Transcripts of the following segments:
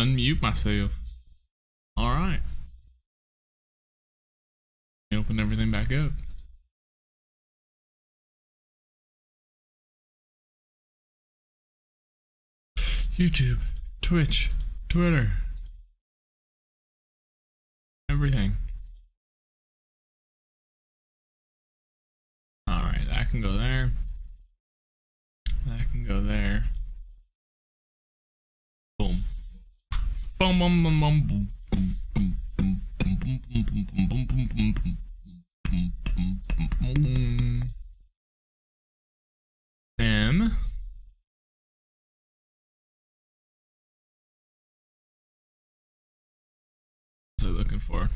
unmute myself. All right. Open everything back up. YouTube, Twitch, Twitter, everything. Alright, I can go there. That can go there. Boom, boom, boom. M. What's I looking for?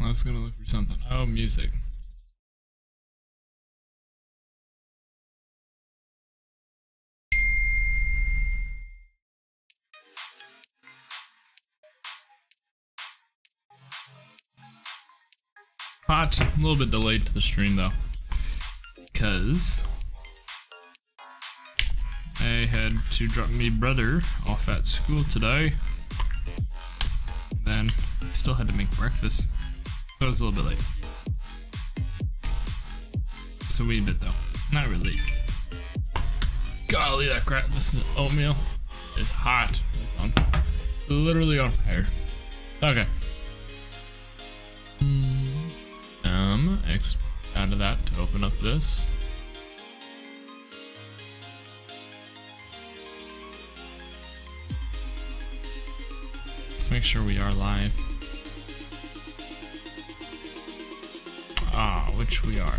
I was gonna look for something. Oh, music. Hot, a little bit delayed to the stream though, because I had to drop my brother off at school today. Then still had to make breakfast. So it was a little bit late. It's a wee bit though. Not really. Golly, that crap. This is oatmeal. It's hot. It's on. Literally on fire. Okay. Um, X that to open up this. Let's make sure we are live. Ah, which we are.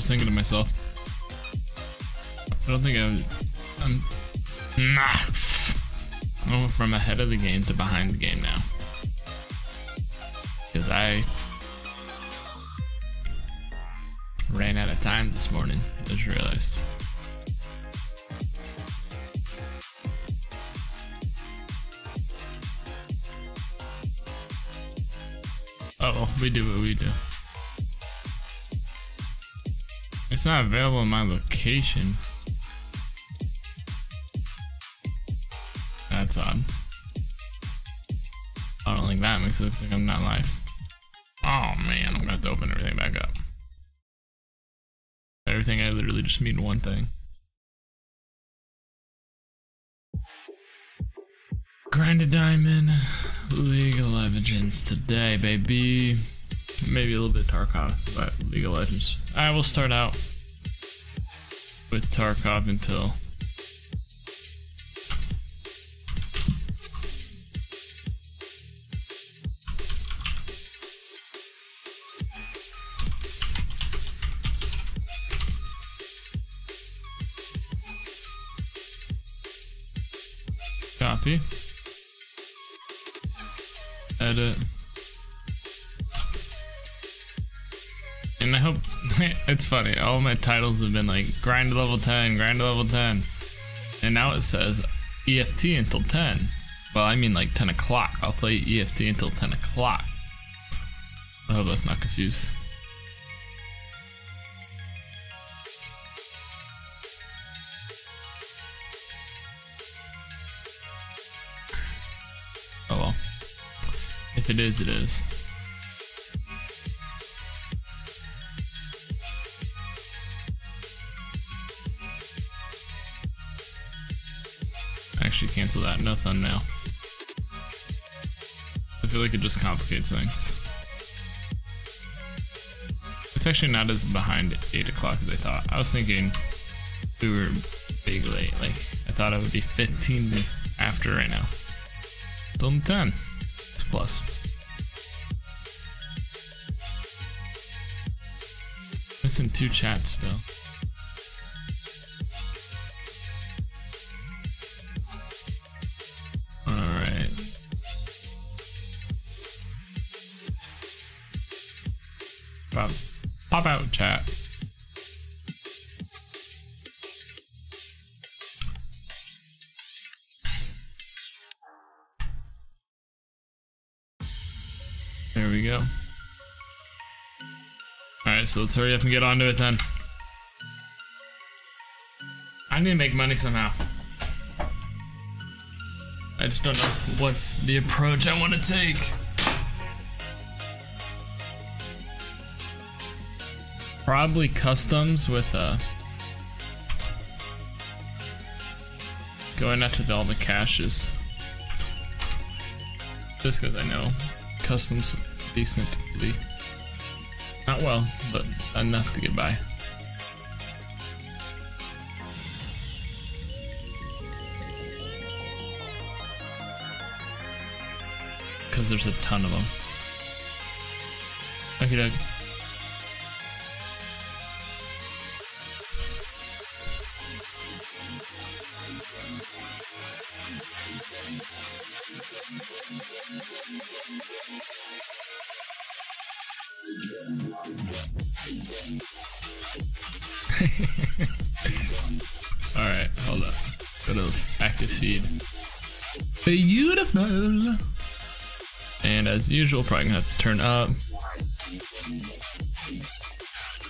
Just thinking to myself. I don't think I was. I'm. Nah. I'm from ahead of the game to behind the game now. Because I ran out of time this morning. I just realized. Oh, we do what we do. It's not available in my location. That's odd. I don't think that makes it look like I'm not live. Oh man, I'm gonna have to open everything back up. Everything I literally just mean one thing. Grind a diamond, League of Legends today, baby. Maybe a little bit Tarkov, but League of Legends. I will start out with Tarkov until funny. All my titles have been like grind to level 10, grind to level 10. And now it says EFT until 10. Well, I mean like 10 o'clock. I'll play EFT until 10 o'clock. I hope that's not confused. Oh well. If it is, it is. Cancel that. No thumbnail. I feel like it just complicates things. It's actually not as behind 8 o'clock as I thought. I was thinking we were big late. Like, I thought it would be 15 after right now. In 10. It's a plus. Missing two chats still. Pop out, chat. There we go. Alright, so let's hurry up and get onto it then. I need to make money somehow. I just don't know what's the approach I want to take. Probably customs with uh going after all the caches. Just because I know customs decently. Not well, but enough to get by. Because there's a ton of them. Okay, Doug. And as usual, probably gonna have to turn up.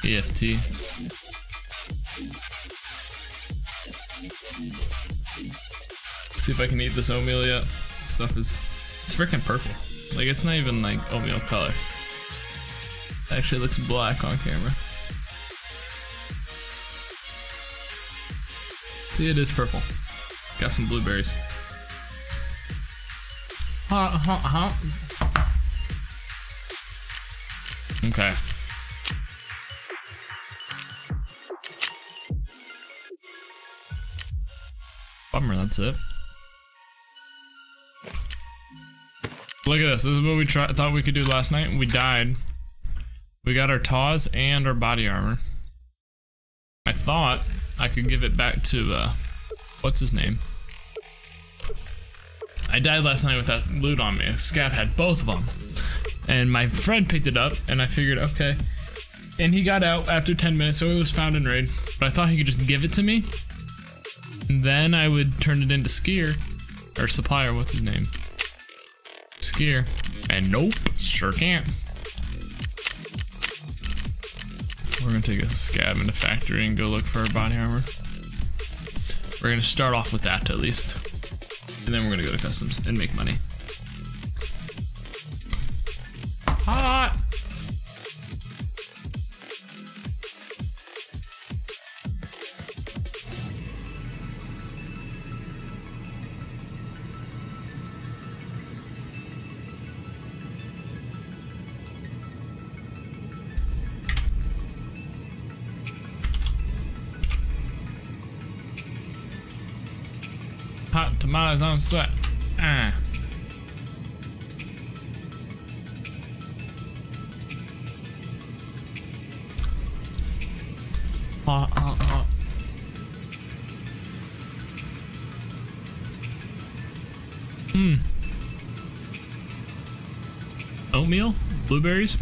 EFT. See if I can eat this oatmeal yet. Stuff is, it's freaking purple. Like it's not even like oatmeal color. It actually looks black on camera. See, it is purple. Got some blueberries. Huh, huh, huh. Okay. Bummer, that's it. Look at this. This is what we thought we could do last night. We died. We got our TAWs and our body armor. I thought I could give it back to, uh, what's his name? I died last night with that loot on me. Scav had both of them. And my friend picked it up, and I figured, okay. And he got out after 10 minutes, so it was found in raid. But I thought he could just give it to me. And then I would turn it into skier. Or supplier, what's his name? Skier. And nope, sure can't. We're gonna take a scav into factory and go look for our body armor. We're gonna start off with that at least. And then we're gonna go to customs and make money. Tomatoes on set. Ah. Hot, hot, hot. Hmm. Oatmeal, blueberries,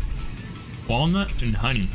walnut, and honey.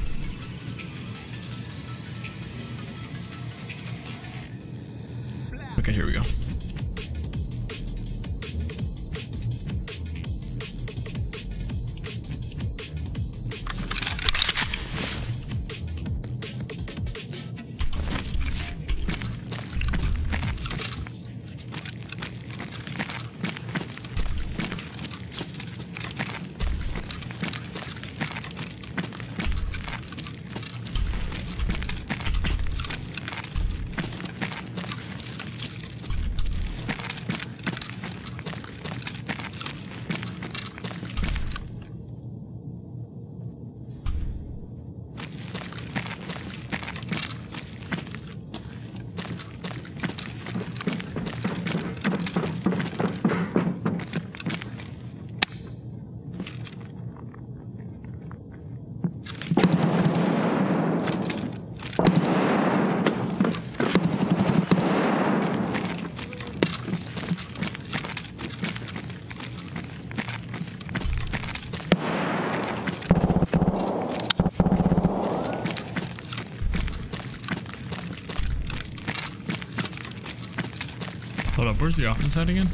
Where's the office at again?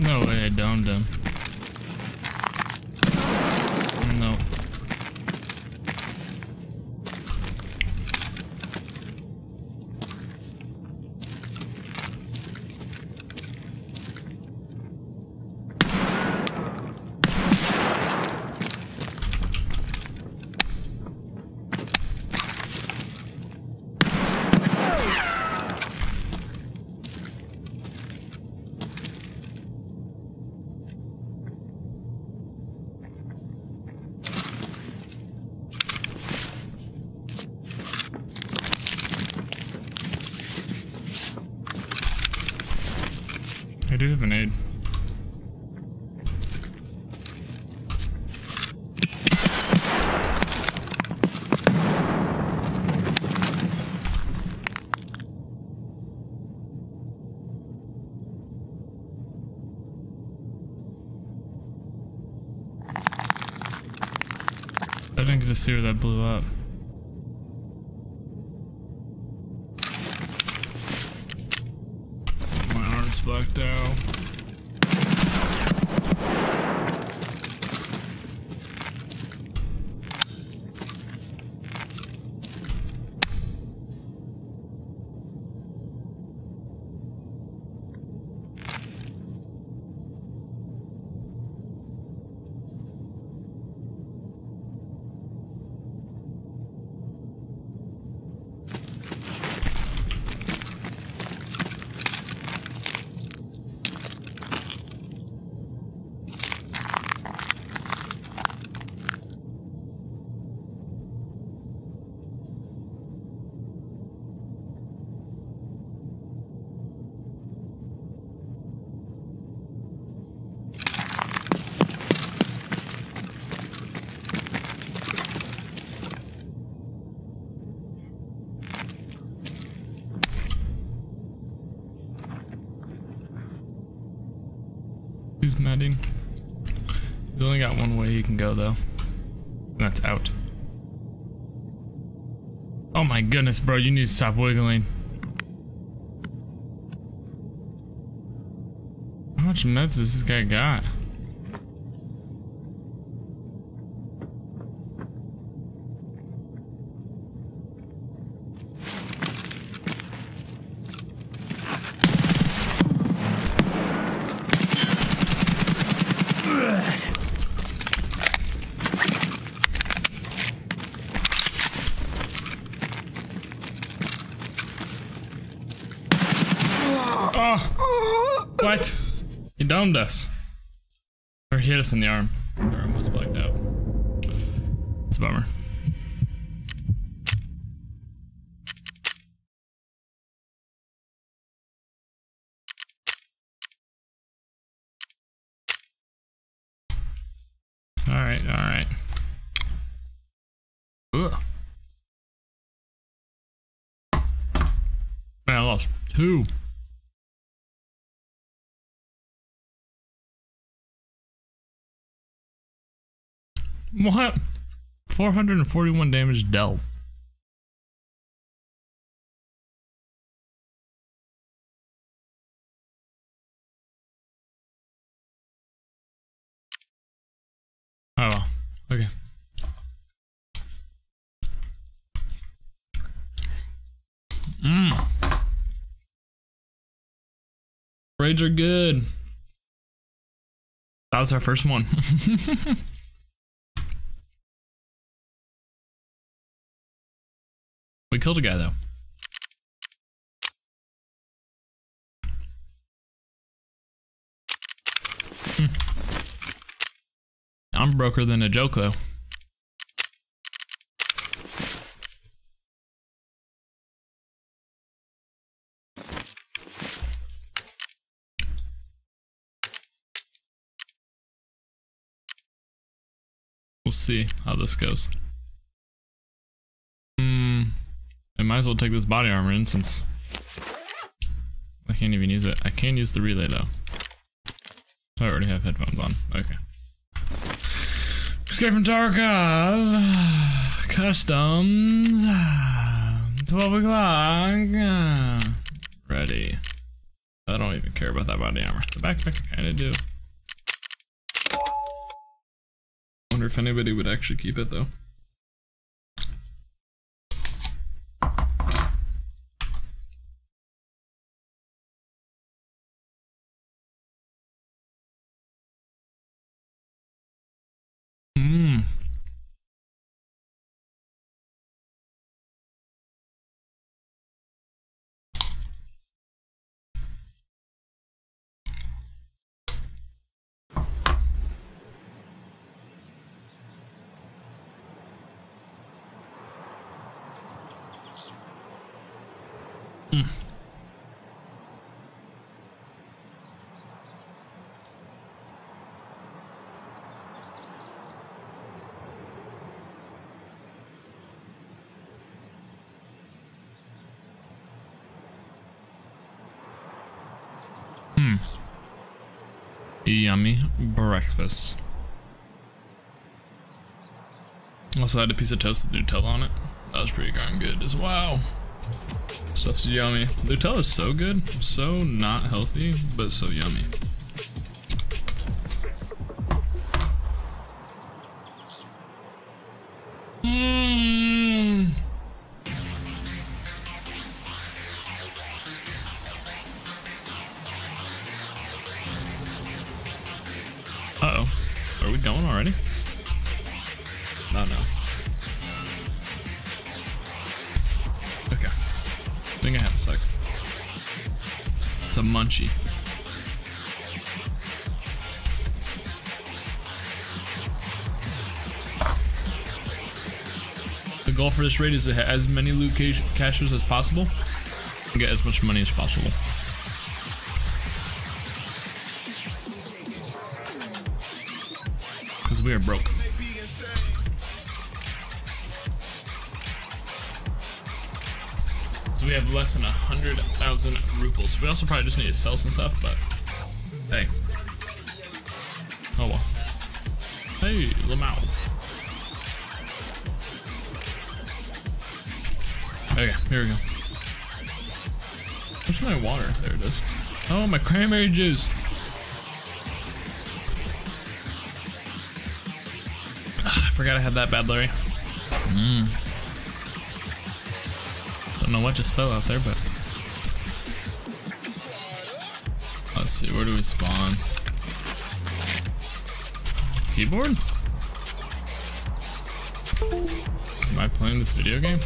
No way I downed him. No. I do have an aid. See where that blew up. My arm's blacked out. He's. He's only got one way he can go though. And that's out. Oh my goodness, bro, you need to stop wiggling. How much meds does this guy got? Oh! What? He domed us. Or he hit us in the arm. Our arm was blacked out. It's a bummer. Alright, alright. Ugh. Man, I lost two. What? 441 damage dealt. Oh. Okay. Mmm. Raids are good. That was our first one. killed a guy, though. Hmm. I'm broker than a joke, though. We'll see how this goes. Hmm. I might as well take this body armor in since I can't even use it. I can use the relay though. I already have headphones on. Okay. Escape from Tarkov. Customs. 12 o'clock. Ready. I don't even care about that body armor. The backpack I kinda do. Wonder if anybody would actually keep it though. Hmm. Hmm. Yummy breakfast. Also had a piece of toast with Nutella on it. That was pretty darn good as well. Stuff's yummy. Nutella's so good. So not healthy, but so yummy. Raid is to hit as many loot ca- caches as possible and get as much money as possible. Because we are broke. So we have less than a hundred thousand rubles. We also probably just need to sell some stuff, but cranberry juice. Ah, I forgot I had that bad, Larry. Mmm. Don't know what just fell out there, but. Let's see, where do we spawn? Keyboard? Am I playing this video game?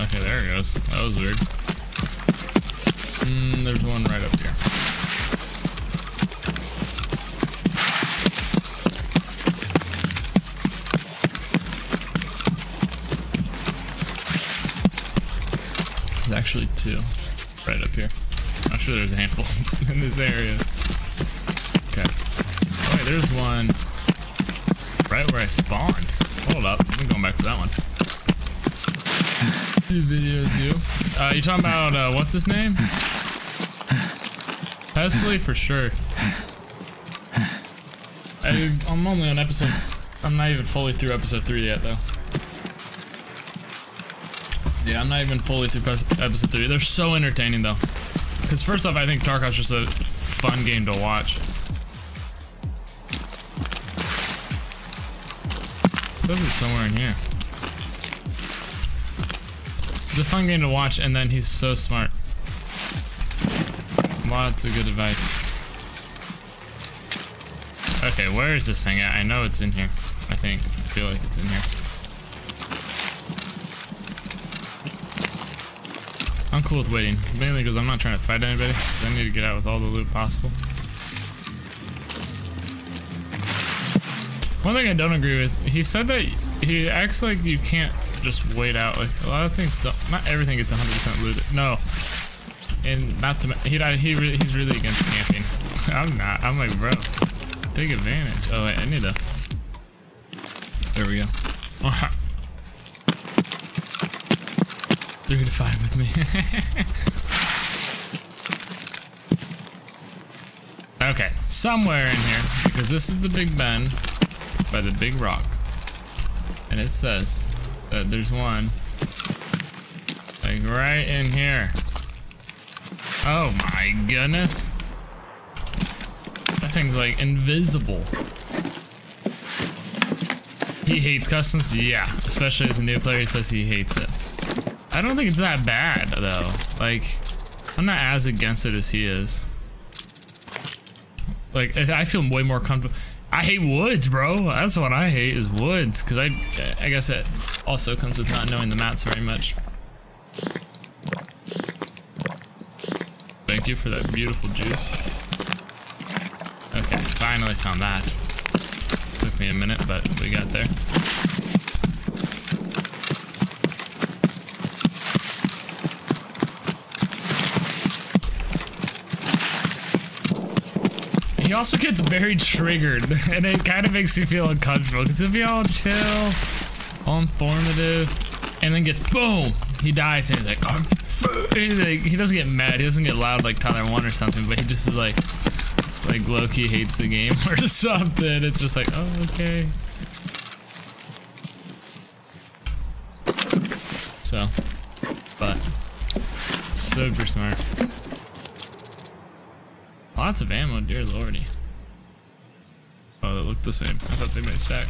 Okay, there it goes. That was weird. Mm, there's one right up here. There's actually two right up here. I'm sure there's a handful in this area. Okay. Oh, wait, there's one right where I spawned. Hold up. I'm going back to that one. Videos, you. Uh, you talking about, uh, what's his name? Pestily for sure. I, I'm only on episode. I'm not even fully through episode three yet, though. Yeah, I'm not even fully through episode three. They're so entertaining, though. Because first off, I think Tarkov's just a fun game to watch. It says it's somewhere in here. It's a fun game to watch, and then he's so smart. Lots of good advice. Okay, where is this thing at? I know it's in here. I think. I feel like it's in here. I'm cool with waiting, mainly because I'm not trying to fight anybody. I need to get out with all the loot possible. One thing I don't agree with, he said that he acts like you can't just wait out. Like a lot of things don't. Not everything gets 100% looted. No, and not to he he he's really against camping. I'm not. I'm like, bro, take advantage. Oh wait, I need to. There we go. Three to five with me. okay, somewhere in here, because this is the Big Bend by the big rock. And it says that there's one like right in here. Oh my goodness. That thing's like invisible. He hates customs? Yeah, especially as a new player, he says he hates it. I don't think it's that bad, though. Like, I'm not as against it as he is. Like, I feel way more comfortable. I hate woods, bro. That's what I hate is woods, because I, I guess it also comes with not knowing the maps very much. Thank you for that beautiful juice. Okay, finally found that. Took me a minute, but we got there. He also gets very triggered, and it kind of makes you feel uncomfortable, because he'll be all chill, all informative, and then gets boom, he dies, and he's like, he, like, he doesn't get mad, he doesn't get loud like Tyler 1 or something, but he just is like, like Loki hates the game or something. It's just like, oh, okay. So, but super smart. Lots of ammo, dear lordy. Oh, they look the same. I thought they might stack.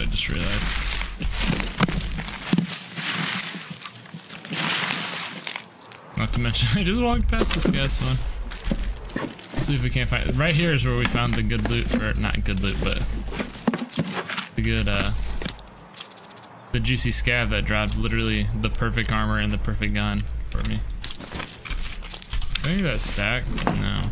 I just realized. Not to mention, I just walked past this guy's one. Let's see if we can't find it. Right here is where we found the good loot, or not good loot, but the good, uh, the juicy scav that dropped literally the perfect armor and the perfect gun for me. I think that's stacked. No.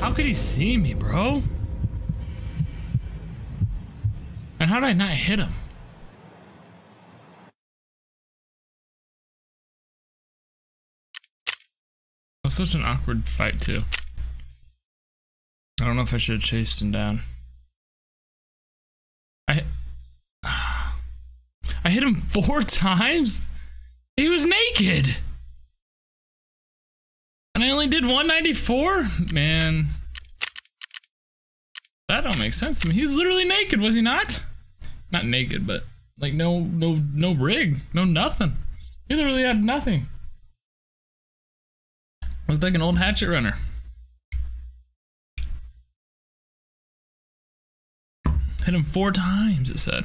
How could he see me, bro? And how did I not hit him? It was such an awkward fight, too. I don't know if I should have chased him down. I... I hit him four times? He was naked! And I only did 194? Man. That don't make sense to me. He was literally naked, was he not? Not naked, but like no no no rig, no nothing. He literally had nothing. Looked like an old hatchet runner. Hit him four times, it said.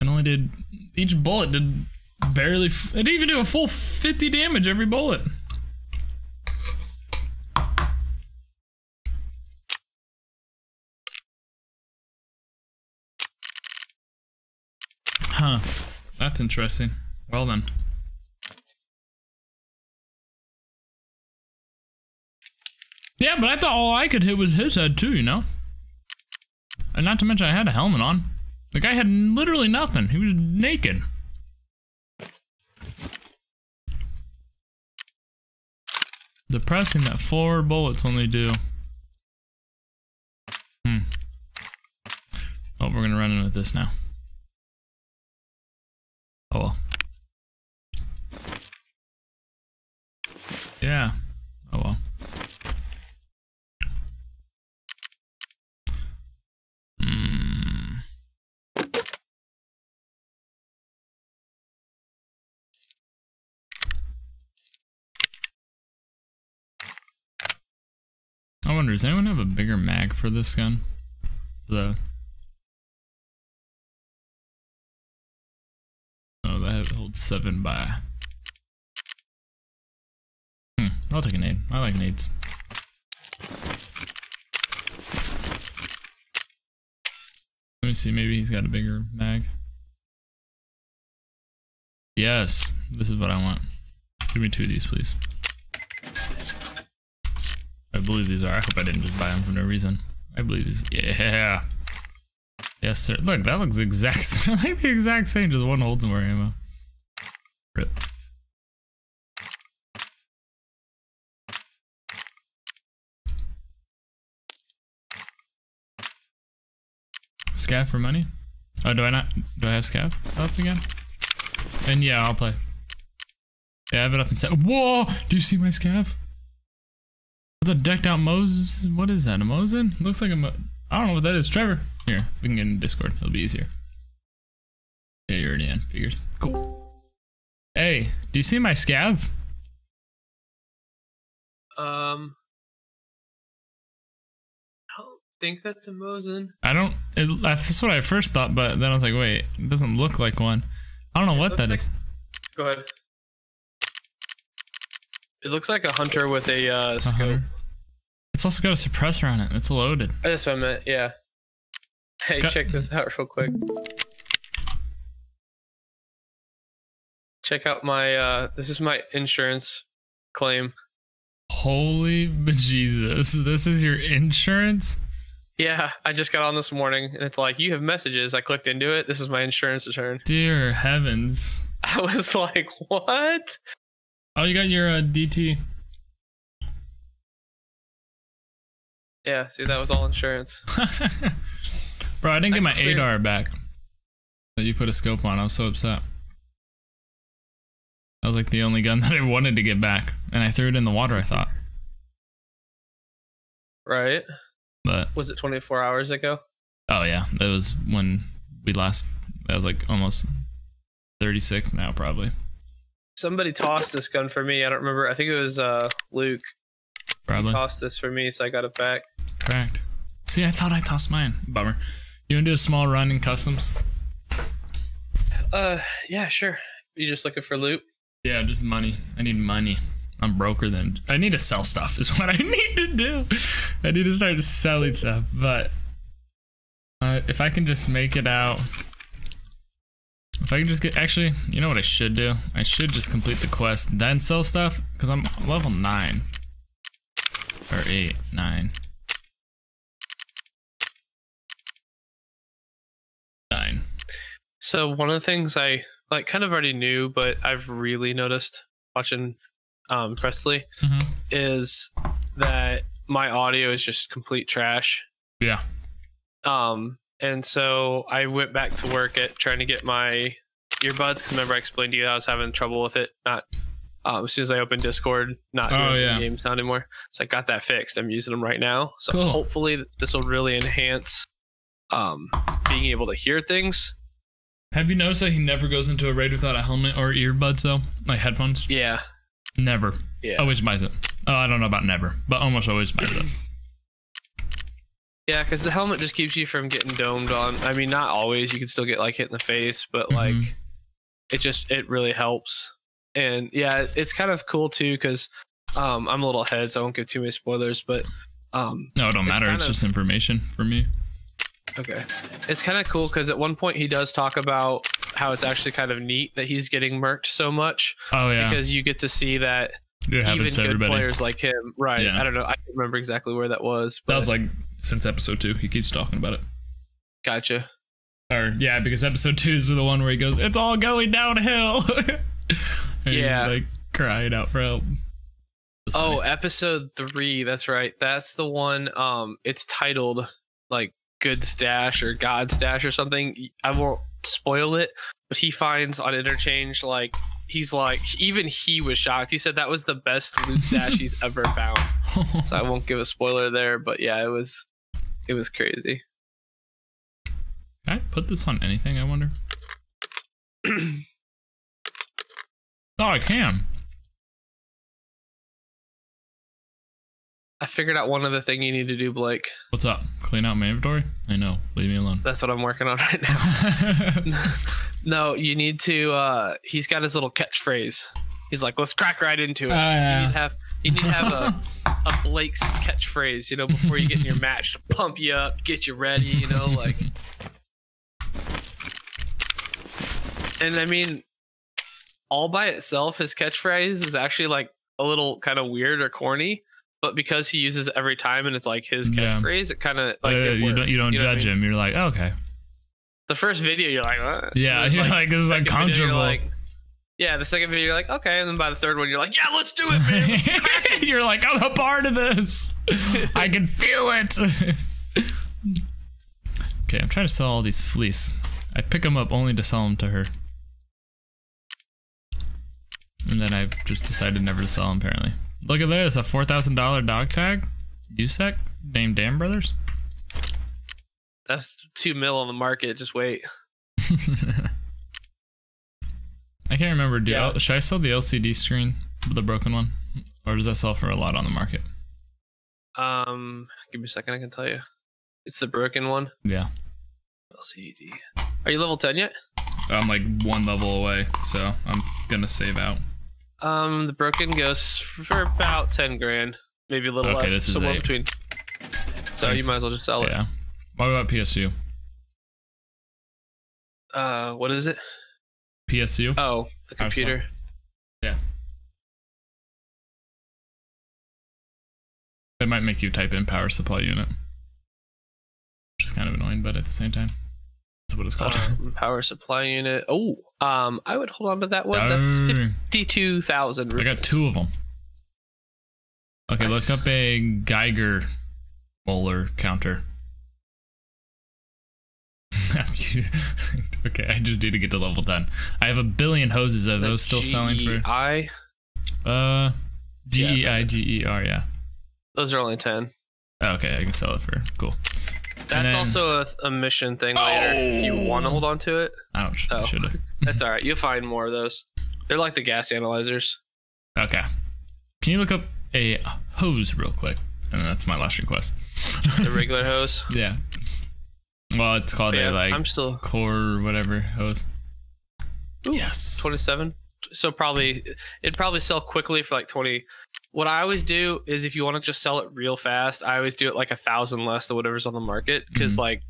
And only did each bullet did barely it didn't even do a full 50 damage every bullet. Huh. That's interesting. Well then. Yeah, but I thought all I could hit was his head too, you know? And not to mention I had a helmet on. The guy had literally nothing. He was naked. Depressing that four bullets only do. Hmm. Oh, we're gonna run into this now. Oh. Yeah. Oh well. Hmm. I wonder, does anyone have a bigger mag for this gun? The Oh, that holds seven by. Hmm, I'll take a nade. I like nades. Let me see, maybe he's got a bigger mag. Yes, this is what I want. Give me two of these, please. I believe these are. I hope I didn't just buy them for no reason. I believe these. Yeah. Yes, sir. Look, that looks exact. like the exact same. Just one holds more ammo. Rip. Scav for money? Oh, do I not? Do I have scav up again? And yeah, I'll play. Yeah, I have it up and set. Whoa! Do you see my scav? That's a decked out Mosin. What is that? A Mosin? Looks like a Mo I don't know what that is. Trevor. Here, we can get in Discord. It'll be easier. Yeah, you're already in. Figures. Cool. Hey, do you see my scav? Um, I don't think that's a Mosin. I don't. It, that's what I first thought, but then I was like, wait, it doesn't look like one. I don't know It what that like- is. Go ahead. It looks like a hunter with a uh, scope. It's also got a suppressor on it. It's loaded. That's what I meant. Yeah. Hey, Got- check this out real quick. Check out my. uh This is my insurance claim. Holy bejesus! This is your insurance? Yeah, I just got on this morning, and it's like you have messages. I clicked into it. This is my insurance return. Dear heavens! I was like, what? Oh, you got your uh, DT. Yeah, see, that was all insurance. Bro, I didn't get my Clear. ADAR back that you put a scope on. I was so upset. That was like the only gun that I wanted to get back, and I threw it in the water. I thought, Right? but Was it 24 hours ago? oh yeah, that was when we last. That was like almost 36 now, probably. Somebody tossed this gun for me. I don't remember. I think it was uh Luke. Probably Tossed this for me, so I got it back. Correct. See, I thought I tossed mine. Bummer. You wanna do a small run in customs? Uh, yeah, sure. You just looking for loot? Yeah, just money. I need money. I'm broker then. I need to sell stuff is what I need to do. I need to start selling stuff. But uh, if I can just make it out. If I can just get actually, you know what I should do? I should just complete the quest, then sell stuff, because I'm level nine. Or eight, nine. Nine. So one of the things I like kind of already knew, but I've really noticed watching um Pestily Mhm. is that my audio is just complete trash. Yeah. Um, and so I went back to work at trying to get my earbuds because remember I explained to you I was having trouble with it. Not um, as soon as I opened Discord, not Oh, doing yeah. the game sound anymore. So I got that fixed. I'm using them right now. So Cool. hopefully this will really enhance um being able to hear things. Have you noticed that he never goes into a raid without a helmet or earbuds though? Like headphones? Yeah. Never. Yeah. Always buys it. Oh, I don't know about never, but almost always buys it. Yeah, because the helmet just keeps you from getting domed on. I mean, not always. You can still get like hit in the face, but like Mhm. it just it really helps. And yeah, it's kind of cool too because um, I'm a little ahead, so I won't give too many spoilers. But um, No, it don't matter. It's of- just information for me. Okay, it's kind of cool because at one point he does talk about how it's actually kind of neat that he's getting murked so much Oh yeah, because you get to see that it even good everybody. players like him, right? Yeah. I don't know. I can't remember exactly where that was. But That was like since episode two. He keeps talking about it. gotcha. Or yeah, because episode two is the one where he goes, "It's all going downhill." and Yeah. he's like crying out for help. That's Oh, funny. episode three. That's right. That's the one. Um, it's titled like "Good Stash" or "God Stash" or something. I won't spoil it, but he finds on interchange like he's like even he was shocked. He said that was the best loot stash he's ever found. So I won't give a spoiler there, but yeah, it was it was crazy. Can I put this on anything? I wonder. oh, I can. I figured out one other thing you need to do, Blake. What's up? Clean out my inventory? I know. Leave me alone. That's what I'm working on right now. no, you need to. uh He's got his little catchphrase. He's like, "Let's crack right into it." Oh, yeah. You need to have you need to have a a Blake's catchphrase, you know, before you get in your match to pump you up, get you ready, you know, like. And I mean, all by itself, his catchphrase is actually like a little kind of weird or corny, but because he uses it every time and it's like his Yeah. catchphrase, it kind of like Uh, it you don't you don't know what I judge mean? him. You're like, okay. The first video, you're like, what? Yeah, you're like, this is video, uncomfortable. like- yeah, the second video, you're like, okay, and then by the third one, you're like, yeah, let's do it, man. You're like, I'm a part of this. I can feel it. okay, I'm trying to sell all these fleece. I pick them up only to sell them to her. And then I've just decided never to sell them, apparently. Look at this, a $4,000 dog tag. USEC, named Dan Brothers. That's two mil on the market. Just wait. I can't remember. Do Yeah. I- should I sell the LCD screen, the broken one? Or does that sell for a lot on the market? Um, give me a second. I can tell you. It's the broken one. Yeah. LCD. Are you level ten yet? I'm like one level away, so I'm gonna save out. Um, the broken goes for about ten grand, maybe a little Okay, less. this is somewhere eight. between. So you might as well just sell it. Yeah. What about PSU? Uh, what is it? PSU? Oh, the computer. Yeah. It might make you type in power supply unit. Which is kind of annoying, but at the same time, that's what it's called. Um, power supply unit. Oh, um, I would hold on to that one. That's fifty-two thousand. I got two of them. Okay, Nice. look up a Geiger Muller counter. okay, I just need to get to level 10. I have a billion hoses. Are those still selling for? I. Uh, G E I G E R, yeah. Those are only ten. Okay, I can sell it for cool. That's then- also a, a mission thing later. If you want to Oh. hold on to it, Ouch, I Oh. should have. that's all right. You'll find more of those. They're like the gas analyzers. Okay. Can you look up a hose real quick? And that's my last request. The regular hose. yeah. Well, it's called yeah, a like I'm still core whatever hose. Ooh, yes. 27. So probably it'd probably sell quickly for like 20. What I always do is if you want to just sell it real fast, I always do it like a thousand less than whatever's on the market because Mhm. like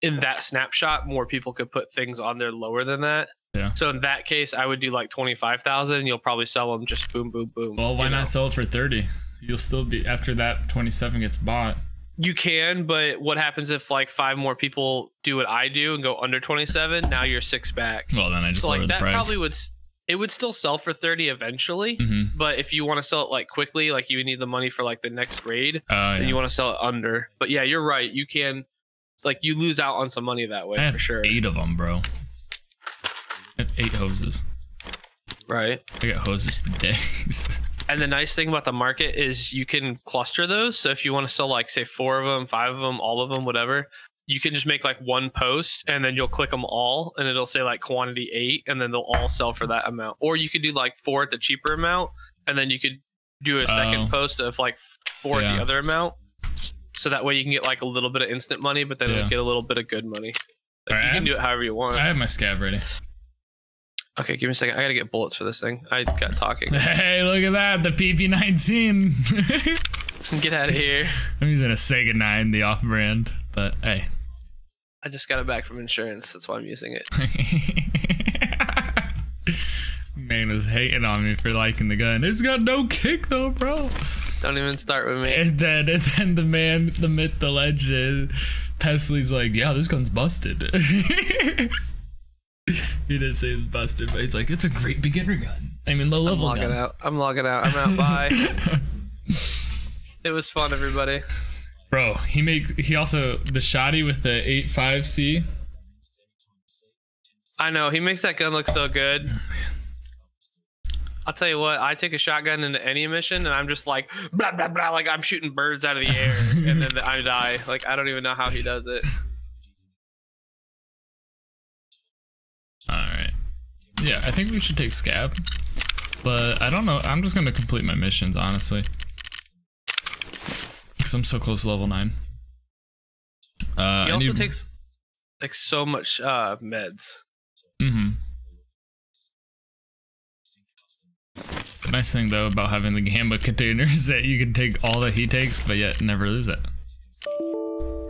in that snapshot, more people could put things on there lower than that. Yeah. So in that case, I would do like 25,000. You'll probably sell them just boom, boom, boom. Well, why know? not sell it for 30? You'll still be after that 27 gets bought. You can, but what happens if like five more people do what I do and go under 27? Now you're six back. Well, then I just So lower like the that price. probably would it would still sell for 30 eventually. hmm But if you want to sell it like quickly, like you need the money for like the next raid, Uh, then yeah. you want to sell it under. But yeah, you're right. You can, like, you lose out on some money that way I have for sure. eight of them, bro. I have eight hoses. Right. I got hoses for days. And the nice thing about the market is you can cluster those. So if you want to sell like say four of them, five of them, all of them, whatever, you can just make like one post and then you'll click them all and it'll say like quantity eight and then they'll all sell for that amount. Or you could do like four at the cheaper amount and then you could do a second Oh. post of like four at the other amount. So that way you can get like a little bit of instant money, but then Yeah. get a little bit of good money. Like, Alright, you can do it however you want. I have my scav ready. Okay, give me a second. I gotta get bullets for this thing. I got talking. Hey, look at that, the PP19. get out of here. I'm using a Saiga 9, the off-brand, but hey. I just got it back from insurance. That's why I'm using it. Man was hating on me for liking the gun. It's got no kick though, bro. Don't even start with me. And then, and then the man, the myth, the legend, Pestily's like, yeah, this gun's busted. he didn't say it's busted, but he's like, it's a great beginner gun. I mean, low level. I'm logging gun. out. I'm logging out. I'm out. Bye. it was fun, everybody. Bro, he makes, he also, the shoddy with the 8.5C. I know he makes that gun look so good. Oh, I'll tell you what. I take a shotgun into any mission, and I'm just like blah blah blah, like I'm shooting birds out of the air, and then I die. Like I don't even know how he does it. Alright. Yeah, I think we should take scav. But I don't know. I'm just gonna complete my missions, honestly. Because I'm so close to level nine. Uh, He I also need- takes like so much uh meds. Mm-hmm. The nice thing though about having the Gamma container is that you can take all that he takes, but yet never lose it.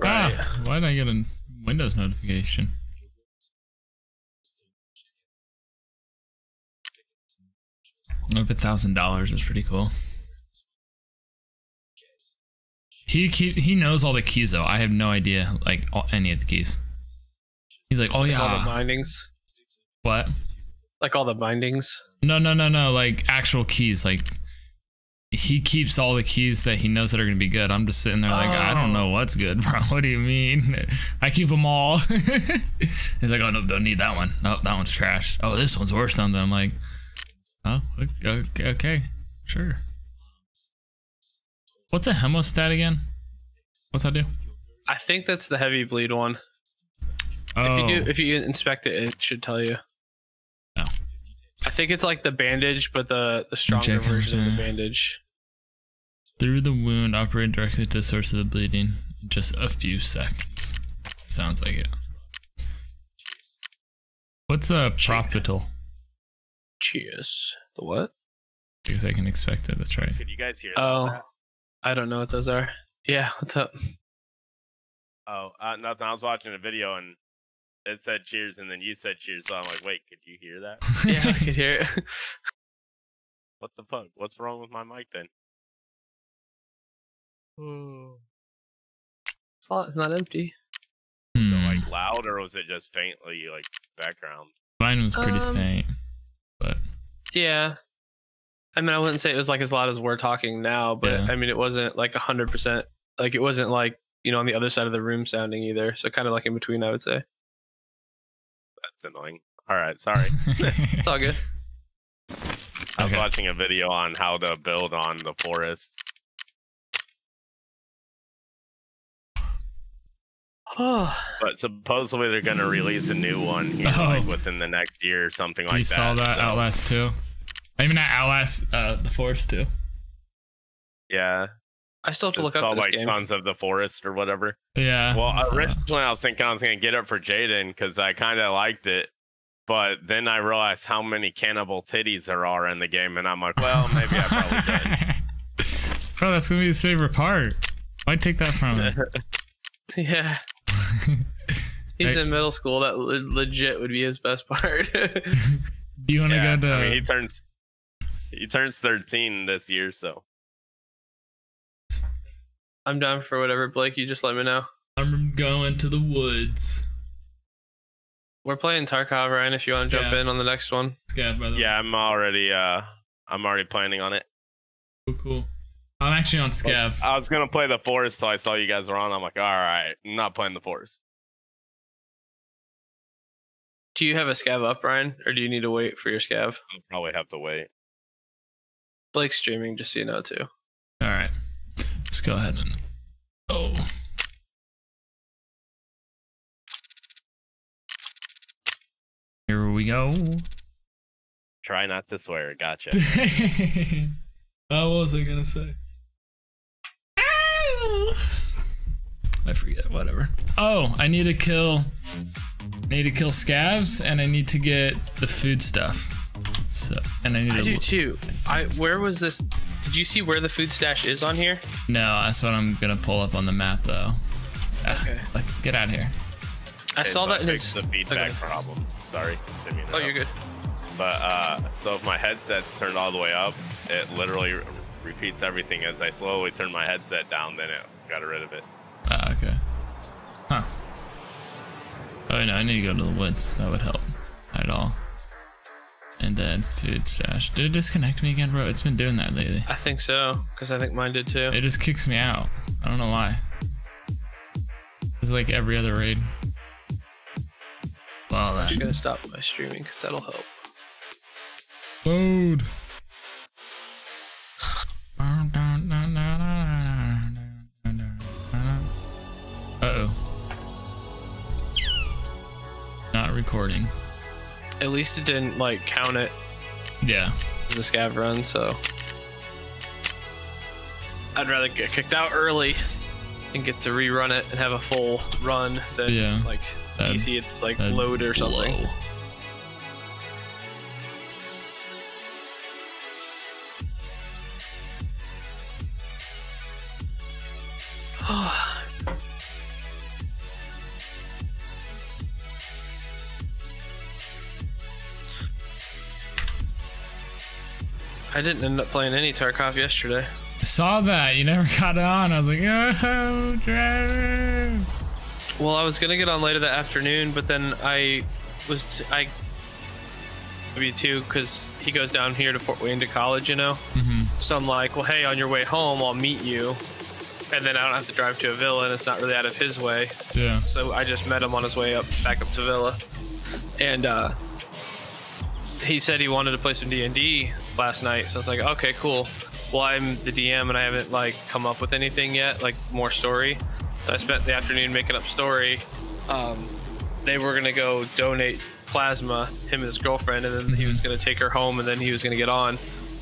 Right. Ah, why did I get a Windows notification? Up a thousand dollars is pretty cool. He keep he knows all the keys though. I have no idea like all, any of the keys. He's like, oh yeah, all the bindings. what? Like all the bindings. No, no, no, no. Like actual keys. Like he keeps all the keys that he knows that are gonna be good. I'm just sitting there like I don't know oh. what's good, bro. What do you mean? I keep them all. He's like, oh no, don't need that one. No, that one's trash. Oh, this one's worse than I'm like, oh, okay, okay, sure. What's a hemostat again? What's that do? I think that's the heavy bleed one. Oh, If you do, oh. if you inspect it, it should tell you. Oh. I think it's like the bandage, but the the stronger Check version of the bandage. through the wound, operate directly to the source of the bleeding in just a few seconds. Sounds like it. What's a propital? Cheers. The what? Because I can expect it. That's right. Could you guys hear Oh, that? I don't know what those are. Yeah, what's up? Oh, uh, nothing. I was watching a video and it said cheers, and then you said cheers. So I'm like, wait, could you hear that? Yeah, I could hear it. What the fuck? What's wrong with my mic then? It's not, it's not empty. Was Hmm. it like loud, or was it just faintly like background? Mine was pretty Um, faint, but Yeah. I mean, I wouldn't say it was like as loud as we're talking now, but Yeah. I mean, it wasn't like 100%. Like, it wasn't like, you know, on the other side of the room sounding either. So, kind of like in between, I would say. That's annoying. All right, sorry. It's all good. I was Okay. watching a video on how to build on the forest. Oh, But supposedly they're gonna release a new one here, oh. like Oh. within the next year or something like you that. saw that so, Outlast 2? I mean, not Outlast, uh, The Forest too. Yeah, I still have to it's look up called this like game. Sons of the Forest or whatever. Yeah. Well, I saw that. originally I was thinking I was gonna get it for Jaden because I kind of liked it, but then I realized how many cannibal titties there are in the game, and I'm like, well, maybe I probably should. Bro, that's gonna be his favorite part. Why take that from him? yeah. He's Hey. in middle school. That legit would be his best part. Do you want to Yeah, go to? I mean, he turns he turns 13 this year, so I'm down for whatever, Blake. You just let me know. I'm going to the woods. We're playing Tarkov, Ryan, if you want to jump in on the next one. Scav, by the way. yeah, I'm already uh I'm already planning on it. Cool, cool. I'm actually on Scav. I was gonna play the forest, so I saw you guys were on. I'm like, all right, I'm not playing the forest. Do you have a scav up, Ryan, or do you need to wait for your scav? I'll probably have to wait. Blake's streaming, just so you know, too. All right. Let's go ahead and. Oh. Here we go. Try not to swear. Gotcha. oh, what was I gonna say? I forget. Whatever. Oh, I need to kill. I need to kill scavs, and I need to get the food stuff. So, and I need I to. do too. I where was this? Did you see where the food stash is on here? No, that's what I'm gonna pull up on the map, though. Ah, Okay. like, get out of here. I Okay, saw so that in fixed his. the feedback okay. problem. Sorry. didn't Oh, you're good. But uh, so if my headset's turned all the way up, it literally re- repeats everything. As I slowly turn my headset down, then it got rid of it. Ah, okay. Huh. Oh no, I need to go to the woods. That would help at all. And then food stash. Did it disconnect me again, bro? It's been doing that lately. I think so, because I think mine did too. It just kicks me out. I don't know why. It's like every other raid. Well, I'm just gonna stop my streaming, because that'll help. load. Uh oh. Not recording. At least it didn't like count it Yeah. as a scav run, so I'd rather get kicked out early and get to rerun it and have a full run than Yeah. like That'd- PC it like load or something. blow. I didn't end up playing any Tarkov yesterday. I saw that. You never got on. I was like, oh, driver. Well, I was gonna get on later that afternoon, but then I was t- I maybe too because he goes down here to Fort Wayne to college, you know. Mhm. So I'm like, well, hey, on your way home, I'll meet you, and then I don't have to drive to a villa, and it's not really out of his way. Yeah. So I just met him on his way up back up to Villa, and uh, he said he wanted to play some D and D last night. So I was like, okay, cool. Well, I'm the DM and I haven't like come up with anything yet, like more story. So I spent the afternoon making up story. Um, they were gonna go donate plasma, him and his girlfriend, and then he was gonna take her home, and then he was gonna get on.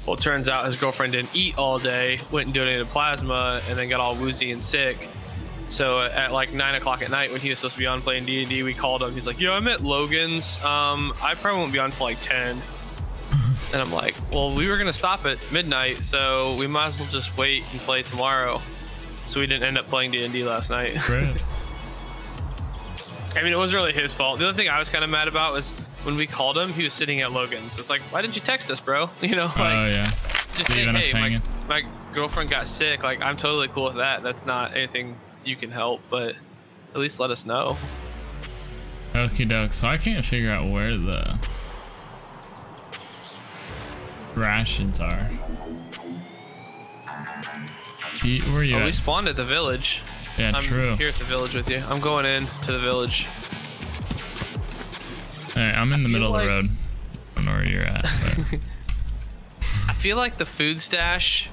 Well, it turns out his girlfriend didn't eat all day, went and donated plasma, and then got all woozy and sick. So at like nine o'clock at night when he was supposed to be on playing D and D, we called him. He's like, "Yo, I'm at Logan's. Um, I probably won't be on till like 10. And I'm like, "Well, we were gonna stop at midnight, so we might as well just wait and play tomorrow." So we didn't end up playing D and D last night. I mean, it wasn't really his fault. The other thing I was kind of mad about was when we called him, he was sitting at Logan's. It's like, why didn't you text us, bro? You know, like oh yeah. just say, leaving us hey, my, my girlfriend got sick. Like, I'm totally cool with that. That's not anything you can help, but at least let us know. Okay, doke. So I can't figure out where the rations are. You, where are you Oh, we spawned at the village. Yeah, I'm true. here at the village with you. I'm going in to the village. All right, I'm in the middle of like- the road. I don't know where you're at. I feel like the food stash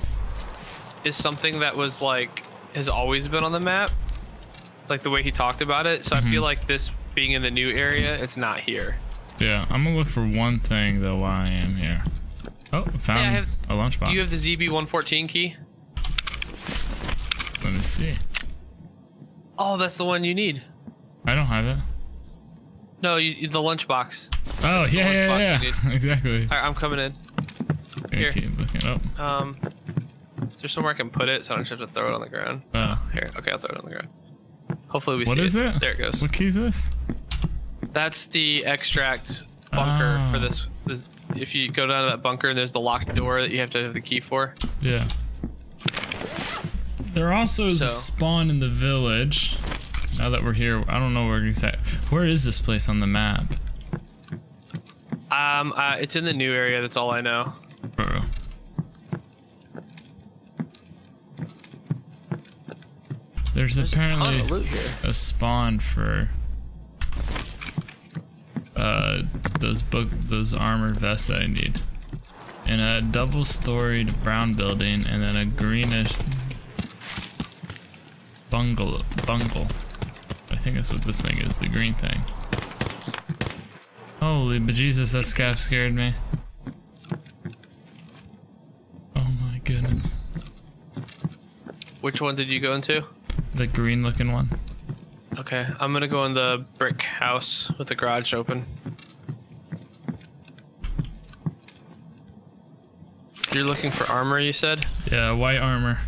is something that was like has always been on the map, like the way he talked about it. So I Mm-hmm. feel like this being in the new area, it's not here. yeah, I'm gonna look for one thing though while I am here. Oh, I found Hey, I have- a lunchbox. Do you have the ZB114 key? Let me see. Oh, that's the one you need. I don't have it. No, you, the lunchbox. Oh the yeah, yeah, lunchbox you yeah. exactly. All right, I'm coming in. Here. keep looking up. Um, is there somewhere I can put it so I don't have to throw it on the ground? Oh, Here, okay, I'll throw it on the ground. Hopefully we what see is it? There it goes. What key is this? That's the extract bunker Ah. for this, this. If you go down to that bunker, there's the locked door that you have to have the key for. Yeah. There also is a spawn in the village. Now that we're here, I don't know where exactly. Where is this place on the map? Um, uh, it's in the new area. That's all I know. Bro. There's, There's apparently here. a spawn for uh those book those armor vests that I need. In a double storied brown building and then a greenish bungle bungle. I think that's what this thing is, the green thing. Holy bejesus, that scav scared me. Oh my goodness. Which one did you go into? The green looking one. Okay, I'm gonna go in the brick house with the garage open. You're looking for armor, you said? Yeah, white armor.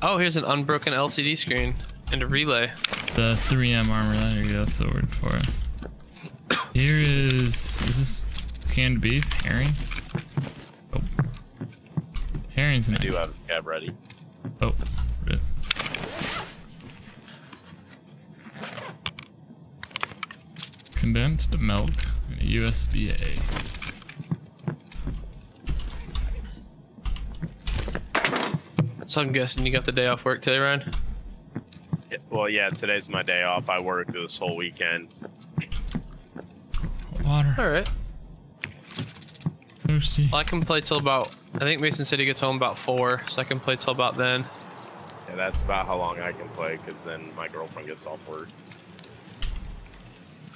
Oh, here's an unbroken LCD screen and a relay. The 3M armor, there you go, that's the word for it. Here is, is this canned beef? Herring? Oh. Herring's I nice. do have a cab ready. Oh, rip. Condensed milk and a USB-A. So I'm guessing you got the day off work today, Ryan? Yeah, well, yeah, today's my day off. I work this whole weekend. Water. All right. Thirsty. Well, I can play till about. I think Mason City gets home about four, so I can play till about then. Yeah, that's about how long I can play because then my girlfriend gets off work.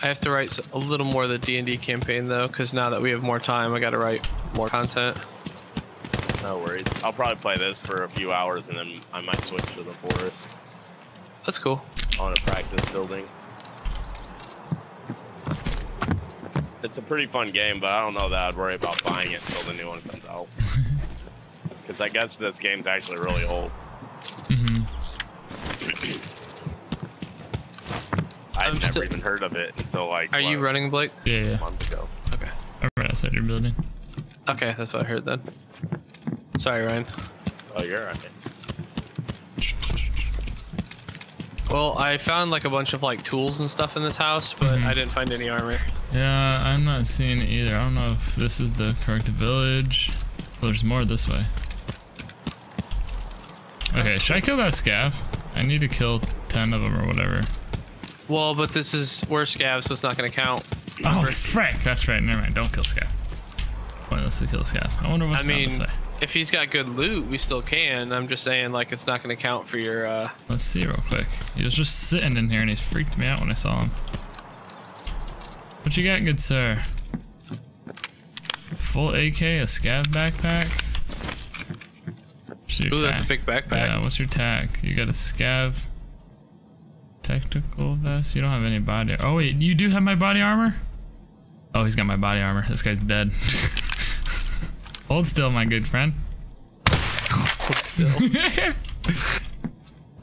I have to write a little more of the D and D campaign though, because now that we have more time, I got to write more content. No worries. I'll probably play this for a few hours and then I might switch to the forest That's cool. on a practice building. It's a pretty fun game, but I don't know that I'd worry about buying it until the new one comes out. Because I guess this game's actually really old. hmm I've I'm never still- even heard of it until like Are you what, running, Blake? Yeah, a yeah. month ago. Okay. I'm right outside your building. Okay, that's what I heard then. Sorry, Ryan. Oh, you're right. Well, I found like a bunch of like tools and stuff in this house, but Mhm. I didn't find any armor. Yeah, I'm not seeing it either. I don't know if this is the correct village. Well, there's more this way. Okay, should I kill that scav? I need to kill 10 of them or whatever. Well, but this is we're scavs, so it's not gonna count. Oh, frick! That's right. Never mind. Don't kill scav. Pointless to kill scav. I wonder what's I mean, this way. if he's got good loot, we still can. I'm just saying, like, it's not gonna count for your. uh Let's see real quick. He was just sitting in here and he's freaked me out when I saw him. What you got, good sir? Full AK, a scav backpack. What's your Ooh, that's a big backpack. Yeah, what's your tag? You got a scav tactical vest? You don't have any body. Oh wait, you do have my body armor? Oh, he's got my body armor. This guy's dead. Hold still, my good friend. Hold Still.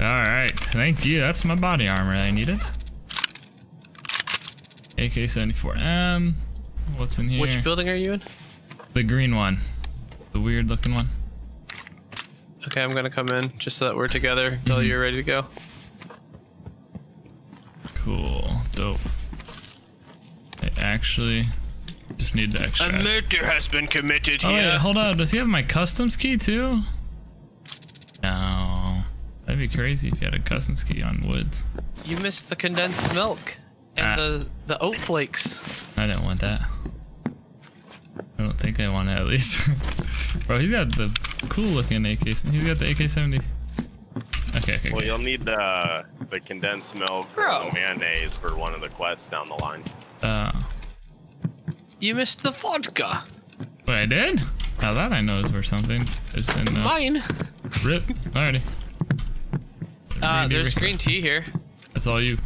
Alright, thank you. That's my body armor I needed. AK-74M. What's in here? Which building are you in? the green one. The weird looking one. Okay, I'm gonna come in just so that we're together until Mhm. you're ready to go. Cool. Dope. I actually just need the extra. A murder has been committed Oh wait, hold on. Does he have my customs key too? No. That'd be crazy if he had a customs key on woods. You missed the condensed milk and Ah. the the oat flakes. I didn't want that. I don't think I want it at least. Bro, he's got the cool looking AK. He's got the AK-70. Okay, okay, Well, okay. you'll need the the condensed milk or Bro. the mayonnaise for one of the quests down the line. Uh, You missed the vodka. what I did? Now that I know is worth something. Just didn't know. Mine. Rip. Alrighty. Uh, there's green tea here. That's all you.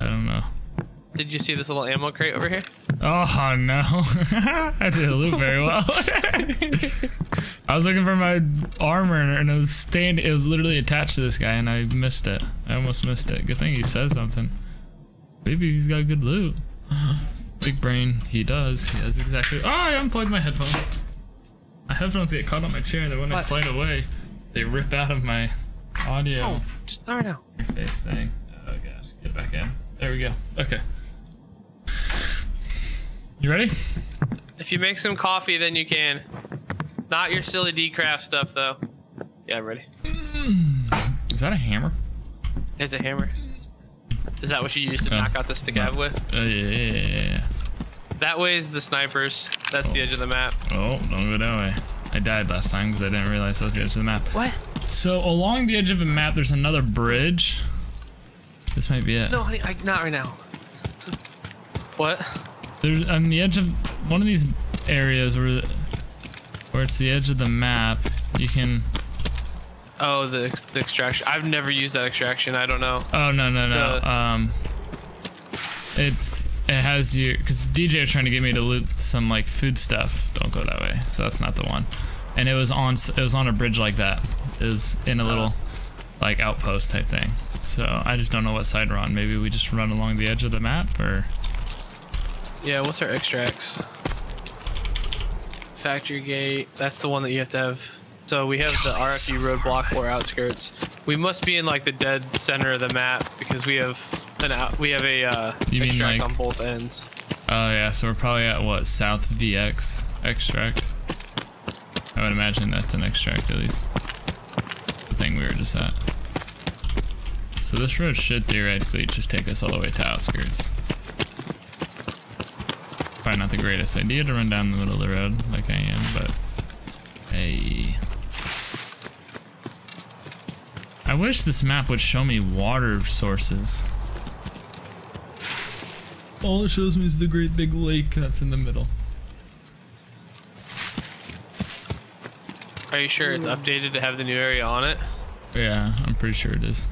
I don't know. Did you see this little ammo crate over here? Oh no. I didn't loot very well. I was looking for my armor and it was stand it was literally attached to this guy and I missed it. I almost missed it. Good thing he said something. Maybe he's got good loot. Big brain. He does. He has exactly Oh I unplugged my headphones. My headphones get caught on my chair and then when I slide away, they rip out of my audio Oh, just right now. face thing. Oh gosh. Get back in. There we go. Okay. You ready? If you make some coffee, then you can. Not your silly decraft stuff, though. Yeah, I'm ready. Is that a hammer? It's a hammer. Is that what you use to Yeah. knock out the scav with? Uh, yeah, yeah, yeah, yeah. That way is the snipers. That's the edge of the map. Oh, don't go that way. I died last time because I didn't realize that was the edge of the map. What? So along the edge of a map, there's another bridge. This might be it. No, honey, I, not right now. What? There's on the edge of one of these areas where, the, where it's the edge of the map. You can. Oh, the, the extraction. I've never used that extraction. I don't know. Oh no no no. The- Um. It's it has you because DJ was trying to get me to loot some like food stuff. Don't go that way. So that's not the one. And it was on it was on a bridge like that. It was in a little like outpost type thing. So I just don't know what side we're on. Maybe we just run along the edge of the map or Yeah, what's our extracts? Factory gate. That's the one that you have to have. So we have the RUAF roadblock or outskirts. We must be in like the dead center of the map because we have an out. We have a uh, You mean, extract like- on both ends. oh yeah. So we're probably at what South V-Ex extract. I would imagine that's an extract at least. The thing we were just at. So this road should theoretically just take us all the way to outskirts. Probably not the greatest idea to run down the middle of the road like I am, but hey. I wish this map would show me water sources. All it shows me is the great big lake that's in the middle. Are you sure it's updated to have the new area on it? Yeah, I'm pretty sure it is.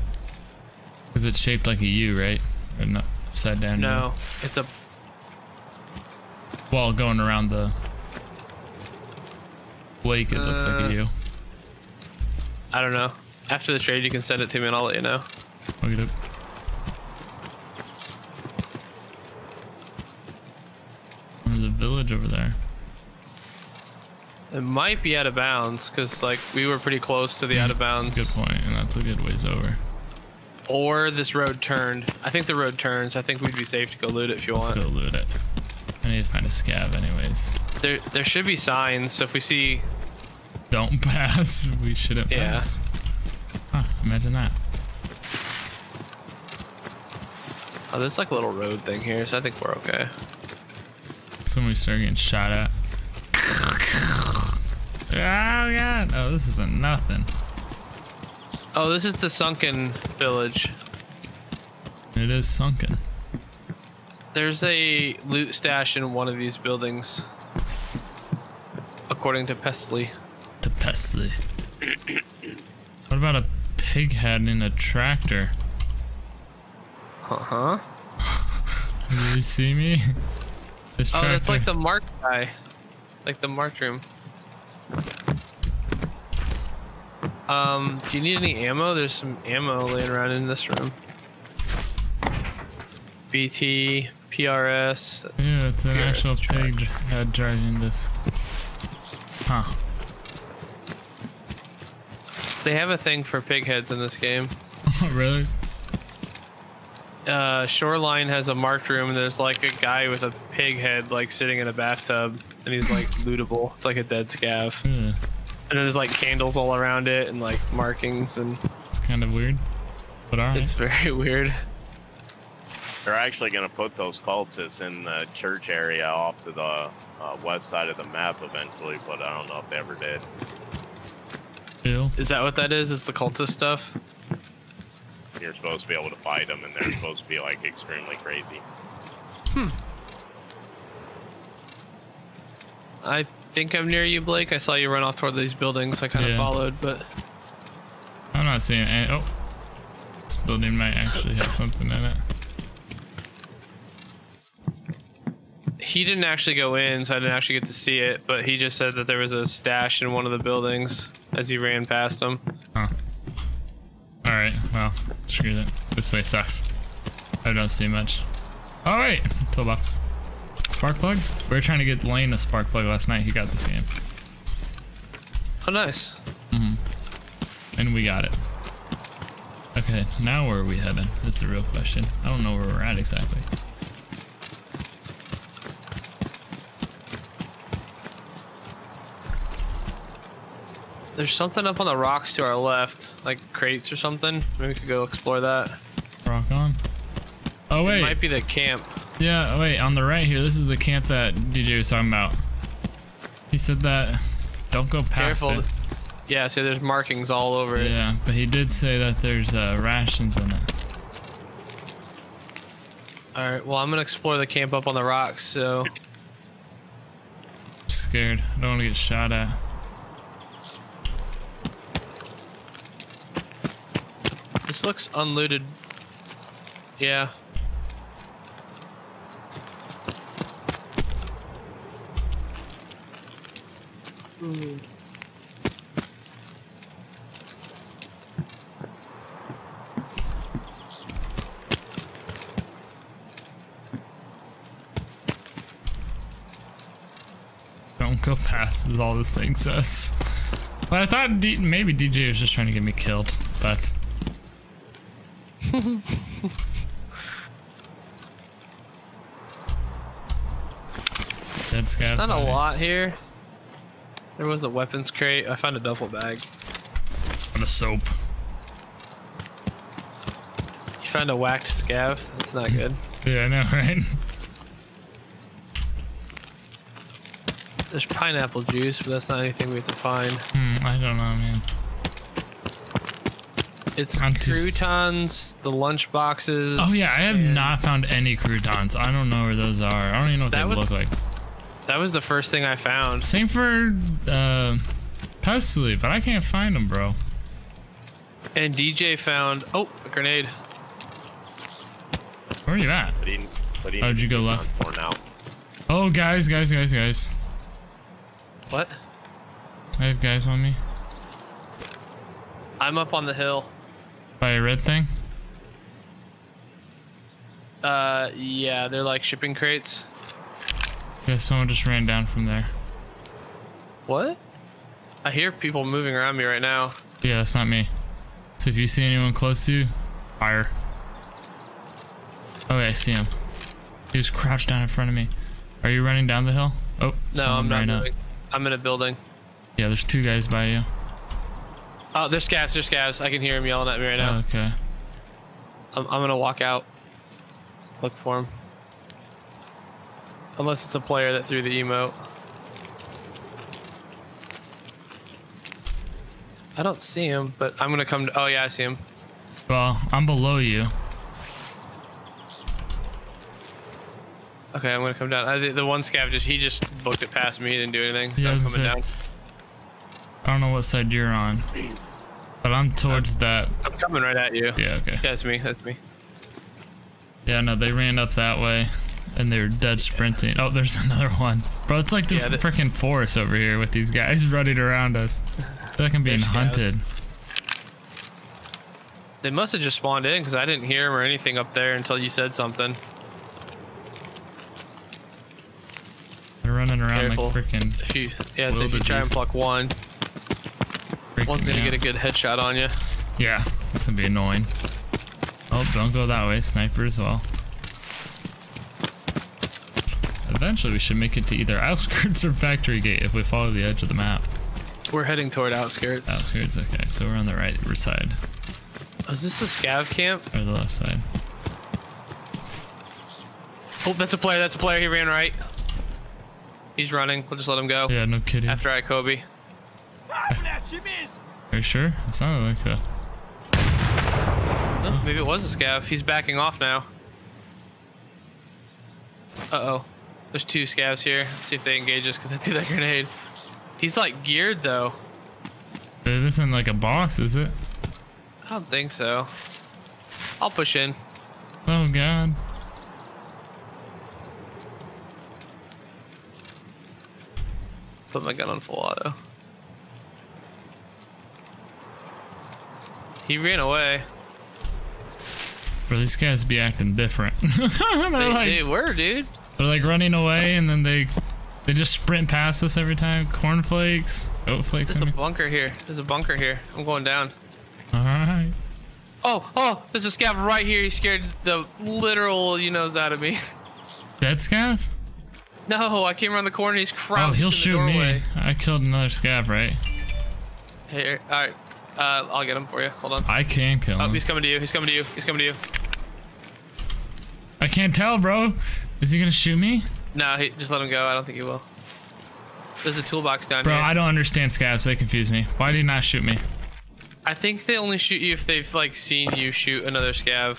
Because it's shaped like a U, right? Or not upside down. U. No, it's a. Well, going around the lake, it looks like Uh, I don't know. After the trade, you can send it to me and I'll let you know. Look it. There's a village over there. It might be out of bounds because like we were pretty close to the out of bounds. Good point, and that's a good ways over. Or this road turned. I think the road turns. I think we'd be safe to go loot it if you Let's want. go loot it. I need to find a scav, anyways. There, there should be signs. So if we see, Don't pass. We shouldn't Yeah. pass. Huh, imagine that. oh, there's like a little road thing here, so I think we're okay. That's when we start getting shot at. Oh god! Oh, this isn't nothing. Oh, this is the sunken village. It is sunken. There's a loot stash in one of these buildings, according to Pestily. To Pestily. what about a pig head in a tractor? Uh huh. Do you see me? This Oh, tractor. that's like the mark guy, like the marked room. Um, do you need any ammo? There's some ammo laying around in this room. BT, PRS. that's- Yeah, it's an actual pig head driving this. Huh. They have a thing for pig heads in this game. really? Uh, Shoreline has a marked room. There's like a guy with a pig head, like sitting in a bathtub, and he's like lootable. It's like a dead scav. Yeah, And then there's like candles all around it and like markings, and it's kind of weird. But alright. it's very weird. They're actually going to put those cultists in the church area off to the uh, west side of the map eventually, but I don't know if they ever did. Ew. Is that what that is? Is the cultist stuff? You're supposed to be able to fight them, and they're supposed to be like extremely crazy. Hmm. I think I'm near you, Blake. I saw you run off toward these buildings. I kind of Yeah. followed, but I'm not seeing any. Oh. This building might actually have something in it. He didn't actually go in, so I didn't actually get to see it. But he just said that there was a stash in one of the buildings as he ran past them. Huh. Alright, well, screw that. This way sucks. I don't see much. Alright, toolbox. Spark plug? We were trying to get Lane a spark plug last night. He got this game. Oh, nice. Mm-hmm. And we got it. Okay, now where are we heading? Is the real question. I don't know where we're at exactly. There's something up on the rocks to our left, like crates or something. Maybe we could go explore that. Rock on. Oh wait. It might be the camp. yeah, oh, wait. On the right here, this is the camp that DJ was talking about. He said that don't go past Careful. it. Yeah, so there's markings all over it. Yeah, but he did say that there's uh, rations in it. All right. Well, I'm gonna explore the camp up on the rocks. So I'm scared. I don't want to get shot at. This looks unlooted. Yeah. Hmm. Don't go past is all this thing says. But I thought D- maybe DJ was just trying to get me killed, but dead scav. Not a lot here. There was a weapons crate. I found a duffel bag. And a soap. You found a whacked scav. That's not good. Yeah, I know, right? There's pineapple juice, but that's not anything we have to find. Hmm, I don't know, man. It's I'm too s- croutons, the lunch boxes. Oh yeah, I have and not found any croutons. I don't know where those are. I don't even know what That they was- look like. That was the first thing I found. Same for uh, Pestily, but I can't find them, bro. And DJ found oh a grenade. Where are you at? What do you, what do you Oh, need did you go left? For now? Oh, guys, guys, guys, guys. What? I have guys on me. I'm up on the hill. By a red thing? Uh, yeah, they're like shipping crates. Yeah, someone just ran down from there. What? I hear people moving around me right now. Yeah, that's not me. So if you see anyone close to you, fire. Oh, wait, I see him. He was crouched down in front of me. Are you running down the hill? Oh, No, I'm not up. I'm in a building. Yeah, there's two guys by you. Oh, there's scavs. There's scavs. I can hear him yelling at me right now. Oh, okay. I'm, I'm gonna walk out. Look for him. Unless it's a player that threw the emote. I don't see him, but I'm gonna come. To, oh yeah, I see him. Well, I'm below you. Okay, I'm gonna come down. I, the- one scav just he just booked it past me. He didn't do anything. So Yeah, I'm coming down. I don't know what side you're on. But I'm towards that. I'm coming right at you. Yeah, okay. That's me. That's me. Yeah, no, they ran up that way. And they're dead sprinting. Oh, there's another one. Bro, it's like the Yeah, freaking forest over here with these guys running around us. I feel like I'm being hunted. They must have just spawned in because I didn't hear them or anything up there until you said something. They're running around Careful. like freaking If you, yeah, so if you try and pluck one, one's gonna get a good headshot on you. Yeah, that's gonna be annoying. Oh, don't go that way. Sniper as well. Eventually, we should make it to either outskirts or factory gate if we follow the edge of the map. We're heading toward outskirts. Outskirts, okay. So we're on the right side Oh, is this the scav camp? or the left side. Oh, that's a player. That's a player. He ran right. He's running. We'll just let him go. Yeah, no kidding. After I Kobe. Are you sure? It sounded like a. Oh, maybe it was a scav. He's backing off now. Uh oh. There's two scavs here. Let's see if they engage us because I threw that grenade. He's like geared though. It isn't like a boss, is it? I don't think so. I'll push in. Oh god. Put my gun on full auto. He ran away. Bro, these guys be acting different. they're like they were, dude. they're like running away and then they they just sprint past us every time. Cornflakes, oat flakes. There's I a mean. bunker here. There's a bunker here. I'm going down. All right. Oh, oh, there's a scav right here. He scared the literal you knows out of me. Dead scav? No, I came around the corner. He's oh, crouched Oh, he'll shoot doorway. me. I killed another scav, right? Here, all right. Uh, I'll get him for you. Hold on. I can kill Oh, him. he's coming to you. He's coming to you. He's coming to you. I can't tell, bro. Is he gonna shoot me? No, he, just let him go. I don't think he will. There's a toolbox down Bro, here. Bro, I don't understand scavs. They confuse me. Why did he not shoot me? I think they only shoot you if they've like seen you shoot another scav.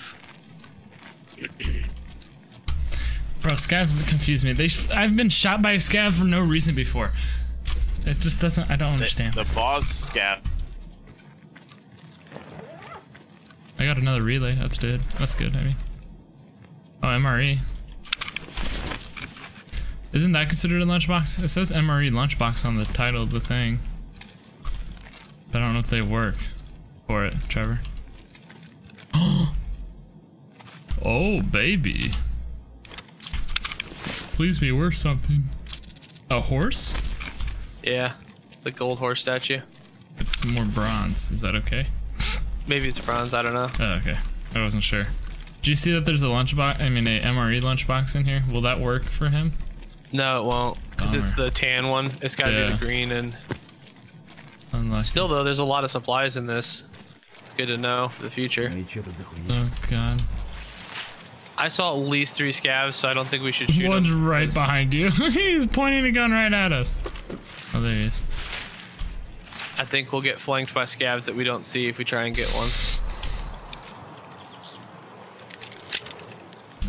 Bro, scavs confuse me. They, sh- I've been shot by a scav for no reason before. It just doesn't. I don't understand. The boss scav. I got another relay. That's good. That's good. I mean. Oh, MRE. Isn't that considered a lunchbox? It says MRE lunchbox on the title of the thing. But I don't know if they work for it, Trevor. oh, baby. Please be worth something. A horse? Yeah, the gold horse statue. It's more bronze. Is that okay? Maybe it's bronze. I don't know. Oh, okay. I wasn't sure. Do you see that there's a lunchbox? I mean, a MRE lunchbox in here. Will that work for him? No, it won't. Because it's the tan one. It's got to Yeah. be the green. And Unlucky. still, though, there's a lot of supplies in this. It's good to know for the future. Oh god. I saw at least three scavs, so I don't think we should shoot One's them, right 'cause behind you. He's pointing a gun right at us. Oh, there he is. I think we'll get flanked by scavs that we don't see if we try and get one.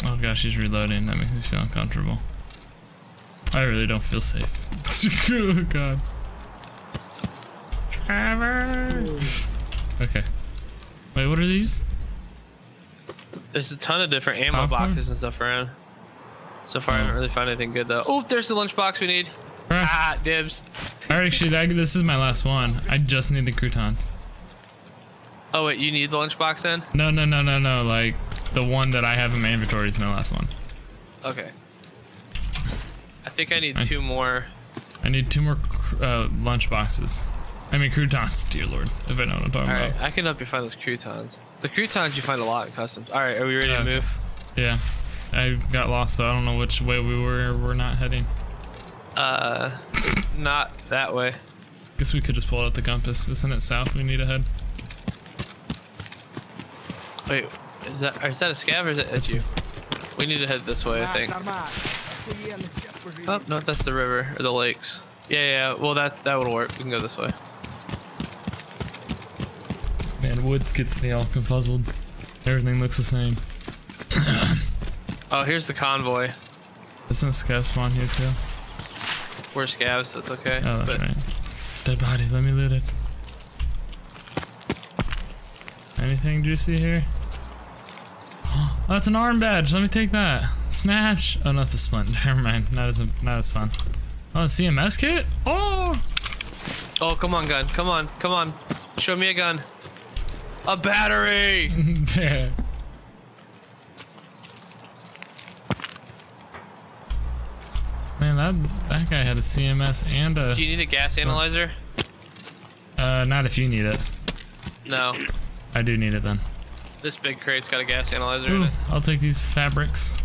Oh gosh, he's reloading. That makes me feel uncomfortable. I really don't feel safe. oh god. forever. Okay. Wait, what are these? There's a ton of different ammo Popcorn? boxes and stuff around. So far, I oh. haven't Oh. really found anything good though. Oh, there's the lunchbox we need. Bruh. Ah, dibs. Alright, actually, that, this is my last one. I just need the croutons. Oh wait, you need the lunchbox then? No, no, no, no, no. Like the one that I have in my inventory is my last one. Okay. I think I need I- two more. I need two more uh, lunch boxes. I mean croutons. Dear Lord, if I know what I'm talking All right, about. I can help you find those croutons. The croutons you find a lot in customs. All right, are we ready to move? Yeah, I got lost, so I don't know which way we were. We're not heading. Uh, not that way. Guess we could just pull out the compass. Isn't it south? We need to head. Wait, is that is that a scav or is that you? We need to head this way, I think. Oh no, that's the river or the lakes. Yeah, yeah. Well, that that would work. We can go this way. Man, woods gets me all confuzzled. Everything looks the same. Oh, here's the convoy. Isn't a scav spawn here too? We're scavs, it's okay. Oh, that's but right. Dead body. Let me loot it. Anything juicy here? Oh, that's an arm badge. Let me take that. Snatch. Oh, no, it's a splint. Never mind. Not as not as fun. Oh, CMS kit. Oh. Oh, come on, gun. Come on, come on. Show me a gun. A battery. Yeah. Man, that that guy had a CMS and a. Do you need a gas Sure. analyzer? Uh, not if you need it. No. I do need it then. This big crate's got a gas analyzer in it. I'll take these fabrics.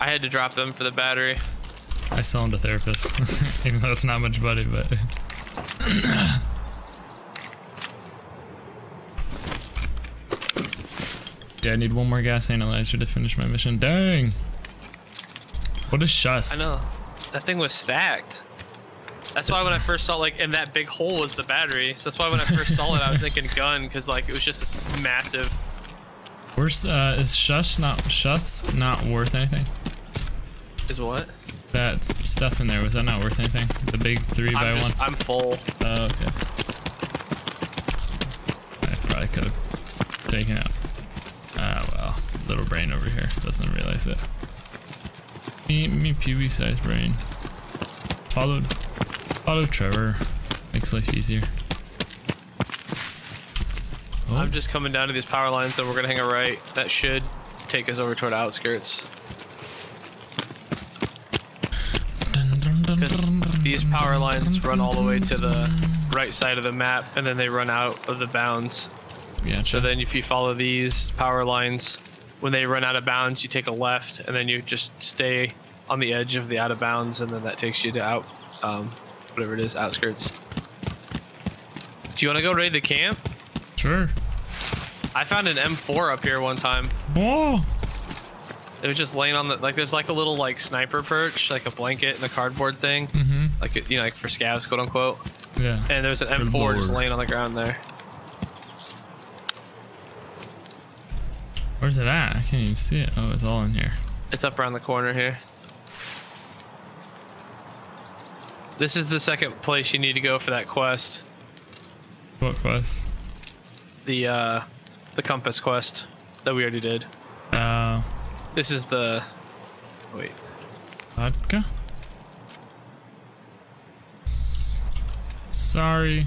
I had to drop them for the battery. I sell them to therapists, even though it's not much money, but. yeah, I need one more gas analyzer to finish my mission. Dang! What is Shuss? I know. That thing was stacked. That's why when I first saw like, and that big hole was the battery. So that's why when I first saw it, I was thinking gun because like it was just massive. Where's uh is Shush not Shuss not worth anything? Is what? That stuff in there was that not worth anything? The big three by I'm, one. just, I'm full. Oh, okay. I probably could have taken out. Ah, well. Little brain over here doesn't realize it. Me, me puby sized brain. Follow, follow Trevor. Makes life easier. Oh, I'm just coming down to these power lines, so we're gonna hang a right. That should take us over toward outskirts. dun, dun, these power lines run all the way to the right side of the map, and then they run out of the bounds. Gotcha. So then, if you follow these power lines, when they run out of bounds, you take a left, and then you just stay on the edge of the out of bounds, and then that takes you to out, um, whatever it is, outskirts. Do you want to go raid the camp? Sure. I found an M4 up here one time. Whoa! It was just laying on the like. There's like a little like sniper perch, like a blanket and a cardboard thing, Mm-hmm. like you know, like for scavs, quote unquote. Yeah. And there's an For M4 just laying on the ground there. Where's it at? I can't even see it. Oh, it's all in here. It's up around the corner here. This is the second place you need to go for that quest. What quest? The uh the compass quest that we already did. Uh, This is the wait. vodka? S- sorry.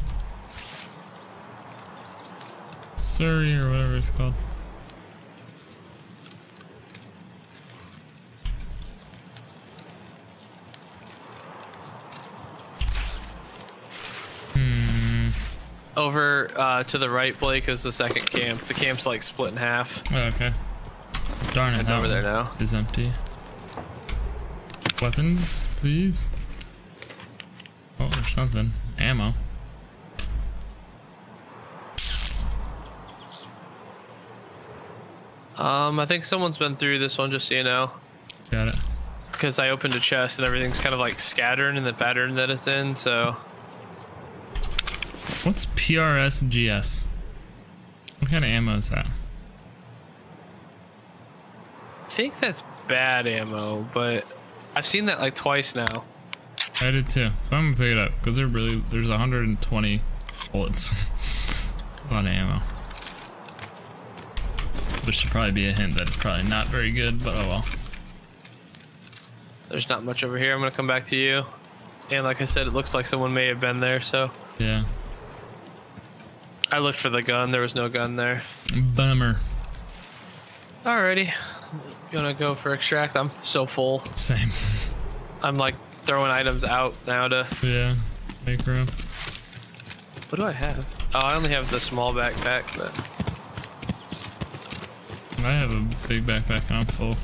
Surrey or whatever it's called. Over uh, to the right, Blake, is the second camp. The camp's like split in half. Oh, okay. Darn it. Over there now. Is empty. Weapons, please. Oh, or something. Ammo. Um, I think someone's been through this one, just so you know. Got it. Because I opened a chest and everything's kind of like scattered in the pattern that it's in, so. What's PRSGS? What kind of ammo is that? I think that's bad ammo, but I've seen that like twice now. I did too. So I'm gonna pick it up because they're really there's 120 bullets. a lot of ammo. Which should probably be a hint that it's probably not very good, but oh well. There's not much over here. I'm gonna come back to you. And like I said, it looks like someone may have been there, so Yeah. I looked for the gun. There was no gun there. Bummer. Alrighty. You wanna go for extract? I'm so full. Same. I'm like throwing items out now to. yeah. Make room. What do I have? Oh, I only have the small backpack, but I have a big backpack and I'm full.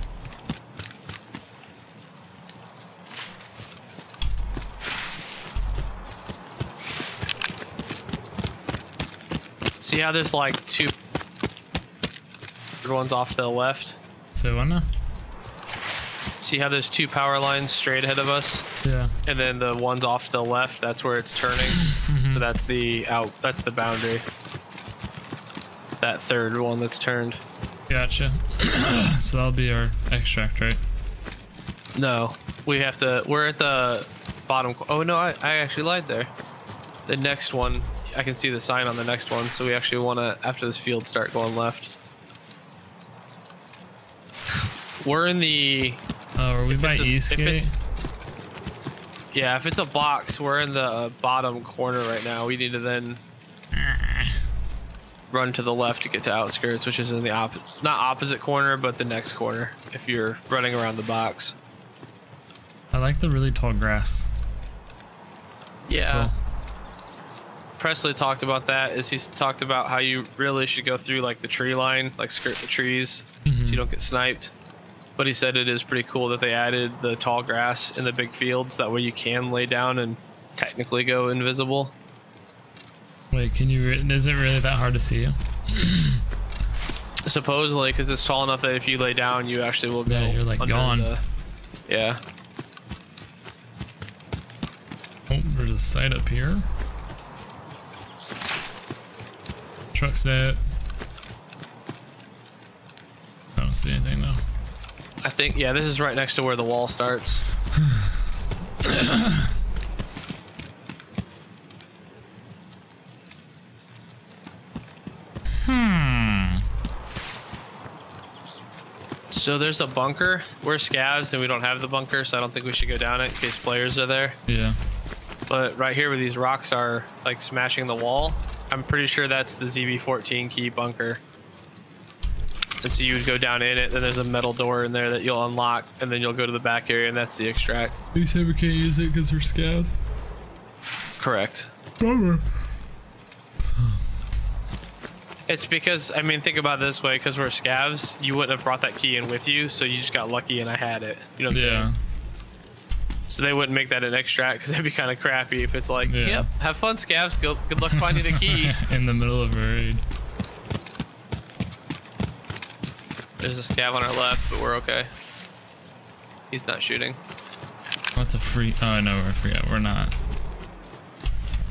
See how there's like two ones off to the left. So what now? See how there's two power lines straight ahead of us, Yeah. and then the ones off to the left. That's where it's turning. mm -hmm. So that's the out. That's the boundary. That third one that's turned. Gotcha. so that'll be our extract, right? No, we have to. We're at the bottom. Oh no, I, I actually lied there. The next one, I can see the sign on the next one. So we actually want to, after this field, start going left. We're in the. Oh, are we by it's a- if Eastgate? Yeah, if it's a box, we're in the uh, bottom corner right now. We need to then run to the left to get to outskirts, which is in the opposite, not opposite corner, but the next corner. If you're running around the box. I like the really tall grass. It's Yeah. cool. Pestily talked about that. Is he's talked about how you really should go through like the tree line, like skirt the trees, Mhm. so you don't get sniped. But he said it is pretty cool that they added the tall grass in the big fields. That way you can lay down and technically go invisible. Wait, can you? Re- is it really that hard to see you? Supposedly, because it's tall enough that if you lay down, you actually will go. Yeah, you're, like, gone. the- yeah. Oh, there's a site up here. Truck's dead. I don't see anything though. I think yeah, this is right next to where the wall starts. Hmm. So there's a bunker. We're scavs and we don't have the bunker, so I don't think we should go down it in case players are there. Yeah. But right here where these rocks are like smashing the wall, I'm pretty sure that's the ZB14 key bunker. And so you would go down in it, then there's a metal door in there that you'll unlock, and then you'll go to the back area, and that's the extract. You said we can't use it because we're scavs. Correct. Bummer. It's because I mean, think about it this way: because we're scavs, you wouldn't have brought that key in with you, so you just got lucky, and I had it. You know what I'm Yeah. saying? So they wouldn't make that an extract because that'd be kind of crappy if it's like, Yeah. "Yep, have fun, scavs. Good, good luck finding the key." In the middle of a raid. There's a scav on our left, but we're okay. He's not shooting. That's a free. Oh no, I forgot. We're not.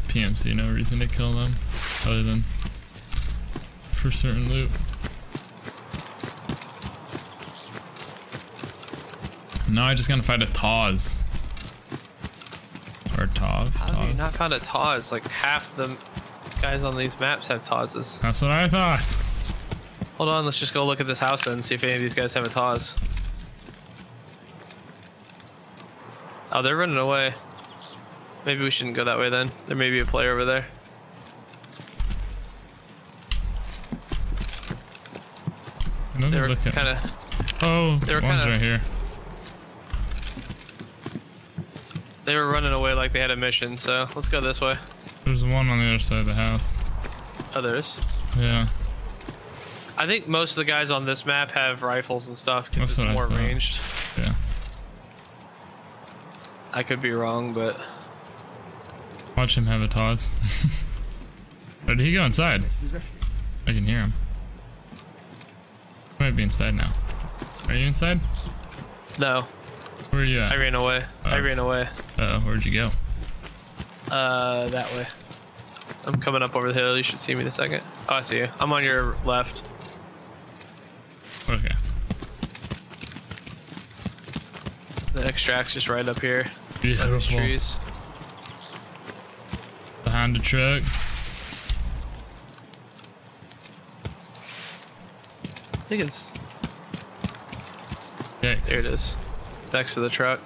PMC, no reason to kill them, other than for certain loot. Now I just gotta fight a TOZ. Or Tav. How have you not found a TOZ? Like half the guys on these maps have Tazes. That's what I thought. Hold on, let's just go look at this house and see if any of these guys have a TOZ. Oh, they're running away. Maybe we shouldn't go that way then. There may be a player over there. Let me They were kind of. oh, they were one's kinda- right here. They were running away like they had a mission. So let's go this way. There's one on the other side of the house. Oh, Others. Yeah. I think most of the guys on this map have rifles and stuff because it's more ranged. Yeah. I could be wrong, but Watch him have a toss. or did he go inside? I can hear him. He might be inside now. Are you inside? no, Where are you at? I ran away. I Oh. ran away. Uh, where'd you go? Uh, that way. I'm coming up over the hill. You should see me in a second. Oh, I see you. I'm on your left. Okay. The extract's just right up here. Beautiful. trees. Behind the truck. I think it's Yeah, there. It is next to the truck.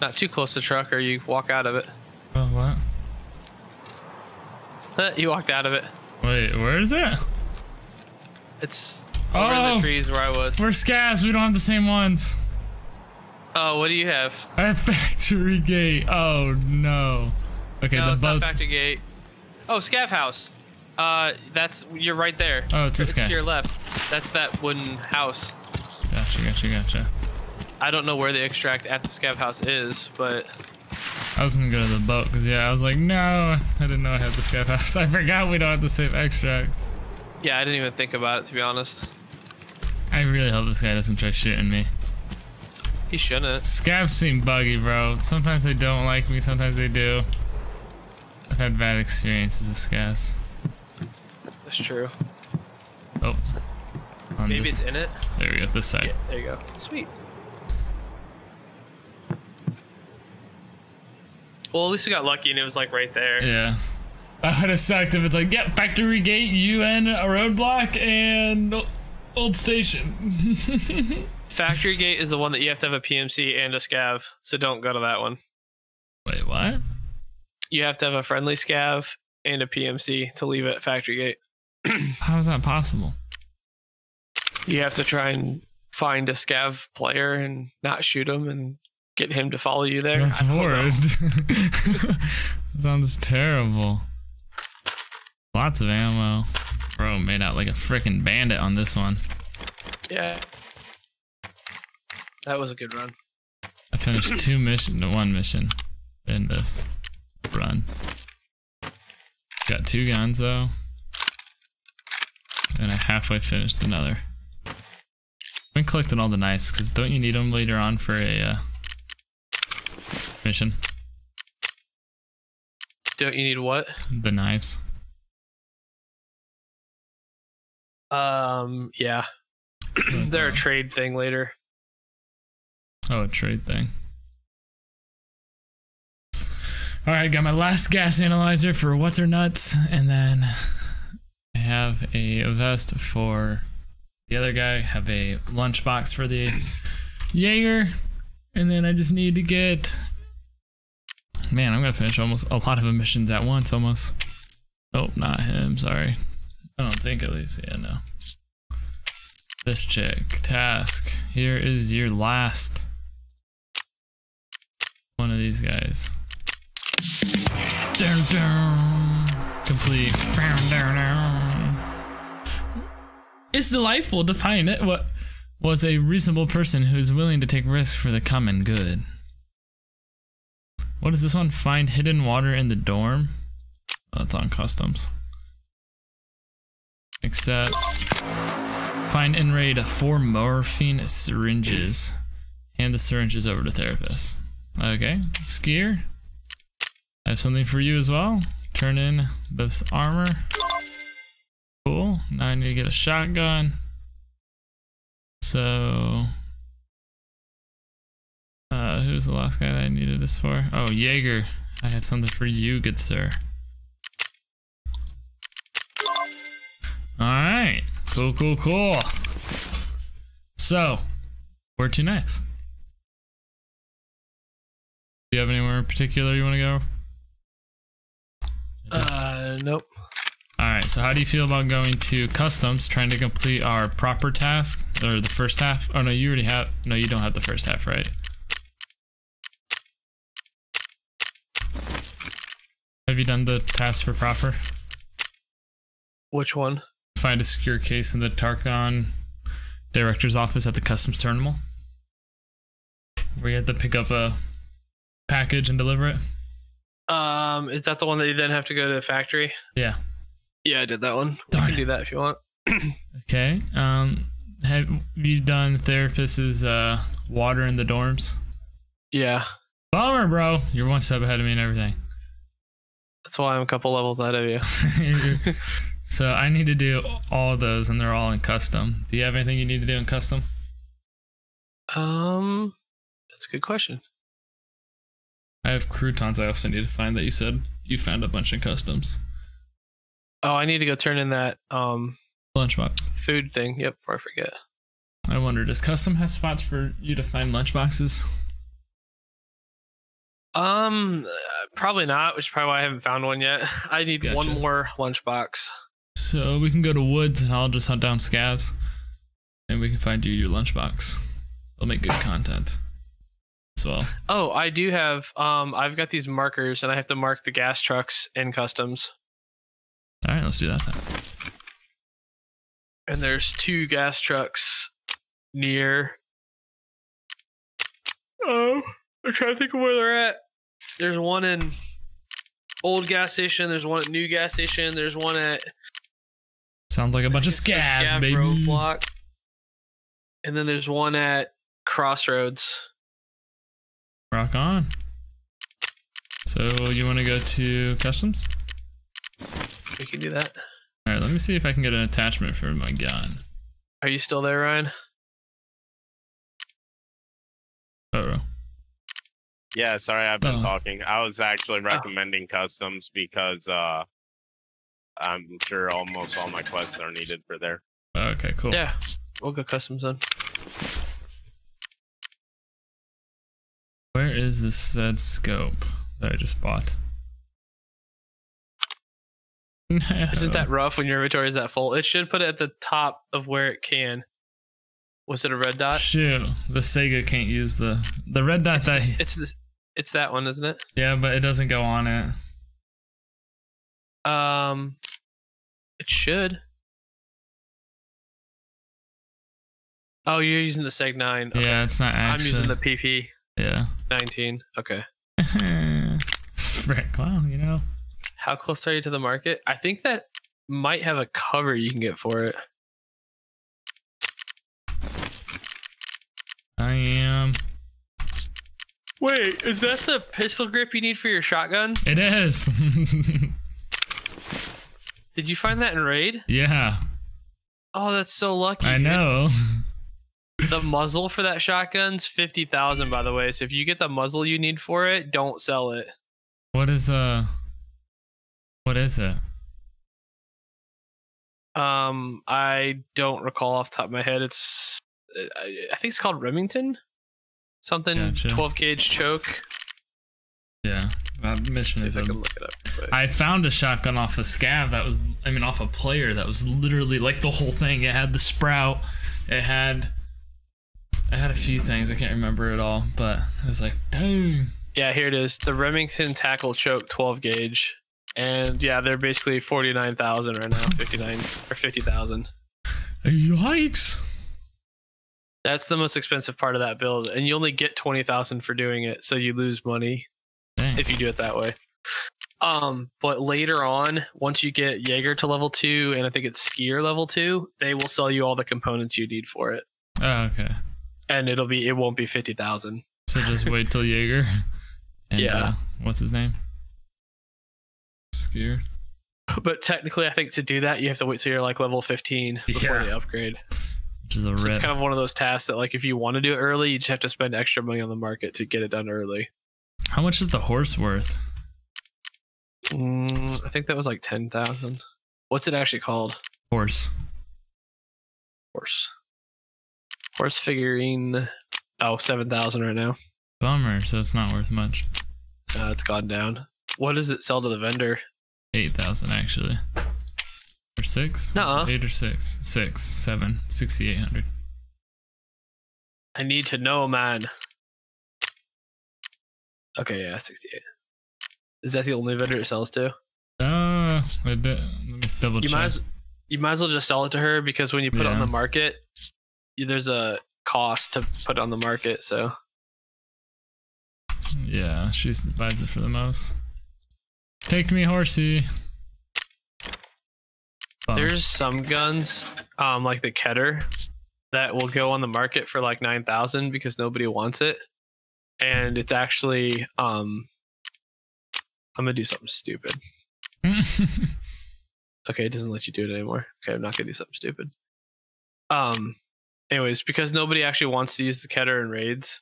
Not too close to the truck, or you walk out of it. Oh, what? You walked out of it. Wait, where is it? It's over Oh. the trees where I was. We're scavs. We don't have the same ones. Oh, what do you have? I have factory gate. Oh no. Okay, no, the it's not. Factory Gate. Oh, Scav House. Uh, that's you're right there. Oh, it's this to guy. your left. That's that wooden house. Gotcha, gotcha, gotcha. I don't know where the extract at the Scav House is, but I was gonna go to the boat because yeah, I was like, no, I didn't know I had the scav house. I forgot we don't have the same extracts. yeah, I didn't even think about it to be honest. I really hope this guy doesn't try shooting me. He shouldn't. Scavs seem buggy, bro. Sometimes they don't like me, sometimes they do. I've had bad experiences with scavs. That's true. Oh. On Maybe this- it's in it. There we go, this side. Yeah, there you go. Sweet. Well, at least we got lucky and it was like right there. Yeah. That would have sucked if it's like, yep, factory gate, UN, a roadblock, and old station. Factory Gate is the one that you have to have a PMC and a Scav, so don't go to that one. Wait, what? You have to have a friendly Scav and a PMC to leave at Factory Gate. How is that possible? You have to try and find a Scav player and not shoot him and get him to follow you there. That's I don't know. horrid. Sounds terrible. Lots of ammo. Bro made out like a freaking bandit on this one. Yeah. That was a good run. I finished two mission, no, one mission in this run. Got two guns though. And I halfway finished another. Been collecting all the knives because don't you need them later on for a uh, mission? Don't you need what? The knives. Um, yeah. They're a trade thing later. Oh, a trade thing. All right, got my last gas analyzer for what's her nuts, and then I have a vest for the other guy. Have a lunchbox for the Jaeger, and then I just need to get. Man, I'm gonna finish almost a lot of emissions at once, almost. Oh, not him. Sorry. I don't think at least. Yeah, no. This chick task. Here is your last one of these guys. Dun, dun. Complete. Dun. It's delightful to find it. What was a reasonable person who's willing to take risks for the common good. What is this one? Find hidden water in the dorm. Oh, on customs. Except find and raid four morphine syringes. Hand the syringes over to therapist. Okay, skier. I have something for you as well. Turn in this armor. Cool. Now I need to get a shotgun. So, uh, who's the last guy that I needed this for? Oh, Jaeger. I had something for you, good sir. Alright. Cool, cool, cool. So, where to next? Do you have anywhere in particular you want to go? Uh, nope. Alright, so how do you feel about going to customs, trying to complete our Prapor task? Or the first half? Oh no, you already have no you don't have the first half, right? Have you done the task for Prapor? Which one? Find a secure case in the Tarcone director's office at the customs terminal. Where you have to pick up a package and deliver it. Um, is that the one that you then have to go to the factory? Yeah. Yeah, I did that one. Darn you can it. do that if you want. Okay. Um have you done therapist's uh water in the dorms? Yeah, Bummer, bro. You're one step ahead of me and everything. that's why I'm a couple levels ahead of you. so I need to do all of those, and they're all in custom. Do you have anything you need to do in custom? Um, That's a good question. I have croutons. I also need to find that you said you found a bunch in customs Oh, I need to go turn in that um lunchbox. food thing. Yep, before I forget. I wonder, does custom have spots for you to find lunchboxes? Um, probably not, which is probably why I haven't found one yet. I need one more lunchbox. So we can go to woods and I'll just hunt down scavs, and we can find you your lunchbox. It'll make good content as well. Oh, I do have. Um, I've got these markers, and I have to mark the gas trucks in customs. All right, let's do that then. And there's two gas trucks near. Oh, I'm trying to think of where they're at. There's one in old gas station. There's one at new gas station. There's one at Sounds like a bunch of it's the scavs, Scav baby. roadblock. And then there's one at Crossroads. Rock on. So you want to go to customs? We can do that. All right, let me see if I can get an attachment for my gun. Are you still there, Ryan? Oh, Yeah, sorry, I've been Oh. talking. I was actually recommending customs because uh, I'm sure almost all my quests are needed for there. okay, cool. Yeah, we'll go customs then. Where is this said scope that I just bought? Isn't that rough when your inventory is that full? It should put it at the top of where it can. Was it a red dot? Shoot, the Saiga can't use the the red dot It's, that. this- it's this. It's that one, isn't it? Yeah, but it doesn't go on it. Um, it should. Oh, you're using the Saiga nine. Okay. Yeah, it's not I'm using the PP Yeah. nineteen. Okay. Frick, well, you know. How close are you to the market? I think that might have a cover you can get for it. I am. Wait, is that the pistol grip you need for your shotgun? It is. Did you find that in raid? yeah, Oh, that's so lucky. I dude. know. The muzzle for that shotgun's fifty thousand, by the way. So if you get the muzzle you need for it, don't sell it. What is uh? What is it? Um, I don't recall off the top of my head. It's, I, I think it's called Remington, something Gotcha. twelve gauge choke. Yeah, that mission is. I A, can look it up. I found a shotgun off a scav that was, I mean, off a player that was literally like the whole thing. It had the sprout. It had. I had a few things I can't remember it all, but I was like, dang. yeah, here it is. The Remington tactical choke twelve gauge, and yeah, they're basically forty nine thousand right now, fifty nine or fifty thousand. Yikes! That's the most expensive part of that build, and you only get twenty thousand for doing it, so you lose money Dang. if you do it that way. Um, but later on, once you get Jaeger to level two, and I think it's Skier level two, they will sell you all the components you need for it, Oh, okay. and it'll be it won't be fifty thousand. So just wait till Jaeger. And, Yeah. Uh, what's his name? Skier. But technically, I think to do that, you have to wait till you're like level fifteen before Yeah. they upgrade. Which is a So it's kind of one of those tasks that, like, if you want to do it early, you just have to spend extra money on the market to get it done early. How much is the horse worth? Mm, I think that was like ten thousand. What's it actually called? Horse. Horse. Horse figurine. Oh, 7,000 right now. Bummer. So it's not worth much. Uh, it's gone down. What does it sell to the vendor? Eight thousand actually. Or six? Was. Eight or six? Six, seven, sixty-eight hundred. I need to know, man. Okay, yeah, 68. Is that the only vendor it sells to? Uh, I bet- let me double You check. might as you might as well just sell it to her because when you put it on the market, you- there's a cost to put it on the market. So Yeah, she buys it for the most. Take me, horsey. There's some guns, um, like the Kedr, that will go on the market for like nine thousand because nobody wants it, and it's actually um. I'm gonna do something stupid. Okay, it doesn't let you do it anymore. Okay, I'm not gonna do something stupid. Um, anyways, because nobody actually wants to use the Kedr in raids,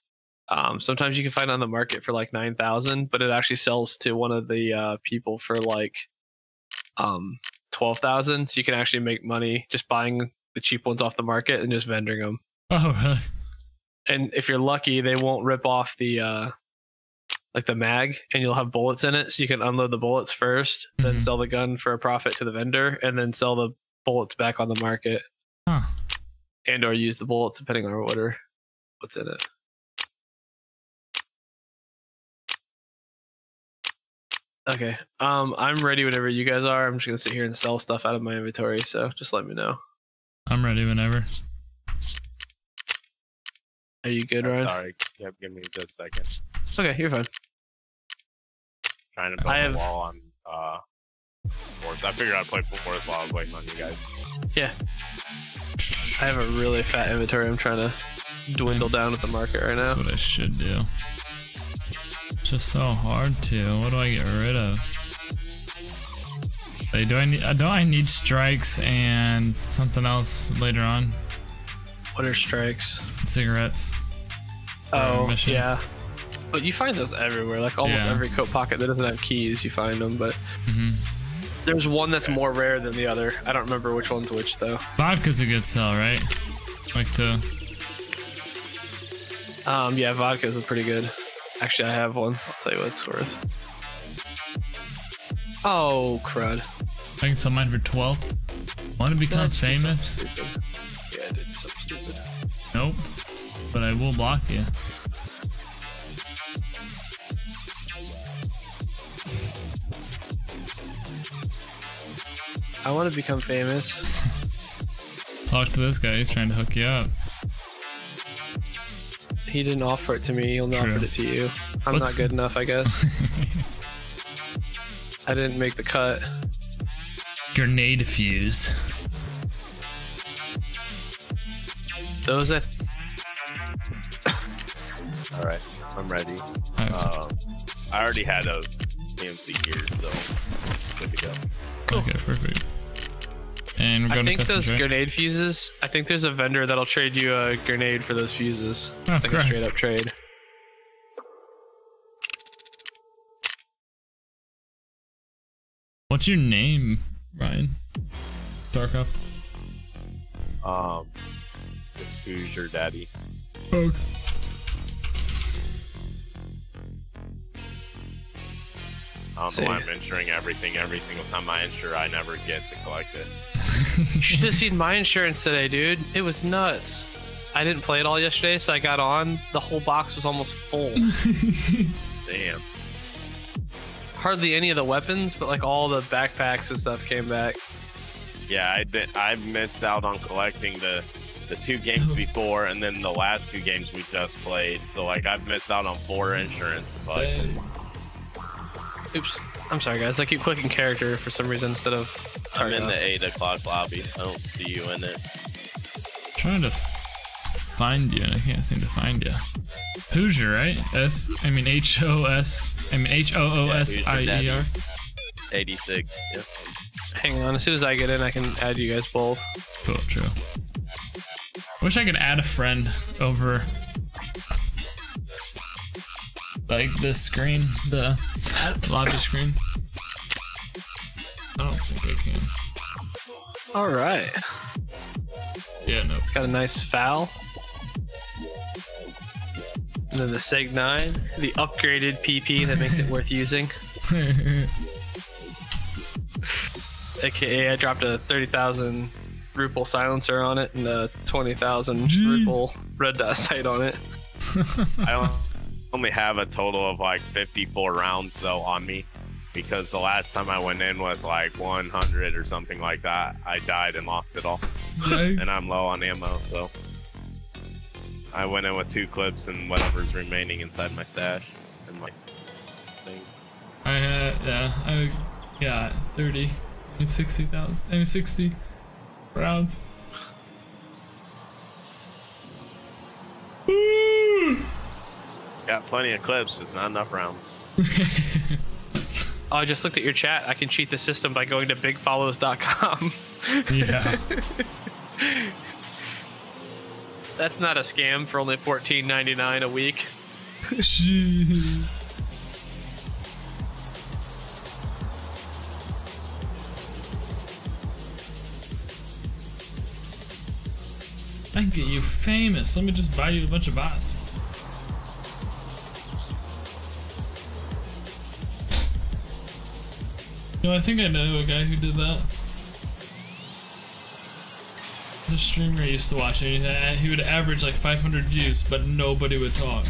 Um, sometimes you can find it on the market for like nine thousand, but it actually sells to one of the uh, people for like um twelve thousand. So you can actually make money just buying the cheap ones off the market and just vending them. Oh, really? And if you're lucky, they won't rip off the uh like the mag, and you'll have bullets in it, so you can unload the bullets 1st then Mhm. sell the gun for a profit to the vendor, and then sell the bullets back on the market, Huh. and or use the bullets depending on what are what's in it. Okay. Um, I'm ready whenever you guys are. I'm just gonna sit here and sell stuff out of my inventory. So just let me know. I'm ready whenever. Are you good, I'm Ryan? sorry. Yep, give me just a second. Okay, you're fine. Trying to build I a have- wall on uh Forest. I figured I'd play Forest while I was waiting on you guys. Yeah. I have a really fat inventory. I'm trying to dwindle down at the market right now. That's what I should do. It's just so hard to. What do I get rid of? Wait, do I need? Uh, don't I need strikes and something else later on? What are strikes? Cigarettes. Oh, yeah. But you find those everywhere. Like almost Yeah. every coat pocket that doesn't have keys, you find them. But hmm there's one that's more rare than the other. I don't remember which one's which though. Vodka's a good sell, right? Like to. Um, yeah, vodka's a pretty good. Actually, I have one. I'll tell you what it's worth. Oh crud! I can sell mine for twelve. Want to become That's famous? Yeah, I did something stupid. Nope. But I will block you. I want to become famous. Talk to this guy. He's trying to hook you up. He didn't offer it to me. He'll True. offered it to you. I'm What's- not good enough, I guess. I didn't make the cut. Grenade fuse. Those that All right, I'm ready. Nice. Um, I already had a CMS here, so good to go. cool. Okay, perfect. And we're I think to those grenade fuses. I think there's a vendor that'll trade you a grenade for those fuses. Oh, like a correct. straight up trade. What's your name, Ryan? Darkoff. Um, it's who's your daddy? Oh. I don't See. know why I'm insuring everything. Every single time I insure, I never get to collect it. You should have seen my insurance today, dude. It was nuts. I didn't play it all yesterday, so I got on. The whole box was almost full. Damn. Hardly any of the weapons, but like all the backpacks and stuff came back. Yeah, I did. I missed out on collecting the the two games before, and then the last two games we just played. So like, I've missed out on four insurance. But Oops. I'm sorry, guys. I keep clicking character for some reason instead of. I'm in target. the eight o'clock lobby. I don't see you in it. trying to find you, and I can't seem to find you. Hoosier, right? S. I mean H O S. I mean H O O S I E R. 86. Yeah. Hang on. As soon as I get in, I can add you guys both. Cool, true. Wish I could add a friend over like this screen, the lobby screen. I don't think I can. All right. Yeah, no. Got a nice foul. And then the Saiga 9, the upgraded PP that makes it worth using. AKA, I dropped a 30,000 Rupal silencer on it and a 20,000 Gee. Rupal red dot sight on it. I don't- only have a total of like 54 rounds though on me because the last time I went in with like 100 or something like that, I died and lost it all, and I'm low on ammo. So I went in with two clips and whatever's remaining inside my stash and my thing. I had, yeah, I got 30, I mean 60,000, I mean 60 rounds. Got plenty of clips, It's not enough rounds. Oh, I just looked at your chat. I can cheat the system by going to bigfollows.com. yeah. That's not a scam for only $14.99 a week. Jeez. I can get you famous. Let me just buy you a bunch of bots. Know, I think I know a guy who did that. A streamer I used to watch, and he- would average like 500 views, but nobody would talk.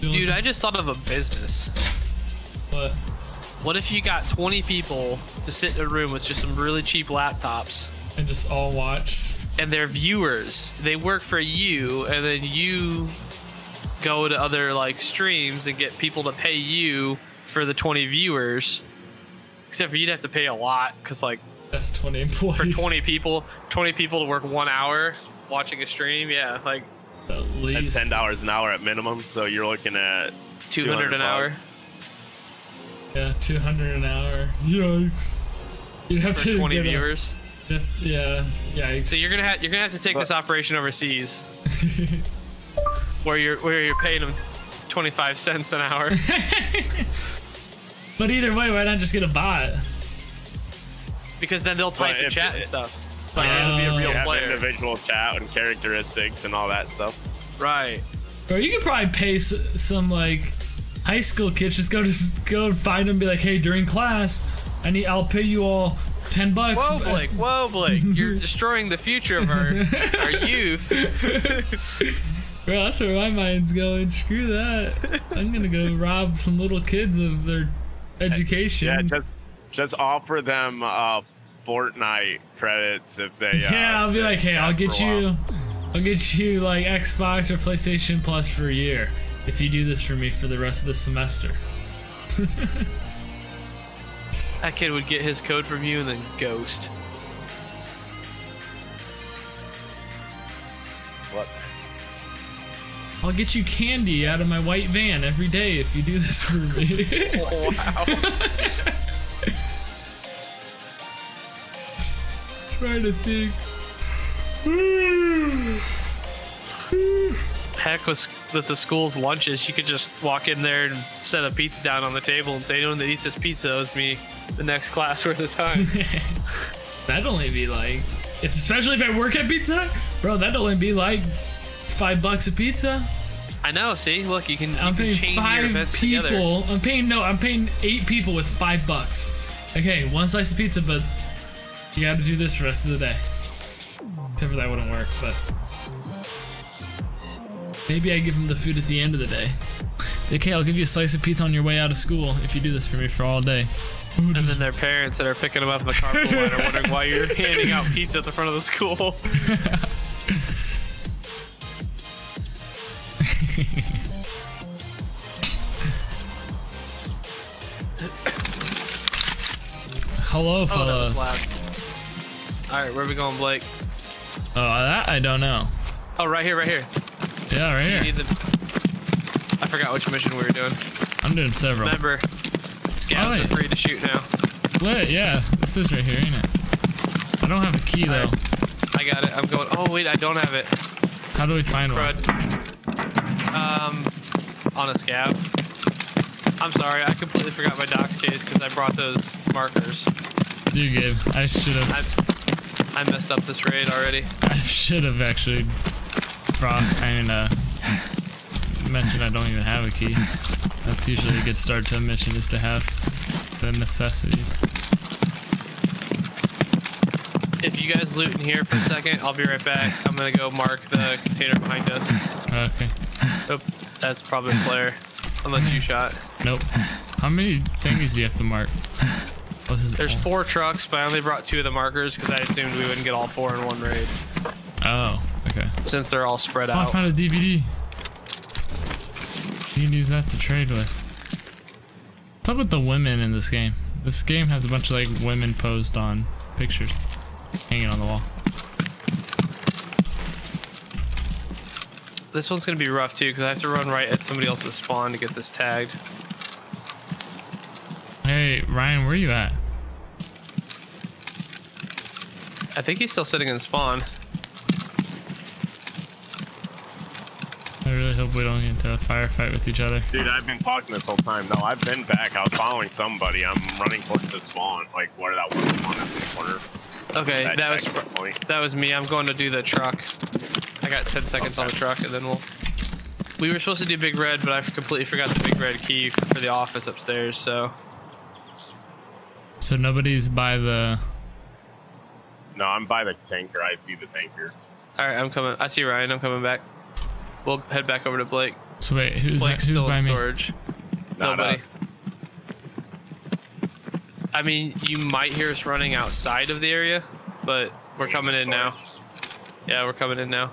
The Dude, I just thought of a business. but What if you got 20 people to sit in a room with just some really cheap laptops and just all watch. and they're viewers? They work for you, and then you go to other like streams and get people to pay you for the 20 viewers. Except for you'd have to pay a lot because like That's 20 employees. for 20 people, 20 people to work one hour watching a stream, yeah, like at At least. ten dollars an hour at minimum, so you're looking at 200 an hour Yeah, 200 an hour. Yikes. You'd have for to 20 get a- viewers. if- yeah, yikes. So you're gonna have you're gonna have to take this operation overseas, where you're where you're paying them 25 cents an hour. but either way, why not just get a bot? because then they'll type But the chat it- and stuff. Oh. Like Oh. it'll be a you real have player, individual chat and characteristics and all that stuff. right? Or you could probably pay s- some like high school kids just go to s- go and find them, and be like, hey, during class, I need, I'll pay you all 10 bucks. Whoa, Blake! Whoa, Blake! You're destroying the future of our our youth. Bro, that's where my mind's going. Screw that. I'm gonna go rob some little kids of their education. Yeah, just just offer them uh, Fortnite credits if they. Uh, Yeah, I'll be like, hey, I'll get for a while. you, I'll get you like Xbox or PlayStation Plus for a year if you do this for me for the rest of the semester. That kid would get his code from you and then ghost. I'll get you candy out of my white van every day if you do this for me. Wow. Trying to think. Heck, with, with the school's lunches, you could just walk in there and set a pizza down on the table and say, anyone that eats this pizza owes me the next class worth of time. That'd only be like, if especially if I work at Pizza bro. That'd only be like five bucks a pizza. I know. See, look, you can, I'm can paying five events together. people. I'm paying no. I'm paying eight people with five bucks. Okay, one slice of pizza, but you got to do this the rest of the day. Except for that wouldn't work, but maybe I give them the food at the end of the day. Okay, I'll give you a slice of pizza on your way out of school if you do this for me for all day. And then their parents that are picking them up in the carpool line are wondering why you're handing out pizza at the front of the school. Hello, Oh, fellas. All right, where are we going, Blake? Oh, that I don't know. Oh, right here, right here. Yeah, right You here. the. I forgot which mission we were doing. I'm doing several. Remember, scavs Oh, are free to shoot now. Lit, yeah. This is right here, ain't it? I don't have a key though. Alright. I got it. I'm going. Oh wait, I don't have it. How do we find one? Um, on a scav. I'm sorry, I completely forgot my docs case because I brought those markers. You gave. I should have. I I messed up this raid already. I should have actually brought. I mean, uh, mentioned I don't even have a key. That's usually a good start to a mission is to have the necessities. If you guys loot in here for a second, I'll be right back. I'm gonna go mark the container behind us. Okay. Oh, that's probably a player. Unless you shot. Nope. How many things do you have to mark? There's four trucks, but I only brought two of the markers because I assumed we wouldn't get all four in one raid Oh, okay. since they're all spread Oh, I found a DVD. You can use that to trade with. What's up with the women in this game? This game has a bunch of like women posed on pictures hanging on the wall. This one's gonna be rough too because I have to run right at somebody else's spawn to get this tagged. Hey, Ryan, where are you at? I think he's still sitting in spawn. I really hope we don't get into a firefight with each other. Dude, I've been talking this whole time. No, I've been back. I was following somebody. I'm running towards the spawn, like where did that one spawn in the corner. Okay, That that was checkpoint. that was me. I'm going to do the truck. I got 10 seconds on the truck, and then we'll. We were supposed to do Big Red, but I completely forgot the Big Red key for the office upstairs. So So nobody's by the. No, I'm by the tanker. I see the tanker. all right, I'm coming. I see Ryan. I'm coming back. We'll head back over to Blake. So wait, who's Blake's who's still by in me? storage. Not Nobody. us. I mean, you might hear us running outside of the area, but we're coming in now. Yeah, we're coming in now.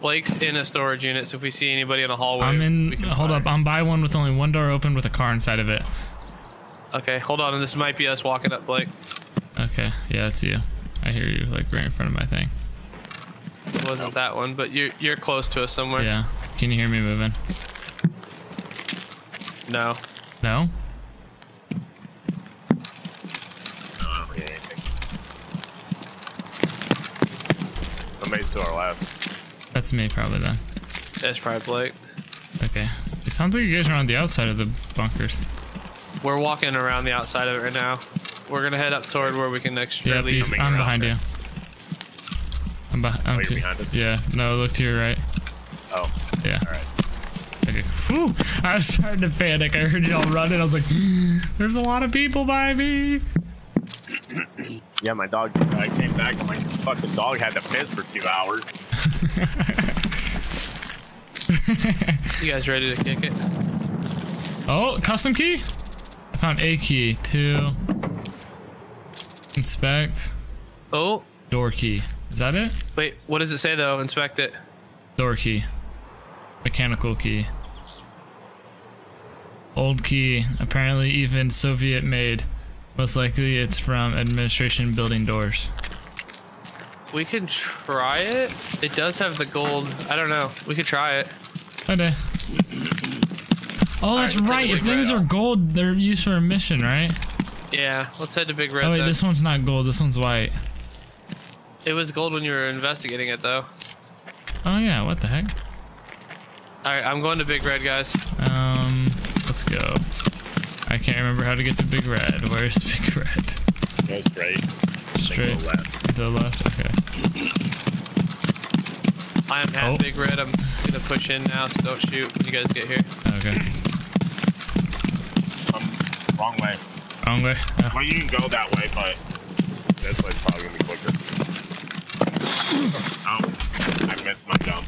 Blake's in a storage unit, so if we see anybody in a hallway, I'm in. we can Hold fire. up, I'm by one with only one door open with a car inside of it. Okay, hold on. This might be us walking up, Blake. Okay, yeah, it's you. I hear you like right in front of my thing. It wasn't that one, but you're you're close to us somewhere. Yeah. Can you hear me moving? No. No, Somebody's to our left. That's me probably then. That's probably Blake. Okay. It sounds like you guys are on the outside of the bunkers. We're walking around the outside of it right now. We're gonna head up toward where we can next Yeah, leave. please. I'm around behind there. you. I'm, beh- I'm Oh, you're behind us? Yeah. No, look to your right. Oh, Yeah. all right. Okay. Whew. I was starting to panic. I heard y'all running. I was like, "There's a lot of people by me." Yeah, my dog. I came back and my fucking dog had to piss for two hours. You guys ready to kick it? Oh, custom key. I found a key. Two. Inspect. Oh, Door key. Is that it? wait. What does it say though? Inspect it. Door key. Mechanical key. Old key. Apparently even Soviet made. Most likely it's from administration building doors. We can try it. It does have the gold. I don't know. We could try it. Okay. Oh, that's Alright, right. If things are gold, they're used for a mission, right? Yeah. Let's head to Big Red. Oh wait, then. this one's not gold. This one's white. It was gold when you were investigating it though. Oh yeah. What the heck? All right, I'm going to Big Red, guys. Um, let's go. I can't remember how to get to Big Red. Where's Big Red? Go straight. Straight Go left. to the left. Okay. I am at Oh. Big Red. I'm gonna push in now, so don't shoot when you guys get here. Okay. Um, wrong way. Wrong way. Oh. Well, you can go that way, but this way's probably gonna be quicker. Oh, I missed my jump.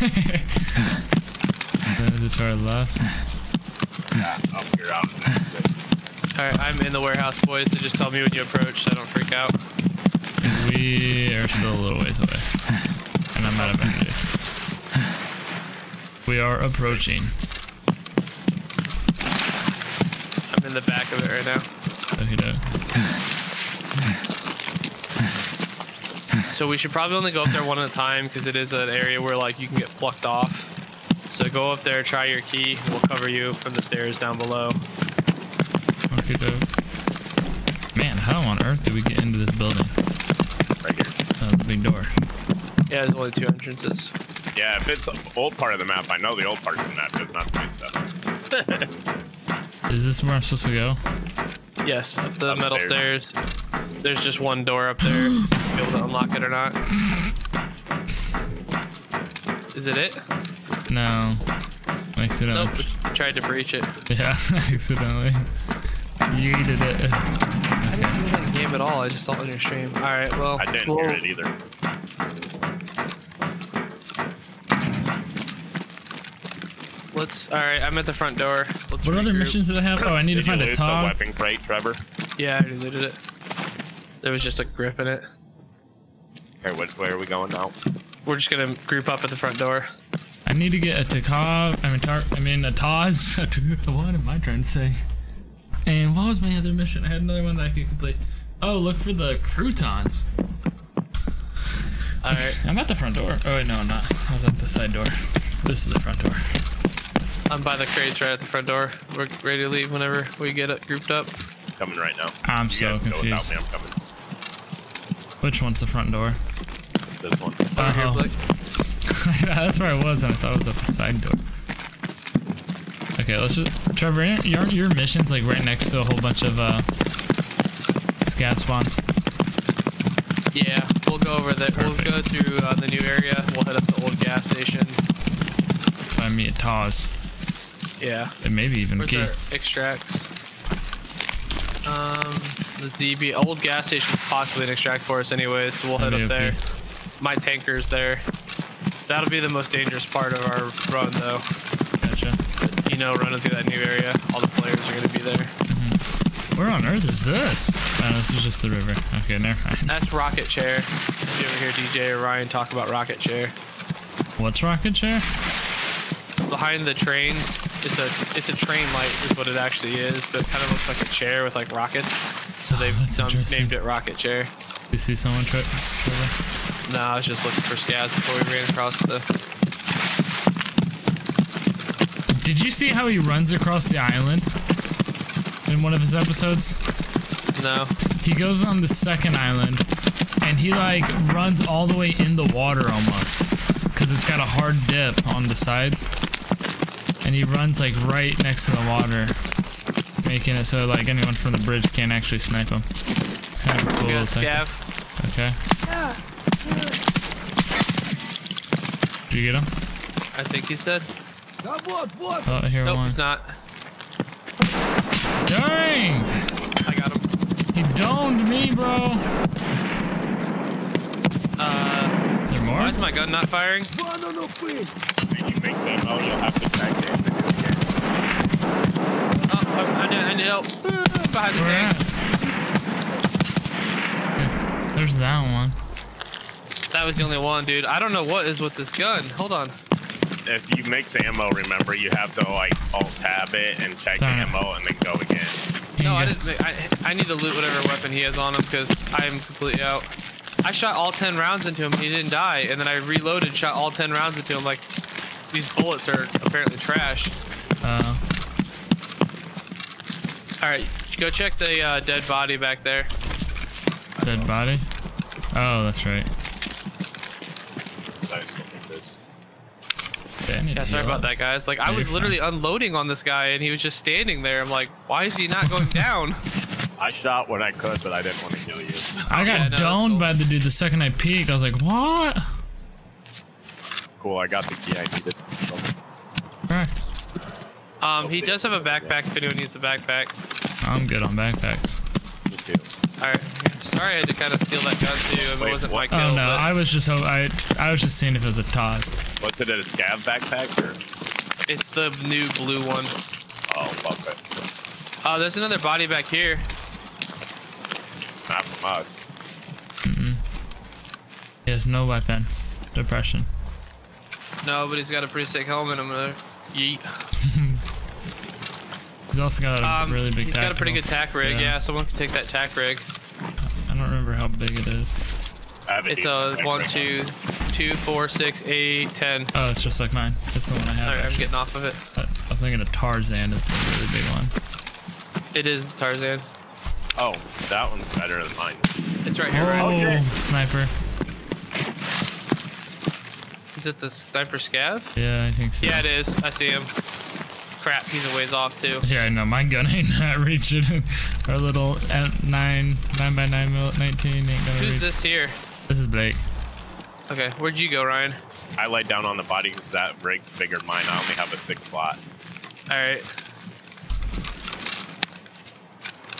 There's a to our left. Yeah, up here out. All right, I'm in the warehouse, boys. So just tell me when you approach, so I don't freak out. We are still a little ways away. And I'm out of energy. We are approaching. I'm in the back of it right now. Okay, doke. So we should probably only go up there one at a time because it is an area where like you can get plucked off. So go up there, try your key. We'll cover you from the stairs down below. Okay, doke. Man, how on earth did we get into this building? Right here. Oh, the big door. Yeah, there's only two entrances. Yeah, if it's the old part of the map, I know the old part of the map is not the new stuff. Is this where I'm supposed to go? Yes, up the metal stairs. There's just one door up there. be able to unlock it or not. Is it it? No. Accidentally. Nope. Tried to breach it. Yeah, accidentally. Yeeted it. I didn't hear that game at all. I just saw it on your stream. All right, well, I didn't we'll- hear it either. Let's. All right, I'm at the front door. Let's What other missions did I have? Oh, I need Did to find you a lose the top. weapon crate, Trevor? Yeah, I already looted it. There was just a grip in it. Okay, which way are we going now? We're just gonna group up at the front door. I need to get a Takov. I mean, tar- I mean a TOZ. What am I trying to say? And what was my other mission? I had another one that I could complete. Oh, look for the croutons. All right, I'm at the front door. Oh wait, no, I'm not. I was at the side door. This is the front door. I'm by the crates right at the front door. We're ready to leave whenever we get it grouped up. Coming right now. I'm You so guys go confused. me, I'm coming. Which one's the front door? This one. Over here, Oh. Blake. That's where I was, and I thought it was at the side door. Okay, let's just Trevor. Your your mission's like right next to a whole bunch of uh, scav spawns. Yeah, we'll go over there. We'll go through uh, the new area. We'll head up to old gas station. Find me a TOZ, Yeah. and maybe even Where's Key. extracts? Um, the ZB old gas station is possibly an extract for us anyway, so we'll head up there. Key. My tanker's there. That'll be the most dangerous part of our run, though. Gotcha. You know, running through that new area, all the players are going to be there. Mm-hmm. Where on earth is this? Oh, this is just the river. Okay, never mind. That's Rocket Chair. Did you ever hear DJ or Ryan talk about Rocket Chair? What's rocket chair? Behind the train, it's a it's a train light is what it actually is, but it kind of looks like a chair with like rockets. So oh, they've that's done, named it Rocket Chair. You see someone trip? Trevor? No, I was just looking for scavs before we ran across the. Did you see how he runs across the island in one of his episodes? No. He goes on the second island and he like runs all the way in the water almost because it's got a hard dip on the sides. And he runs like right next to the water, making it so like anyone from the bridge can't actually snipe him. It's kind of a cool We little got scav. Okay. Did you get him? I think he's dead. Oh, here Nope, one. he's not. Dang! I got him. He domed me, bro. Uh, Is there more? why is my gun not firing? When you make ammo, you'll have to check it and do it again. Oh, I, I need, I need help. Behind the Where tank. at? There's that one. That was the only one, dude. I don't know what is with this gun. Hold on. If you mix ammo, remember you have to like alt tab it and check Darn it. ammo and then go again. No, I didn't. I I need to loot whatever weapon he has on him because I am completely out. I shot all ten rounds into him. He didn't die, and then I reloaded, shot all ten rounds into him. Like these bullets are apparently trash. Uh, All right, go check the uh, dead body back there. dead body. Oh, that's right. So I just look this. Okay, Yeah, sorry about up. that, guys. Like I was literally unloading on this guy, and he was just standing there. I'm like, why is he not going down? I shot when I could, but I didn't want to kill you. I got Yeah, no, that's cool. by the dude the second I peeked. I was like, what? Cool, I got the key I needed. Correct. Um, he does have a backpack if anyone needs a backpack. I'm good on backpacks. Me too. All right, sorry I had to kind of steal that gun too. If it wasn't what? my kill. Oh no, but I was just ho- I I was just seeing if it was a TOZ. What's it, a scav backpack or? it's the new blue one. Oh, fuck it. Oh, there's another body back here. Not from us. He has no weapon. Depression. No, but he's got a pretty sick helmet. I'm gonna yeet. He's also got a Um, really big. he's got a pretty good tac rig. Yeah. Yeah. someone can take that tac rig. I don't remember how big it is. I have a It's decent a backpack one, on. two, two, four, six, eight, ten. Oh, it's just like mine. That's the one I have. All right, I'm getting off of it. I I was thinking a Tarzan is the really big one. It is Tarzan. Oh, that one's better than mine. It's right here, Oh, right? sniper. Is it the sniper scav? Yeah, I think so. Yeah, it is. I see him. Crap, he's a ways off too. Yeah, I know. My gun ain't not reaching. Our little at nine, nine by nine mil, nineteen ain't gonna Who's reach. this here? This is Blake. Okay, where'd you go, Ryan? I laid down on the body because that rig figured mine. I only have a six slot. All right.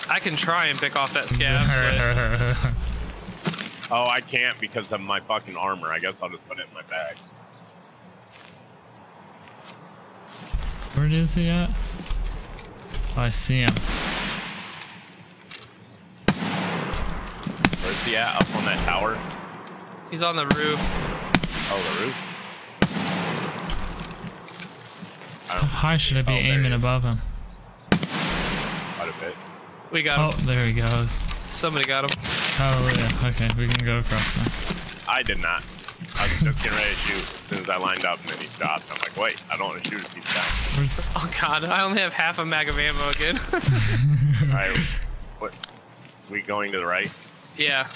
I can try and pick off that scav, Oh, I can't because of my fucking armor. I guess I'll just put it in my bag. Where is he at? Oh, I see him. Where's he at? Up on that tower? he's on the roof. Oh, the roof. How high should I be Oh, aiming above him? quite a bit. We got Oh, him. there he goes. Somebody got him. Hallelujah. Okay, we can go across now. I did not. I was just getting ready to shoot as soon as I lined up, and then he stopped. I'm like, wait, I don't want to shoot if he's down. Oh god, I only have half a mag of ammo again. All right, what? We going to the right? yeah.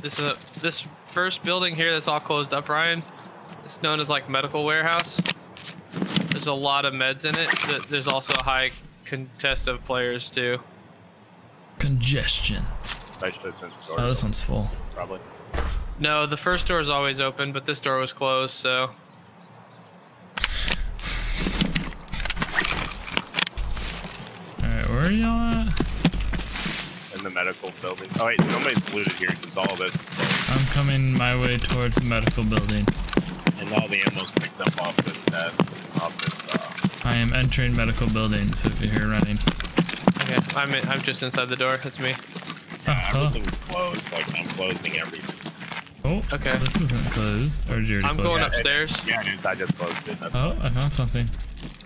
This is a, this first building here that's all closed up, Ryan. It's known as like medical warehouse. There's a lot of meds in it. There's also a high contest of players too. Congestion. Especially since the Oh, this one's full. probably. No, the first door is always open, but this door was closed, so Alright, where are y'all at? In the medical building. Oh wait, nobody's looted here because all this is closed. I'm coming my way towards the medical building. And all the ammo's picked up off this desk, off this uh I am entering medical building, so if you hear running. okay. I'm in, I'm just inside the door. That's me. yeah, Uh-huh. everything's closed. Like I'm closing everything. Oh, Okay. This isn't closed. Or did you I'm close going upstairs. Yeah, it is. I just closed it. That's Oh, I found uh-huh, something.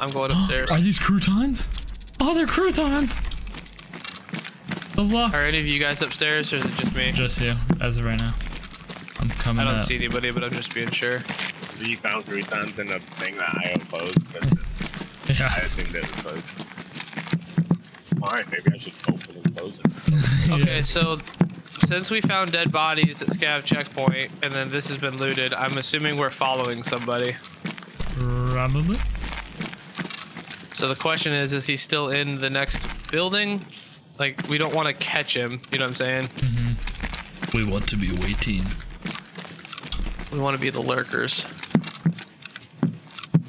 I'm going upstairs. Are these croutons? Oh, they're croutons! The luck. Are any of you guys upstairs, or is it just me? Just you, as of right now. I'm coming I don't up. see anybody, but I'm just being sure. So you found croutons in a thing that I closed. That's it. I Yeah. assumed it was closed. Alright, maybe I should open and close it. Okay, Yeah. so since we found dead bodies at Scav checkpoint, and then this has been looted, I'm assuming we're following somebody. Probably. So the question is, is he still in the next building? Like, we don't want to catch him. You know what I'm saying? Mm -hmm. We want to be waiting. We want to be the lurkers.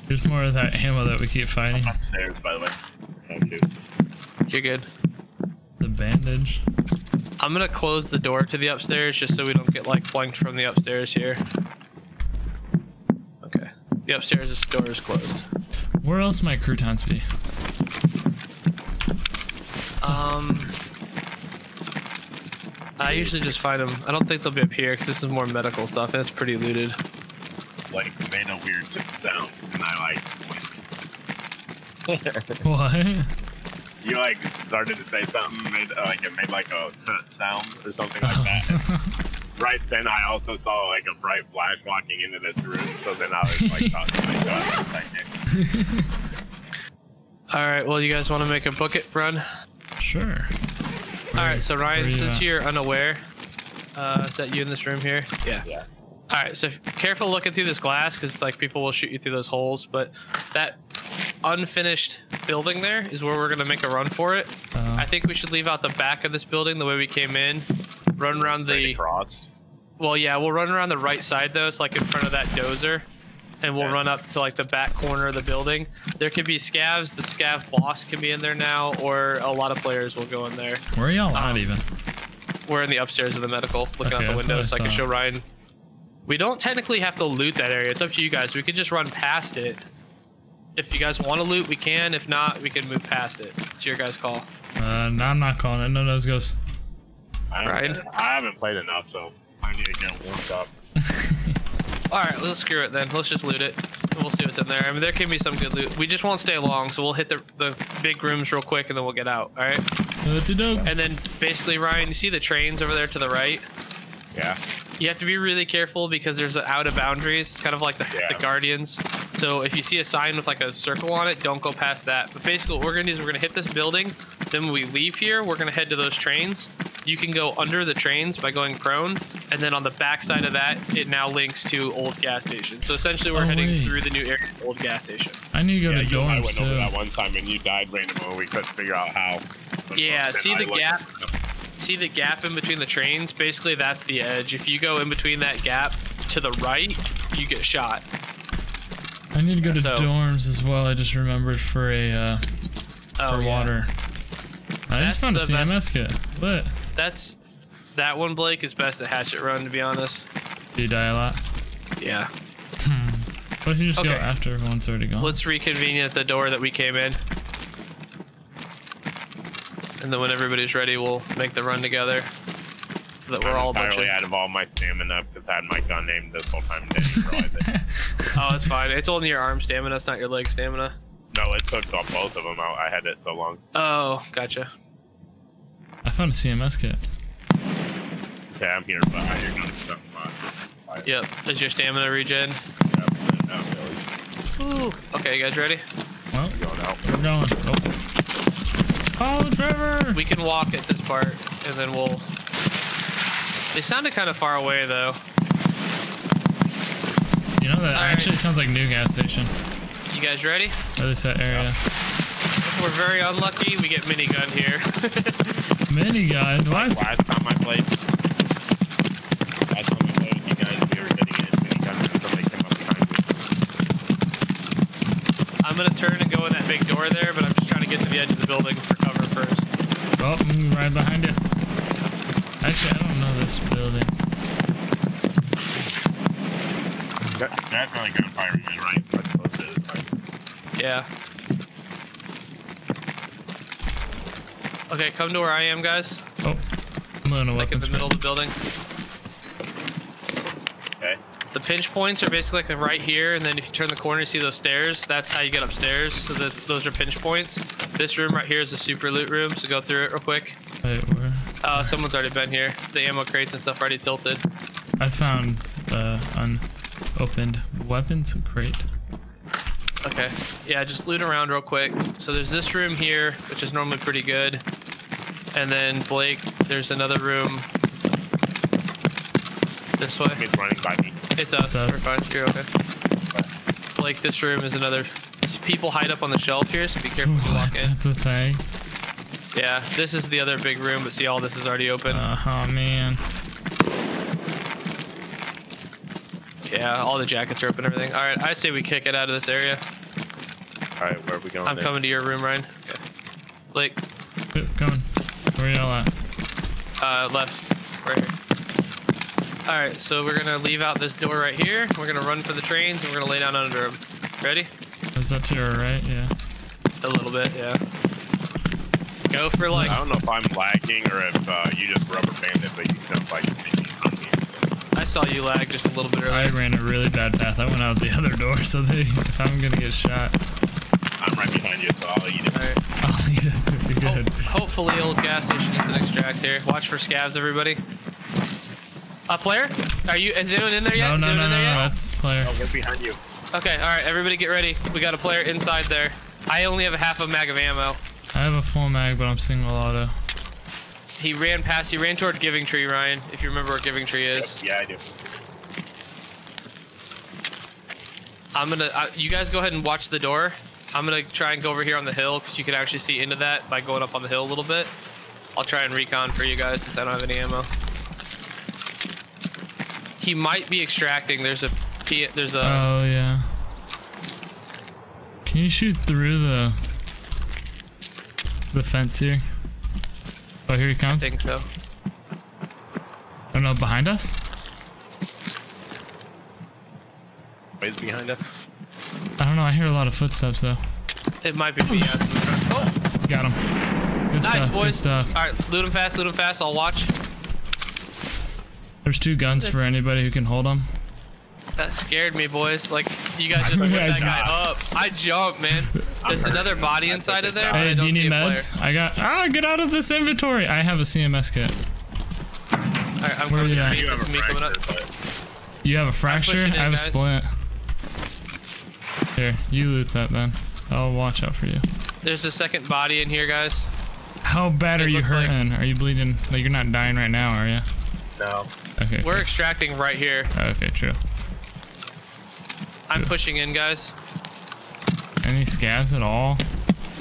There's more of that ammo that we keep fighting. Upstairs, by the way. Thank you. You're good. The bandage. I'm gonna close the door to the upstairs just so we don't get like flanked from the upstairs here. Okay. The upstairs door is closed. Where else might croutons be? Um, I usually just find them. I don't think they'll be up here because this is more medical stuff and it's pretty looted. Like, made a weird sound, and I like. What? You like started to say something, made uh, like it made like a sound or something like that. right then, I also saw like a bright flash walking into this room, so then I was like, thought to myself, like, All right. Well, you guys want to make a book it run? sure. All right. So Ryan, you since at? you're unaware, uh, is that you in this room here? Yeah. yeah. All right, so careful looking through this glass because like people will shoot you through those holes. But that unfinished building there is where we're gonna make a run for it. Uh, I think we should leave out the back of this building the way we came in. Run around the crossed. well, yeah, we'll run around the right side though, so like in front of that dozer, and we'll Okay. run up to like the back corner of the building. There could be scavs. The scav boss can be in there now, or a lot of players will go in there. where are y'all at um, even? We're in the upstairs of the medical, looking Okay, out the window, what I so I can show Ryan. We don't technically have to loot that area. It's up to you guys. We could just run past it. If you guys want to loot, we can. If not, we can move past it. It's your guys' call. Uh, no, I'm not calling it. No nose goes. I haven't, Right. I haven't played enough, so I need to get warmed up. All right, let's screw it then. Let's just loot it. We'll see what's in there. I mean, there can be some good loot. We just won't stay long, so we'll hit the, the big rooms real quick, and then we'll get out. All right. And then basically, Ryan, you see the trains over there to the right? Yeah. You have to be really careful because there's out of boundaries. It's kind of like the, Yeah. the Guardians. So if you see a sign with like a circle on it, don't go past that. But basically, what we're gonna do is we're gonna hit this building. Then when we leave here, we're gonna head to those trains. You can go under the trains by going prone, and then on the back side of that, it now links to old gas station. So essentially, we're Oh, heading wait. through the new area, old gas station. I need to go yeah, to you and I dorms went over that one time and you died randomly. We couldn't figure out how. Yeah, Then see I the looked- gap? See the gap in between the trains? Basically, that's the edge. If you go in between that gap to the right, you get shot. I need to go to So- dorms as well. I just remembered for a uh, Oh, for yeah. water. I That's just found a CMS kit. But That's that one. Blake is best at hatchet run, to be honest. do you die a lot? Yeah. Hmm. What if you just go after everyone's already gone? Let's reconvene at the door that we came in, and then when everybody's ready, we'll make the run together, so that we're I'm all a bunch of. entirely out of all my stamina because I had my gun aimed this whole time. Didn't it. Oh, it's fine. It's only your arm stamina. It's not your leg stamina. No, it took all both of them out. I had it so long. Oh, gotcha. I found a CMS kit. Yeah, I'm here, but I hear gun stuff. Uh, Yep. Does your stamina regen? yeah, but not really. Ooh. Okay, you guys ready? Well, Going out. we're going. Oh. Follow Trevor! We can walk at this part, and then we'll. They sounded kind of far away though. You know that All right. actually sounds like new gas station. You guys ready? At least that area. If we're very unlucky, we get minigun here. Minigun. What? Last time I played, last time I played with you guys, we were getting in many times until they came up behind me. I'm gonna turn and go in that big door there, but I'm just trying to get to the edge of the building for cover first. Oh, I'm right behind you. Actually, I don't know this building. Definitely gunfire is right, but close to it, right? Yeah. Okay, come to where I am, guys. Oh, I'm going to Like in weapons. the middle of the building. Okay. The pinch points are basically like right here, and then if you turn the corner, you see those stairs. That's how you get upstairs. So that those are pinch points. This room right here is a super loot room. So go through it real quick. Wait, where? Uh, someone's already been here. The ammo crates and stuff already tilted. I found the unopened weapons crate. Okay. Yeah, just loot around real quick. So there's this room here, which is normally pretty good. And then Blake, there's another room this way. He's running by me. It's us. It's us. We're fine. You're okay. Like this room is another. People hide up on the shelf here, so be careful when you walk in. That's a thing. Yeah, this is the other big room, but see, all this is already open. Uh, oh man. yeah, all the jackets are open and everything. All right, I say we kick it out of this area. All right, where are we going? I'm then? coming to your room, Ryan. Okay. Blake, Yep, Going. Where y'all at? uh, left, right here. All right, so we're gonna leave out this door right here. We're gonna run for the trains, and we're gonna lay down under them. Ready? Is that to your right? Yeah. A little bit, yeah. Go for like. I don't know if I'm lagging or if uh, you just rubber banded, but you jump like 50 from me. I saw you lag just a little bit earlier. I ran a really bad path. I went out the other door, so they, I'm gonna get shot, I'm right behind you, so I'll eat it. All right. I'll need to be Ho- good. hopefully, old gas station gets an extract here. Watch for scavs, everybody. A player? Are you? Is anyone in there yet? No, no, no, no, no. That's player. Oh, we're behind you. Okay, all right, everybody get ready. We got a player inside there. I only have a half a mag of ammo. I have a full mag, but I'm single auto. He ran past. He ran toward Giving Tree, Ryan. If you remember where Giving Tree is. Yeah, I do. I'm gonna. Uh, you guys go ahead and watch the door. I'm gonna try and go over here on the hill because you can actually see into that by going up on the hill a little bit. I'll try and recon for you guys since I don't have any ammo. He might be extracting. There's a. P- There's a. Oh yeah. Can you shoot through the the fence here? Oh, here he comes. I comes. think so. Oh no, behind us? Ways behind us. I don't know. I hear a lot of footsteps though. It might be me. yeah. Oh, Got him. Good nice stuff. Good boys. stuff. All right, loot him fast. Loot him fast. I'll watch. There's two guns for anybody who can hold them. That scared me, boys. Like you guys just put that guy up. I jumped, man. There's another body inside of there. but I Hey, do don't you need a player. meds? I got. Ah, get out of this inventory. I have a CMS kit. All right, I'm Where coming. you This at? is me, You this have is a me coming up. fracture, You have a fracture? in, I have a splint. Here, you loot that then. I'll watch out for you. There's a second body in here, guys. How bad It are you looks like- hurting? Are you bleeding? Like you're not dying right now, are you? no. Okay. We're okay. extracting right here. Ah, okay, true. I'm Good. pushing in, guys. Any scavs at all?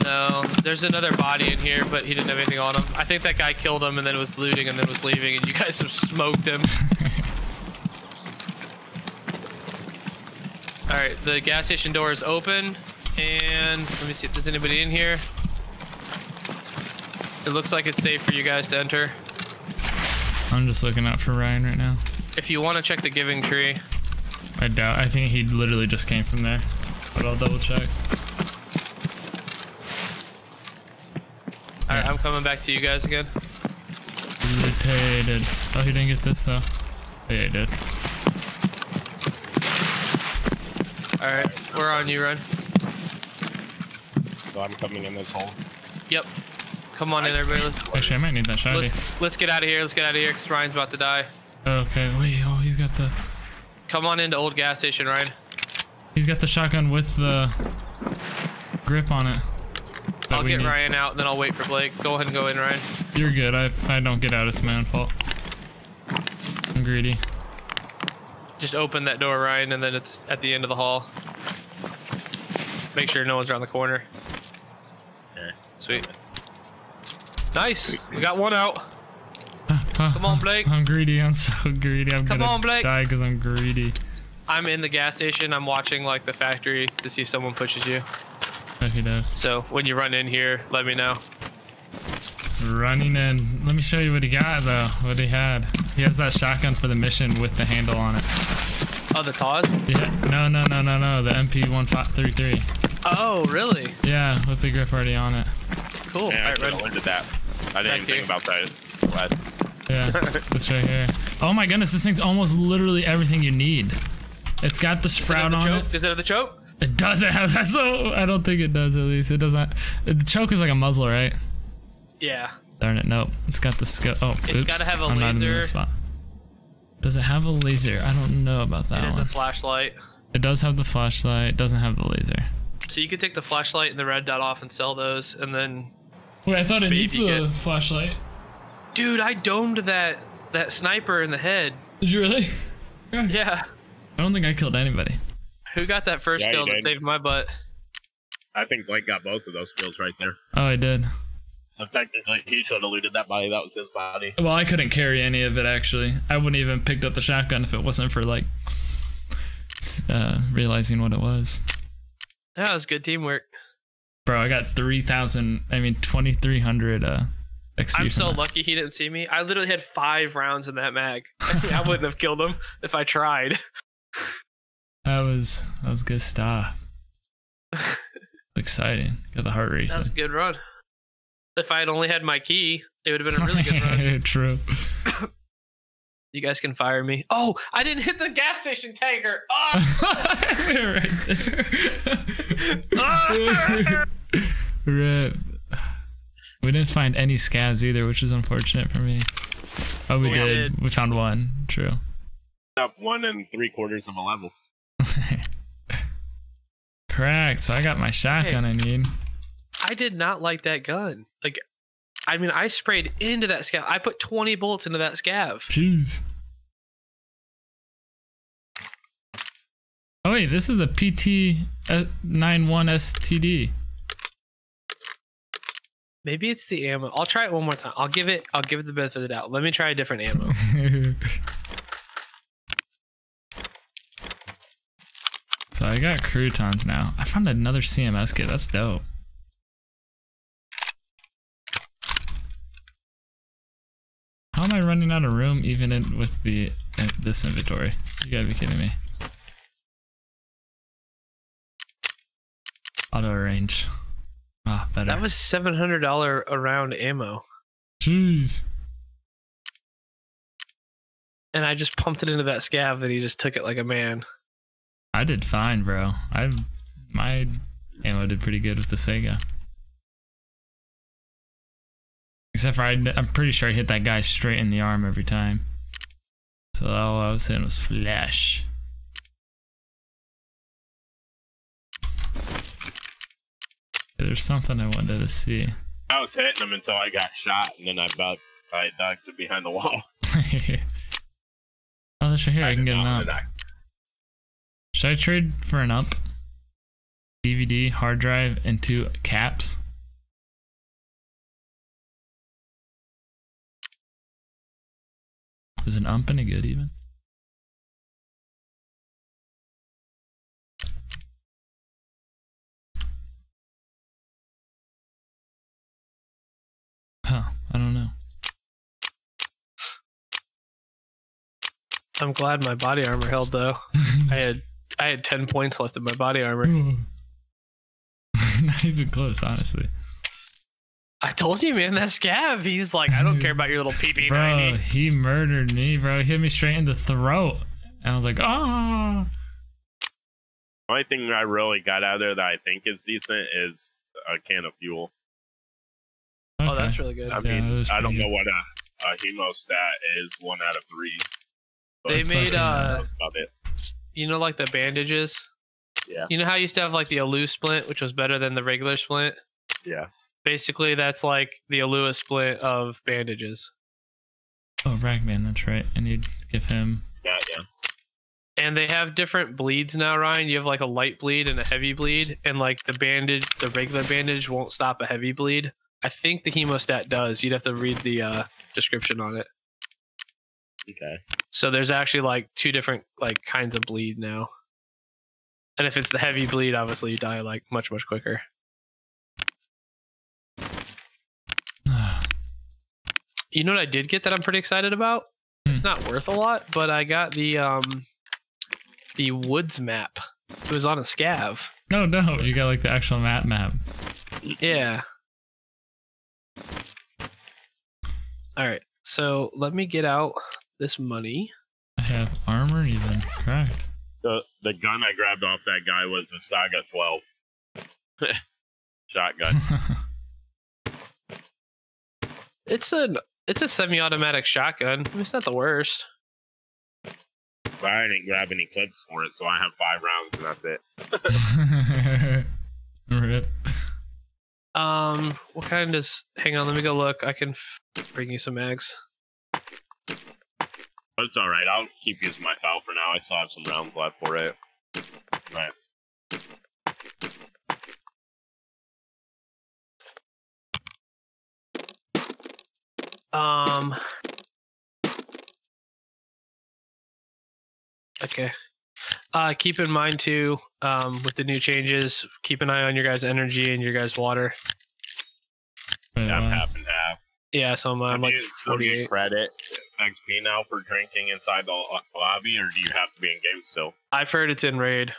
No, there's another body in here, but he didn't have anything on him. I think that guy killed him and then was looting and then was leaving, and you guys have smoked him. All right, the gas station door is open, and let me see if there's anybody in here. It looks like it's safe for you guys to enter. I'm just looking out for Ryan right now. If you want to check the giving tree, I doubt. I think he literally just came from there. But I'll double check. all right, Yeah. I'm coming back to you guys again. Looted. Oh, he didn't get this though. Oh, yeah, he did. All right, we're on you, Ryan. So I'm coming in this hole. Yep. Come on in, everybody. Let's, Actually, I might need that shotty. let's, let's get out of here. Let's get out of here because Ryan's about to die. Okay, wait. Oh, he's got the. Come on into old gas station, Ryan. He's got the shotgun with the grip on it. I'll get need. Ryan out, then I'll wait for Blake. Go ahead and go in, Ryan. You're good. I I don't get out. It's my own fault. I'm greedy. Just open that door, Ryan, and then it's at the end of the hall. Make sure no one's around the corner. Okay. Sweet. Nice. We got one out. Come on, Blake. I'm greedy. I'm so greedy. I'm Come gonna on, Blake. die because I'm greedy. I'm in the gas station. I'm watching like the factory to see if someone pushes you. Okay, though. So when you run in here, let me know. Running in. Let me show you what he got though. What he had. He has that shotgun for the mission with the handle on it. Oh, the TOZ? Yeah. No, no, no, no, no. The MP1533. Oh, really? Yeah, with the grip already on it. Cool. Yeah, I Alright, could run. into that. I didn't Thank even think about that. Glad. Yeah, this right here. Oh my goodness, this thing's almost literally everything you need. It's got the Does it sprout the on it. choke? Does it have the choke? It doesn't have that, so I don't think it does. At least it doesn't. The choke is like a muzzle, right? Yeah. Darn it, nope. It's got the scope. Oh, It's oops. gotta have a I'm not in the laser. spot. Does it have a laser? I don't know about that. It that is a one. flashlight. It does have the flashlight. It doesn't have the laser. So you could take the flashlight and the red dot off and sell those, and then, Wait, I thought it Maybe needs get- a flashlight. dude, I domed that that sniper in the head. Did you really? Yeah. I don't think I killed anybody. Who got that first Yeah, you kill that did. saved my butt? I think Blake got both of those skills right there. Oh, I did. So technically, he should have looted that body. That was his body. Well, I couldn't carry any of it actually. I wouldn't even picked up the shotgun if it wasn't for like uh, realizing what it was. That was good teamwork. Bro, I got three thousand. I mean, twenty three hundred uh, XP. I'm so that. lucky he didn't see me. I literally had five rounds in that mag. I wouldn't have killed him if I tried. That was that was good stuff. Exciting. Got the heart That was a racing. good run. If I had only had my key, it would have been a really good run. True. You guys can fire me. Oh, I didn't hit the gas station tanker. Oh, right there. Rip. We didn't find any scavs either, which is unfortunate for me. Oh, we We did. did. We found one. True. Up one and three quarters of a level. Correct. So I got my shotgun I need. I did not like that gun. Like, I mean, I sprayed into that scav. I put 20 bullets into that scav. Jeez. Oh wait, this is a PT uh, 91 STD. Maybe it's the ammo. I'll try it one more time. I'll give it. I'll give it the benefit of the doubt. Let me try a different ammo. so I got croutons now. I found another CMS kit. That's dope. How am I running out of room even in, with the in this inventory? You gotta be kidding me. Auto range. Ah, better. That was seven hundred dollar around ammo, Jeez. and I just pumped it into that scav, and he just took it like a man. I did fine, bro. I my ammo did pretty good with the Saiga. Except for I, I'm pretty sure I hit that guy straight in the arm every time. So all I was hitting was flesh. There's something I wanted to see. I was hitting him until I got shot, and then I about I ducked behind the wall. oh, that's right here. I, can get an UMP. Should I trade for an UMP? DVD, hard drive, and two caps? Is an ump any good even? I don't know. I'm glad my body armor held though. I had I had ten points left in my body armor. Not even close, honestly. I told you, man, that scav. He's like, I don't care about your little PP90. Bro, he murdered me, bro. He hit me straight in the throat. And I was like, oh. Only thing I really got out of there that I think is decent is a can of fuel. Oh, that's really good. I Yeah, mean, I don't pretty know what a, a hemostat is. One out of three. They made uh, that's about it. you know, like the bandages. Yeah. You know how you used to have like the Alu splint, which was better than the regular splint. Yeah. Basically, that's like the Alu splint of bandages. Oh, Ragman, that's right. And you'd give him. Yeah, yeah. And they have different bleeds now, Ryan. You have like a light bleed and a heavy bleed, and like the bandage, the regular bandage won't stop a heavy bleed. I think the hemostat does. You'd have to read the uh, description on it. Okay. So there's actually like two different like kinds of bleed now. And if it's the heavy bleed, obviously you die like much much quicker. You know what I did get that I'm pretty excited about? It's Hmm. not worth a lot, but I got the um the woods map. It was on a scav. no, no, you got like the actual map map. Yeah. All right. So let me get out this money. I have armor even. Correct. The the gun I grabbed off that guy was a Saiga 12 shotgun. It's an it's a semi-automatic shotgun. I mean, it's not the worst. but I didn't grab any clips for it, so I have five rounds and that's it. Rip. Um, what kind is? Hang on, let me go look. I can f- bring you some mags. But it's all right. I'll keep using my FAL for now. I still have some rounds left for it. Right. Um. Okay. Uh, keep in mind too, um, with the new changes, keep an eye on your guys' energy and your guys' water. Yeah, I'm what? half and half. Yeah, so I'm, I'm like you- so do 48. credit XP now for drinking inside the lobby, or do you have to be in game still? I've heard it's in raid,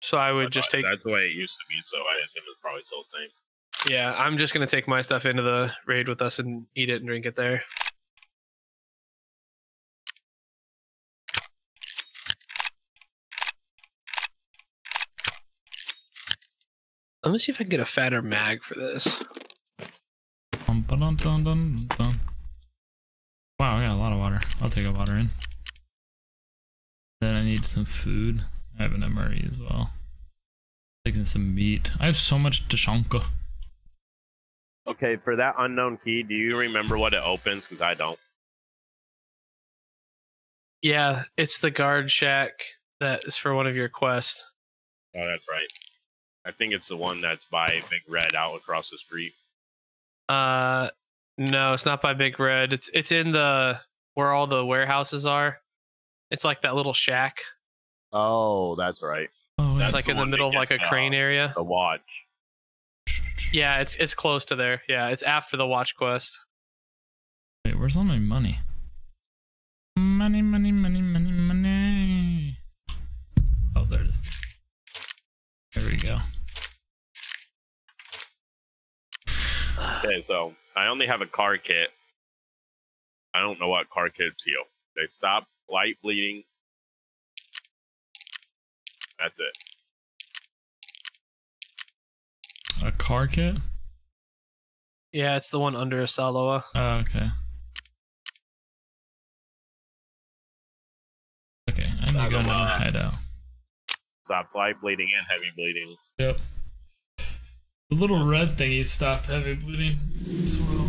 so I would just take. That's the way it used to be, so I assume it's probably still the same. Yeah, I'm just gonna take my stuff into the raid with us and eat it and drink it there. Let me see if I can get a fatter mag for this. Dun, dun, dun. Wow, I got a lot of water. I'll take a water in. Then I need some food. I have an MRE as well. Taking some meat. I have so much Tushonka. Okay, for that unknown key, do you remember what it opens? Because I don't. Yeah, it's the guard shack that is for one of your quests. Oh, that's right. I think it's the one that's by Big Red out across the street. Uh, no, it's not by Big Red. It's it's in the where all the warehouses are. It's like that little shack. Oh, that's right. Oh, wait. It's like the in the middle of like a get, crane uh, area. The watch. Yeah, it's it's close to there. Yeah, it's after the watch quest. Wait, where's all my money? Money, money, money, money, money. Okay, so I only have a car kit. I don't know what car kits heal. They stop light bleeding. That's it. A car kit? Yeah, it's the one under a Salewa. Oh, okay. Okay, I need to go into my hideout. Stops light bleeding and heavy bleeding. Yep. The little red thingy stop heavy bleeding as well.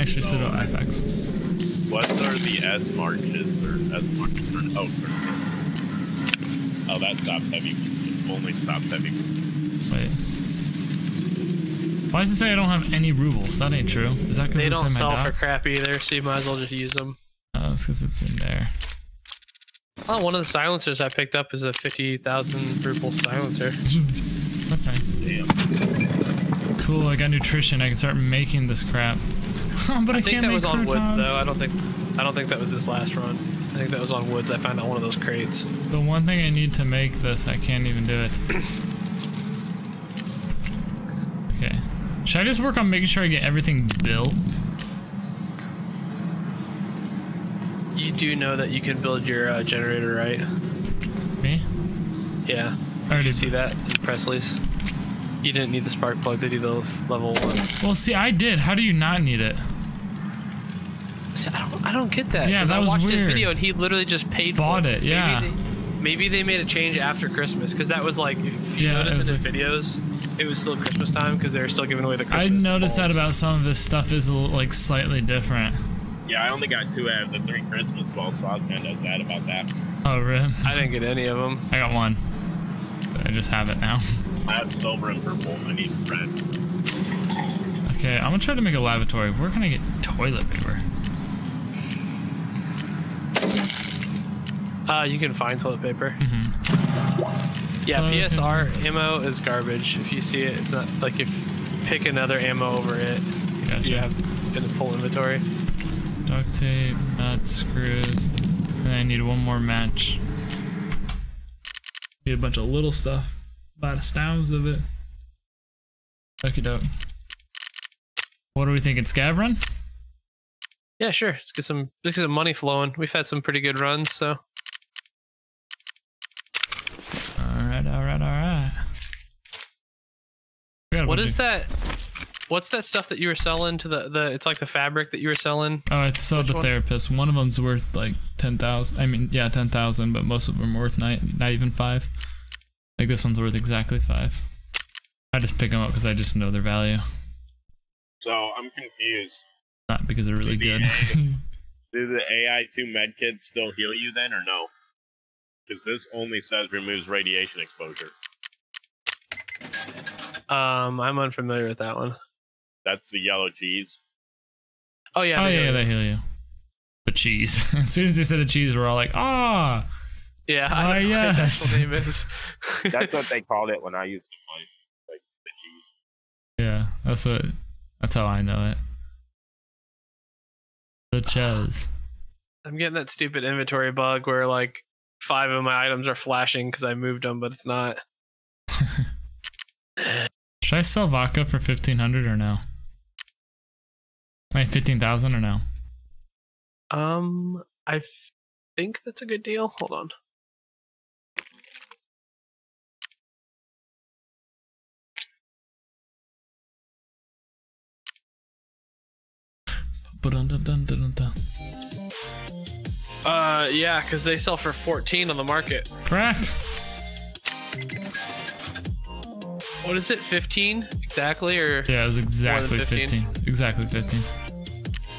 Actually, so do IFAKs. What are the Esmarches or S marches? Or, oh, sorry. oh, that stops heavy. It only stops heavy. Wait. Why does it say I don't have any rubles? That ain't true. Is that because They it's don't in my sell for docs? crap either, so you might as well just use them. Oh, it's because it's in there. Oh, one of the silencers I picked up is a fifty thousand ruble silencer. That's nice. Damn. Cool, I got nutrition. I can start making this crap. but I, I think can't that make was on woods though. I don't think I don't think that was this last run. I think that was on woods. I found out one of those crates. The one thing I need to make this, I can't even do it. Okay. Should I just work on making sure I get everything built? You do know that you can build your uh, generator, right? Me? Yeah. I already You see that in Pestily's? You didn't need the spark plug to do the level one. Well, see, I did. How do you not need it? See, I don't, I don't get that. Yeah, 'cause that I was watched weird. his video and he literally just paid Bought for it, yeah. Maybe they, maybe they made a change after Christmas because that was like, if you Yeah, it notice was in his like- videos, it was still Christmas time because they were still giving away the Christmas. I noticed that about some of this stuff is like slightly different. Yeah, I only got two out of the three Christmas balls, so I was kind of sad about that. Oh, really? I didn't get any of them. I got one. But I just have it now. I have silver and purple. I need red. Okay, I'm gonna try to make a lavatory. Where can I get toilet paper? Uh, you can find toilet paper. Mm-hmm. Yeah, Toilet PSR ammo is garbage. If you see it, it's not like if pick another ammo over it. If Gotcha. you have in a full inventory. Duct tape, nuts, screws. And I need one more match. Need a bunch of little stuff. A lot of stabs of it. Okie doke. What are we thinking? Scav run? Yeah, sure. Let's get some let's get some money flowing. We've had some pretty good runs, so Alright, alright, alright. We got a what bunch is of- that? What's that stuff that you were selling to the the? It's like the fabric that you were selling. Oh, I sold Which the one? therapist. One of them's worth like ten thousand. I mean, yeah, ten thousand, but most of them are worth not, not even five. Like this one's worth exactly five. I just pick them up because I just know their value, So I'm confused. not because they're really good. Do the AI2 medkits still heal you then or no? Because this only says removes radiation exposure. Um, I'm unfamiliar with that one. That's the yellow cheese. Oh yeah. oh they yeah, do. yeah, they heal you. The cheese. as soon as they said the cheese, we're all like, ah. yeah. Ah, I don't know what its yes. name is. That's what they called it when I used to play. Like the cheese. Yeah, that's what. That's how I know it. The cheese. I'm getting that stupid inventory bug where like five of my items are flashing because I moved them, but it's not. Should I sell vodka for fifteen hundred or no? I fifteen thousand or no? Um, I think that's a good deal. Hold on. Uh, yeah, because they sell for 14 on the market. Correct. What is it? 15 exactly, or Yeah, it was exactly 15? 15. Exactly 15.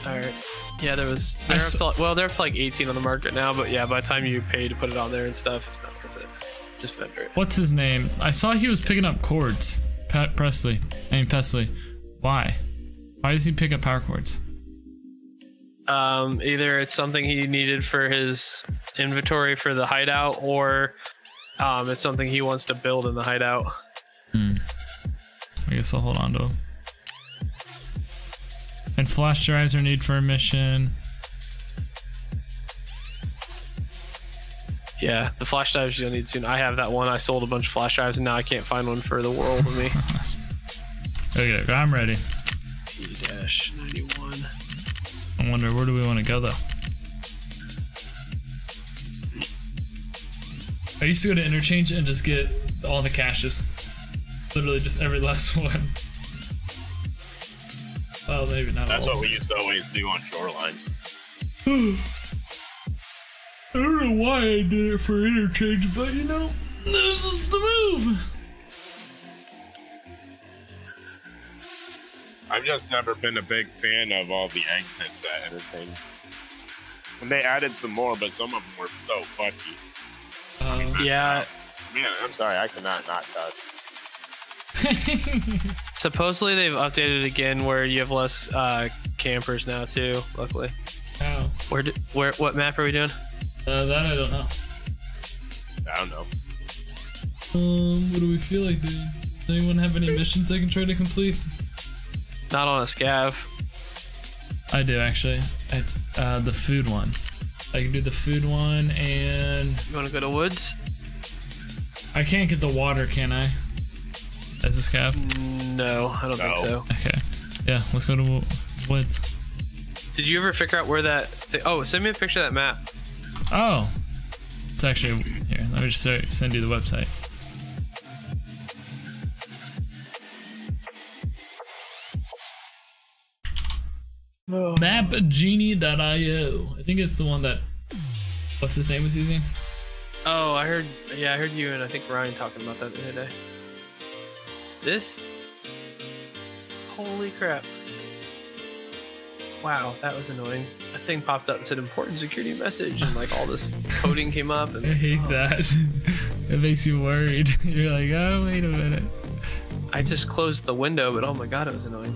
all right? Yeah, there was. I They're up like- well, they're like 18 on the market now, but yeah, by the time you pay to put it on there and stuff, it's not worth it. Just vendor it. What's his name? I saw he was picking up cords. Pat Presley. I mean, Pestily. Why? Why does he pick up power cords? Um, either it's something he needed for his inventory for the hideout, or um, it's something he wants to build in the hideout. Hmm. I guess I'll hold on to him. And flash drives are need for a mission. Yeah, the flash drives you'll need soon. I have that one. I sold a bunch of flash drives, and now I can't find one for the world of me. Okay, I'm ready. P dash ninety one. I wonder where do we want to go though? I used to go to interchange and just get all the caches. Literally just every last one. Well, maybe not That's all. what we used to always do on Shoreline. I don't know why I did it for interchange, but you know, this is the move. I've just never been a big fan of all the egg tints at anything. And they added some more, but some of them were so funky. Um, Yeah, Man, I'm sorry, I cannot not touch. supposedly they've updated again where you have less uh, campers now too. Luckily, Ow. where did, where what map are we doing? Uh, that I don't know. I don't know. Um, what do we feel like doing? Does anyone have any missions I can try to complete? Not on a scav. I do actually. I, uh, the food one. I can do the food one, and You want to go to woods? I can't get the water, can I? As a scav. No, I don't No. think so. Okay. Yeah, let's go to wo- woods. Did you ever figure out where that? Thi- oh, send me a picture of that map. Oh, it's actually here. Let me just se- send you the website. Mapgenie.io. I think it's the one that. What's his name was using? Oh, I heard. Yeah, I heard you and I think Ryan talking about that the other day. This? Holy crap! Wow, that was annoying. A thing popped up and said important security message, and like all this coding came up. And I hate oh, that. it makes you worried. You're like, oh, wait a minute. I just closed the window, but oh my god, it was annoying.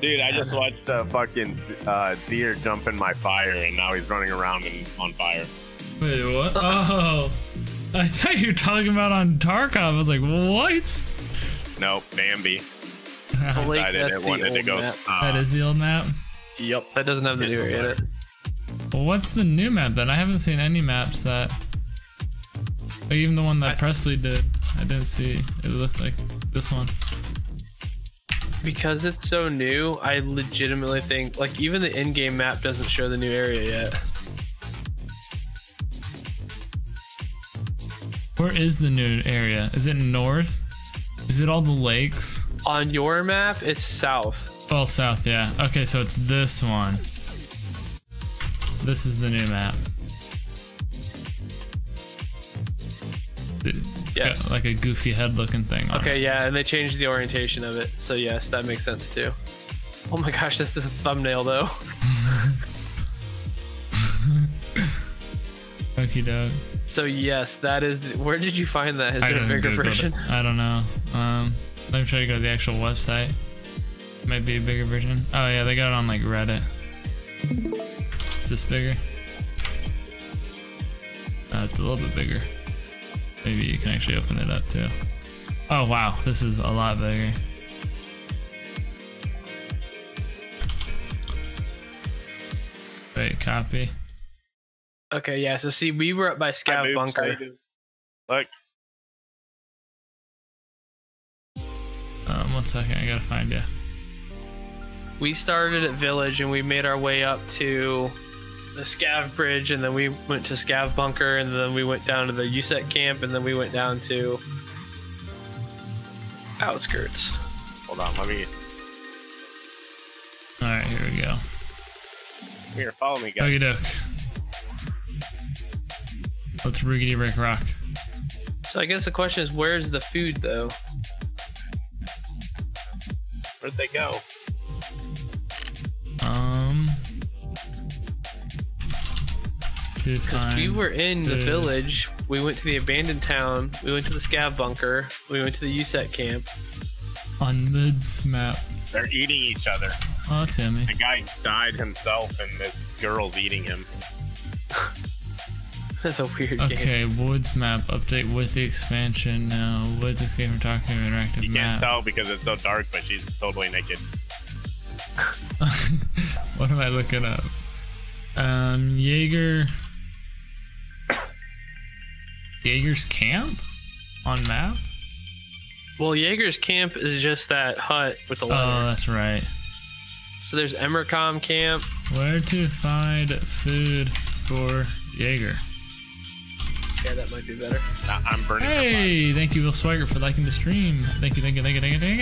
Dude, I just watched a fucking uh, deer jump in my fire, and now he's running around and on fire. Wait, what? Oh, I thought you were talking about on Tarkov. I was like, what? No, Bambi. I Lake, Decided that's it the wanted to old go. map. Uh, that is the old map. Yep, that doesn't have the new area in it. Well, what's the new map then? I haven't seen any maps that. Like even the one that I- Pestily did, I didn't see. It looked like this one. Because it's so new, I legitimately think like even the in-game map doesn't show the new area yet. Where is the new area? Is it north? Is it all the lakes? On your map, it's south. Oh, south, yeah. Okay, so it's this one. This is the new map. It's Yes. like a goofy head looking thing on Okay, it. yeah, and they changed the orientation of it, so yes, that makes sense too. Oh my gosh, this is a thumbnail though. Okie doke. So yes, that is. Where did you find that? Is I there a bigger Google it. version? I don't know. Um, let me try to go to the actual website. Might be a bigger version. Oh yeah, they got it on like Reddit. Is this bigger? Uh, it's a little bit bigger. Maybe you can actually open it up too. Oh wow, this is a lot bigger. Wait, copy. Okay, yeah. So see, we were up by I Scav moved Bunker. side. Look, Um, one second, I gotta find you. We started at Village and we made our way up to the Scav Bridge, and then we went to Scav Bunker, and then we went down to the USEC camp, and then we went down to outskirts. hold on, let me. All right, here we go. Here, follow me, guys. Okie doke. Let's riggedy rick rock. So I guess the question is, where's the food though? Where'd they go? Um. Because we were in the the- village, we went to the abandoned town, we went to the Scav Bunker, we went to the USEC camp. on Mid's map. They're eating each other. Oh, Timmy. The guy died himself, and this girl's eating him. That's a weird game. Okay, Woods map update with the expansion now. Woods escape from Tarkov interactive You map. can't tell because it's so dark, but she's totally naked. what am I looking up? Um, Jaeger. Jaeger's camp on map. Well, Jaeger's camp is just that hut with the Oh, that's right. So there's Emercom camp. Where to find food for Jaeger? Yeah, that might be better. Now, I'm burning up. Hey, thank you, Will Swagger, for liking the stream. Thank you, thank you, thank you, thank you, thank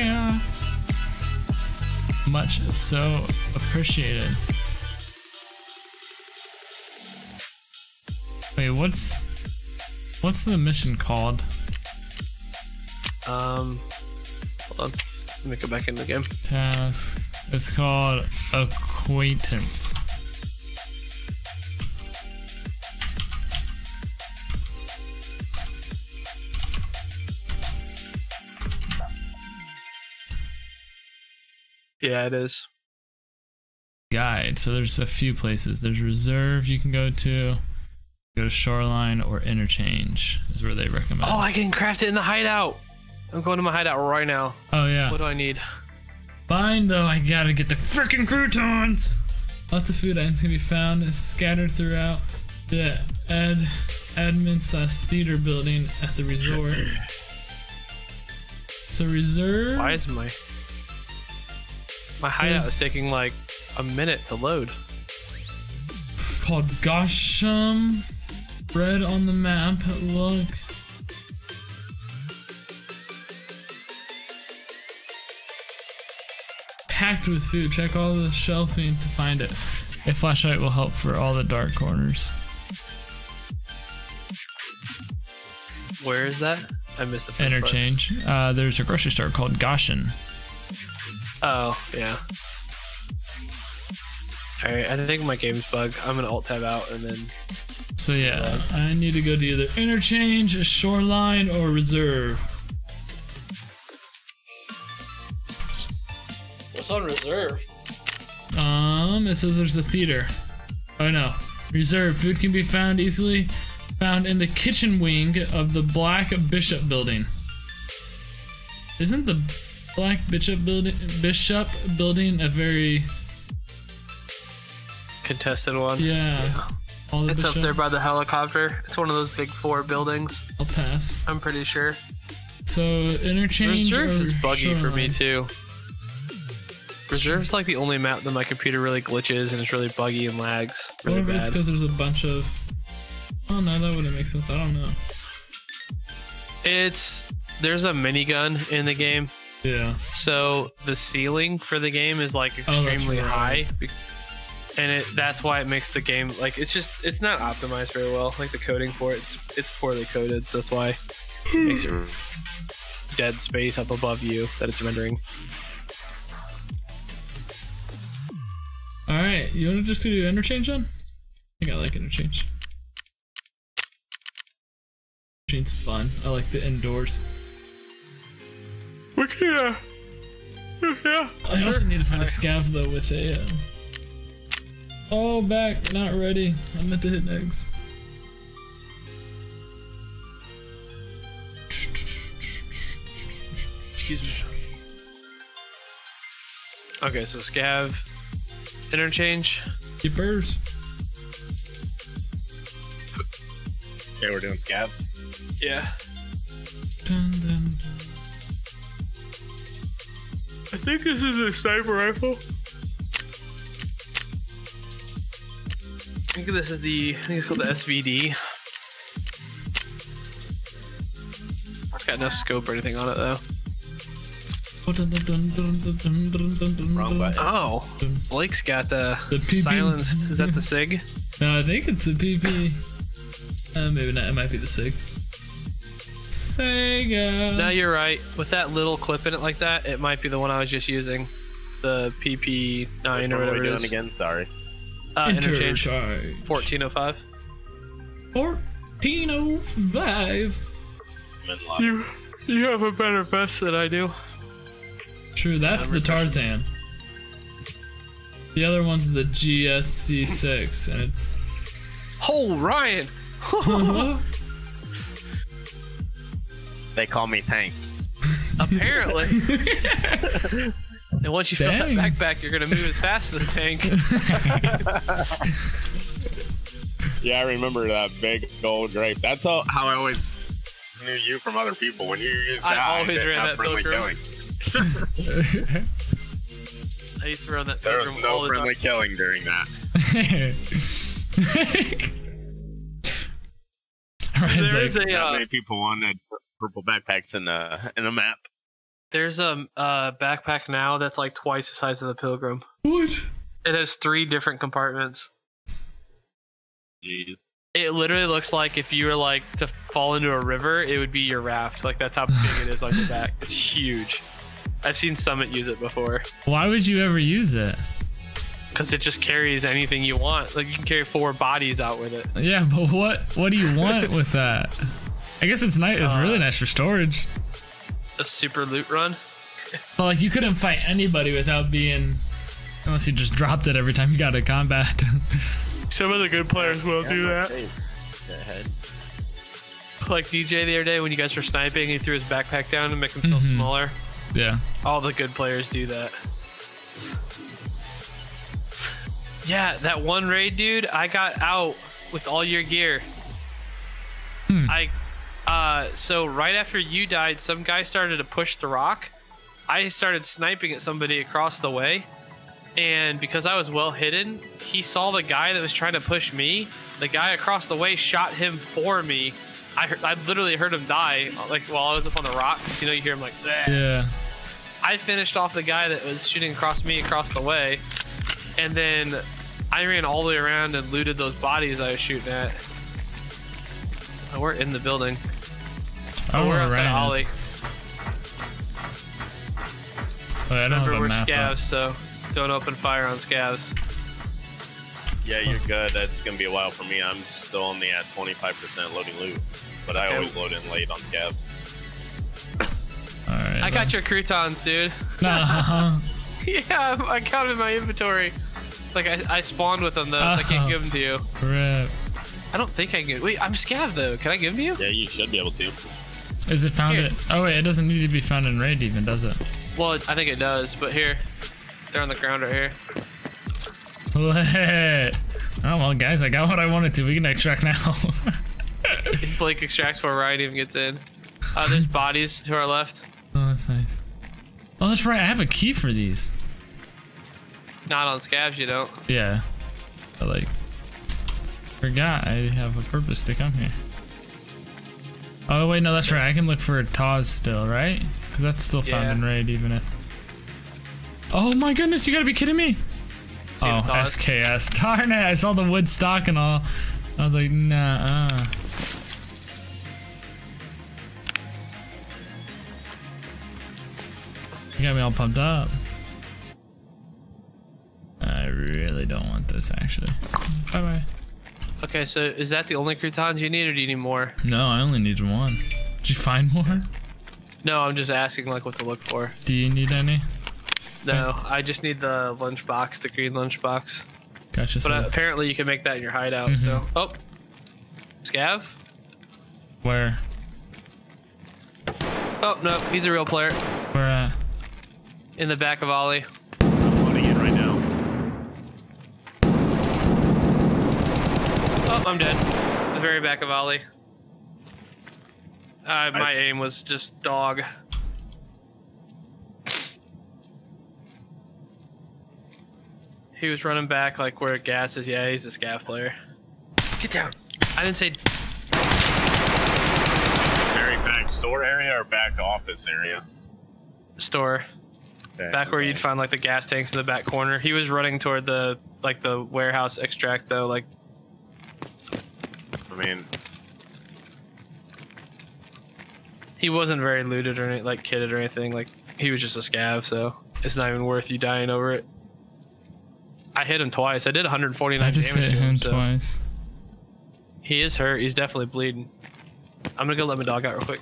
you. Much so appreciated. Wait, what's what's the mission called? Um, hold on. Let me go back in the game. Task. It's called Acquaintance. Yeah, it is. Guide. So there's a few places. There's reserve you can go to. Go to shoreline or interchange is where they recommend. Oh, I can craft it in the hideout. I'm going to my hideout right now. oh yeah. What do I need? Fine though, I gotta get the freaking croutons. Lots of food items can be found scattered throughout the ad admin slash theater building at the resort. So reserve. Why is my my hideout is taking like a minute to load? called Goshan. Red on the map. Look. Packed with food. Check all the shelving to find it. A flashlight will help for all the dark corners. Where is that? I missed the. Interchange. Uh, there's a grocery store called Goshan. Oh, yeah. Alright, I think my game's bugged. I'm gonna alt tab out and then So yeah, I need to go to either interchange, shoreline, or reserve. What's on reserve? Um, it says there's a theater. Oh no, reserve. Food can be found easily found in the kitchen wing of the Black Bishop building. Isn't the Black Bishop building Bishop building a very Contested one. yeah? All the It's up there by the helicopter. It's one of those big four buildings. I'll pass. I'm pretty sure. So interchange. Reserve is buggy for me shoreline? too. Reserve's like the only map that my computer really glitches and it's really buggy and lags really if it's because there's a bunch of. Oh no, that wouldn't make sense. I don't know. It's there's a minigun in the game, Yeah. so the ceiling for the game is like Oh, extremely right. high, and it that's why it makes the game like it's just it's not optimized very well. Like the coding for it, it's, it's poorly coded, so that's why it makes it dead space up above you that it's rendering. All right, you want to just do interchange then? I think I like interchange. Interchange's fun. I like the indoors. Yeah. Yeah. I also need to find a scav though with a. Uh... Oh, back, not ready. I meant to hit eggs. Excuse me. Okay, so scav interchange. Keepers. Okay, we're doing scavs. Yeah. Dun, dun, I think this is a sniper rifle. I think this is the, I think it's called the SVD. It's got no scope or anything on it though. Wrong button. Oh, Blake's got the, the Is that the SIG? No, I think it's the PP. Uh, maybe not. It might be the SIG. Saiga. No, you're right. With that little clip in it like that, it might be the one I was just using. The PP9 Which or one are whatever we doing again? Sorry. Uh, interchange. Interchange. 1405. 1405. You you have a better vest than I do. True, that's the Tarzan. The other one's the GSC6, and it's. Oh, Ryan! They call me Tank. Apparently. and once you fill that backpack, you're gonna move as fast as a tank. Yeah, I remember that big gold grape. That's how, how I always knew you from other people. When you used I that, always ran have that friendly killing. I used to run that There was Pilgrim all no the friendly time. killing during that. There's a Not uh, many people wanted purple backpacks in a in a map. there's a uh, backpack now that's like twice the size of the Pilgrim. what? It has three different compartments. Jeez. It literally looks like if you were like to fall into a river, it would be your raft. Like that's how big it is on your back. It's huge. I've seen Summit use it before Why would you ever use it? because it just carries anything you want. Like you can carry four bodies out with it. Yeah, but what what do you want with that? I guess it's nice. It's really nice for storage. A super loot run. But like, you couldn't fight anybody without being, unless you just dropped it every time you got a combat. Some of the good players will do that. Go ahead. Like DJ the other day when you guys were sniping, he threw his backpack down to make him feel Mhm. smaller. yeah. All the good players do that. Yeah, that one raid, dude, I got out with all your gear. Hmm. I, uh, so right after you died, some guy started to push the rock. I started sniping at somebody across the way, and because I was well hidden, he saw the guy that was trying to push me. The guy across the way shot him for me. I, heard, I literally heard him die, like while I was up on the rock. You know, you hear him like, "Bleh." Yeah. I finished off the guy that was shooting across me across the way, and then I ran all the way around and looted those bodies I was shooting at. Oh, we're in the building. I Oh, we're know where outside Ryan Ollie. is. Oh, I don't Remember, have a we're map. up. scavs, so don't open fire on scavs. Yeah, you're good. That's gonna be a while for me. I'm still only at 25% loading loot, but I Okay. always load in late on scavs. All right. I got your croutons, dude. No. Uh-huh. yeah, I got them in my inventory. It's like I, I spawned with them though. so I can't Oh. give them to you. Rip. I don't think I can. Wait, I'm scav though. Can I give them to you? Yeah, you should be able to. Is it found Here. it? Oh wait, it doesn't need to be found in raid even, does it? Well, I think it does. But here, they're on the ground right here. Lit. Oh well, guys, I got what I wanted to. We can extract now. Blake extracts before Ryan even gets in. Uh, there's bodies to our left. oh, that's nice. Oh, that's right. I have a key for these. Not on scavs, you don't. Yeah. I like, forgot I have a purpose to come here. Oh wait, no, that's right. I can look for a Taz still, right? Because that's still found Yeah. in raid, even if. Oh my goodness! You gotta be kidding me! See oh. SKS. Darn it! I saw the wood stock and all. I was like, nah. Uh. You got me all pumped up. I really don't want this, actually. Bye bye. Okay, so is that the only croutons you need, or do you need more? No, I only need one. Did you find more? No, I'm just asking like what to look for. Do you need any? No, I just need the lunchbox, the green lunchbox. Gotcha. But So uh, apparently you can make that in your hideout. So, Mhm. oh, scav. where? Oh no, he's a real player. Where at? In the back of Ollie. I'm loading in right now. Oh, I'm dead. The very back of Ollie. Uh, my aim was just dog. He was running back like where gas is. Yeah, he's a scav player. Get down. I didn't say Very back store area or back office area? store. Okay, Back where you'd find like the gas tanks in the back corner. He was running toward the like the warehouse extract though. Like I mean, he wasn't very looted or any, like kitted or anything. Like he was just a scav, so it's not even worth you dying over it. I hit him twice. I did 149 I just damage hit to him. him so twice. He is hurt. He's definitely bleeding. I'm gonna go let my dog out real quick.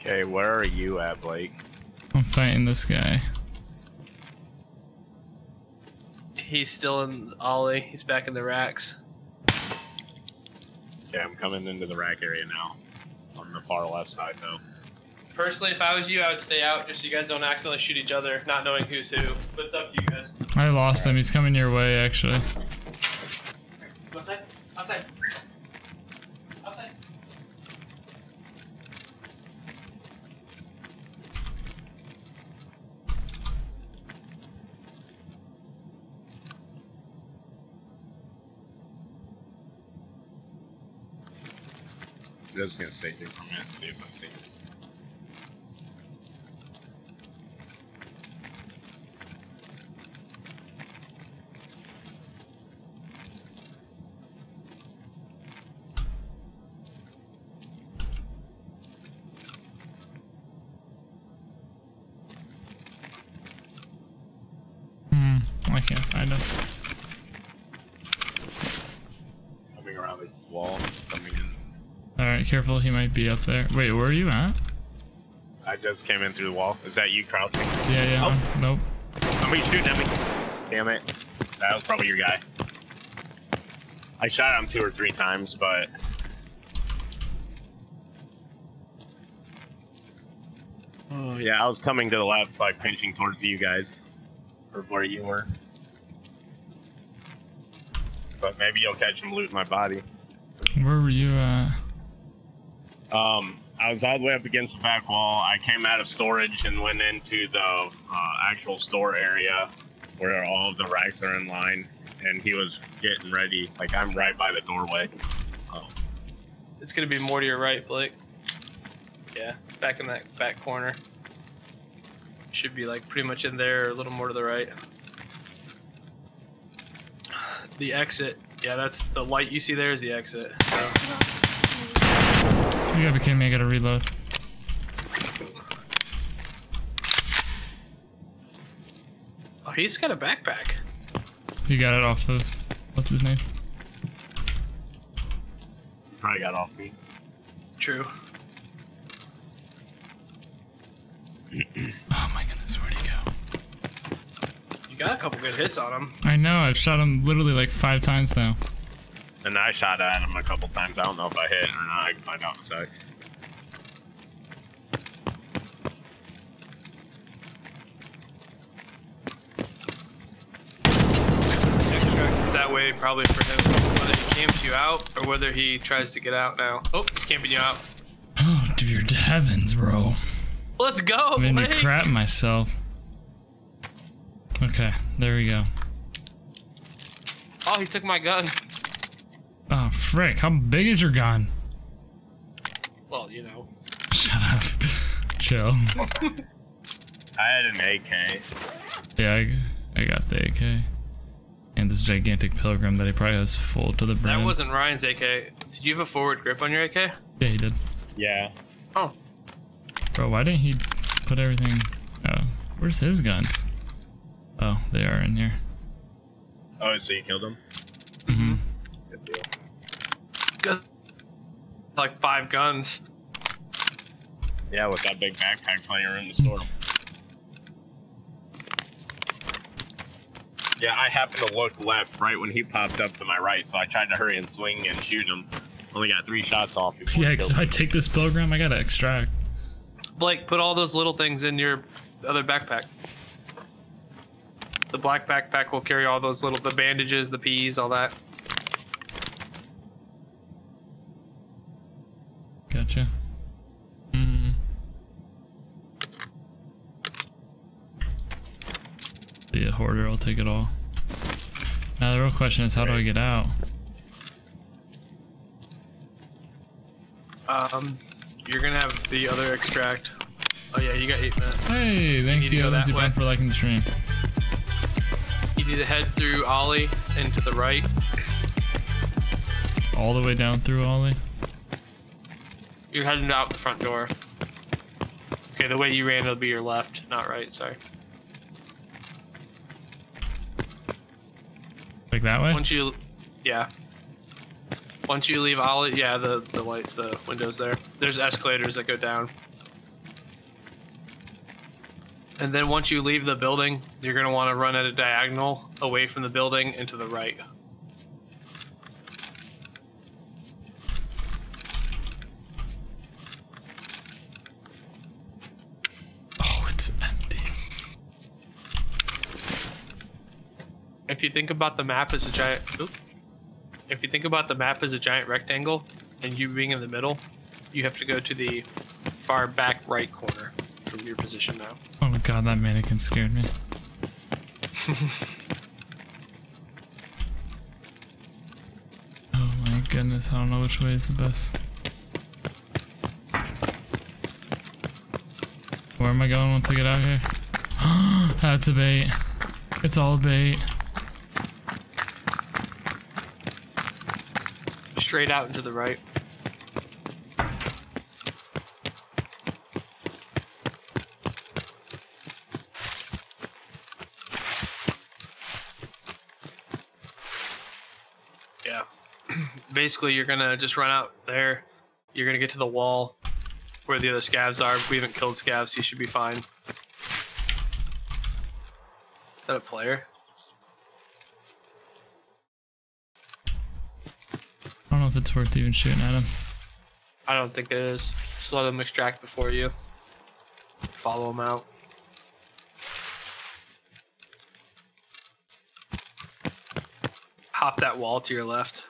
okay, where are you at, Blake? I'm fighting this guy. He's still in Ollie. He's back in the racks. Okay, I'm coming into the rack area now. On the far left side, though. Personally, if I was you, I would stay out just so you guys don't accidentally shoot each other, not knowing who's who. But it's up to you guys. I lost him. He's coming your way, actually. Outside. Outside. Outside. I'm just gonna stay here for a minute, and see if I see it. Hmm. I can't find him. In. All right, careful. He might be up there. Wait, where are you at? I just came in through the wall. Is that you crouching? Yeah, yeah. Oh. Nope. Somebody's shooting at me. Damn it. That was probably your guy. I shot him two or three times, but. Oh, yeah, I was coming to the left, by pinching towards you guys. Or where you were. But maybe you'll catch him looting my body. Where were you at? Um, I was all the way up against the back wall. I came out of storage and went into the uh, actual store area where all of the racks are in line. And he was getting ready. Like I'm right by the doorway. Oh, It's gonna be more to your right, Blake. Yeah, back in that back corner. Should be like pretty much in there, a little more to the right. The exit. Yeah, that's the light you see there is the exit. So, you gotta be kidding me, I gotta reload. Oh, he's got a backpack. He got it off of... What's his name? Probably got off me. True. oh my goodness, where'd he go? You got a couple good hits on him. I know, I've shot him literally like five times now. And I shot at him a couple times. I don't know if I hit or not. I can find out in a sec. Extract is that way probably for him. Whether he camps you out or whether he tries to get out now. Oh, he's camping you out. Oh, dear heavens, bro. Let's go. Made me Blake. crap myself. Okay, there we go. Oh, he took my gun. Oh, frick, how big is your gun? Well, you know. Shut up. Chill. I had an AK. Yeah, I, I got the AK. And this gigantic pilgrim that he probably has full to the brim. That wasn't Ryan's AK. Did you have a forward grip on your AK? Yeah, he did. Yeah. Oh, Bro, why didn't he put everything... Oh, where's his guns? Oh, they are in here. Oh, so you killed him? Mm-hmm. Good Like five guns. Yeah, with that big backpack, plenty of room to store 'em. Yeah, I happened to look left right when he popped up to my right, so I tried to hurry and swing and shoot him. Only got three shots off. Yeah, he so killed I take this pilgrim, I gotta extract. Blake, put all those little things in your other backpack. The black backpack will carry all those little the bandages, the peas, all that. Gotcha. Hmm. Be a hoarder, I'll take it all. Now the real question is how do I get out? Um, you're gonna have the other extract. Oh yeah, you got eight minutes. Hey, thank you, that Lindsay. Ben, for liking the stream. You need to head through Ollie and to the right. All the way down through Ollie. You're heading out the front door. Okay, the way you ran it'll be your left, not right. Sorry. Like that way? Once you, yeah. Once you leave Ollie, yeah, the the light, the windows there. There's escalators that go down. And then once you leave the building, you're gonna want to run at a diagonal away from the building and to the right. Oh, it's empty. If you think about the map as a giant, oop. if you think about the map as a giant rectangle, and you being in the middle, you have to go to the far back right corner from your position now. Oh my god, that mannequin scared me. oh my goodness, I don't know which way is the best. Where am I going once I get out here? That's a bait. It's all a bait. Straight out and to the right. Yeah. Basically, you're gonna just run out there. You're gonna get to the wall where the other scavs are. We haven't killed scavs, so you should be fine. Is that a player? I don't know if it's worth even shooting at him. I don't think it is. Just let them extract before you. Follow them out. Hop that wall to your left.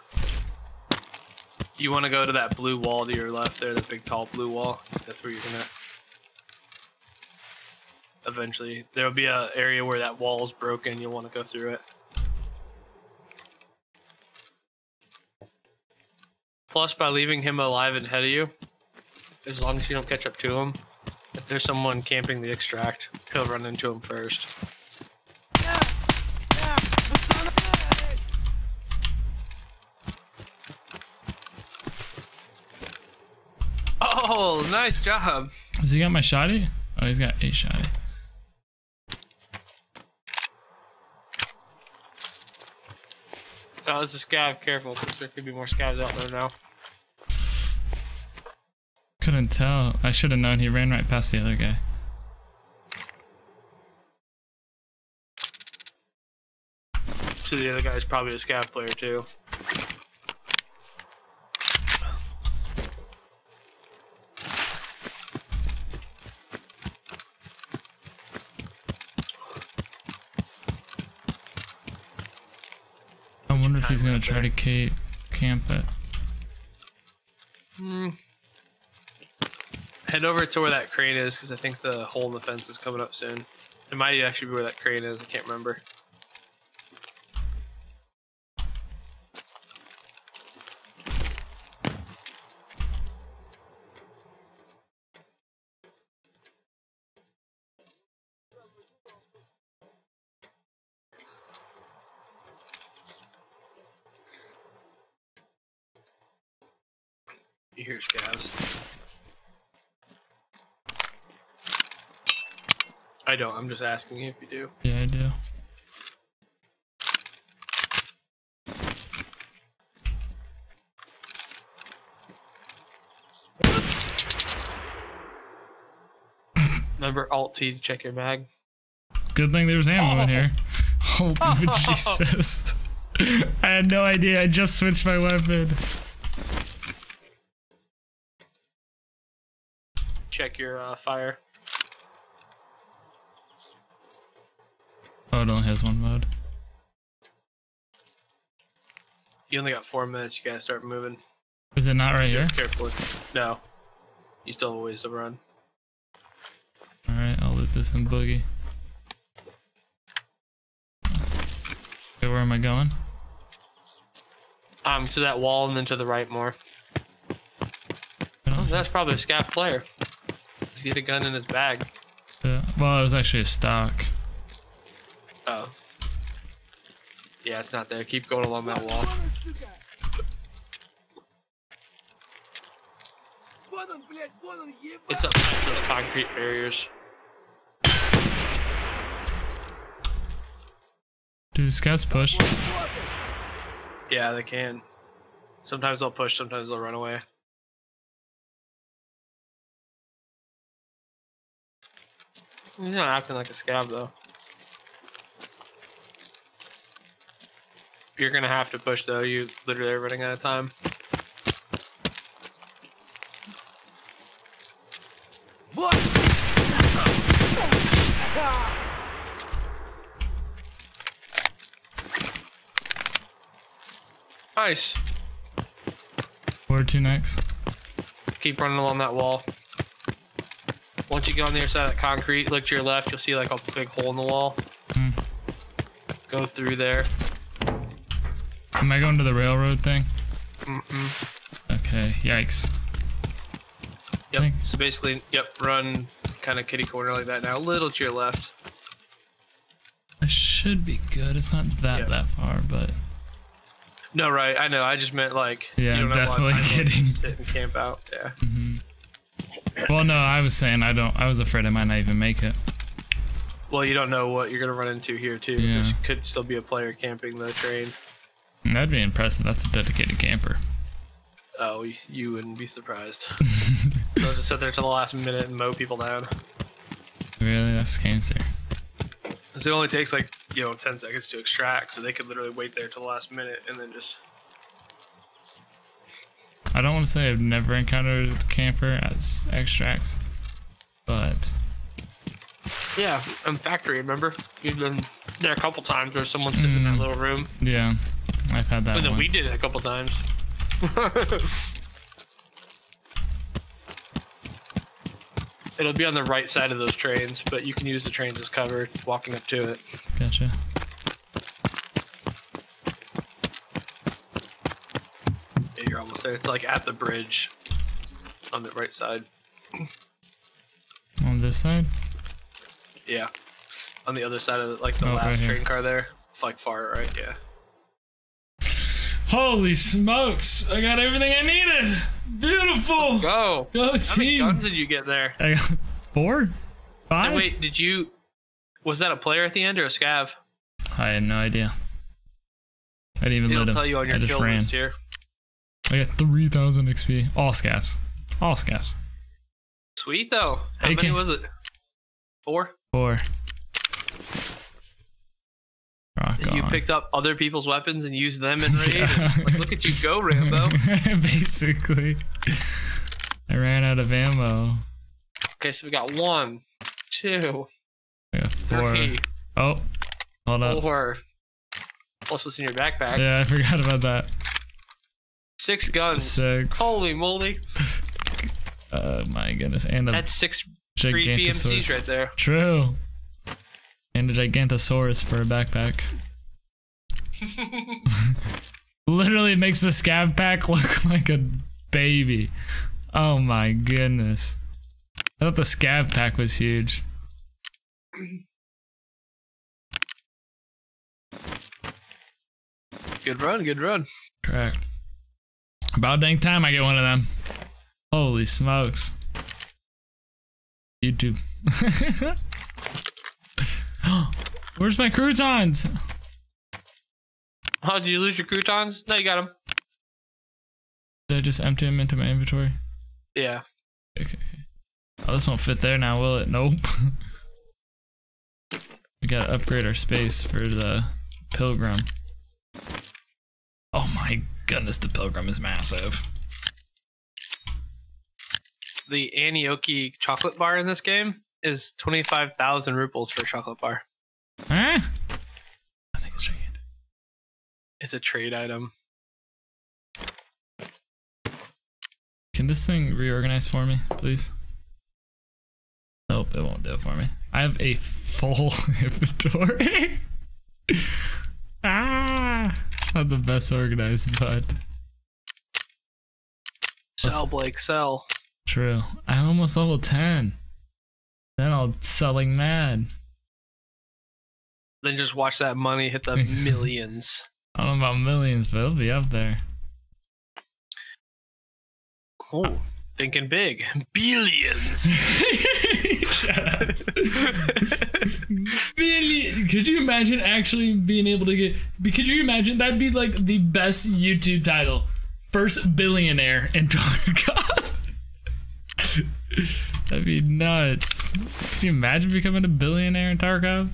You want to go to that blue wall to your left there, the big tall blue wall. That's where you're gonna. Eventually, there'll be a area where that wall is broken. You'll want to go through it. Plus, by leaving him alive ahead of you, as long as you don't catch up to him, if there's someone camping the extract, he'll run into him first. Oh, nice job. Has he got my shotty? Oh, he's got a shotty. Oh, that was a scav. Careful, 'cause there could be more scavs out there now. Couldn't tell. I should have known he ran right past the other guy. So the other guy's probably a scav player too. I wonder if he's gonna try there. to ca- camp it. Hmm. Head over to where that crane is, because I think the hole in the fence is coming up soon. It might actually be where that crane is. I can't remember. You hear scavs. I don't. I'm just asking you if you do. Yeah, I do. Remember Alt T to check your mag. Good thing there's ammo in Oh. here. Oh, Jesus. I had no idea. I just switched my weapon. Check your uh, fire. Oh, it only has one mode. You only got four minutes. You gotta start moving. Is it not right here? Carefully. No. You still have a ways to run. Alright, I'll loot this and boogie. Okay, where am I going? Um, to that wall and then to the right more. Oh, that's probably a scav player. He had a gun in his bag. Yeah, well, it was actually a stock. Oh. Yeah, it's not there. Keep going along that wall. It's up past those concrete barriers. Do guy's push? Yeah, they can. Sometimes they'll push, sometimes they'll run away. He's not acting like a scav though. You're gonna have to push though. You literally are running out of time. Nice. Where to next? Keep running along that wall. Once you get on the other side of that concrete, look to your left, you'll see like a big hole in the wall. Mm. Go through there. Am I going to the railroad thing? Mm-mm. Okay, yikes. Yep. Thank- So basically, yep, run kind of kitty corner like that now. A little to your left. I should be good. It's not that Yeah. that far, but No, right. I know. I just meant like Yeah, you don't a definitely kidding. Sit and camp out. Yeah. Mm-hmm. well, no, I was saying I don't. I was afraid I might not even make it. Well, you don't know what you're gonna run into here too. Yeah. There could still be a player camping the train. That'd be impressive. That's a dedicated camper. Oh, you wouldn't be surprised. They'll just sit there till the last minute and mow people down. Really, that's cancer. 'Cause it only takes like you know 10 seconds to extract, so they could literally wait there till the last minute and then just. I don't want to say I've never encountered a camper as extracts, but Yeah, and factory. Remember, you've been there a couple times where someone's sitting in that Mm. little room. yeah, I've had that. And then we did it a couple times. It'll be on the right side of those trains, but you can use the trains as cover walking up to it. Gotcha. Yeah, you're almost there. It's like at the bridge on the right side. On this side. Yeah. On the other side of the, like the Oh, last here. train car there. Like far right, yeah. Holy smokes! I got everything I needed. Beautiful. Go! Go team. How many guns did you get there? I got four, five. And wait, did you was that a player at the end or a scav? I had no idea. I didn't even It'll let him. tell you on your I just kill ran. list here. I got 3,000 XP. All scavs. All scavs. Sweet though. How AK. many was it? Four. Four. Rock And you on. picked up other people's weapons and used them in raid. Yeah. and, like, look at you go, Rambo. Basically. I ran out of ammo. Okay, so we got one, two, I got four. three, Oh, hold up. four. Plus what's in your backpack. Yeah, I forgot about that. Six guns. Six. Holy moly. Oh my goodness. And a That's six free PMCs right there. True. And a Gigantosaurus for a backpack. Literally makes the scav pack look like a baby. Oh my goodness. I thought the scav pack was huge. Good run, good run. Correct. About dang time I get one of them. Holy smokes. YouTube. Where's my croutons? Oh, did you lose your croutons? No, you got them. Did I just empty them into my inventory? Yeah. Okay. okay. Oh, this won't fit there now, will it? Nope. we gotta upgrade our space for the pilgrim. Oh my goodness, the pilgrim is massive. The Alyonka chocolate bar in this game is 25,000 rupees for a chocolate bar. Huh? I think it's gigantic. It's a trade item. Can this thing reorganize for me, please? Nope, it won't do it for me. I have a full inventory. ah, not the best organized, but Sell, Blake, sell. true. I'm almost level 10. Then I'll selling mad. Then just watch that money hit the millions. I don't know about millions, but it'll be up there. Oh, thinking big. Billions. Shut up. Billion. Could you imagine actually being able to get? Could you imagine that'd be like the best YouTube title? First billionaire in Tarkov. That'd be nuts. Could you imagine becoming a billionaire in Tarkov?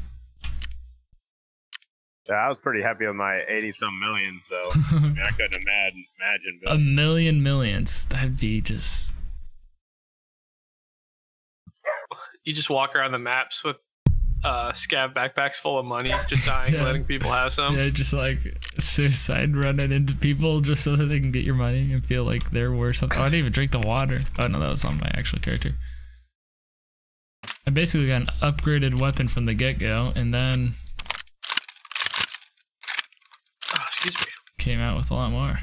Yeah, I was pretty happy with my 80 some million, so I, mean, I couldn't imagine. imagine a million millions. That'd be just. you just walk around the maps with uh, scav backpacks full of money, just dying, Yeah. letting people have some. Yeah, just like suicide running into people just so that they can get your money and feel like they're worth something. Oh, I didn't even drink the water. Oh no, that was on my actual character. I basically got an upgraded weapon from the get go and then Oh, excuse me. came out with a lot more.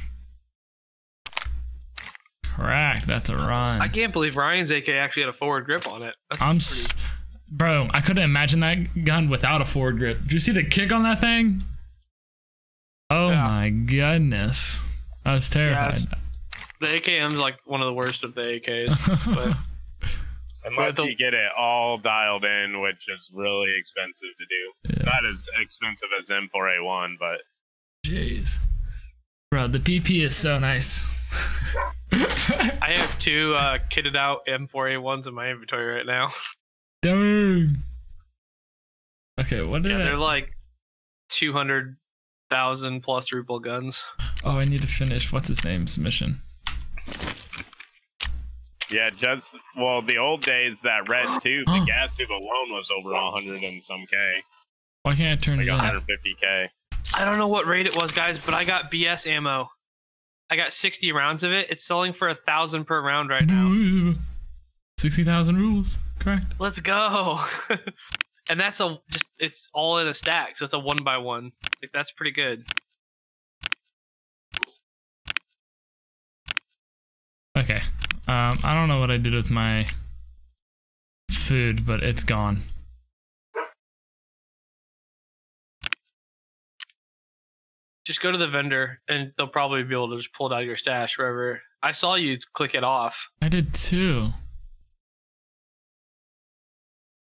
Correct, that's a run. I can't believe Ryan's AK actually had a forward grip on it. That's I'm, pretty- bro. I couldn't imagine that gun without a forward grip. Did you see the kick on that thing? Oh Yeah. my goodness, I was terrified. the AKM's like one of the worst of the AKs. But Unless you get it all dialed in, which is really expensive to do. Yeah. Not as expensive as M4A1, but Jeez. Bro, the PP is so nice. I have two uh, kitted out M4A1s in my inventory right now. Dang. Okay, what did Yeah, I... they're like 200,000 plus ruble guns. Oh, I need to finish what's his name's mission. Yeah, just well, the old days that red tube, the gas tube alone was over 100 and some K, Why can't I turn like it in? 150K. I don't know what rate it was, guys, but I got BS ammo. I got 60 rounds of it. It's selling for a thousand per round right now. 60,000 rubles. Correct. Let's go. and that's a just it's all in a stack, so it's a one by one. Like that's pretty good. Okay. Um, I don't know what I did with my food, but it's gone. Just go to the vendor and they'll probably be able to just pull it out of your stash wherever. I saw you click it off. I did too.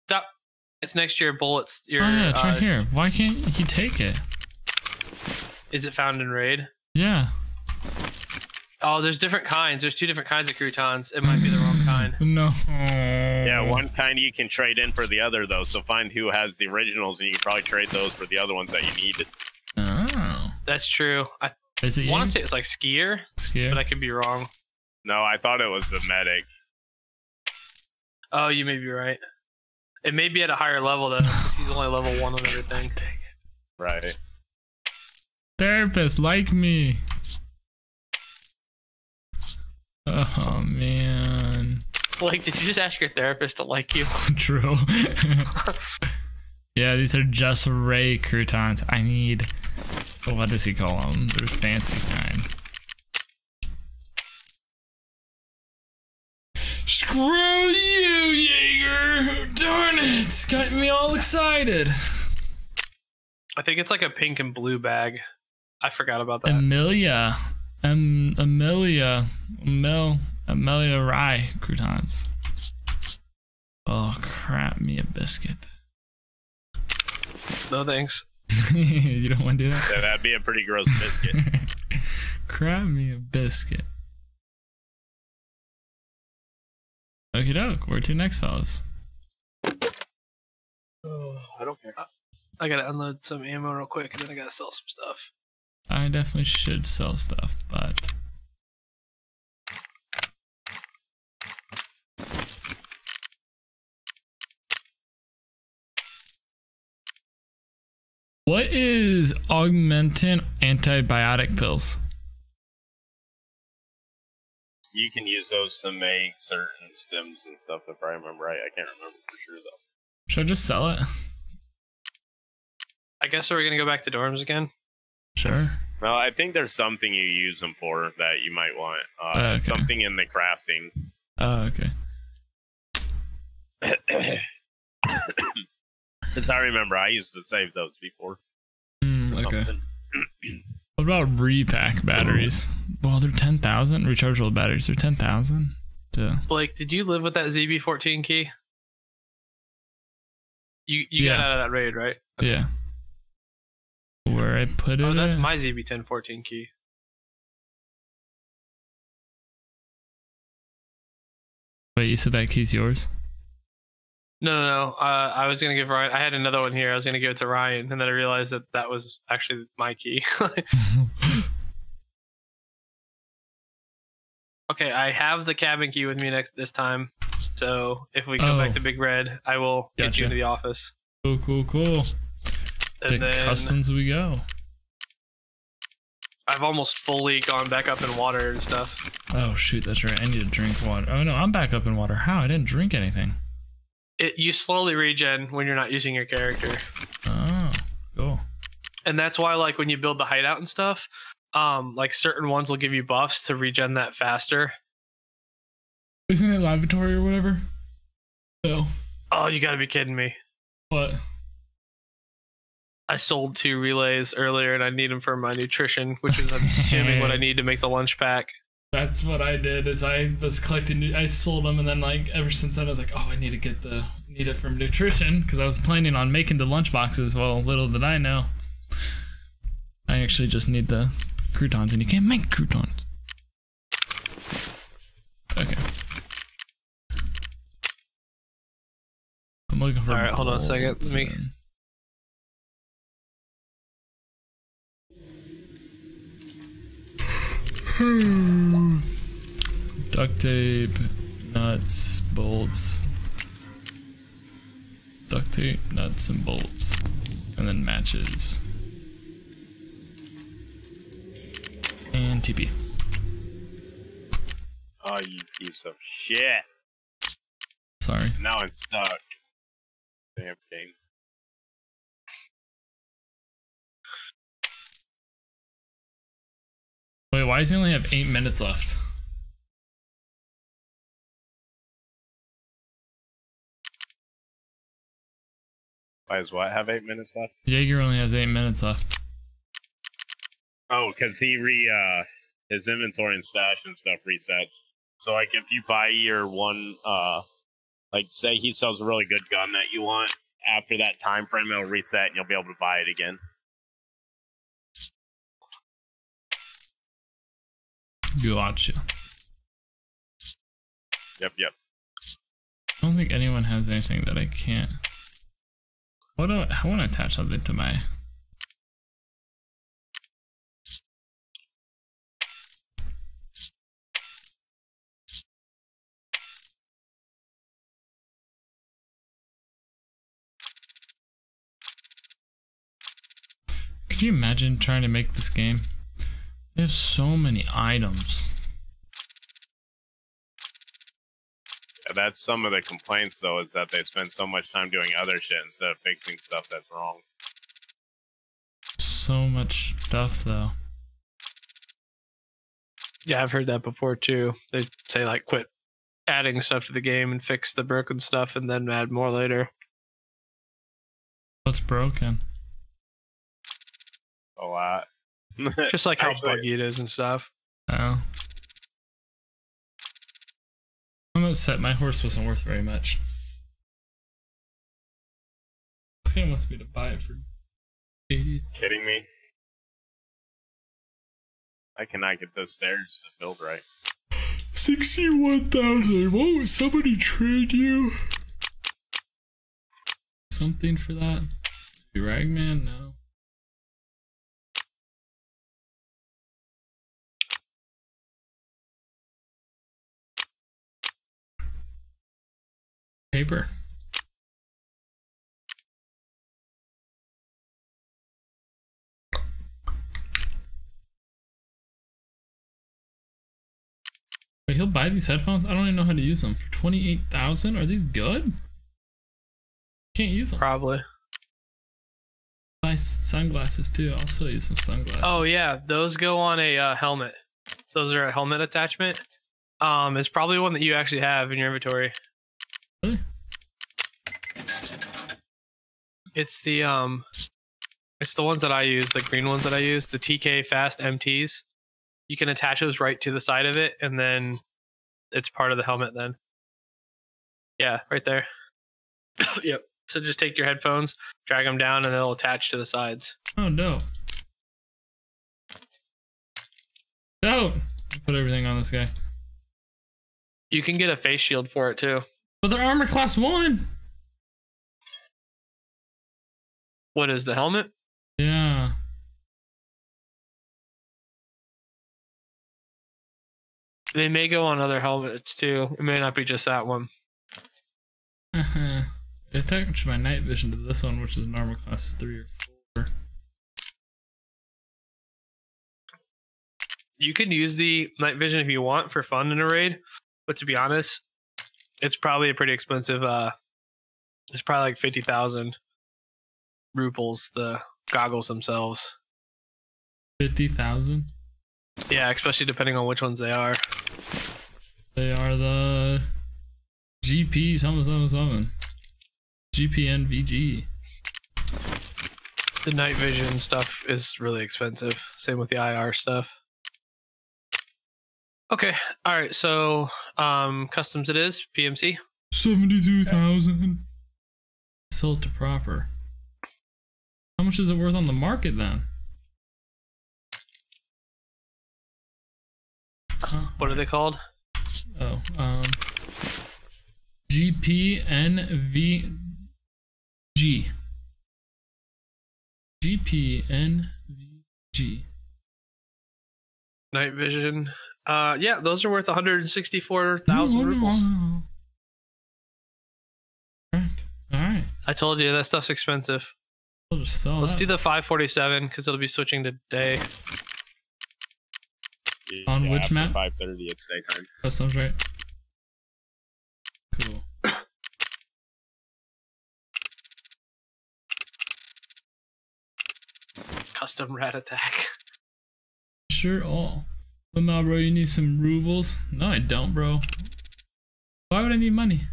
That it's next to your bullets. Your oh yeah, it's uh, right here. Why can't he take it? Is it found in raid? Yeah. Oh, there's different kinds. There's two different kinds of croutons. It might be the wrong kind. No. Yeah, one kind you can trade in for the other though. So find who has the originals, and you can probably trade those for the other ones that you need. Oh. That's true. I Is it want to say it's like skier, Scared? but I could be wrong. No, I thought it was the medic. Oh, you may be right. It may be at a higher level though. 'cause he's only level one on everything. Right. Therapist, like me. Oh man. Like, did you just ask your therapist to like you? True. yeah, these are just Ray croutons. I need. What does he call them? They're fancy kind. Screw you, Jaeger! Darn it! It's got me all excited. I think it's like a pink and blue bag. I forgot about that. Emelya. Um, Emelya. Amel. Emelya Rye croutons. Oh, crap me a biscuit. no thanks. you don't want to do that? Yeah, that'd be a pretty gross biscuit. Crab me a biscuit. Okie doke. Where to next, fellas? Oh, I don't care. I gotta unload some ammo real quick, and then I gotta sell some stuff. I definitely should sell stuff, but. What is augmentin antibiotic pills? you can use those to make certain stims and stuff. If I remember right, I can't remember for sure though. Should I just sell it? I guess are we're gonna go back to dorms again. Sure. Well, I think there's something you use them for that you might want. Uh, Oh, okay. Something in the crafting. Oh, okay. Since I remember, I used to save those before. For okay. What about repack batteries? Well, they're 10,000. Rechargeable batteries are 10,000. To... Blake, did you live with that ZB14 key? You you Yeah. got out of that raid, right? Yeah. Where I put it. Oh, that's at? my ZB1014 key. Wait, you said that key's yours? No, no, no. Uh, I was gonna give Ryan. I had another one here. I was gonna give it to Ryan, and then I realized that that was actually my key. okay, I have the cabin key with me next this time. So if we go Oh. back to Big Red, I will get you into the office. cool, cool, cool. And then customs we go. I've almost fully gone back up in water and stuff. Oh shoot, that's right. I need to drink water. Oh no, I'm back up in water. How? I didn't drink anything. It you slowly regen when you're not using your character. Oh, cool. and that's why like when you build the hideout and stuff um like certain ones will give you buffs to regen that faster Isn't it lavatory or whatever? Oh, oh you gotta be kidding me what? I sold two relays earlier and i need them for my nutrition which is i'm assuming what i need to make the lunch pack That's what I did. Is I was collecting. I sold them, and then like ever since then, I was like, oh, I need to get the need it from nutrition because I was planning on making the lunch boxes. Well, little did I know, I actually just need the croutons, and you can't make croutons. Okay. I'm looking for. All right, hold on a second. Let me- Hmm. Duct tape, nuts, bolts. Duct tape, nuts, and bolts. And then matches. And TP. Oh, you piece of shit. Sorry. Now I'm stuck. Damn game. Wait, why does he only have eight minutes left? Why does what have eight minutes left? Jaeger only has eight minutes left. Oh, because he re uh his inventory and stash and stuff resets. So like if you buy your one uh like say he sells a really good gun that you want, after that time frame it'll reset and you'll be able to buy it again. Gotcha. Yep, yep. I don't think anyone has anything that I can't. What do I, I want to attach something to my. Could you imagine trying to make this game? They have so many items. Yeah, That's some of the complaints, though, is that they spend so much time doing other shit instead of fixing stuff that's wrong. So much stuff though. Yeah, I've heard that before too. They say like quit adding stuff to the game and fix the broken stuff and then add more later. What's broken? A lot. Just like how Actually- buggy it is and stuff. Oh. I'm upset. My horse wasn't worth very much. This game wants me to buy it for 80. Kidding me? I cannot get those stairs to build right. 61,000. Won't somebody trade you? Something for that? Ragman? No. Prapor. Wait, he'll buy these headphones? I don't even know how to use them. For 28,000? Are these good? Can't use them. Probably. Buy sunglasses too. I'll still use some sunglasses. Oh yeah, those go on a uh, helmet. Those are a helmet attachment. Um, it's probably one that you actually have in your inventory. Really? It's the um, it's the ones that I use, the green ones that I use, the TK Fast MTs. You can attach those right to the side of it, and then it's part of the helmet. Then, yeah, right there. yep. So just take your headphones, drag them down, and they'll attach to the sides. Oh, no! I'll put everything on this guy. You can get a face shield for it too. But they're armor class 1! What is the helmet? Yeah. They may go on other helmets too. It may not be just that one. Uh-huh. I attached my night vision to this one, which is an armor class 3 or 4. You can use the night vision if you want for fun in a raid, but to be honest, it's probably a pretty expensive. Uh, it's probably like fifty thousand rubles. The goggles themselves. 50,000? Yeah, especially depending on which ones they are. They are the GP something something something. GPN VG. The night vision stuff is really expensive. Same with the IR stuff. Okay, all right. So, um, customs it is PMC. 72,000. Sold to Prapor. How much is it worth on the market then? Huh, What are they called? Oh, um, GPNVG. GPNVG. Night vision. Uh, yeah, those are worth one hundred sixty-four thousand rubles. Alright, alright. I told you that stuff's expensive. I'll just sell Let's that. do the 547 because it'll be switching today. On which map? 5:30, it's daytime. That sounds right. Cool. Custom rat attack. Sure all. But now, bro, you need some rubles? No, I don't, bro. Why would I need money?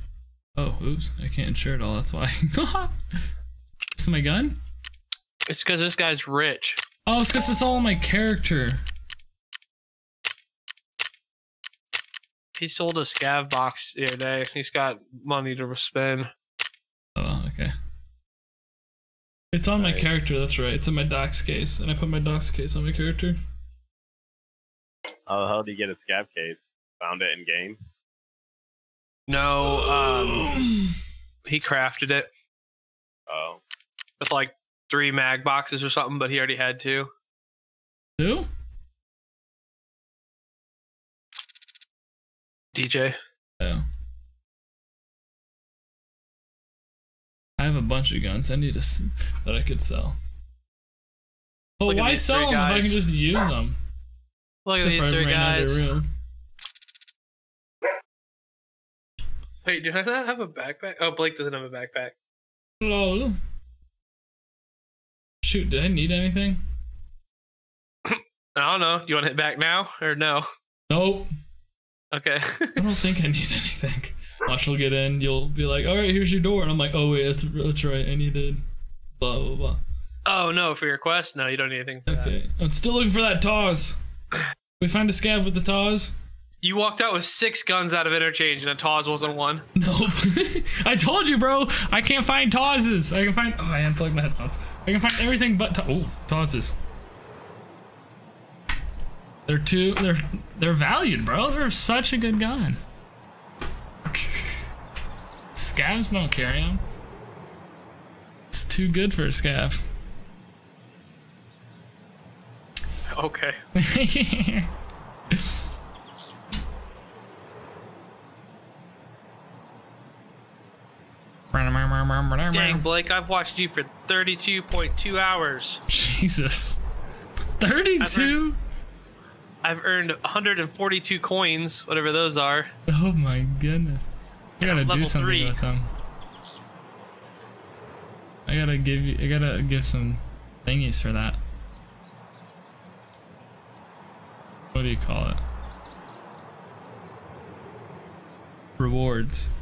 Oh, oops. I can't insure it all, that's why. Is my gun? It's because this guy's rich. Oh, it's because it's all on my character. He sold a scav box the other day. He's got money to spend. Oh, okay. It's on my character, that's right. It's in my docs case, and I put my docs case on my character. How the hell did you get a scab case? Found it in game. No, um, he crafted it Oh, with like three mag boxes or something, but he already had two. Who? DJ. Oh. I have a bunch of guns. I need to s- that I could sell. But Look why sell three them if I can just use them? Look at these for three ran out of guys. Wait, do I not have a backpack? Oh, Blake doesn't have a backpack. Hello. Shoot, did I need anything? I don't know. Do you want to hit back now or no? Nope. Okay. I don't think I need anything. Watch, we'll get in. You'll be like, "All right, here's your door," and I'm like, "Oh wait, that's that's right. I needed blah blah blah." oh no, for your quest? No, you don't need anything. For that. Okay, I'm still looking for that TOZ. We find a scav with the TOZ. You walked out with six guns out of interchange, and a TOZ wasn't one. Nope. I told you, bro. I can't find TOZ's. I can find. Oh, I unplugged my headphones. I can find everything but. Ta- oh, TOZ's. They're too. They're they're valued, bro. They're such a good gun. Scavs don't carry them. It's too good for a scav. Okay. Dang, Blake, I've watched you for 32.2 hours. Jesus. 32? I've earned 142 coins, whatever those are. Oh my goodness. I gotta do something three. with them. I gotta give you I gotta give some thingies for that. What do you call it? Rewards.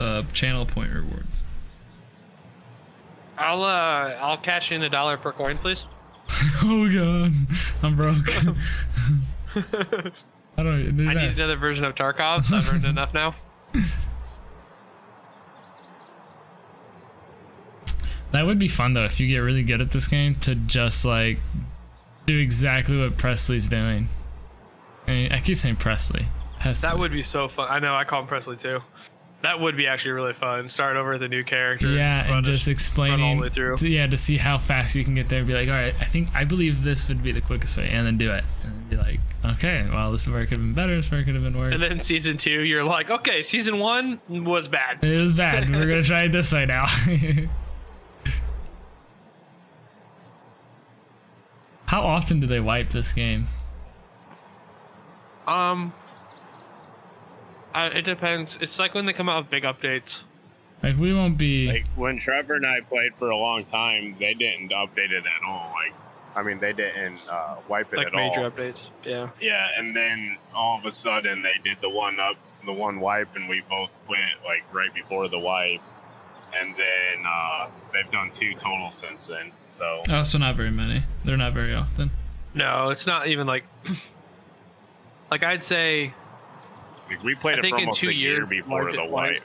Uh channel point rewards. I'll uh, I'll cash in a dollar per coin, please. oh god. I'm broke. I don't do I need another version of Tarkov. So I've earned enough now. That would be fun though if you get really good at this game to just like do exactly what Presley's doing. I, mean, I keep saying Presley. Presley. That would be so fun. I know. I call him Presley too. That would be actually really fun. Start over with a new character. yeah, and a- just explaining. all the way through. to- yeah, to see how fast you can get there and be like, all right, I think I believe this would be the quickest way, and then do it, and be like, okay, well, this is where it could have been better. This is where it could have been worse. And then season two, you're like, okay, season one was bad. it was bad. We're gonna try it this way now. how often do they wipe this game? Um, uh, it depends. It's like when they come out with big updates. Like we won't be. like when Trevor and I played for a long time, they didn't update it at all. Like, I mean, they didn't uh, wipe it Like at major all. updates. Yeah. Yeah, and then all of a sudden they did the one up, the one wipe, and we both went like right before the wipe, and then uh, they've done two total since then. So oh, so not very many. They're not very often. No, it's not even like. like I'd say, like, we played I it think for in almost two a year years, before the it wipe.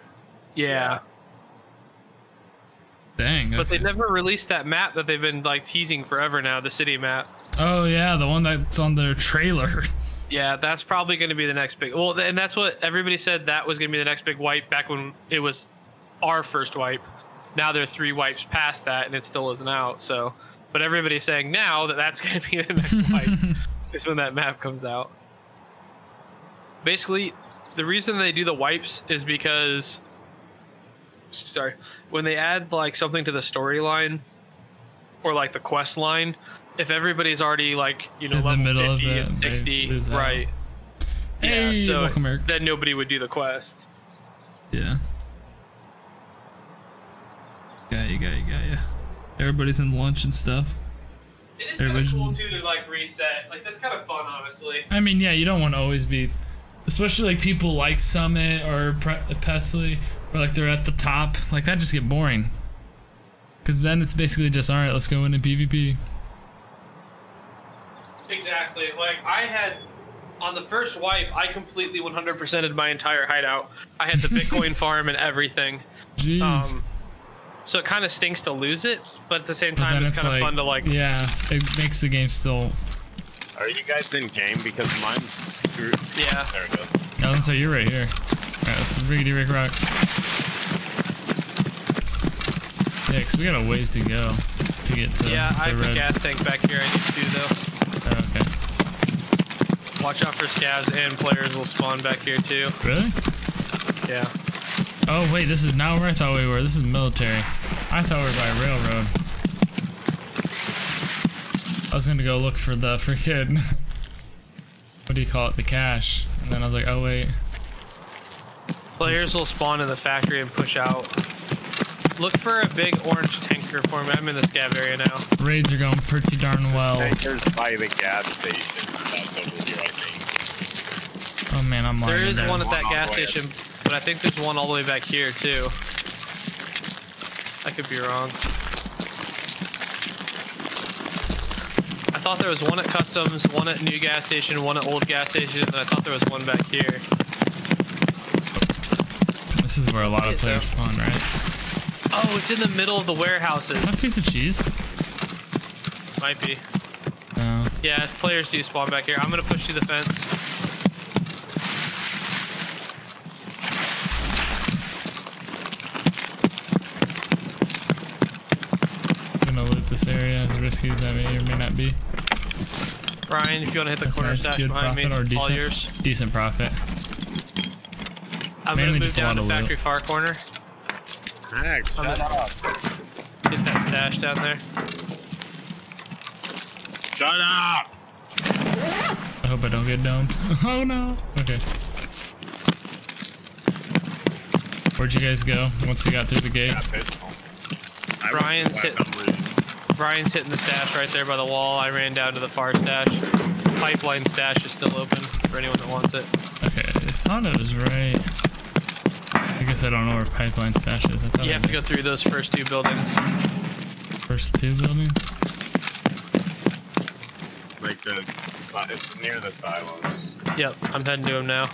yeah. Dang. But they never released that map that they've been like teasing forever now, the city map. Oh yeah, the one that's on their trailer. Yeah, that's probably going to be the next big. Well, and that's what everybody said that was going to be the next big wipe back when it was our first wipe. Now they're three wipes past that, and it still isn't out. So, but everybody's saying now that that's going to be the next wipe is when that map comes out. Basically, the reason they do the wipes is because, sorry, when they add like something to the storyline or like the quest line, if everybody's already like you know In the level middle of 50 it, and 60, right? Hey, yeah, so welcome, Eric. then nobody would do the quest. Yeah. Got you, got you, got you. Everybody's in lunch and stuff. It is kind of cool cool too to like reset. Like that's kind of fun, honestly. I mean, yeah, you don't want to always be, especially like people like Summit or Pre- Pesley, or like they're at the top. Like that just get boring. Because then it's basically just all right. Let's go into PvP. Exactly. Like I had on the first wipe, I completely 100%ed my entire hideout. I had the Bitcoin farm and everything. Jeez. Um, so it kind of stinks to lose it, but at the same time, it's it's kind of like, fun to like. yeah, it makes the game still Are you guys in game? Because mine's screwed. Yeah. There we go. No, let's say you're right here. Alright, let's riggedy Rick Rock. Yeah, 'cause we got a ways to go to get to Yeah, I the have a gas tank back here I need to do though. Oh, okay. Watch out for scavs and players will spawn back here too. Really? Yeah. Oh wait, this is not where I thought we were. This is military. I thought we were by railroad. I was gonna go look for the freaking what do you call it? The cash. And then I was like, oh wait. Players will spawn in the factory and push out. Look for a big orange tanker for me. I'm in the scav area now. Raids are going pretty darn well. Tankers by the gas station. That's over here, I think. Oh man, I'm There lagging is down. one at that One gas all the way station, but I think there's one all the way back here too. I could be wrong. Thought there was one at customs, one at new gas station, one at old gas station, and I thought there was one back here. This is where a lot of players spawn, right? Oh, it's in the middle of the warehouses. Is that a piece of cheese? Might be. No. Yeah, players do spawn back here. I'm gonna push through the fence. I'm gonna loot this area as risky as that may or may not be. Ryan, if you wanna hit the That's corner nice. stash Good behind me, profit or all decent? yours. Decent profit. I'm Mainly gonna move down lot to of loot. factory far corner. Heck, shut up. Get that stash down there. Shut up. I hope I don't get domed. oh no. Okay. Where'd you guys go once you got through the gate? Yeah, pistol. Brian's hit- glad I'm reading. Brian's hitting the stash right there by the wall. I ran down to the far stash. Pipeline stash is still open for anyone that wants it. Okay, I thought it was right. I guess I don't know where pipeline stash is. I thought You I have to go through those first two buildings. first two buildings. Like the, it's near the silos. Yep, I'm heading to them now.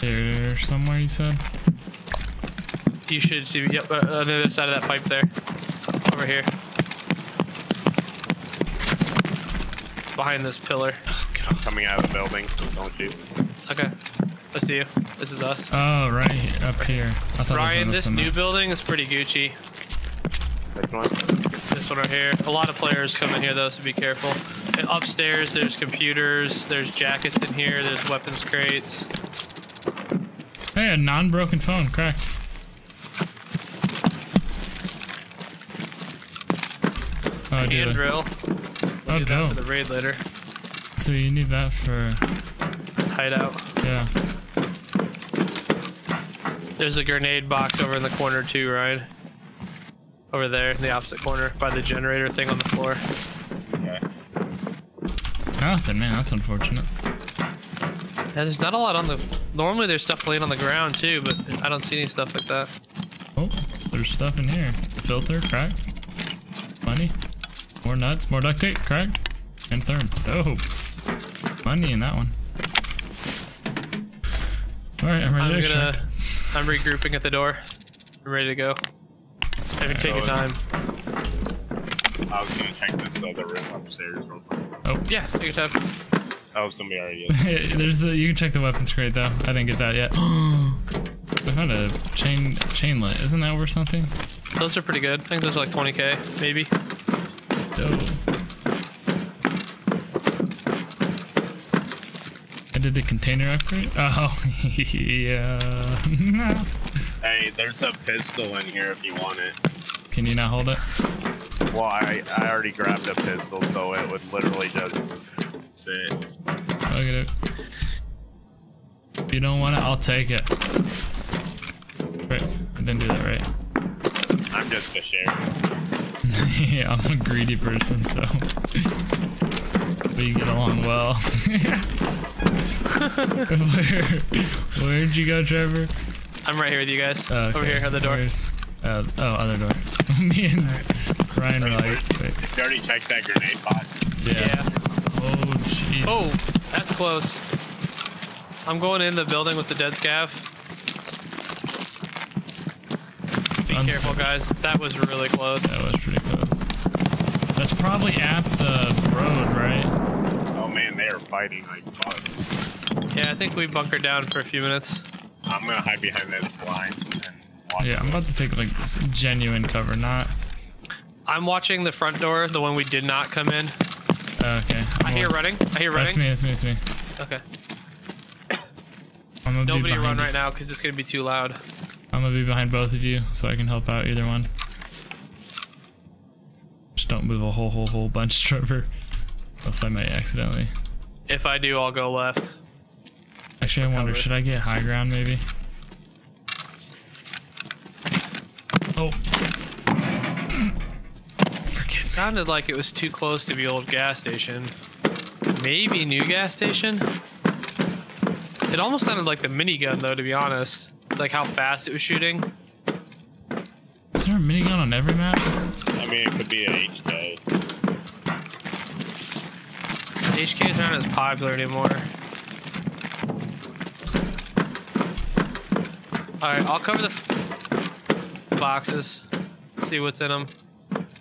There somewhere you said. You should see. Yep, uh, on the other side of that pipe there. Over here. Behind this pillar. Coming out of the building. Don't you? Okay. I see you. This is us. Oh, right here, up here. I thought Ryan, it was this in the- new building is pretty Gucci. Which one? This one right here. A lot of players come in here though, so be careful. And upstairs, there's computers, there's jackets in here, there's weapons crates. Hey, a non-broken phone. Correct. Oh. Hand drill. Oh, Do for the raid later. So you need that for Hideout. yeah. There's a grenade box over in the corner too, Ryan. Over there in the opposite corner by the generator thing on the floor. Okay. Nothing, man. That's unfortunate. Yeah, there's not a lot on the. Normally there's stuff laying on the ground too, but I don't see any stuff like that. Oh, there's stuff in here. Filter, crack. Money. More nuts, more duct tape, correct? And therm. Oh. Money in that one. Alright, I'm ready I'm to gonna. extract. I'm regrouping at the door. I'm ready to go. Have you take your time? I was gonna check this other room upstairs real quick. Oh, Yeah, take your time. Oh, somebody already is. there's a, you can check the weapons crate though. I didn't get that yet. I found a chain chainlet. Isn't that worth something? Those are pretty good. I think those are like 20k, maybe. I did the container upgrade. Oh, yeah. Hey, there's a pistol in here if you want it. Can you not hold it? Well, I, I already grabbed a pistol, so it would literally just sit. I'll get it. If you don't want it, I'll take it. Right. I didn't do that right. I'm just a sheriff. yeah, I'm a greedy person, so we get along well. Where, where'd you go, Trevor? I'm right here with you guys. Oh, Over here at the door. Uh, oh, other door. Me and Ryan were like, wait, You already checked that grenade box? yeah. Yeah. Oh, jeez. Oh, that's close. I'm going in the building with the dead scav. Be careful, guys. That was really close. That was pretty close. That's probably at the road, right? Oh man, they are fighting like fuck. Yeah, I think we bunkered down for a few minutes. I'm gonna hide behind this line and watch. Yeah, I'm about to take like this genuine cover, not. I'm watching the front door, the one we did not come in. Oh, okay. I hear running. I hear running. That's me. That's me. That's me. Okay. I'm gonna Nobody be behind run you. right now because it's gonna be too loud. I'm gonna be behind both of you, so I can help out either one. Just don't move a whole, whole, whole bunch, Trevor. Else I might accidentally. If I do, I'll go left. Actually, I wonder, should I get high ground maybe? Oh. Forgive me. Sounded like it was too close to be old gas station. Maybe new gas station. It almost sounded like the minigun though, to be honest. Like how fast it was shooting. Is there a minigun on every map? I mean, it could be an HK. HKs aren't as popular anymore. Alright, I'll cover the f- boxes. See what's in them.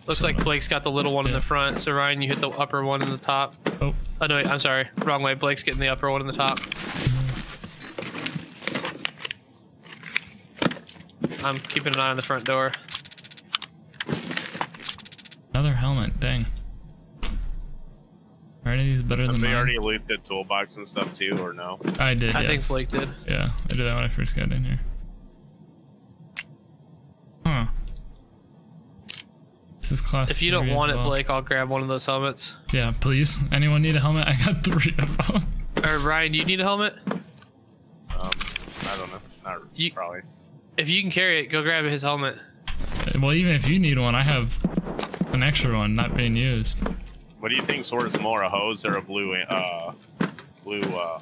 Looks like Blake's got the little one in the front, so Ryan, you hit the upper one in the top. Oh, Oh no, wait, I'm sorry. Wrong way. Blake's getting the upper one in the top. Mm-hmm. I'm keeping an eye on the front door. another helmet. Dang. Are any of these better Have than they mine? already looped the toolbox and stuff too, or no? I did. I yes. think Blake did. Yeah, I did that when I first got in here. Huh. This is class. If you don't three as want it. Blake, I'll grab one of those helmets. Yeah, please. Anyone need a helmet? I got three of them. Or Ryan, do you need a helmet? Um, I don't know. Not You- probably. If you can carry it, go grab his helmet. Well, even if you need one, I have an extra one not being used. What do you think's worth more, a hose or a blue, uh, blue, uh,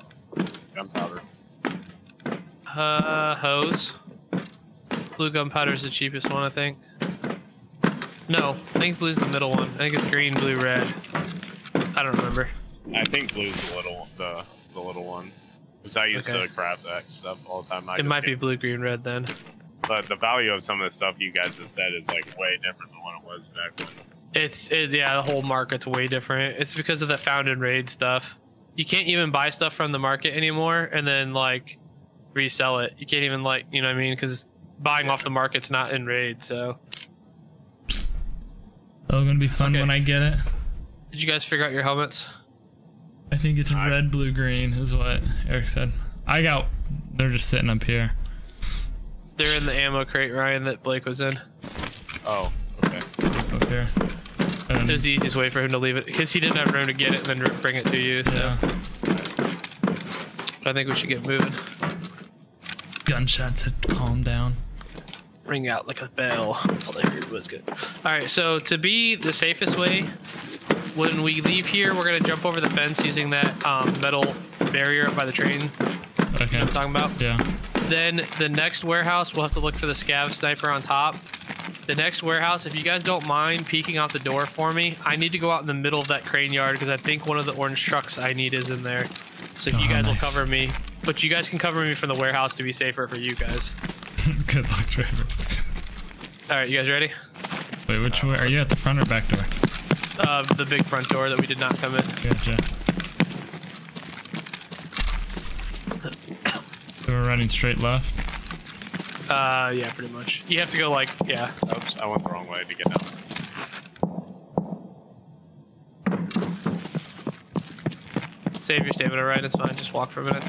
gunpowder? Uh, hose. Blue gunpowder is the cheapest one, I think. No, I think blue's the middle one. I think it's green, blue, red. I don't remember. I think blue's the little, the, the little one. Cause I used Okay. to grab that stuff all the time. I It might be blue, green, red then. But the value of some of the stuff you guys have said is like way different than what it was back when. It's it, yeah, the whole market's way different. It's because of the found and raid stuff. You can't even buy stuff from the market anymore and then like resell it. You can't even like you know what I mean because buying off the market's not in raid. So Oh, gonna be fun Okay. when I get it. did you guys figure out your helmets? I think it's I- red, blue, green is what Eric said. I got. They're just sitting up here. They're in the ammo crate, Ryan, that Blake was in. Oh, okay. Up here. And It was the easiest way for him to leave it because he didn't have room to get it and then bring it to you. So yeah, but I think we should get moving. gunshots had calmed down. ring out like a bell. All they heard was good. All right, so to be the safest way, when we leave here, we're gonna jump over the fence using that um, metal barrier by the train. Okay. I'm talking about. Yeah. Then the next warehouse, we'll have to look for the scav sniper on top. The next warehouse, if you guys don't mind peeking out the door for me, I need to go out in the middle of that crane yard because I think one of the orange trucks I need is in there. So Oh, you guys nice. will cover me, but you guys can cover me from the warehouse to be safer for you guys. Good luck, Trevor. All right, you guys ready? Wait, which way? Are you at the front or back door? Uh, the big front door that we did not come in. Gotcha. So we're running straight left. Uh, yeah, pretty much. You have to go like, yeah. Oops, I went the wrong way to get down. Save your stamina, right? It's fine. Just walk for a minute.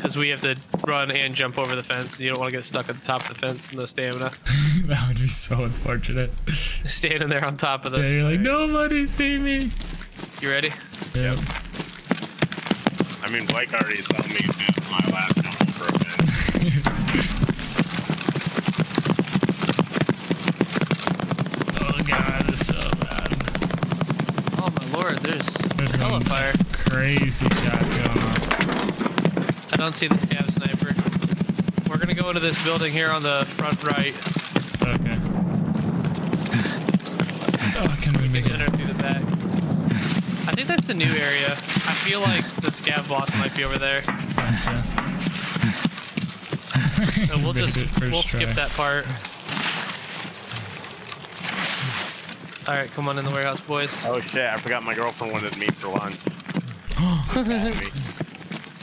Because we have to run and jump over the fence. And you don't want to get stuck at the top of the fence. And no stamina. that would be so unfortunate. Standing there on top of the. Yeah, you're like, nobody see me. You ready? Yeah. I mean, Blake already saw me do my last jump for a minute. Oh god, this is so bad. Oh my lord, there's, There's hella some fire. crazy shots going on. I don't see the scav sniper. We're gonna go into this building here on the front right. Okay. Oh, can we make it? Enter through the back. I think that's the new area. I feel like the scav boss might be over there. Gotcha. So we'll just we'll skip that part. All right, come on in the warehouse, boys. Oh shit! I forgot my girlfriend wanted me for lunch.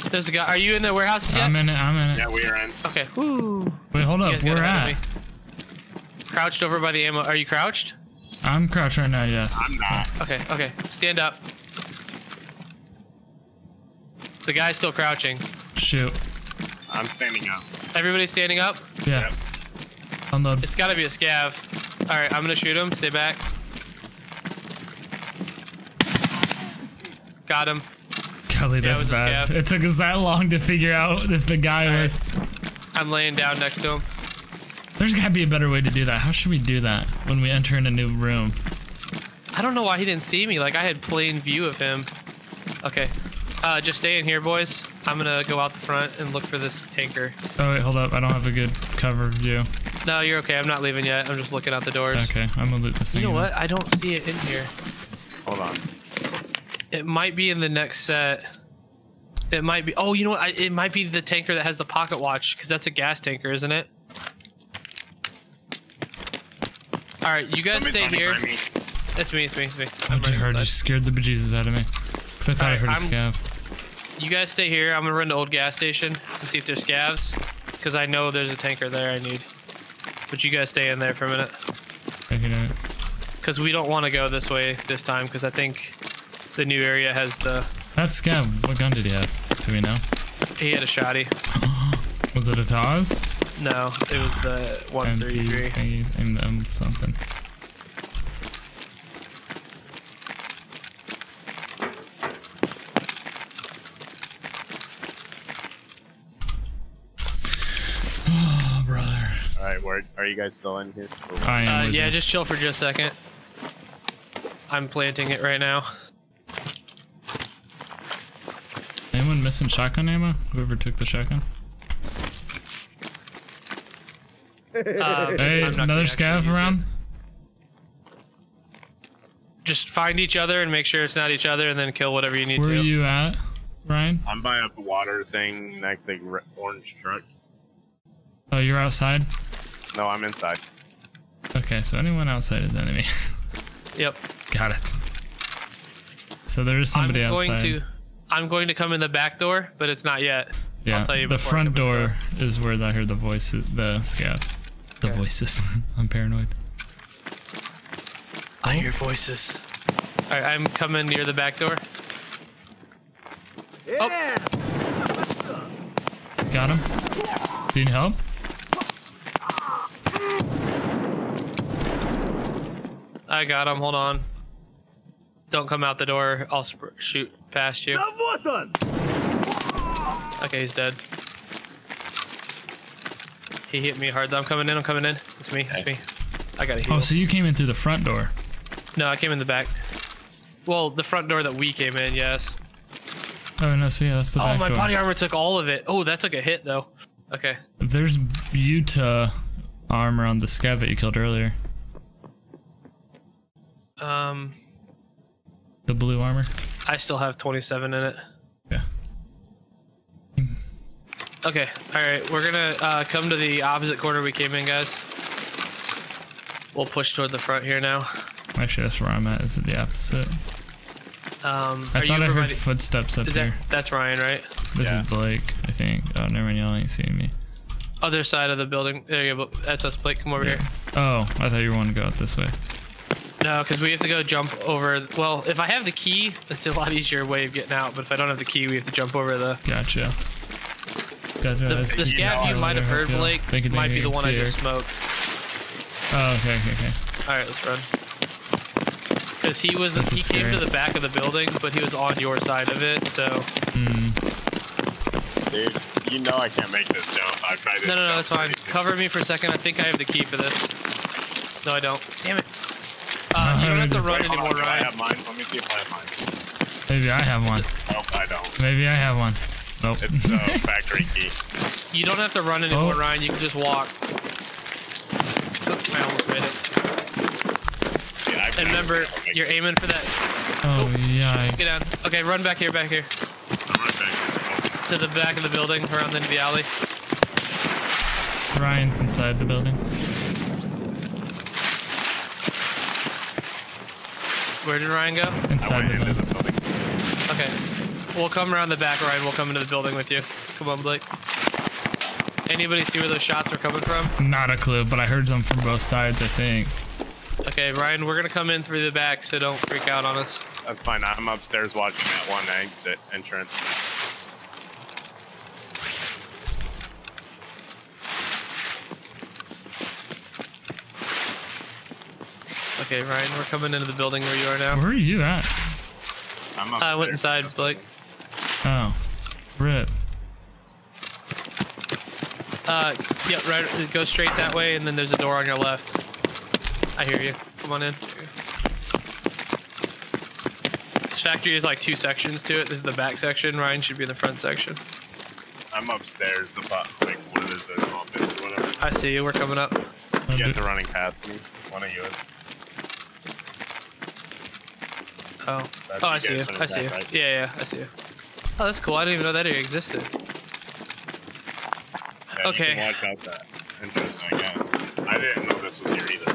Me. There's a guy. Are you in the warehouse yet? I'm in it. I'm in it. yeah, we are in. Okay. Woo. Wait, hold You up. Where ahead of at? Crouched over by the ammo. Are you crouched? I'm crouched right now. Yes. I'm not. Okay. Okay. Stand up. The guy's still crouching. Shoot. I'm standing up. Everybody standing up. Yeah. Yep. Unload. It's got to be a scav. All right, I'm gonna shoot him. Stay back. Got him. Golly, Yeah, it that's was bad. It took us that long to figure out if the guy All was. I'm laying down next to him. There's got to be a better way to do that. How should we do that when we enter in a new room? I don't know why he didn't see me. Like I had plain view of him. Okay. Uh, just stay in here, boys. I'm gonna go out the front and look for this tanker. Oh wait, hold up. I don't have a good cover view. No, you're okay. I'm not leaving yet. I'm just looking out the doors. Okay, I'm gonna loot this You know what? I don't see it in here. Hold on. It might be in the next set. It might be. Oh, you know what? I, it might be the tanker that has the pocket watch because that's a gas tanker, isn't it? All right, you guys Somebody's stay here. me. It's me. It's me. It's me. Oh, I'm dude, running heard you scared the bejesus out of me. Cause I thought I heard a I'm- scav. You guys stay here. I'm gonna run to old gas station and see if there's scavs, because I know there's a tanker there I need. But you guys stay in there for a minute, Taking because we don't want to go this way this time, because I think the new area has the. That scav. What gun did he have? Do we know? He had a shotty. Was it a TOZ? No, it was the MP 133. thingy, and um, something. Oh, brother. All right, where are you guys still in here? I am Uh, yeah, you. just chill for just a second. I'm planting it right now. Anyone missing shotgun ammo? Whoever took the shotgun? Um, Hey, another gonna scav around? Just find each other and make sure it's not each other, and then kill whatever you need Where to. are you at, Ryan? I'm by a water thing next to gr- orange truck. Oh, you're outside? No, I'm inside. Okay, so anyone outside is enemy. Yep. Got it. So there is somebody I'm going outside. To. I'm going to come in the back door, but it's not yet. yeah, I'll tell you the front come in the door is where I heard the voices, the scav. The Okay. voices. I'm paranoid. I hear voices. All right, I'm coming near the back door. Yeah. Oh. Got him? Do you need help? I got him. Hold on. Don't come out the door. I'll sp- shoot Past you. Okay, he's dead. He hit me hard. I'm coming in. I'm coming in. It's me. It's me. I got it. Oh, so you came in through the front door? No, I came in the back. Well, the front door that we came in, yes. Oh no, so yeah, that's the. Oh, back my door. body armor took all of it. Oh, that took a hit though. Okay. There's Buta armor on the scav that you killed earlier. Um. The blue armor. I still have 27 in it. Yeah. Okay. All right. We're gonna uh, come to the opposite corner we came in, guys. We'll push toward the front here now. Actually, that's where I'm at. Is it the opposite? Um, I are thought you I heard the- footsteps up Is here. that's Ryan, right? This Yeah. is Blake, I think. Oh, never mind. Y'all ain't seeing me. Other side of the building. There you go. That's us, Blake. Come over Yeah. here. Oh, I thought you were wanting to go out this way. No, because we have to go jump over. Well, if I have the key, it's a lot easier way of getting out. But if I don't have the key, we have to jump over the. Gotcha. Gotcha. The, that's- the you scav you might have heard, Blake, Thank you, thank might be the one I See just smoked. Oh, okay, okay, okay. All right, let's run. Because he was This he is came to the back of the building, but he was on your side of it. So Hmm. Dude, you know I can't make this jump. I've tried this no, no, no, jump that's fine. Cover me for a second. I think I have the key for this. No, I don't. Damn it. Uh, Uh, you don't have to run Wait, anymore, on, do I have mine? Let me see if I have mine. Maybe I have one. Nope, I don't. Maybe I have one. Nope. It's the factory key. You don't have to run anymore, Oh. Ryan. You can just walk. I almost made it. Yeah, And remember, been able to make you're aiming for that. oh, yeah. Get down. Okay, run back here, back here. I'm right back. To the back of the building, around into the alley. Ryan's inside the building. Where did Ryan go? Inside the into the building. Okay. We'll come around the back, Ryan. We'll come into the building with you. Come on, Blake. Anybody see where those shots were coming from? Not a clue, but I heard them from both sides. I think. Okay, Ryan, we're gonna come in through the back, so don't freak out on us. That's fine. I'm upstairs watching that one exit entrance. Okay, Ryan, we're coming into the building where you are now. Where are you at? I'm upstairs. I went inside, Blake. Oh, rip. Uh, yeah, right. Go straight that way, and then there's a door on your left. I hear you. Come on in. This factory has like two sections to it. This is the back section. Ryan should be in the front section. I'm upstairs about like where there's an office or whatever. I see you. We're coming up. You dude. guys running past me. One of you is. Oh. That's Oh, I see you. I see you. right? Yeah, yeah, I see you. Oh, that's cool. I didn't even know that area existed. Yeah, Okay. You can watch out that entrance, I guess. I didn't know this was here either.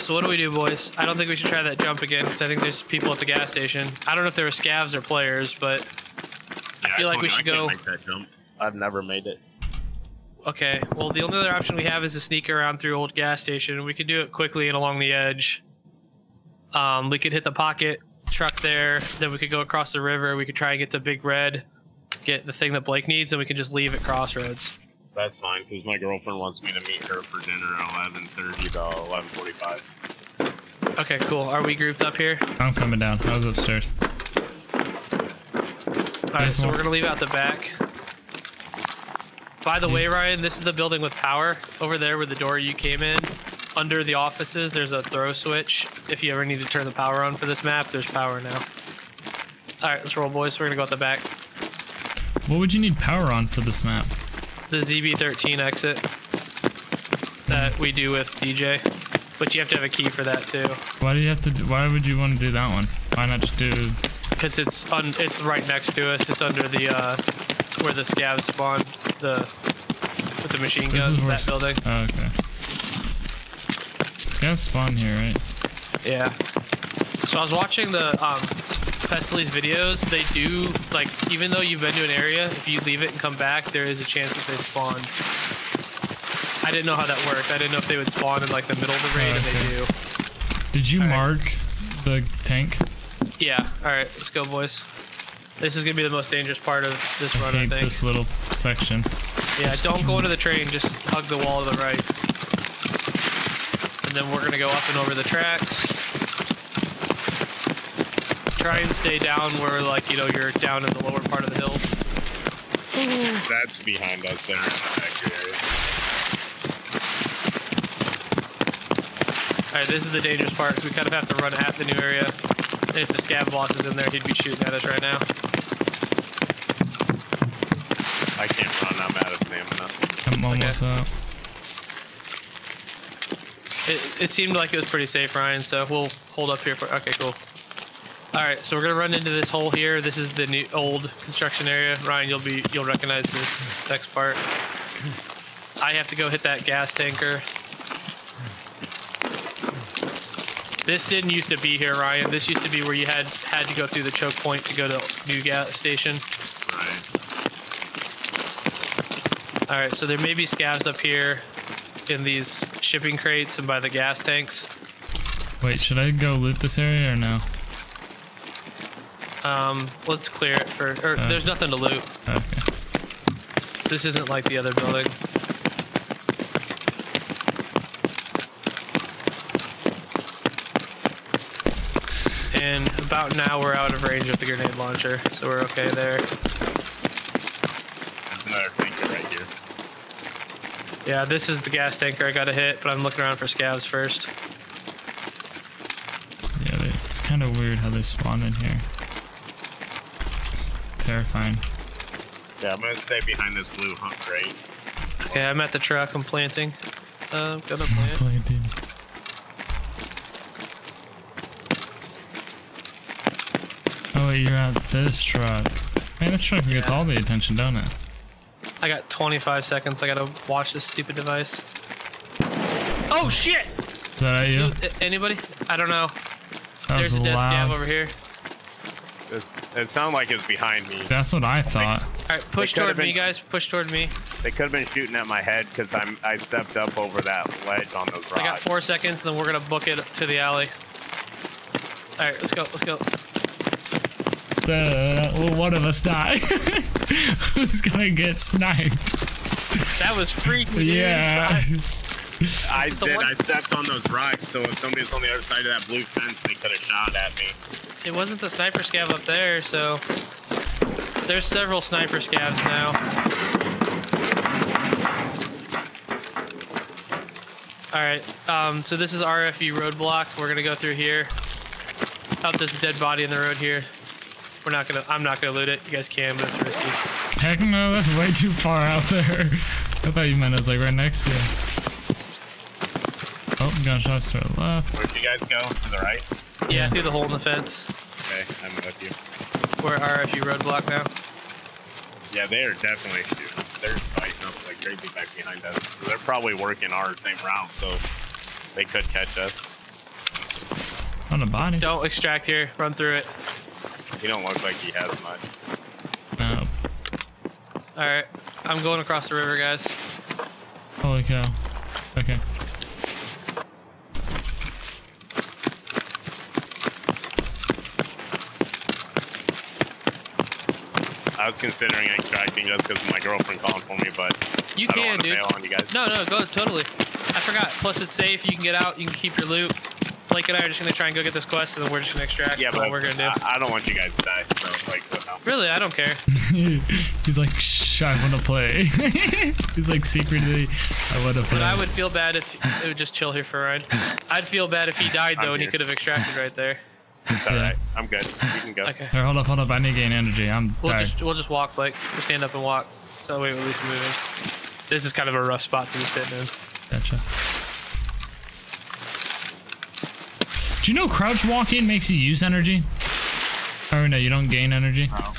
So what do we do, boys? I don't think we should try that jump again because I think there's people at the gas station. I don't know if there were scavs or players, but Yeah, feel like we you, should I go- can't make that jump. I've never made it. okay. Well, the only other option we have is to sneak around through old gas station. We could do it quickly and along the edge. Um, we could hit the pocket truck there. Then we could go across the river. We could try and get to Big Red, get the thing that Blake needs, and we could just leave at Crossroads. That's fine, because my girlfriend wants me to meet her for dinner at 11.30 to 11.45. Okay, cool. Are we grouped up here? I'm coming down. I was upstairs. All right, so we're gonna leave out the back. By the way, Ryan, this is the building with power. Over there, where the door you came in, under the offices, there's a throw switch. If you ever need to turn the power on for this map, there's power now. All right, let's roll, boys. We're gonna go out the back. What would you need power on for this map? The ZB13 exit that we do with DJ, but you have to have a key for that too, Why do you have to? Do, why would you want to do that one? Why not just do? because it's un, it's right next to us. It's under the uh, where the scavs spawn. The with the machine This guns. is where. That building. Oh, okay. Guy's spawn here, right? Yeah. So I was watching the um, Pestily's videos. They do like even though you've been to an area, if you leave it and come back, there is a chance that they spawn. I didn't know how that worked. I didn't know if they would spawn in like the middle of the raid, Oh, and they do. Did you All right. mark the tank? Yeah. All right, let's go, boys. This is gonna be the most dangerous part of this I run, I think. this little section. Yeah, don't go into the train. Just hug the wall to the right. And then we're gonna go up and over the tracks. Try and stay down where, like, you know, you're down in the lower part of the hill. That's behind us there in the exit area. All right, this is the dangerous part 'cause we kind of have to run at the new area. And if the scav boss is in there, he'd be shooting at us right now. I can't run. I'm out of stamina. I'm almost up. It, it seemed like it was pretty safe, Ryan. So we'll hold up here for. Okay, cool. All right, so we're gonna run into this hole here. This is the new old construction area. Ryan, you'll be you'll recognize this next part. I have to go hit that gas tanker. This didn't used to be here, Ryan. This used to be where you had had to go through the choke point to go to new gas station. Right. All right, so there may be scavs up here in these shipping crates and by the gas tanks. Wait, should I go loot this area or no? Um, let's clear it for. Or Uh. there's nothing to loot. Okay. This isn't like the other building. And about now we're out of range of the grenade launcher, so we're okay there. There's another tanker right here. Yeah, this is the gas tanker I gotta hit, but I'm looking around for scavs first. Yeah, it's kind of weird how they spawn in here. It's terrifying. Yeah, I'm gonna stay behind this blue hump crate. Okay, I'm at the truck, I'm planting. Uh, I'm gonna plant. Planted. Oh, wait, you're at this truck. Man, this truck gets all the attention, don't it? I got 25 seconds, I gotta watch this stupid device. Oh shit! Is that you? Anybody? I don't know. That There's a dead loud. scav over here. It, it sounded like it was behind me. That's what I thought. All right, push could've toward me, guys. Push toward me. They could have been shooting at my head because I'm I stepped up over that ledge on those rocks. I got four seconds, then we're gonna book it to the alley. All right, let's go. Let's go. The, will one of us die? Who's gonna get sniped? That was freaky. Yeah. I did. one- I stepped on those rocks, so if somebody was on the other side of that blue fence, they could have shot at me. It wasn't the sniper scav up there, so there's several sniper scavs now. All right, um, so this is RUAF roadblock. We're gonna go through here. Out this dead body in the road here. We're not gonna. I'm not gonna loot it. You guys can, but it's risky. Heck no, that's way too far out there. I thought you meant it was like right next to you. Oh, gunshots to the left. Where'd you guys go? To the right? Yeah, through the hole in the fence. Okay, I'm with you. We're at RUAF roadblock now. Yeah, they are definitely shooting. They're fighting up like crazy back behind us. They're probably working our same route, so they could catch us. On the body. Don't extract here. Run through it. He don't look like he has much. No. All right, I'm going across the river, guys. Holy cow. Okay. I was considering extracting just because my girlfriend called for me, but You I don't can, want to dude. bail on you guys. No, no, go totally. I forgot. Plus, it's safe. You can get out. You can keep your loot. Blake and I are just gonna try and go get this quest, and then we're just gonna extract. Yeah, but all we're gonna do. I, I don't want you guys to die. So like, what really, I don't care. He's like, shh, I wanna play. He's like secretly, I wanna play. But I would feel bad if it would just chill here for a ride. I'd feel bad if he died though, and he could have extracted right there. It's all Yeah. right. I'm good. You can go. Okay. Here, hold up, hold up. I need to gain energy. I'm We'll tired. just we'll just walk, Blake. We'll stand up and walk. So that way we're at least moving. This is kind of a rough spot to be sitting in. Gotcha. Do you know crouch walking makes you use energy? Oh no, you don't gain energy. Oh.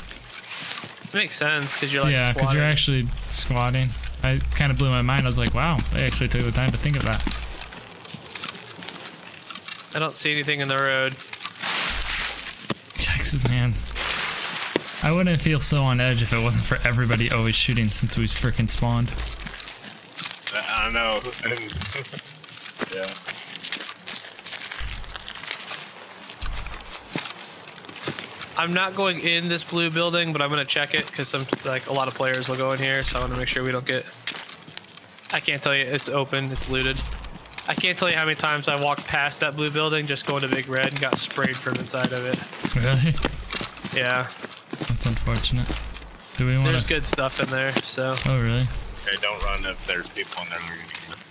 It makes sense because you're like yeah, because you're actually squatting. I kind of blew my mind. I was like, wow, they actually took the time to think of that. I don't see anything in the road. Jackson, man. I wouldn't feel so on edge if it wasn't for everybody always shooting since we freaking spawned. I I know. yeah. I'm not going in this blue building, but I'm gonna check it because some like a lot of players will go in here, so I want to make sure we don't get. I can't tell you it's open, it's looted. I can't tell you how many times I walked past that blue building just going to Big Red and got sprayed from inside of it. Really? Yeah, That's unfortunate. Do we want there's good stuff in there. So Oh, really? Okay, don't run if there's people in there. You're gonna get missed.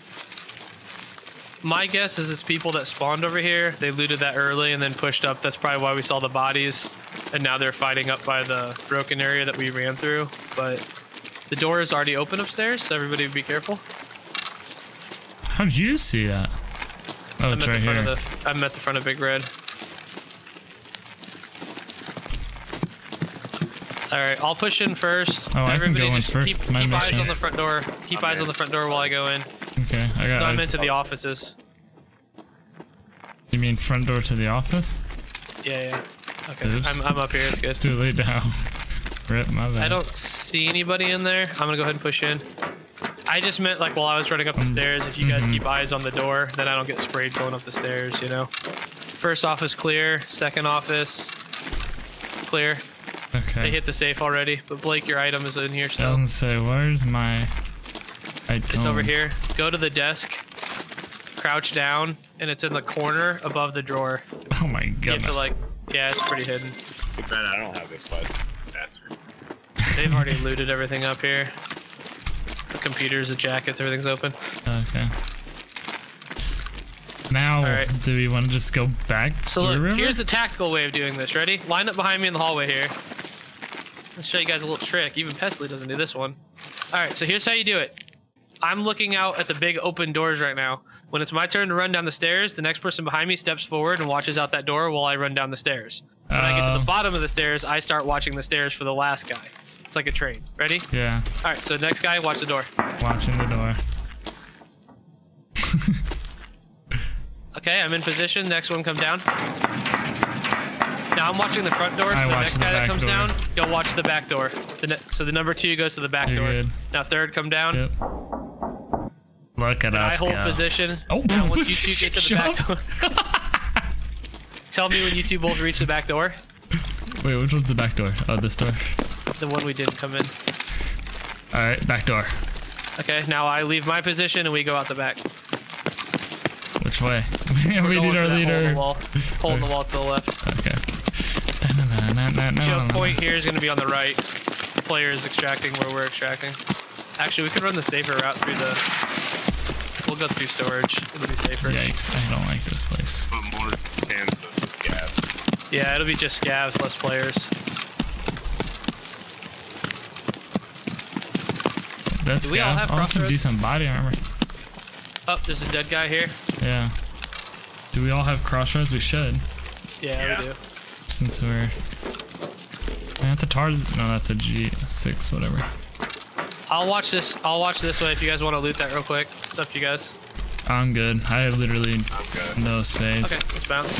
My guess is it's people that spawned over here. They looted that early and then pushed up. That's probably why we saw the bodies, and now they're fighting up by the broken area that we ran through. But the door is already open upstairs, so everybody be careful. How'd you see that? Oh, I'm it's at right the front here. of the I'm at the front of Big Red. All right, I'll push in first. Oh, I can Everybody go in first. Keep, It's my keep eyes on the front door. Keep I'm eyes on the front door while I go in. Okay, I got. No, I'm into the offices. You mean front door to the office? Yeah, yeah. Okay, Oops. I'm, I'm up here. It's good. Too late now. Rip my bad. I don't see anybody in there. I'm gonna go ahead and push in. I just meant like while I was running up the Mm, stairs, if you guys mhm. keep eyes on the door, then I don't get sprayed going up the stairs, you know? First office clear, second office clear. Okay. They hit the safe already, but Blake, your item is in here still. Doesn't say where's my. I It's over here. Go to the desk, crouch down, and it's in the corner above the drawer. Oh my You have goodness. to like, yeah, it's pretty hidden. Too bad I don't have this quest. Bastard. They've already looted everything up here. The computers, the jackets, everything's open. Okay. Now, Alright. do we want to just go back So to the look, river? here's the tactical way of doing this. Ready? Line up behind me in the hallway here. Let's show you guys a little trick. Even Pestily doesn't do this one. All right, so here's how you do it. I'm looking out at the big open doors right now. When it's my turn to run down the stairs, the next person behind me steps forward and watches out that door while I run down the stairs. When I get to the oh. bottom of the stairs, I start watching the stairs for the last guy. It's like a train. Ready? Yeah, All right, so next guy, watch the door. watching the door. Okay, I'm in position. Next one come down. Now I'm watching the front door. So I the next the guy that comes door. down, you'll watch the back door. The so the number two goes to the back You're door. good. Now third come down. Yep. Look at I us I hold go. position. Oh, Now once you two get to the back door. Tell me when you two both reach the back door. Wait, which one's the back door? Oh, this door. The one we didn't come in. All right, back door. Okay, now I leave my position and we go out the back. Which way? we We're need our for that Hole leader. the wall. Hole in the wall to the left. Okay. Choke point here is going to be on the right. Player is extracting where we're extracting. Actually, we could run the safer route through the. We'll go through storage. It'll be safer. Yikes! I don't like this place. Put more chance of scav. Yeah, it'll be just scavs, less players. That's Do we all good. have that's a decent body armor. Oh, there's a dead guy here. Yeah. Do we all have crossroads? We should, Yeah, Yeah. we do. since we're. Man, that's a tar. No, that's a G six, whatever. I'll watch this. I'll watch this way if you guys want to loot that real quick. It's up to you guys. I'm good. I have literally I'm good. no space. Okay, let's bounce.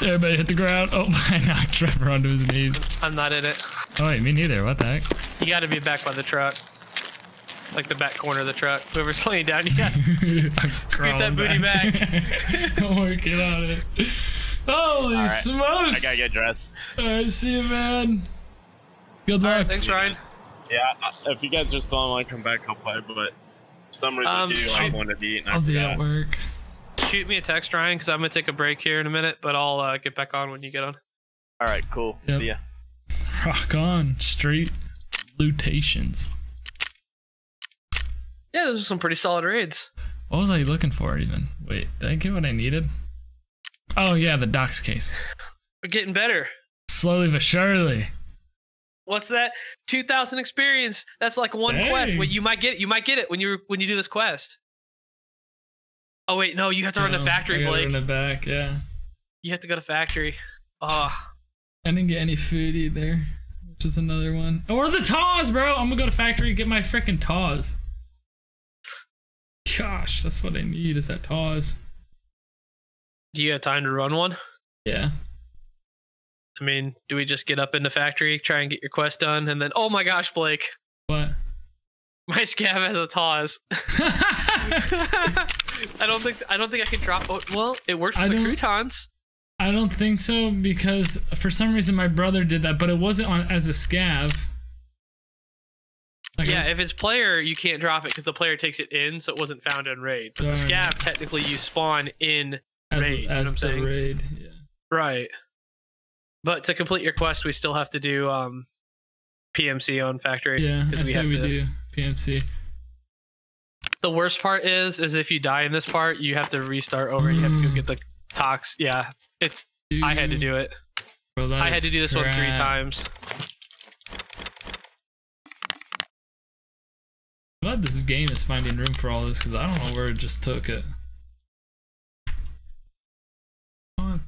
Everybody hit the ground. Oh, I knocked Trevor onto his knees. I'm not in it. Oh wait, me neither. What the heck? You got to be back by the truck. Like the back corner of the truck. Whoever's laying down, you got. I'm Scoot that crawling booty I'm working on it. Holy right. smokes! I gotta get dressed. Alright, see you, man. Good luck. Alright, thanks, Ryan. Yeah, if you guys just don't want to come back, I'll play. But for some reason, Um, too, I shoot. wanted to eat and I I'll be at work. Shoot me a text, Ryan, because I'm gonna take a break here in a minute, but I'll uh, get back on when you get on. All right, cool. Yep. See ya. Rock on. Street lutations. Yeah, those are some pretty solid raids. What was I looking for even? Wait, did I get what I needed? Oh yeah, the docs case. We're getting better. Slowly but surely. What's that? Two thousand experience. That's like one quest. Dang. Wait, you might get it. You might get it when you when you do this quest. Oh wait, no, you have to run Oh, to factory, I Blake. Run it back, yeah. You have to go to factory. Oh, I didn't get any food either, which is another one. Or the TAWs, bro. I'm gonna go to factory and get my freaking TAWs. Gosh, that's what I need is that TAWs. do you have time to run one? Yeah. I mean, do we just get up in the factory, try and get your quest done, and then oh my gosh, Blake, What? my scav has a TOZ. I don't think I don't think I can drop. Oh, well, it works I for the croutons. I don't think so because for some reason my brother did that, but it wasn't on as a scav. Like, Yeah, if it's player, you can't drop it because the player takes it in, so it wasn't found in raid. But the scav, technically, you spawn in as, raid, you know as the saying? raid. Yeah. right. But to complete your quest, we still have to do um, PMC on factory. Yeah, I we say have we to- do. PMC. The worst part is, is if you die in this part, you have to restart over. You have to go Mm. get the tox. Yeah, it's. I had to do it. Bro, I had to do this one three times. Glad this game is finding room for all this because I don't know where it just took it. Come on.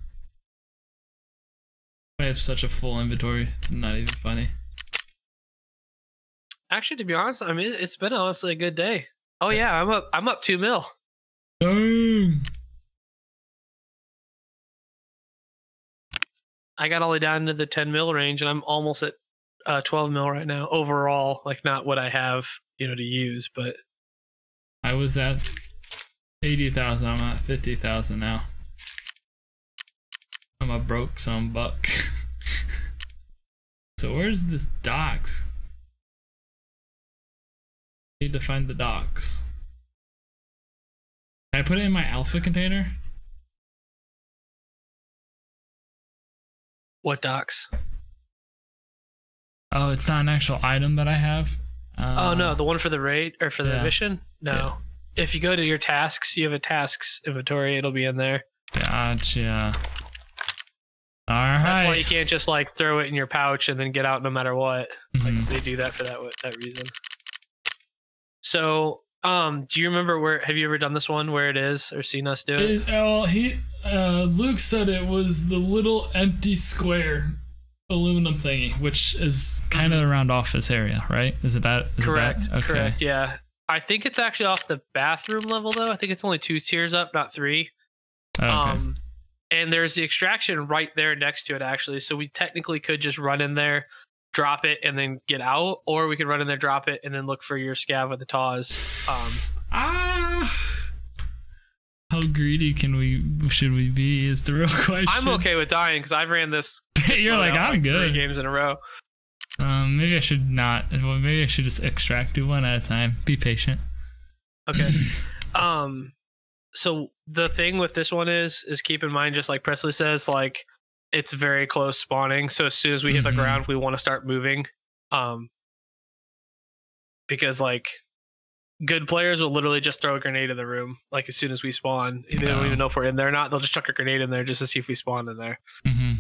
I have such a full inventory. It's not even funny. Actually, to be honest, I mean, it's been honestly a good day. Oh yeah, I'm up. I'm up two mil. Dang. I got all the way down to the 10 mil range, and I'm almost at uh, 12 mil right now overall. Like not what I have, you know, to use, but I was at 80,000. I'm at 50,000 now. I'm a broke some buck. so where's this docks? Need to find the docks. Can I put it in my alpha container? what docs? Oh, it's not an actual item that I have. Uh, oh no, the one for the raid or for the yeah. mission? No. If you go to your tasks, you have a tasks inventory. It'll be in there. Gotcha. All That's why you can't just like throw it in your pouch and then get out no matter what. Like Mhm. they do that for that that reason. So, um, do you remember where? Have you ever done this one where it is or seen us do it? It, well, he uh, Luke said it was the little empty square aluminum thingy, which is kind of around office area, right? Is it that? Is. Correct. It that? Okay. Correct. Yeah. I think it's actually off the bathroom level though. I think it's only two tiers up, not three. Okay. Um, and there's the extraction right there next to it actually. So we technically could just run in there, drop it, and then get out, or we could run in there, drop it, and then look for your scav with the tawes. Um, ah. How greedy can we should we be? Is the real question. I'm okay with dying because I've ran this. You're like I'm Three good. games in a row. Um, maybe I should not. Well, maybe I should just extract do one at a time. Be patient. Okay. um so the thing with this one is is keep in mind just like Pestily says like it's very close spawning so as soon as we hit Mhm. the ground we want to start moving um because like good players will literally just throw a grenade in the room like as soon as we spawn they don't Oh. even know if we're in there or not they'll just chuck a grenade in there just to see if we spawn in there hmm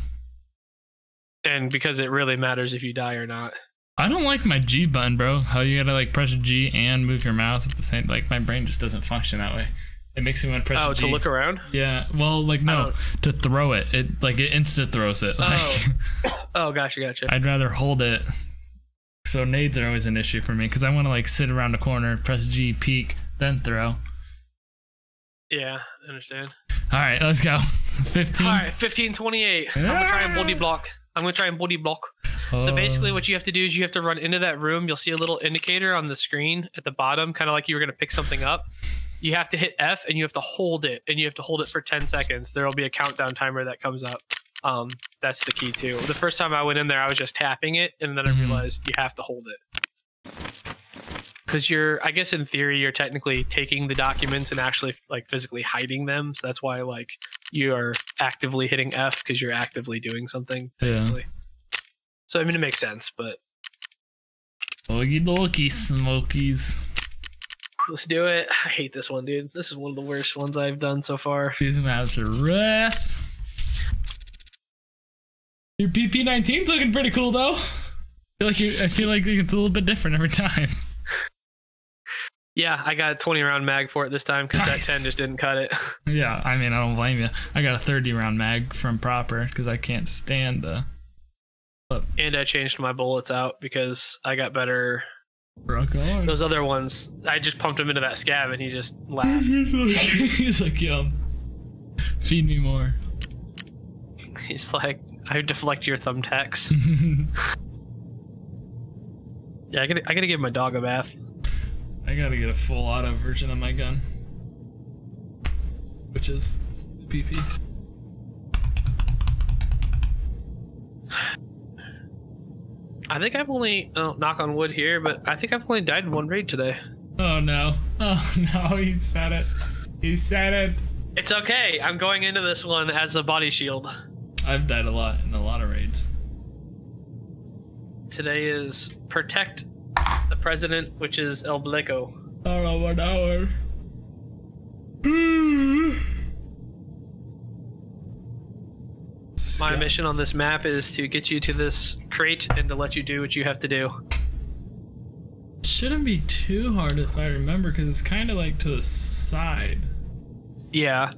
and because it really matters if you die or not I don't like my G button, bro. How you gotta like press G and move your mouse at the same. Like my brain just doesn't function that way. It makes me want to press oh G. to look around Yeah. Well, like no, oh. to throw it. It like it instant throws it. Like, Oh. oh gotcha gotcha I'd rather hold it. So nades are always an issue for me because I want to like sit around a corner, press G, peek, then throw. yeah I understand All right, let's go. Fifteen. All right, fifteen twenty-eight. I'm gonna try and body ah! block. I'm gonna try and body block. So basically, what you have to do is you have to run into that room. You'll see a little indicator on the screen at the bottom, kind of like you were gonna pick something up. You have to hit F and you have to hold it, and you have to hold it for ten seconds. There will be a countdown timer that comes up. Um, that's the key too. The first time I went in there, I was just tapping it, and then I Mhm. realized you have to hold it. Because you're, I guess in theory, you're technically taking the documents and actually like physically hiding them. So that's why like you are actively hitting F because you're actively doing something. Yeah. So I mean, it makes sense, but Okie dokie, smokies. let's do it. I hate this one, dude. This is one of the worst ones I've done so far. These maps are rough. Your PP19's looking pretty cool though. I feel like you, I feel like it's a little bit different every time. Yeah, I got a 20 round mag for it this time because Nice. that 10 just didn't cut it. Yeah, I mean I don't blame you. I got a 30 round mag from Prapor because I can't stand the And I changed my bullets out because I got better. Those other ones, I just pumped him into that scav and he just laughed. He's like, he's like, yo, feed me more. He's like, I deflect your thumbtacks. Yeah, I gotta, I gotta give my dog a bath. I gotta get a full auto version of my gun, which is PP. I think I've only, oh, knock on wood here, but I think I've only died in one raid today. Oh no! Oh no! He said it. He said it. It's okay. I'm going into this one as a body shield. I've died a lot in a lot of raids. Today is protect the president, which is El Bleco. One hour. My mission on this map is to get you to this crate and to let you do what you have to do. shouldn't be too hard if I remember, because it's kind of like to the side. Yeah.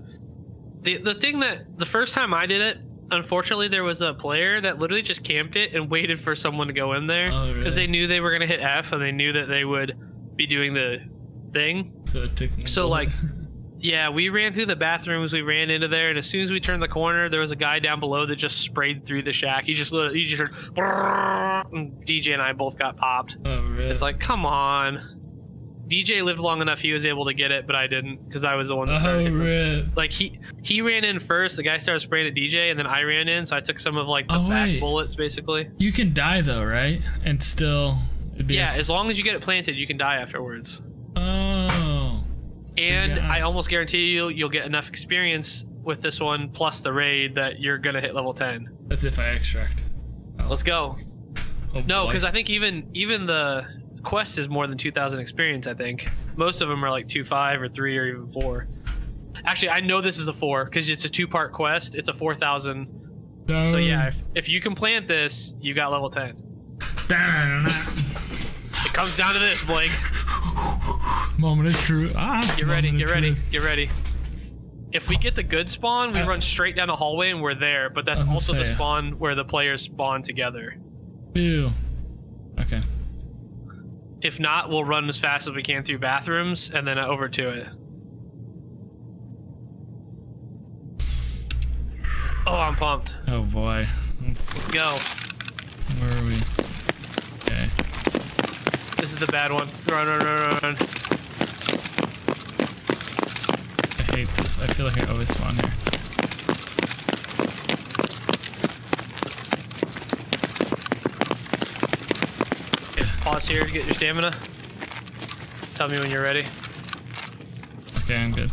The the thing that the first time I did it, unfortunately there was a player that literally just camped it and waited for someone to go in there Oh, because really? they knew they were going to hit F and they knew that they would be doing the thing. So it took So, like, Yeah, we ran through the bathrooms. We ran into there, and as soon as we turned the corner, there was a guy down below that just sprayed through the shack. He just literally, he just heard, and DJ and I both got popped. oh, really? It's like, come on. DJ lived long enough; he was able to get it, but I didn't because I was the one that started. oh, rip. Like he he ran in first. The guy started spraying at DJ, and then I ran in. So I took some of like the Oh, back wait. bullets, basically. You can die though, right? And still. It'd be Yeah, like- as long as you get it planted, you can die afterwards. oh. And Yeah. I almost guarantee you, you'll get enough experience with this one plus the raid that you're gonna hit level 10. That's if I extract. Let's go. Oh, No, because I think even even the quest is more than 2,000 experience. I think most of them are like two five or three or even four. Actually, I know this is a four because it's a two part quest. It's a 4,000. So yeah, if, if you can plant this, you got level 10. It comes down to this, Blake. Moment of truth. Ah, Get ready, get ready, truth. get ready. If we get the good spawn, we Uh, run straight down the hallway and we're there. But that's also the spawn where the players spawn together. Ew. Okay. If not, we'll run as fast as we can through bathrooms and then over to it. Oh, I'm pumped. Oh boy. Let's go. Where are we? Okay. This is the bad one. Run, run, run, run, run. I hate this. I feel like I always spawn here. Okay, pause here to get your stamina. Tell me when you're ready. Okay, I'm good.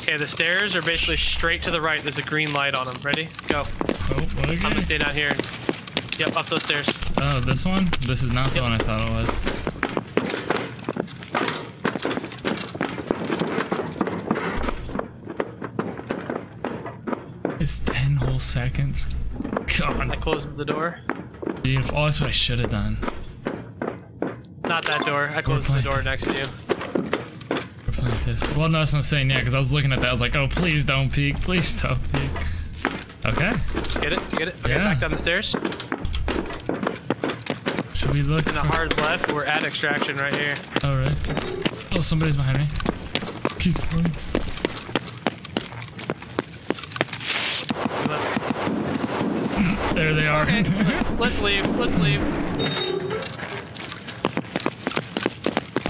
Okay, the stairs are basically straight to the right. There's a green light on them. Ready? Go. Oh, what I'm gonna stay down here. Yep, up those stairs. Oh, this one? This is not the Yep. one I thought it was. It's 10 whole seconds. I God, closed the door. beautiful. Oh, that's what I should have done. Not that door. I closed the door next to you. For plaintiff. Well, no, that's what I'm saying, yeah, because I was looking at that. I was like, oh, please don't peek. Please don't peek. Okay. Get it? Get it? Okay, Yeah. back down the stairs. Should we look? In the hard left, we're at extraction right here. Really? Oh, somebody's behind me. Keep running. There they are. Okay, let's leave. Let's leave.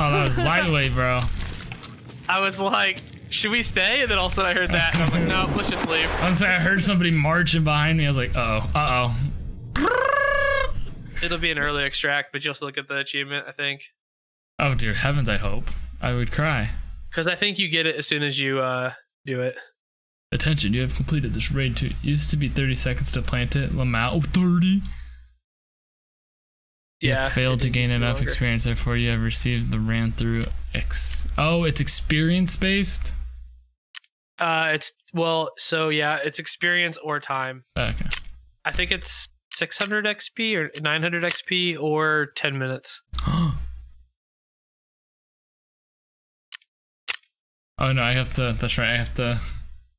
Oh, that was lightweight, bro. I was like, should we stay? And then all of a sudden I heard that. And I'm like, no, let's just leave. I was like, I heard somebody marching behind me. I was like, uh oh, uh oh. It'll be an early extract, but you'll still get the achievement, I think. Oh, dear heavens, I hope. I would cry. Because I think you get it as soon as you uh, do it. Attention, you have completed this raid to it used to be 30 seconds to plant it. Lamau, 30. You Yeah. have failed to gain enough longer. experience, therefore you have received the ran through X. Oh, it's experience based? Uh, it's well, so yeah, it's experience or time. Okay. I think it's 600 XP or 900 XP or 10 minutes. oh no, I have to. That's right. I have to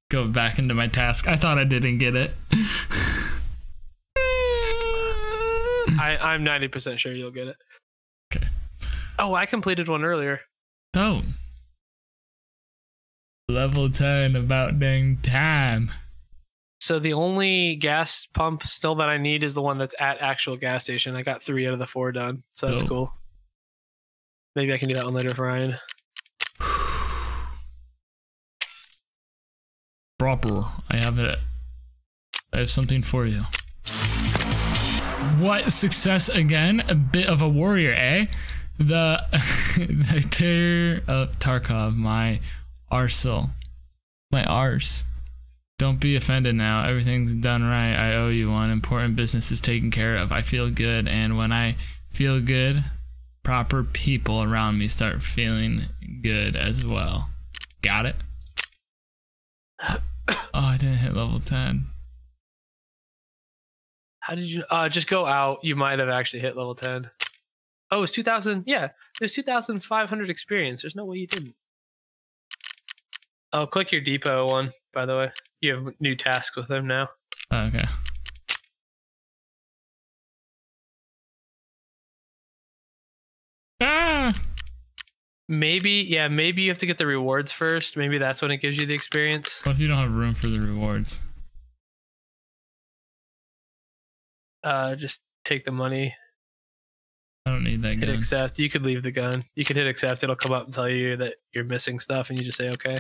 go back into my task. I thought I didn't get it. I, I'm 90% sure you'll get it. Okay. Oh, I completed one earlier. Don't. Level 10, about dang time. So the only gas pump still that I need is the one that's at actual gas station. I got three out of the four done, so that's Dope. cool. Maybe I can do that one later for Ryan. Prapor. I have it. I have something for you. What success again? A bit of a warrior, eh? The the tear of Tarkov, my arsel, my arse. Don't be offended now. Everything's done right. I owe you one. Important business is taken care of. I feel good, and when I feel good, proper people around me start feeling good as well. Got it? Oh, I didn't hit level 10. How did you? Uh, just go out. You might have actually hit level 10. Oh, it's 2,000. Yeah, there's 2,500 experience. There's no way you didn't. Oh, click your depot one. By the way, you have new tasks with them now. Oh, okay. Ah! Maybe, yeah, maybe you have to get the rewards first. Maybe that's when it gives you the experience. What if you don't have room for the rewards? Uh, just take the money, I don't need that hit gun. accept. You could leave the gun. You could hit accept. It'll come up and tell you that you're missing stuff, and you just say okay.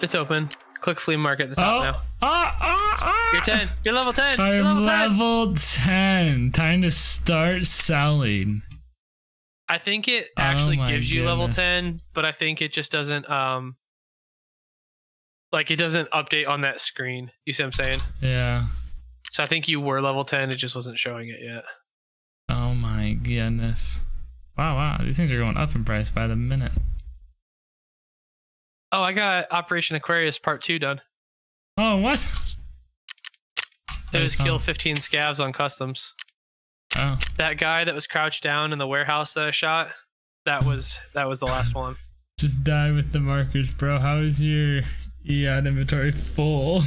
It's open. Click flea market at the top Oh! now. Ah, ah, ah! You're 10. You're level 10. You're I'm level 10. level 10. Time to start selling. I think it Oh actually my gives you level 10, but I think it just doesn't um like it doesn't update on that screen. You see what I'm saying? Yeah. So I think you were level 10, it just wasn't showing it yet. Oh my goodness. Wow, wow. These things are going up in price by the minute. Oh, I got Operation Aquarius Part 2 done. Oh, what? It was kill 15 scavs on customs. Oh, That guy that was crouched down in the warehouse that I shot, that was that was the last one. Just die with the markers, bro. How is your EOD inventory full?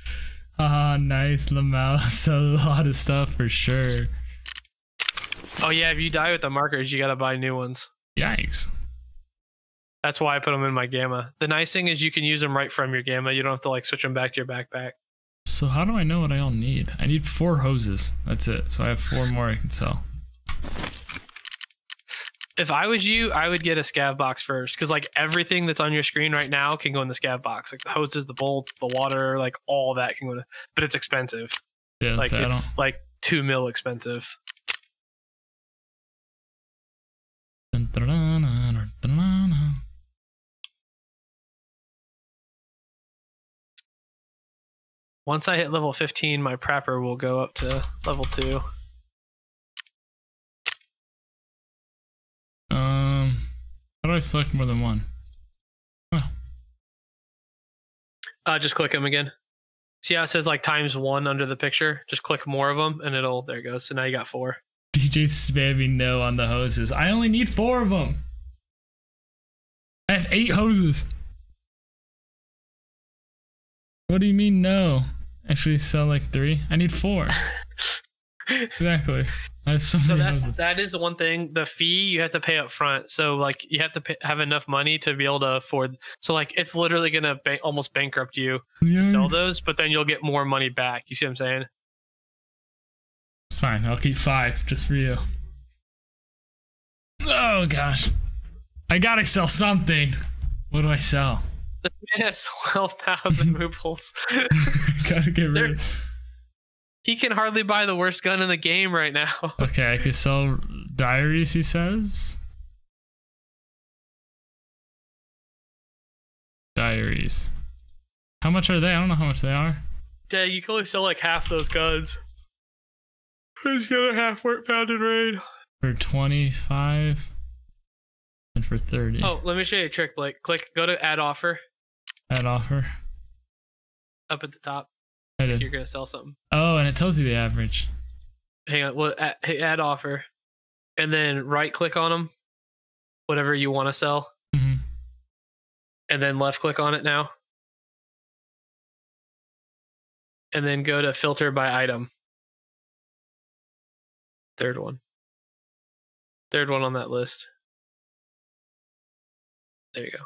Haha, nice, Lamal. So a lot of stuff for sure. Oh yeah, if you die with the markers, you gotta buy new ones. Yikes. That's why I put them in my gamma. The nice thing is you can use them right from your gamma. You don't have to like switch them back to your backpack. So how do I know what I all need? I need four hoses. That's it. So I have four more I can sell. If I was you, I would get a scav box first because like everything that's on your screen right now can go in the scav box. Like the hoses, the bolts, the water, like all that can go to. But it's expensive. Yeah, Like so it's like two mil expensive. Once I hit level 15, my Prapor will go up to level two. Um, how do I select more than one? Uh, just click them again. See how it says like times one under the picture? Just click more of them, and it'll. There it goes. So now you got four. DJ spamming no on the hoses. I only need four of them. I have eight hoses. What do you mean no? Actually, sell like three. I need four. exactly. I have so, so that's hoses. that is the one thing. The fee you have to pay up front. So like you have to pay, have enough money to be able to afford. So like it's literally gonna ba- almost bankrupt you to sell those, but then you'll get more money back. You see what I'm saying? It's fine. I'll keep five just for you. Oh gosh. I gotta sell something. What do I sell? This man has twelve thousand movables. gotta get rid of. he can hardly buy the worst gun in the game right now. Okay, I could sell diaries, he says. Diaries. How much are they? I don't know how much they are. Dang, you can only sell like half those guns. Who's the other half weren't found in raid? For 25 and for 30. Oh, let me show you a trick, Blake. Click, go to add offer That offer. up at the top. I did. You're gonna sell something. Oh, and it tells you the average. Hang on, well, add, add offer, and then right click on them, whatever you want to sell, hmm and then left click on it now, and then go to filter by item. Third one. Third one on that list. There you go.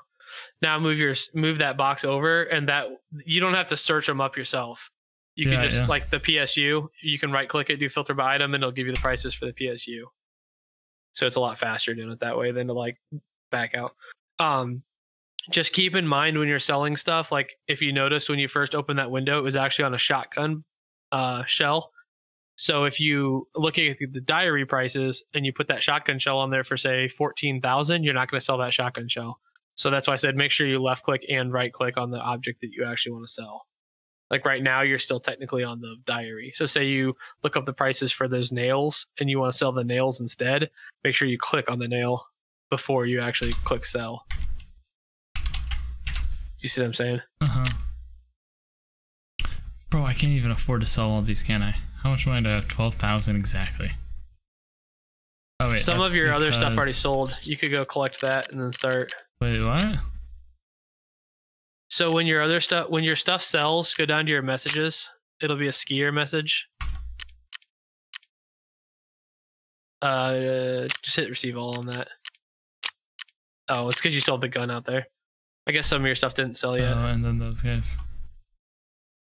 Now move your move that box over, and that you don't have to search them up yourself. You Yeah, can just yeah. like the PSU. You can right click it, do filter by item, and it'll give you the prices for the PSU. So it's a lot faster doing it that way than to like back out. Um, just keep in mind when you're selling stuff. Like if you noticed when you first opened that window, it was actually on a shotgun uh, shell. So if you look at the diary prices and you put that shotgun shell on there for say fourteen thousand, you're not going to sell that shotgun shell. So that's why I said make sure you left click and right click on the object that you actually want to sell. Like right now, you're still technically on the diary. So say you look up the prices for those nails and you want to sell the nails instead, make sure you click on the nail before you actually click sell. You see what I'm saying? Uh huh. Bro, I can't even afford to sell all these, can I? How much money do I have? 12,000 exactly. Oh, wait. Some of your other stuff already sold. You could go collect that and then start. Wait, what? So when your other stuff, when your stuff sells, go down to your messages. It'll be a Skier message. Uh, just hit receive all on that. Oh, it's because you sold the gun out there. I guess some of your stuff didn't sell yet. Oh, and then those guys.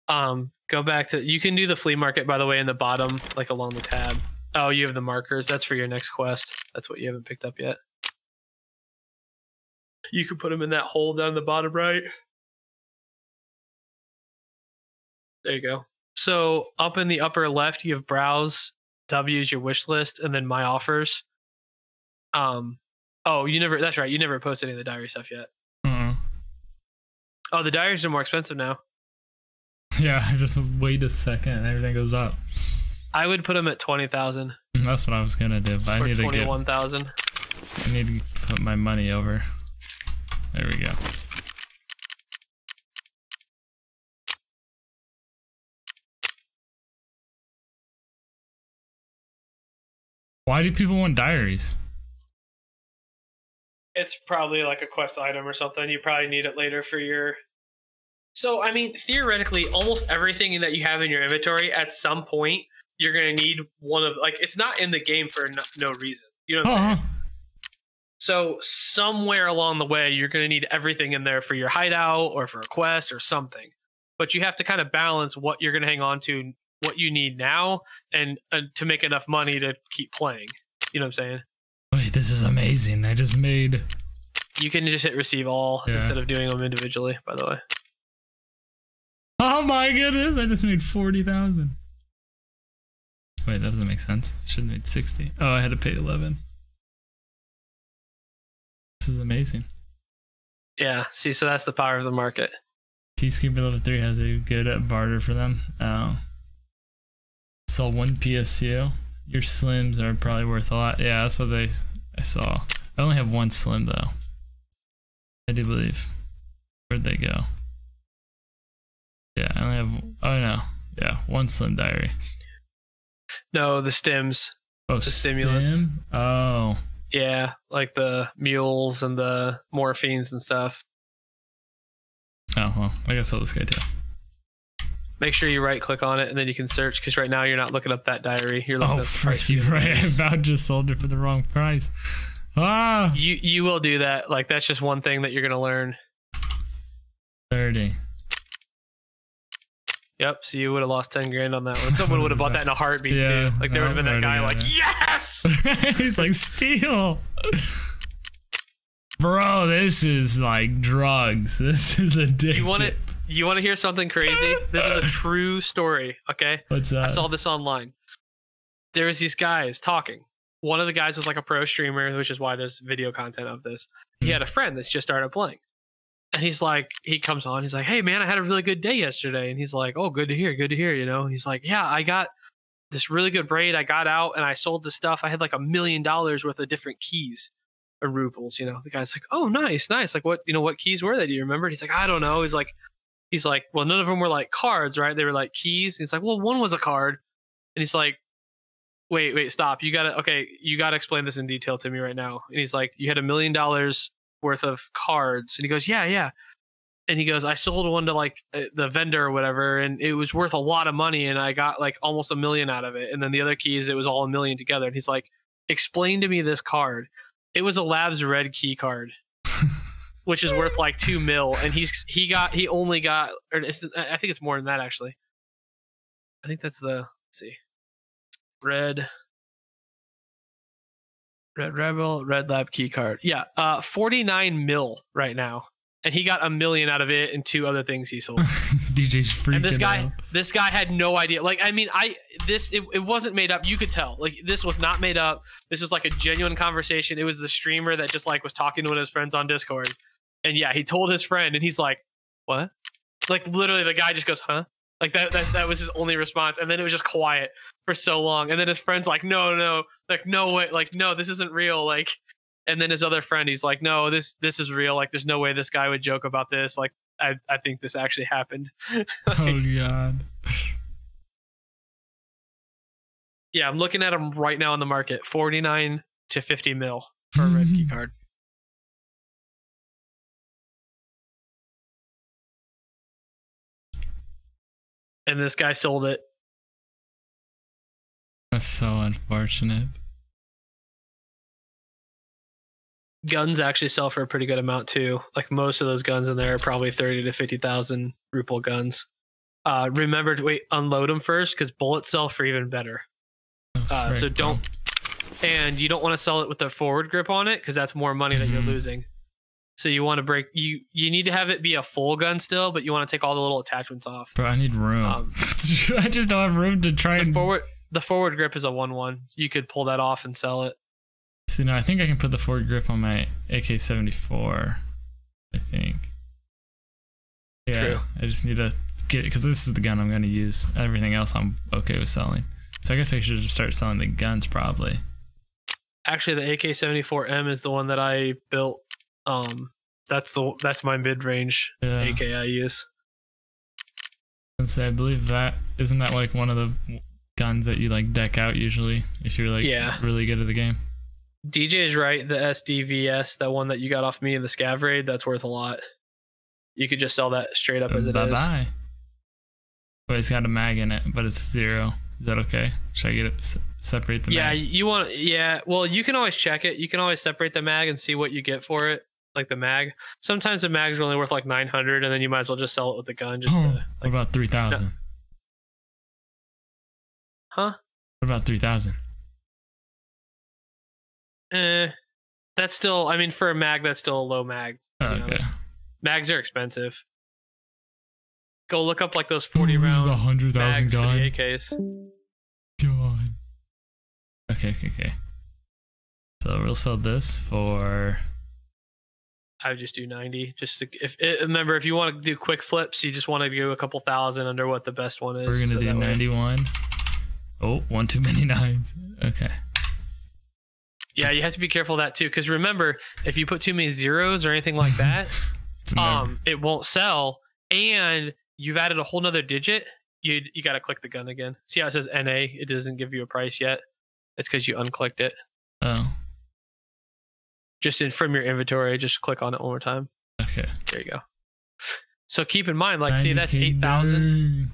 Um, go back to you can do the flea market by the way in the bottom, like along the tab. Oh, you have the markers. That's for your next quest. That's what you haven't picked up yet. You can put them in that hole down the bottom right. There you go. So up in the upper left, you have browse. W is your wish list, and then my offers. Um, oh, you never. That's right. You never posted any of the diary stuff yet. Uh-uh. Oh, the diaries are more expensive now. Yeah, just wait a second and everything goes up. I would put them at twenty thousand That's what I was gonna do, but I need to get. twenty-one thousand. I need to put my money over. There we go. Why do people want diaries? it's probably like a quest item or something. You probably need it later for your. So I mean, theoretically, almost everything that you have in your inventory at some point you're gonna need one of like it's not in the game for no, no reason. You know what I'm uh-huh. saying? Oh, So somewhere along the way, you're going to need everything in there for your hideout or for a quest or something. But you have to kind of balance what you're going to hang on to, what you need now, and, and to make enough money to keep playing. You know what I'm saying? wait, this is amazing. I just made. You can just hit receive all Yeah. instead of doing them individually. By the way, Oh my goodness! I just made forty thousand. Wait, that doesn't make sense. Should have made sixty. Oh, I had to pay eleven. This is amazing. yeah. See, so that's the power of the market. Peacekeeper level three has a good barter for them. Oh. Sell one PSU. Your slims are probably worth a lot. Yeah, that's what they I saw. I only have one slim though. I do believe. Where'd they go? Yeah, I only have oh no. Yeah, one slim diary. No, the stims. Oh, The stimulants. stim? Oh. Yeah, like the mules and the morphines and stuff. Oh well, I guess I'll this guy too. Make sure you right click on it and then you can search because right now you're not looking up that diary. You're looking Oh up the price you're right. I about just sold it for the wrong price. Ah You you will do that. Like that's just one thing that you're gonna learn. 30. Yep. So you would have lost ten grand on that one. Someone would have bought that in a heartbeat Yeah, too. Like there would have been that guy like, yes. He's like, steal. Bro, this is like drugs. This is addictive. You want it? You want to hear something crazy? This is a true story. Okay. What's that? I saw this online. There was these guys talking. One of the guys was like a pro streamer, which is why there's video content of this. He Hmm. had a friend that's just started playing. And he's like, he comes on, he's like, Hey man, I had a really good day yesterday. And he's like, Oh, good to hear, good to hear, you know? He's like, Yeah, I got this really good braid. I got out and I sold the stuff. I had like a million dollars worth of different keys uh, or rubles, you know. The guy's like, Oh, nice, nice. Like what you know, what keys were they? Do you remember? And he's like, I don't know. He's like, he's like, Well, none of them were like cards, right? They were like keys. And he's like, Well, one was a card. And he's like, wait, wait, stop. You gotta, okay, you gotta explain this in detail to me right now. And he's like, you had a million dollars worth of cards. And he goes, yeah, yeah. And he goes, I sold one to like uh, the vendor or whatever, and it was worth a lot of money, and I got like almost a million out of it. And then the other keys, it was all a million together. And he's like, explain to me this card. It was a Labs Red key card, which is worth like two mil. And he's he got he only got, or it's, I think it's more than that actually. I think that's the let's see, red. Red Rebel, Red Lab key card. Yeah, uh, 49 mil right now. And he got a million out of it and two other things he sold. DJ's freaking and this guy out. this guy had no idea. Like, I mean, I this it, it wasn't made up. You could tell. Like this was not made up. This was like a genuine conversation. It was the streamer that just like was talking to one of his friends on Discord. And yeah, he told his friend and he's like, What? Like literally the guy just goes, Huh? Like that, that that was his only response. And then it was just quiet for so long. And then his friend's like, No, no, like no way, like, no, this isn't real. Like and then his other friend, he's like, No, this this is real. Like there's no way this guy would joke about this. Like I, I think this actually happened. Oh god. Yeah, I'm looking at him right now on the market. 49 to 50 mil for a red key mm-hmm. card. And this guy sold it. That's so unfortunate. Guns actually sell for a pretty good amount too. Like most of those guns in there are probably 30 to 50,000 ruble guns. Uh, remember to wait, unload them first because bullets sell for even better. Oh, Uh, so don't, and you don't want to sell it with a forward grip on it because that's more money that you're Mhm. losing. So you want to break you you need to have it be a full gun still, but you want to take all the little attachments off. Bro, I need room. Um, I just don't have room to try The and. forward the forward grip is a one one. You could pull that off and sell it. See, no, I think I can put the forward grip on my AK 74. I think. Yeah, True. I just need to get because this is the gun I'm going to use. Everything else I'm okay with selling. So I guess I should just start selling the guns probably. Actually, the AK seventy four M is the one that I built. Um, that's the that's my mid range Yeah. AK I use. And say I believe that isn't that like one of the guns that you like deck out usually if you're like Yeah. really good at the game. DJ is right. The SVDS, that one that you got off me in the scav raid, that's worth a lot. You could just sell that straight up as it is. bye bye. Wait, it's got a mag in it, but it's zero. Is that okay? Should I get it separate the Yeah, mag? you want yeah. Well, you can always check it. You can always separate the mag and see what you get for it, like the mag. Sometimes the mags are only worth like nine hundred, and then you might as well just sell it with the gun. Just Oh, to, what about three thousand? huh? What about three thousand? Eh, that's still. I mean, for a mag, that's still a low mag. be Okay. Mags are expensive. Go look up like those forty Ooh, this is round a hundred thousand mags for gun. the AKs. God. Okay, okay, okay. So we'll sell this for I would just do 90. Just to, if it, remember, if you want to do quick flips, you just want to do a couple thousand under what the best one is. we're gonna so do that way- ninety one. Oh, one too many nines. Okay. Yeah, you have to be careful of that too, because remember, if you put too many zeros or anything like that, It's a number. um, it won't sell, and you've added a whole nother digit. You you got to click the gun again. See how it says NA? It doesn't give you a price yet. It's because you unclicked it. oh, Just in from your inventory, just click on it one more time. okay. There you go. So keep in mind, like, see, that's eight thousand.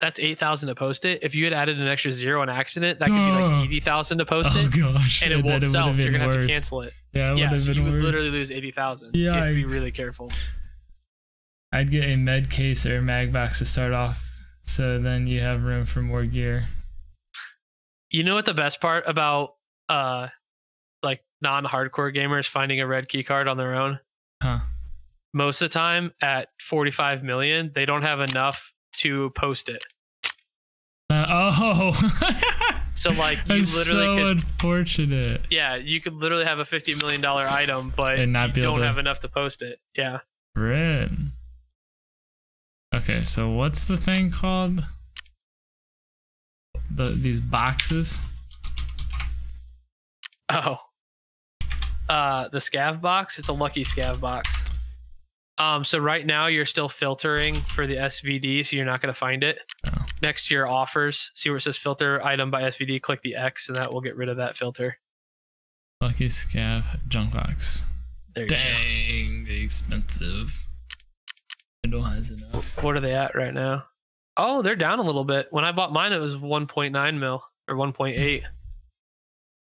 that's eight thousand to post it. If you had added an extra zero on accident, that could be like eighty thousand to post Oh it, gosh, and it won't sell. So you're gonna have to cancel it. Yeah, it Yeah, so been you would literally lose eighty thousand. So you have to be really careful. I'd get a med case or a mag box to start off, so then you have room for more gear. You know what the best part about uh non-hardcore gamers finding a red key card on their own? Huh? Most of the time, at forty-five million, they don't have enough to post it. Uh, oh, So like you That's literally so could. unfortunate. Yeah, you could literally have a fifty million dollar item, but And not you don't to- have enough to post it. Yeah. Red. Okay, so what's the thing called? The these boxes. Oh. Uh the scav box, it's a lucky scav box. Um so right now you're still filtering for the SVD, so you're not gonna find it. Oh. Next to your offers, see where it says filter item by SVD, click the X and that will get rid of that filter. Lucky scav junk box. There you go. Dang, expensive. Kindle has enough. What are they at right now? Oh, they're down a little bit. When I bought mine, it was 1.9 mil or 1.8.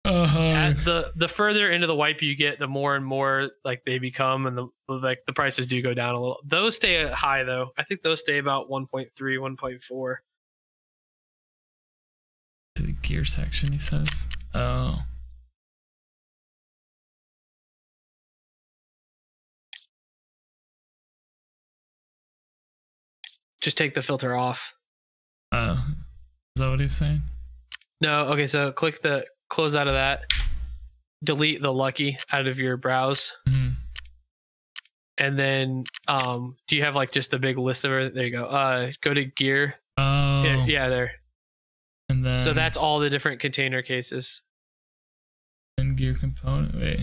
Uh, At the the further into the wipe you get, the more and more like they become, and the like the prices do go down a little. Those stay high though. I think those stay about 1.3, 1.4. to the gear section, he says. Oh. Just take the filter off. Uh, is that what he's saying? No, okay. So click the close out of that. Delete the lucky out of your browse, hmm and then um, do you have like just a big list of it? There you go. Uh, go to gear. Oh. Yeah, yeah, there. And then. so that's all the different container cases, And gear component. Wait.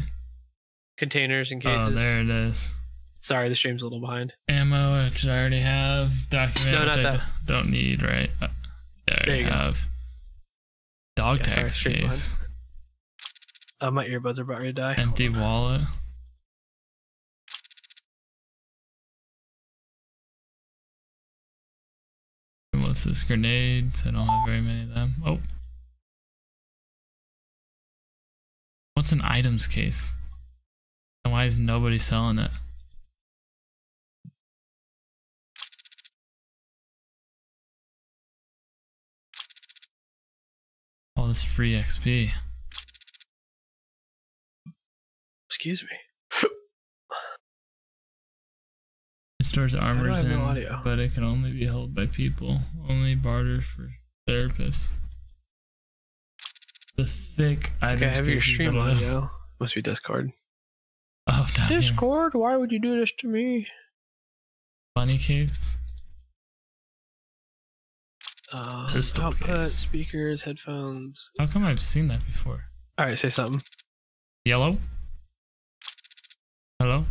containers and cases. Oh, there it is. Sorry, the stream's a little behind. Ammo, which I already have. Document, No, which not I that. d- don't need, right? Uh, There you go. have. Dog Yeah, sorry, tags stream case. Uh, my earbuds are about to die. Empty wallet. What's this? Grenades. I don't have very many of them. Oh. What's an items case? And why is nobody selling it? All this free XP. Excuse me. It stores armors no in, audio? but it can only be held by people. Only barter for therapists. The thick items Okay, I have your stream audio. Must be Discord. Oh, here. Discord, why would you do this to me? Funny case. Uh, Pistol output, case. speakers, headphones. How come I've seen that before? All right, say something. Yellow? Hello?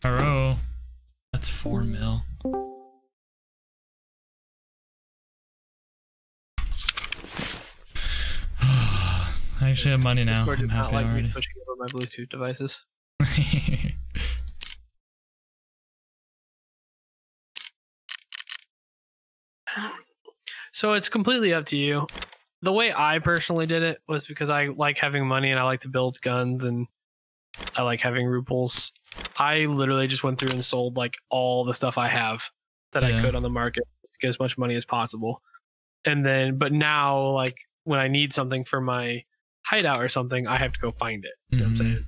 Hello? That's four mil. I actually have money now. Discord I'm did not happy like me already. switching over my Bluetooth devices. So it's completely up to you. The way I personally did it was because I like having money and I like to build guns and I like having rubles. I literally just went through and sold like all the stuff I have that I could on the market to get as much money as possible. And then, but now, like when I need something for my hideout or something, I have to go find it. You know what I'm Mhm. saying?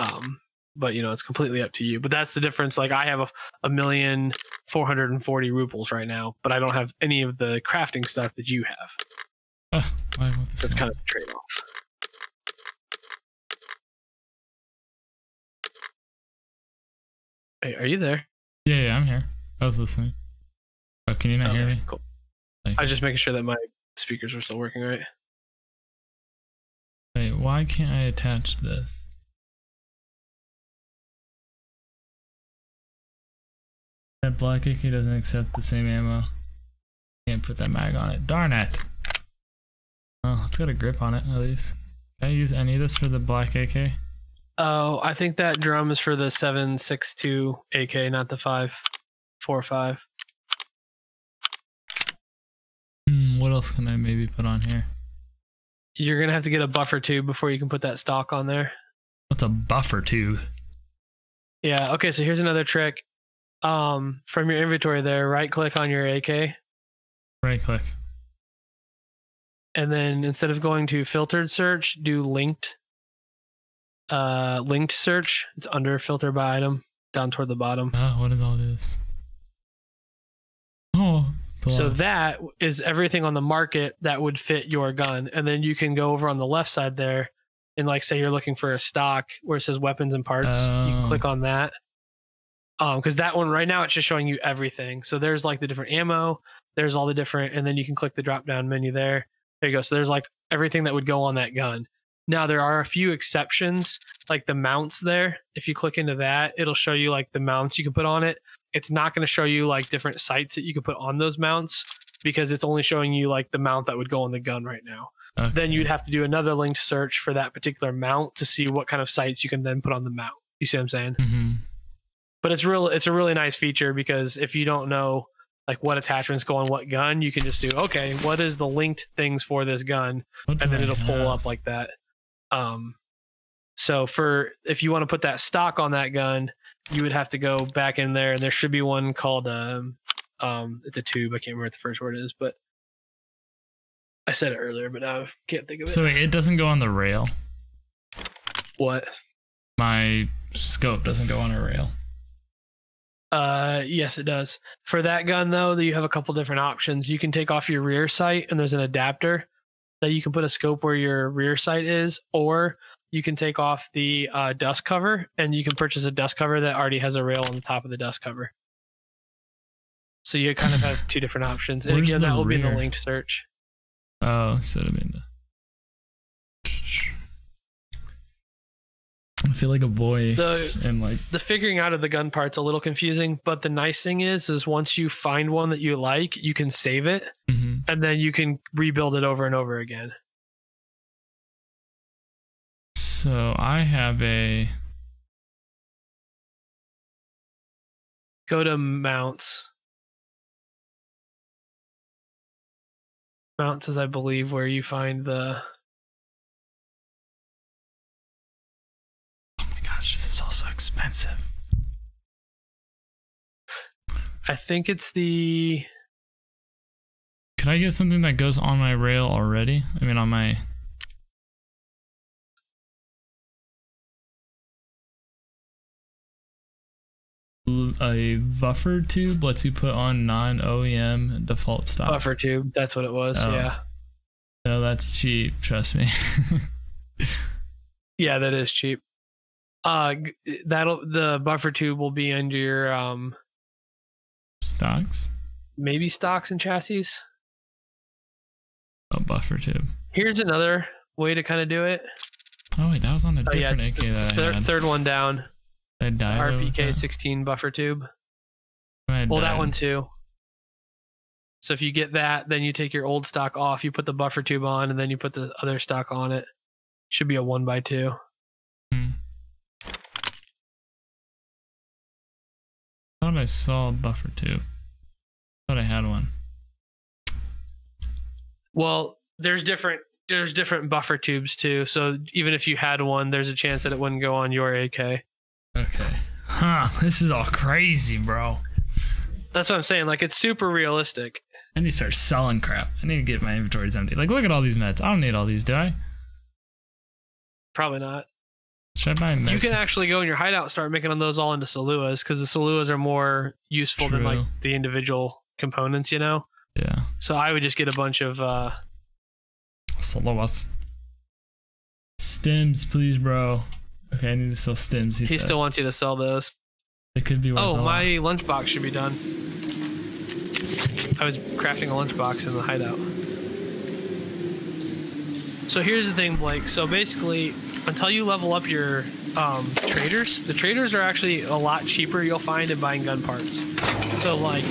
Um, but you know, it's completely up to you. But that's the difference. Like I have a, a million four hundred and forty rubles right now, but I don't have any of the crafting stuff that you have. Ah, why won't this So it's kind of a trade off. Are you there? Yeah, yeah, I'm here. I was listening. Oh, can you not hear me? Cool. Like- I was just making sure that my speakers are still working right. Wait, why can't I attach this? That black AK doesn't accept the same ammo. Can't put that mag on it. Darn it! Oh, it's got a grip on it at least. Can I use any of this for the black AK? Oh, I think that drum is for the seven six two AK, not the five four five. Hmm, what else can I maybe put on here? You're gonna have to get a buffer tube before you can put that stock on there. What's a buffer tube? Yeah. Okay. So here's another trick. Um, from your inventory there, right click on your AK, Right click. and then instead of going to filtered search, do linked. Uh, linked search. It's under filter by item, down toward the bottom. Ah, what is all this? Oh, So of- that is everything on the market that would fit your gun, and then you can go over on the left side there, and like say you're looking for a stock where it says weapons and parts. You can Oh. click on that. Um, because that one right now it's just showing you everything. So there's like the different ammo, there's all the different, and then you can click the drop down menu there. There you go. So there's like everything that would go on that gun. Now there are a few exceptions, like the mounts there. If you click into that, it'll show you like the mounts you can put on it. It's not going to show you like different sites that you can put on those mounts because it's only showing you like the mount that would go on the gun right now. okay. Then you'd have to do another linked search for that particular mount to see what kind of sites you can then put on the mount. You see what I'm saying? Mhm. But it's real it's a really nice feature because if you don't know like what attachments go on what gun, you can just do okay, what is the linked things for this gun? What and then I it'll pull up like that. Um, so for if you want to put that stock on that gun, you would have to go back in there, and there should be one called um, um, it's a tube. I can't remember what the first word is, but I said it earlier, but now I can't think of it. So it doesn't go on the rail. what? My scope doesn't go on a rail. Uh, yes, it does. For that gun though, you have a couple different options. You can take off your rear sight, and there's an adapter that you can put a scope where your rear sight is, or you can take off the uh, dust cover, and you can purchase a dust cover that already has a rail on the top of the dust cover. So you kind of have two different options, and Where's again, that will be in the linked search. Oh, instead of in the. I feel like a boy The and like the figuring out of the gun part's a little confusing, but the nice thing is, is once you find one that you like, you can save it, mhm. And then you can rebuild it over and over again. So I have a go to mounts. Mounts is, I believe, where you find the. Oh my gosh, this is also expensive. I think it's the. Could I get something that goes on my rail already? I mean, on my. A buffer tube lets you put on non OEM default stock. Buffer tube. That's what it was. Oh. Yeah. No, that's cheap. Trust me. Yeah, that is cheap. Uh, that'll the buffer tube will be under your um Stocks. maybe stocks and chassis. Oh, buffer tube. Here's another way to kind of do it. Oh wait, that was on a Oh, yeah, different AK that I Third, had. third one down. I died. RPK 16 buffer tube. Well, that one too. So if you get that, then you take your old stock off, you put the buffer tube on, and then you put the other stock on it. Should be a one by two. Hmm. Thought I saw a buffer tube. Thought I had one. Well, there's different there's different buffer tubes too. So even if you had one, there's a chance that it wouldn't go on your AK. Okay. Huh. This is all crazy, bro. That's what I'm saying. Like it's super realistic. I need to start selling crap. I need to get my inventories empty. Like, look at all these meds. I don't need all these, do I? Probably not. Should I buy meds? You can actually go in your hideout, start making those all into Salewas because the Salewas are more useful than like the individual components, you know. Yeah. So I would just get a bunch of. uh Salewas. Stims, please, bro. Okay, I need to sell stims. He, He still wants you to sell those. It could be worth Oh, my lunchbox should be done. I was crafting a lunchbox in the hideout. So here's the thing, Blake. So basically, until you level up your um, traders, the traders are actually a lot cheaper. You'll find in buying gun parts. So like,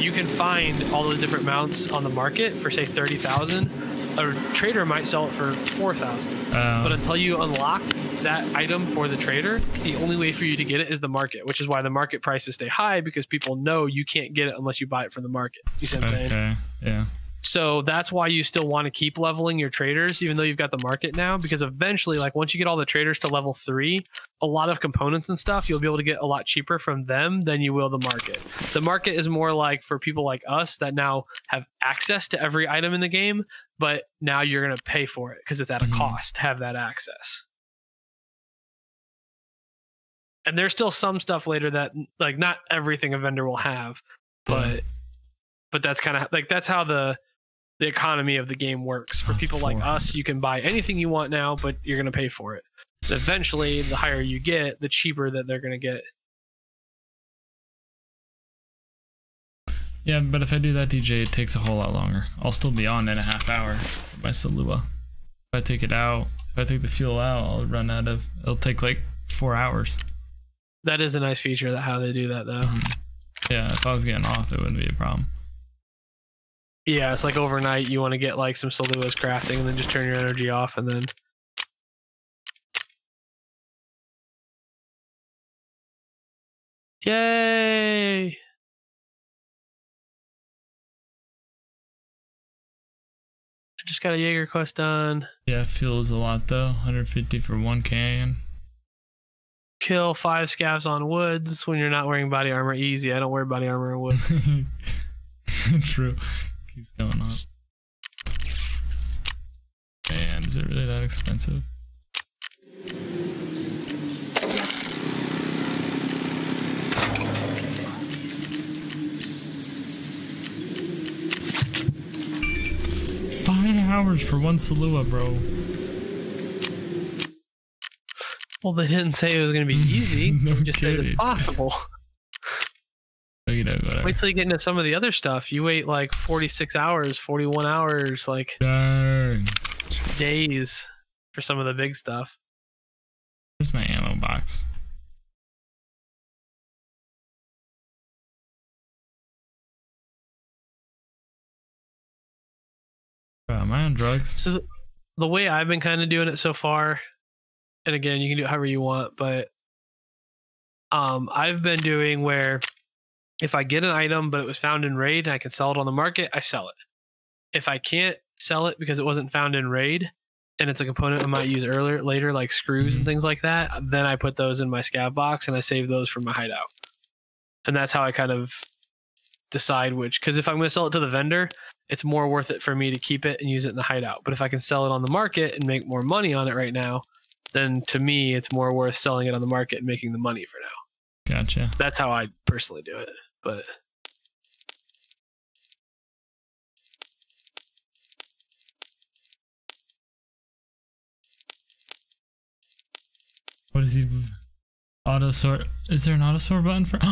you can find all those different mounts on the market for say thirty thousand. A trader might sell it for four thousand. Uh, But until you unlock that item for the trader, the only way for you to get it is the market, which is why the market prices stay high because people know you can't get it unless you buy it from the market. You see what I'm saying? okay. Yeah. So that's why you still want to keep leveling your traders, even though you've got the market now, because eventually, like once you get all the traders to level three, a lot of components and stuff you'll be able to get a lot cheaper from them than you will the market. The market is more like for people like us that now have access to every item in the game, but now you're going to pay for it because it's at a Mhm. cost to have that access. And there's still some stuff later that like not everything a vendor will have, but Yeah. but that's kind of like that's how the the economy of the game works. For That's people like us, you can buy anything you want now, but you're going to pay for it. Eventually, the higher you get, the cheaper that they're going to get. Yeah, but if I do that, DJ, it takes a whole lot longer. I'll still be on in a half hour with my Salewa. If I take it out, if I take the fuel out, I'll run out of. It'll take like four hours. That is a nice feature that how they do that though. Mhm. Yeah, if I was getting off, it wouldn't be a problem. Yeah, it's like overnight you want to get like some Salewa's crafting and then just turn your energy off and then Yay! I just got a Jaeger quest done. Yeah, fuel is a lot though. 150 for one can. Kill five scavs on woods when you're not wearing body armor. Easy. I don't wear body armor in woods. True. Keeps going on. Man, is it really that expensive? Five hours for one Salewa, bro. Well, they didn't say it was going to be easy. No they just said kidding. it's possible. No, whatever. Wait till you get into some of the other stuff. You wait like 46 hours, 41 hours, like Darn. days for some of the big stuff. Where's my ammo box? Am I on drugs? So th- the way I've been kind of doing it so far, and again, you can do it however you want, but um, I've been doing where if I get an item but it was found in raid and I can sell it on the market, I sell it. If I can't sell it because it wasn't found in raid and it's a component I might use earlier later, like screws and things like that, then I put those in my scav box and I save those for my hideout. And that's how I kind of decide which because if I'm going to sell it to the vendor, it's more worth it for me to keep it and use it in the hideout. But if I can sell it on the market and make more money on it right now, then to me it's more worth selling it on the market and making the money for now. Gotcha. That's how I personally do it. But What is he? Auto sort. Is there an auto sort button for?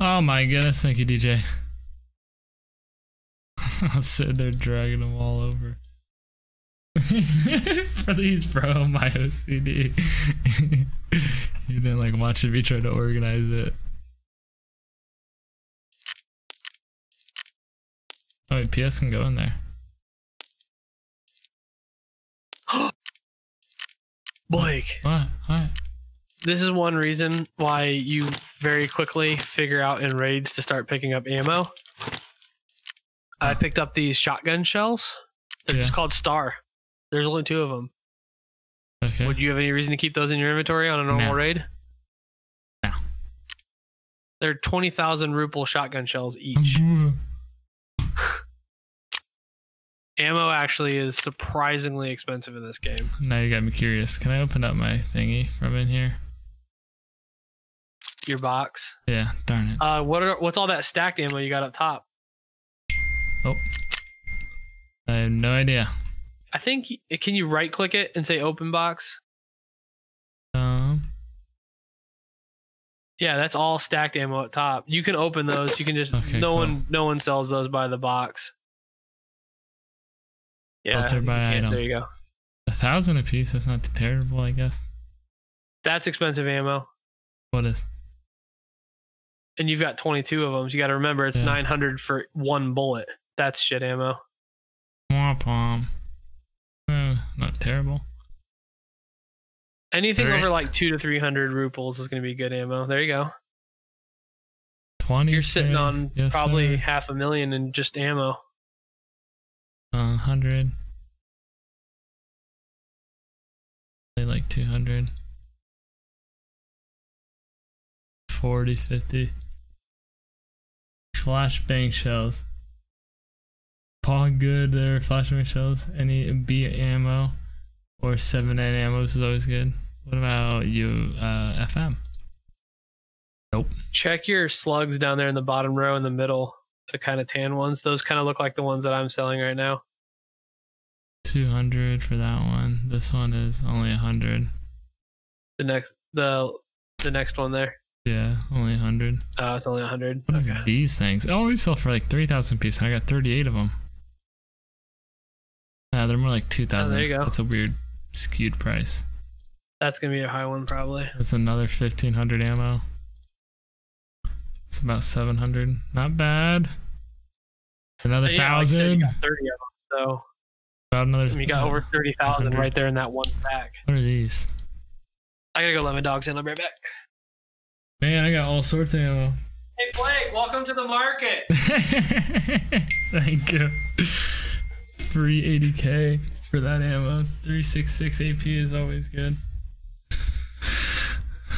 Oh my goodness! Thank you, DJ. I'm sitting there dragging them all over. Please, bro, my OCD. you didn't like watching me try to organize it. Oh, wait, PS can go in there. Blake, What? What? this is one reason why you very quickly figure out in raids to start picking up ammo. I picked up these shotgun shells. They're just called Star. There's only two of them. Okay. Would you have any reason to keep those in your inventory on a normal No. raid? No. They're 20,000 ruble shotgun shells each. Ammo actually is surprisingly expensive in this game. Now you got me curious. Can I open up my thingy from in here? Your box. Yeah, darn it. Uh, what are what's all that stacked ammo you got up top? Oh. I have no idea. I think can you right click it and say open box? Um, Yeah, that's all stacked ammo at top. You can open those. You can just Okay, no cool. one no one sells those by the box. Yeah, Filter by you item. there you go. a thousand a piece. That's not terrible, I guess. That's expensive ammo, What is? and you've got 22 of them. So you got to remember it's Yeah. 900 for one bullet. That's shit ammo. Womp womp. Uh, not terrible. Anything Alright. over like two to 300 rubles is going to be good ammo. There you go. 20 You're sitting on yes, probably sir. half a million in just ammo. Uh, 100. Say like 200. 40, 50. Flashbang shells. Paul good there. Flashbang shells. Any B ammo or 7 N ammo is always good. What about you, uh, FM? Nope. Check your slugs down there in the bottom row in the middle, the kind of tan ones. Those kind of look like the ones that I'm selling right now. 200 for that one. This one is only 100. The next the the next one there. Yeah, only 100. Uh, it's only 100. What is these things? Oh, we sell for like 3,000 pieces. I got 38 of them. Nah, they're more like 2,000. Oh, there you go. That's a weird skewed price. That's gonna be a high one probably. That's another 1,500 ammo. It's about 700. Not bad. Another Yeah, like thousand. you 30 of them. So about another. I mean, you got over 30,000 right there in that one pack. What are these? I gotta go let my dogs in. I'll be right back. Man, I got all sorts of ammo. Hey Blake, welcome to the market. Thank you. 380k for that ammo. 366 AP is always good.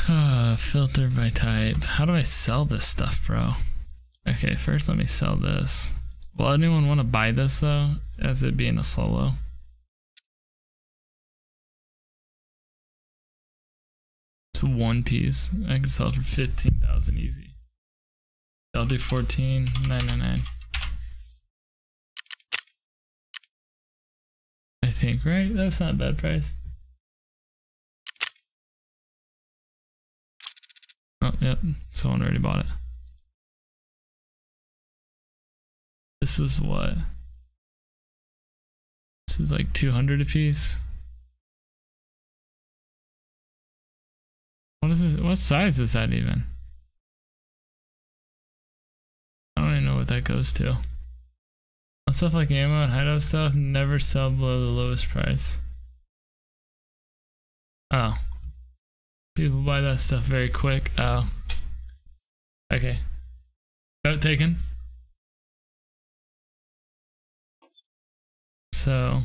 Uh, filter by type. How do I sell this stuff, bro? Okay, first let me sell this. Will anyone want to buy this though? As it being a solo. It's one piece. I can sell it for 15,000 easy. LD14, 999. pink, right? That's not a bad price. Oh, yep. Someone already bought it. This was what? This is like 200 a piece. What is this? What size is that even? I don't even know what that goes to. On stuff like ammo and hideout stuff, never sell below the lowest price. Oh. People buy that stuff very quick. Oh. Okay. Note taken. So.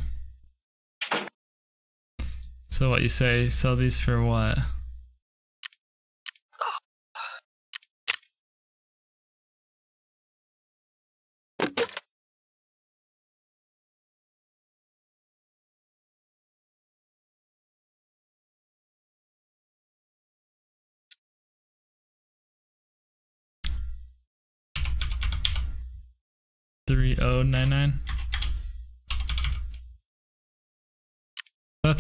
So what you say, sell these for what? Three oh nine nine.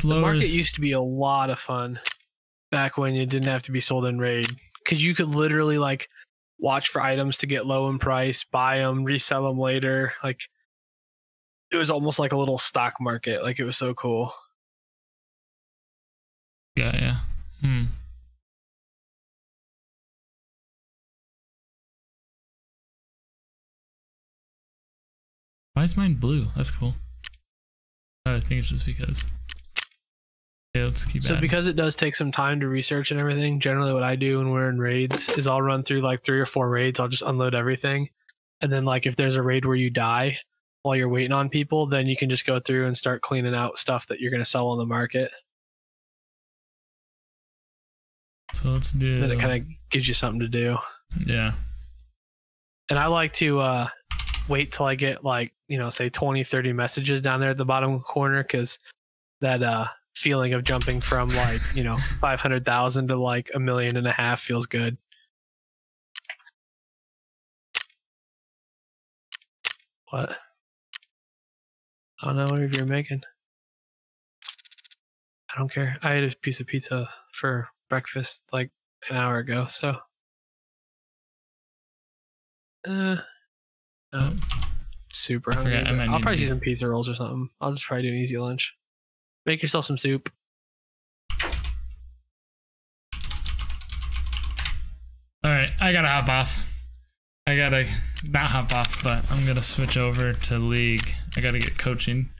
The market used to be a lot of fun back when it didn't have to be sold in raid because you could literally like watch for items to get low in price, buy them, resell them later. Like it was almost like a little stock market. Like it was so cool. Yeah, yeah. Hmm. is mine blue? That's cool. I think it's just because. Yeah, let's keep So adding. because it does take some time to research and everything, generally what I do when we're in raids is I'll run through like three or four raids. I'll just unload everything, and then like if there's a raid where you die while you're waiting on people, then you can just go through and start cleaning out stuff that you're gonna sell on the market. so let's do. Then it kind of gives you something to do. yeah. And I like to uh, wait till I get like you know say 20, 30 messages down there at the bottom corner because that uh feeling of jumping from like you know 500,000 to like a million and a half feels good. What? I don't know whatever you're making. I don't care. I had a piece of pizza for breakfast like an hour ago, so. Uh, uh, super I hungry. forgot, I but might I'll probably do some pizza rolls or something. I'll just try to do an easy lunch. Make yourself some soup. All right, I gotta hop off. I gotta not hop off, but I'm gonna switch over to league. I gotta get coaching.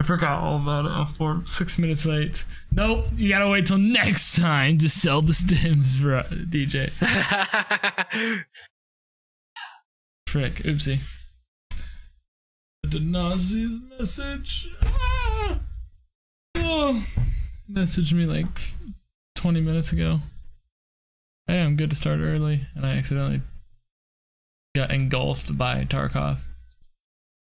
I forgot all about it. I'm four six minutes late. Nope, you gotta wait till next time to sell the stems, bro. DJ. Frick, oopsie. I did not see his message. Oh, messaged me like 20 minutes ago. Hey, I'm good to start early, and I accidentally got engulfed by Tarkov.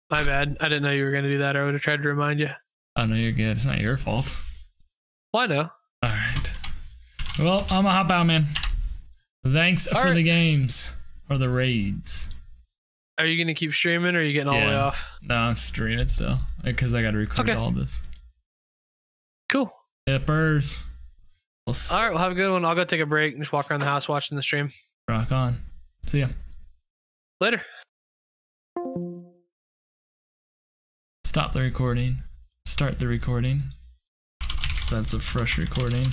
My bad. I didn't know you were gonna do that. I would have tried to remind you. Oh no, you're good. It's not your fault. Well, I know. All right. Well, I'm gonna hop out, man. Thanks All for right. the games or the raids. Are you gonna keep streaming, or are you getting all the way off? No, I'm streaming still because I gotta record Okay. all this. Cool. Hippers. We'll All right. Well, have a good one. I'll go take a break and just walk around the house watching the stream. rock on. See ya. Later. Stop the recording. Start the recording. So that's a fresh recording.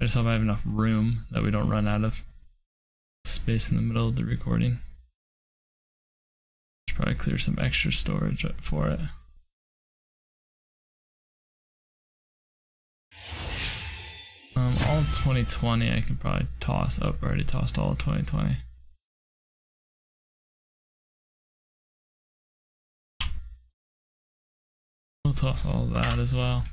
I just hope I have enough room that we don't run out of space in the middle of the recording. Should probably clear some extra storage for it. Um, all 2020 I can probably toss up. I already tossed all of 2020. We'll toss all that as well.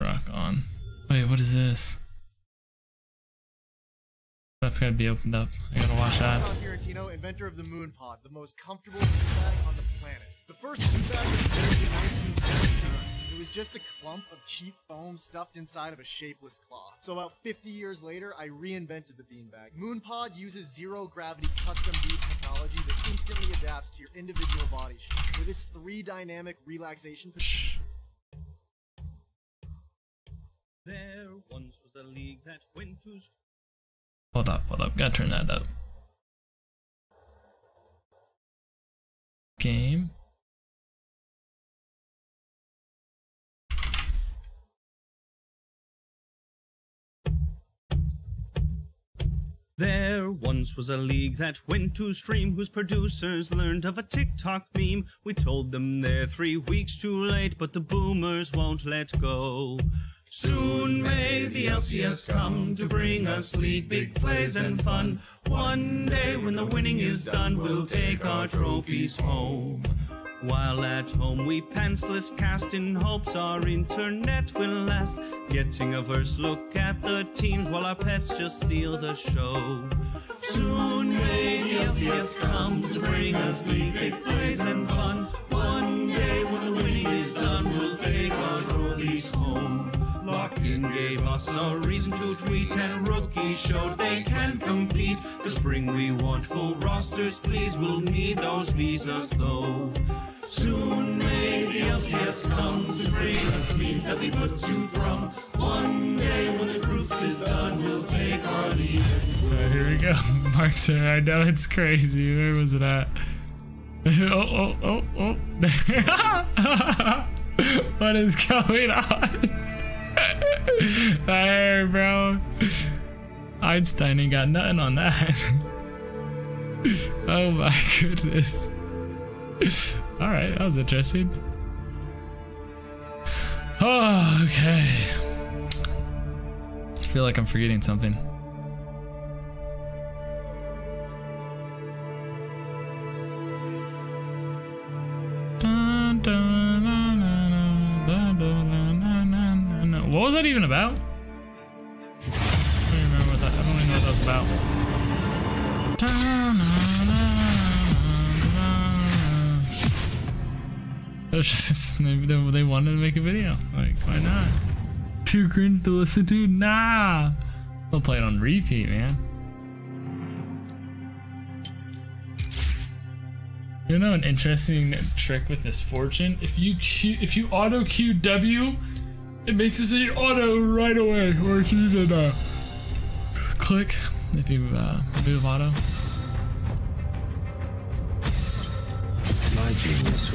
Rock on. Wait, what is this? That's gotta be opened up. I gotta watch that. Tom Fiorentino, inventor of the Moon Pod, the most comfortable beanbag on the planet. The first beanbag was in 1979. It was just a clump of cheap foam stuffed inside of a shapeless cloth. So about 50 years later, I reinvented the beanbag. Moon Pod uses zero gravity custom bead technology that instantly adapts to your individual body shape. With its three dynamic relaxation positions. There once was a league that went to Hold up, hold up. Gotta turn that up. Game. There once was a league that went to stream whose producers learned of a TikTok meme. We told them they're three weeks too late, but the boomers won't let go. Soon may the LCS come to bring us league big plays and fun. One day when the winning is done, we'll take our trophies home. While at home we pantsless cast in hopes our internet will last. Getting a first look at the teams while our pets just steal the show. Soon may the LCS come to bring us the big plays and fun. One day when the winning is done, we'll take our trophies home. Lock-in gave us a reason to tweet and rookies showed they can compete. For spring we want full rosters, please. We'll need those visas though. Soon may the LCS come to bring us memes that we put to thrum. One day when the groups is done, we'll take our leave. Alright, here we go. Mark Sir, I know it's crazy. Where was it at? Oh, oh, oh, oh. what is going on? There, bro. Einstein ain't got nothing on that. oh my goodness. Alright, that was interesting. Oh, okay. I feel like I'm forgetting something. just they, they wanted to make a video. Like, why not? Too cringe to listen to? Nah. They'll play it on repeat, man. You know an interesting trick with Miss Fortune? If you if you auto Q W, it makes it say auto right away, or if you even uh, click if you uh, move auto.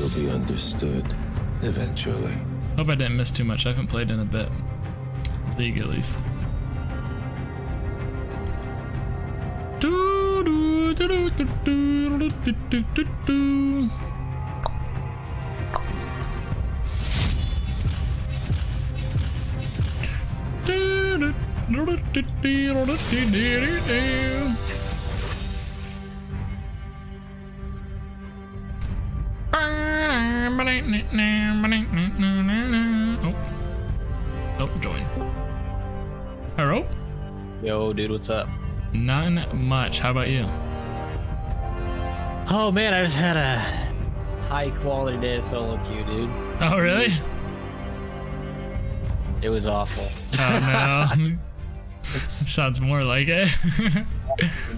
Will be understood eventually. Hope I didn't miss too much. I haven't played in a bit. League at least. Oh. Oh, join. Hello? Yo, dude, what's up? None much. How about you? Oh man, I just had a high quality day of solo queue, dude. Oh, really? It was awful. Oh, no. Sounds more like it.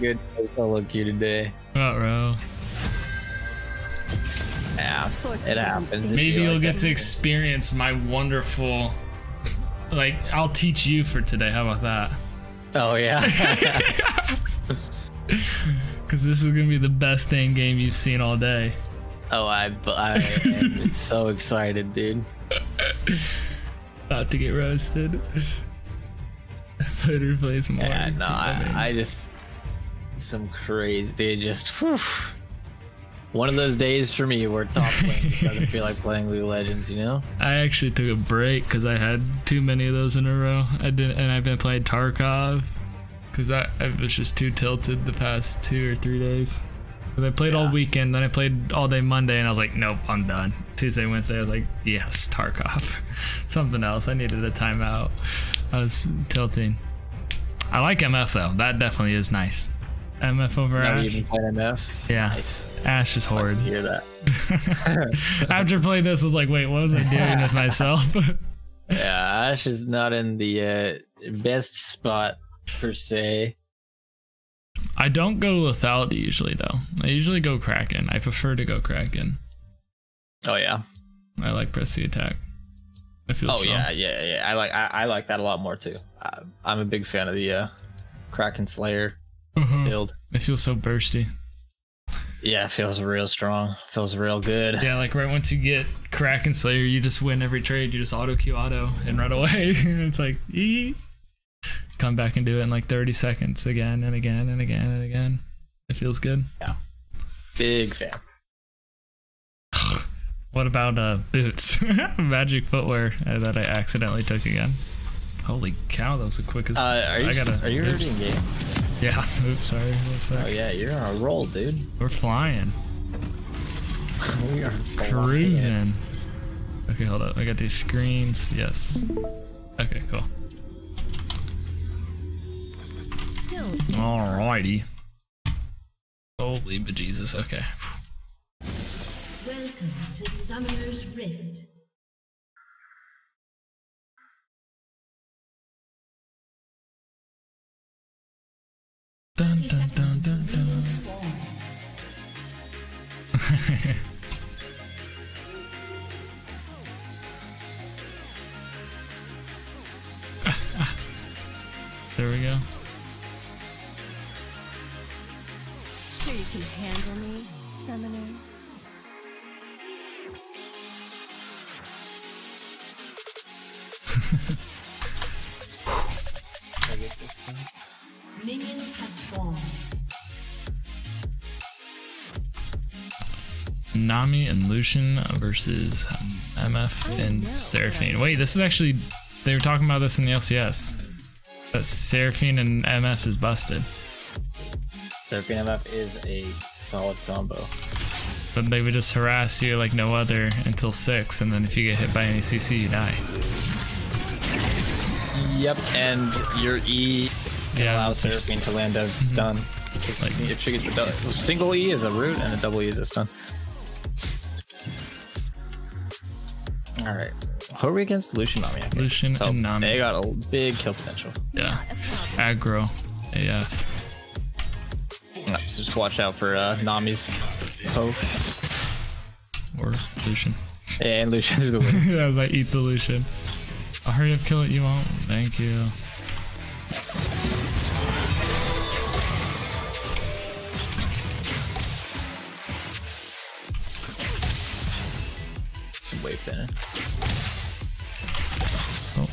Good solo queue today. oh, bro. Yeah, it happens. Maybe You you'll like get it. to experience my wonderful. Like, I'll teach you for today. How about that? Oh yeah. Because this is going to be the best dang game you've seen all day. oh, I, I am so excited, dude. About to get roasted. Better play some more. Yeah, no, I. I just some crazy. They just whew. One of those days for me where top lane doesn't feel like playing League of Legends. You know? I actually took a break because I had too many of those in a row. I didn't, and I've been playing Tarkov because I, I was just too tilted the past two or three days. 'Cause I played all weekend, then I played all day Monday, and I was like, nope, I'm done. Tuesday, Wednesday, I was like, yes, Tarkov, something else. I needed a timeout. I was tilting. I like MF though. That definitely is nice. MF over Ash. even played MF. Yeah, Nice. Ash is horrid. Hear that? After playing this, I was like, wait, what was I doing with myself? Yeah, Ash is not in the uh, best spot per se. I don't go lethality usually though. I usually go Kraken. I prefer to go Kraken. Oh yeah. I like press the attack. I feel Oh strong. yeah, yeah, yeah. I like I, I like that a lot more too. I, I'm a big fan of the uh, Kraken Slayer Build. It feels so bursty. Yeah, it feels real strong. Feels real good. Yeah, like right once you get Kraken Slayer, you just win every trade. You just auto Q auto and run away. it's like ee. Come back and do it in like 30 seconds again and again and again and again. It feels good. Yeah. Big fan. What about uh boots? Magic footwear uh, that I accidentally took again. Holy cow, that was the quickest. Uh, are you I gotta. are you oops. already in game? Yeah. Oops. Sorry. One sec. Oh yeah, you're on a roll, dude. We're flying. we are Cruising. Okay, hold up. I got these screens. Yes. Okay, cool. Alrighty. Holy bejesus. Okay. Welcome to Summoner's Rift. Dun, dun, dun, dun, dun. there we go. Sure you can handle me, Summoner? Nami and Lucian versus um, MF and Seraphine. Wait, this is actually they were talking about this in the LCS. That Seraphine and MF is busted, Seraphine MF is a solid combo. but they would just harass you like no other until six, and then if you get hit by any CC, you die. Yep, and your E can Yeah, allow it's just- Seraphine to land a mm-hmm. stun. Like- if she gets the dou- single E is a root and a double E is a stun. All right, who are we against? Lucian Nami. okay. Lucian So and Nami. They got a big kill potential. Yeah, aggro, Yeah. Yep, so just watch out for uh, Nami's poke or Lucian. Yeah, and Lucian through the window. I was like, eat the Lucian. I'll hurry up, kill it. You won't. Thank you. Some wave. Oh,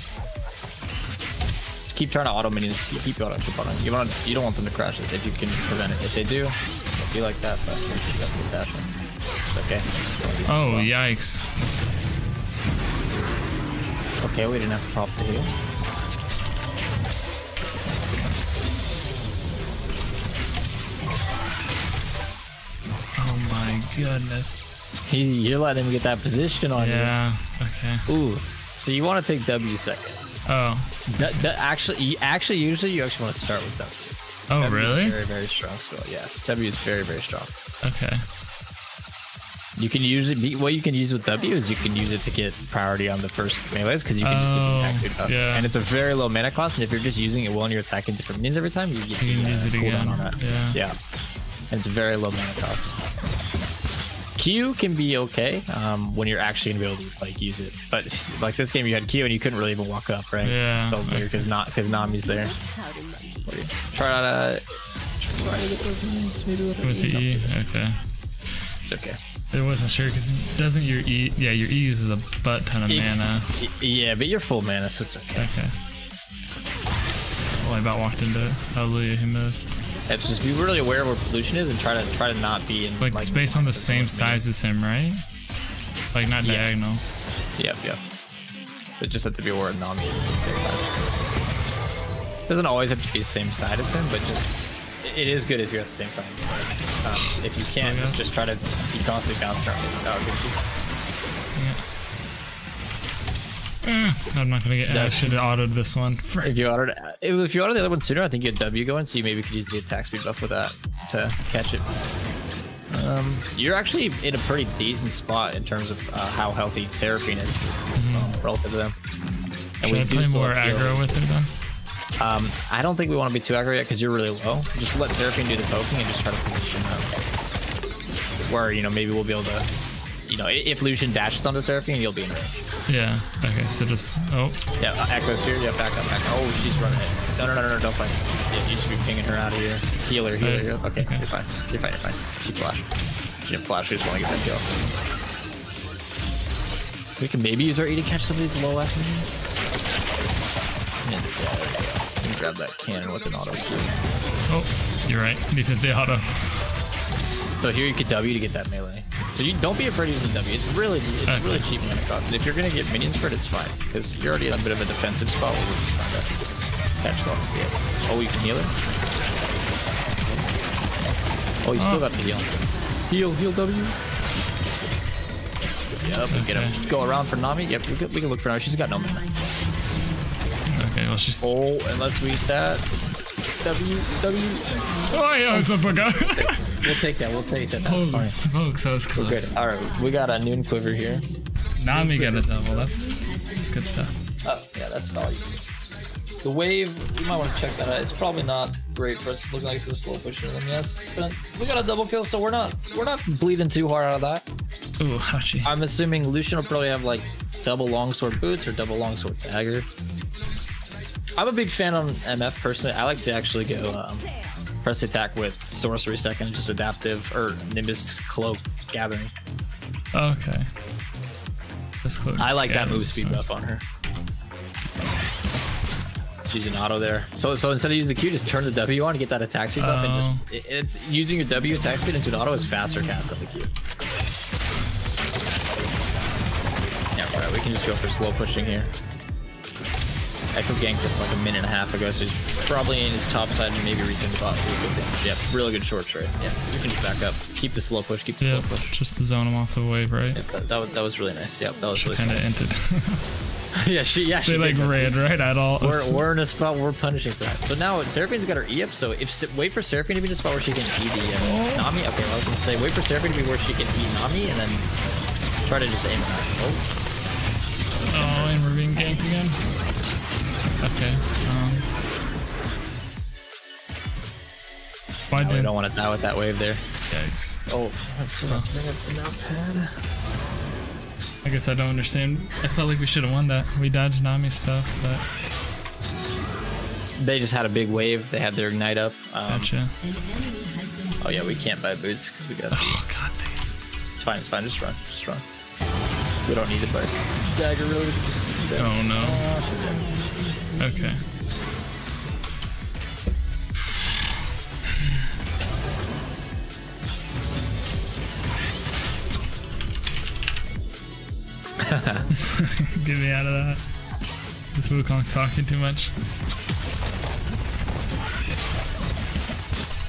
Just keep trying to auto minions. Keep, auto, keep auto. You want you don't want them to crash this if you can prevent it. If they do, it'll be like that. But you got the dash. in. It's okay. oh yikes. That's- Okay, we didn't have to pop the heal. oh my goodness. You're letting him get that position on you. Yeah. Okay. Ooh. So you want to take W second. Oh. That, that actually, actually, usually you actually want to start with W. Oh W really? Very, very strong spell. Yes, W is very, very strong. Okay. You can usually be what you can use with W is you can use it to get priority on the first melee's because you can just get the attack Oh, up. yeah. And it's a very low mana cost, and if you're just using it while you're attacking different minions every time, you get You can the, uh, use it again. on that. Yeah. Yeah. And it's a very low mana cost. Q can be okay um, when you're actually gonna be able to like use it, but like this game you had Q and you couldn't really even walk up, right? Yeah. So weird because not because Nami's there. Try out uh, try to get those minions, maybe with, With the E. Okay. It's okay. It wasn't sure because doesn't your E? Yeah, your E uses a butt ton of E- mana. Y- Yeah, but you're full mana, so it's okay. Okay. Oh, I about walked into it. Hallelujah, he missed. It's just be really aware of where Lucian is and try to try to not be in Like, it's based on the same size. size as him, right? Like not Yes. diagonal. Yep, yep. But just have to be aware of Nami is the same time. Doesn't always have to be the same side as him, but just it is good if you're at the same side. Um, if you can't, just, just try to be constantly bouncing around. That would be Eh, I'm not gonna get. I should have autoed this one. If you ordered, if you ordered the other one sooner, I think you had W going, so you maybe could use the attack speed buff with that to catch it. Um, you're actually in a pretty decent spot in terms of uh, how healthy Seraphine is um, relative to them. Mm-hmm. Should I play more aggro with it then? Um, I don't think we want to be too aggro yet because you're really low. Just let Seraphine do the poking and just try to position them. Where, you know, maybe we'll be able to, you know, if Lucian dashes onto Seraphine, you'll be in range. Yeah. Okay. So just. Oh. Yeah, uh, Ekko's here. Yeah, back up, back up. Oh, she's running it. No, no, no, no, no, don't fight. Yeah, you should be pinging her out of here. Healer, healer. Uh, healer. Okay, okay. you're fine. You're fine, you're fine. She flashed. She didn't flash, we just want to get that kill. We can maybe use our E to catch some of these low ass minions. Yeah. You can grab that cannon with an auto too. Oh. You're right. Need to the auto. So here you could W to get that melee. So you don't be afraid of using W. It's really it's Okay. really cheap mana cost. And if you're gonna get minions for it, it's fine. Because you're already in a bit of a defensive spot where just trying to catch off CS. Oh, you can heal it? Oh, you still Oh. got the heal. Heal, heal W. Yep, we get him. Go around for Nami. Yep, we can, we can look for Nami. She's got no mana. Okay. Well, she's. Oh, unless we eat that. W, W. Oh yeah, it's a bugger. We'll take that. We'll take that. That's Holy fine. smokes, that was We're close. good. All right, we got a noon quiver here. Nami got a double. That's that's good stuff. Oh, yeah, that's value. The wave, you might want to check that out. It's probably not great for us. It looks like it's a slow pusher them, yes. But we got a double kill, so we're not we're not bleeding too hard out of that. Ooh, ouchie. I'm assuming Lucian will probably have like double longsword boots or double longsword dagger. I'm a big fan on MF personally. I like to actually go um, press attack with sorcery second, just adaptive or Nimbus cloak gathering. Okay. I like that move speed buff on her. She's an auto there. So so instead of using the Q, just turn the W on to get that attack speed buff, and Oh. just it, it's using your W attack speed into an auto is faster cast than the Q. Alright, we can just go for slow pushing here. Ekko ganked us like a minute and a half ago, so he's probably in his top side and maybe the bot. Yep, really good short trade. Yeah, we can just back up. Keep the slow push, keep the Yeah, slow push. just to zone him off the wave, right? Yep, that, that, was, that was really nice. Yep, that was really Kind of smart. entered. yeah, she, yeah, she they like ran right at all. We're, we're in a spot where we're punishing for that. So now Seraphine's got her E up, so if wait for Seraphine to be in a spot where she can E the uh, Nami. Okay, well, I was gonna say wait for Seraphine to be where she can E Nami, and then try to just aim at her. Oh, Oh, and we're being ganked again. Okay. Um. Why no, we don't want to die with that wave there. Yikes. Oh, I forgot to bring up the notepad. I guess I don't understand. I felt like we should have won that. We dodged Nami stuff, but They just had a big wave. They had their ignite up. Um, gotcha. Oh yeah, we can't buy boots because we got. Oh god damn. It's fine. It's fine. Just run. Just run. We don't need to buy dagger really. Just Oh no. Oh, she's dead. Okay. Get me out of that. This Wukong's talking too much.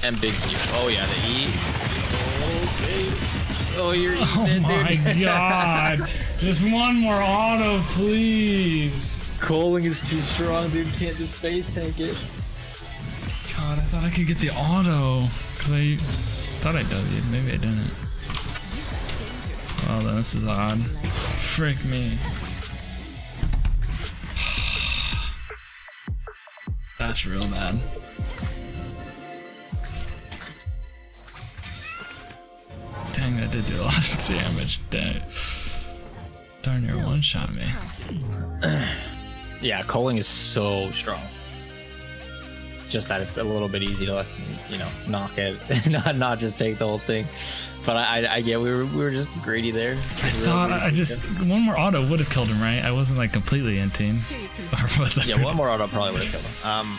And big Q. Oh yeah, the E. Okay. Oh, oh, you're oh eating Oh it, my dude. god. Just one more auto, please. Coling is too strong, dude. Can't just face tank it. God, I thought I could get the auto. Because I thought I W'd. Maybe I didn't. Well, then this is odd. Frick me. That's real bad. Dang, that did do a lot of damage. Dang. Darn near one shot me. Yeah, Coling is so strong. Just that it's a little bit easy to, you know, knock it, not not just take the whole thing. But I, I, I get we were we were just greedy there. I thought I just one more auto would have killed him, right? I wasn't like completely in team. Yeah, one more auto probably would have killed him. Um,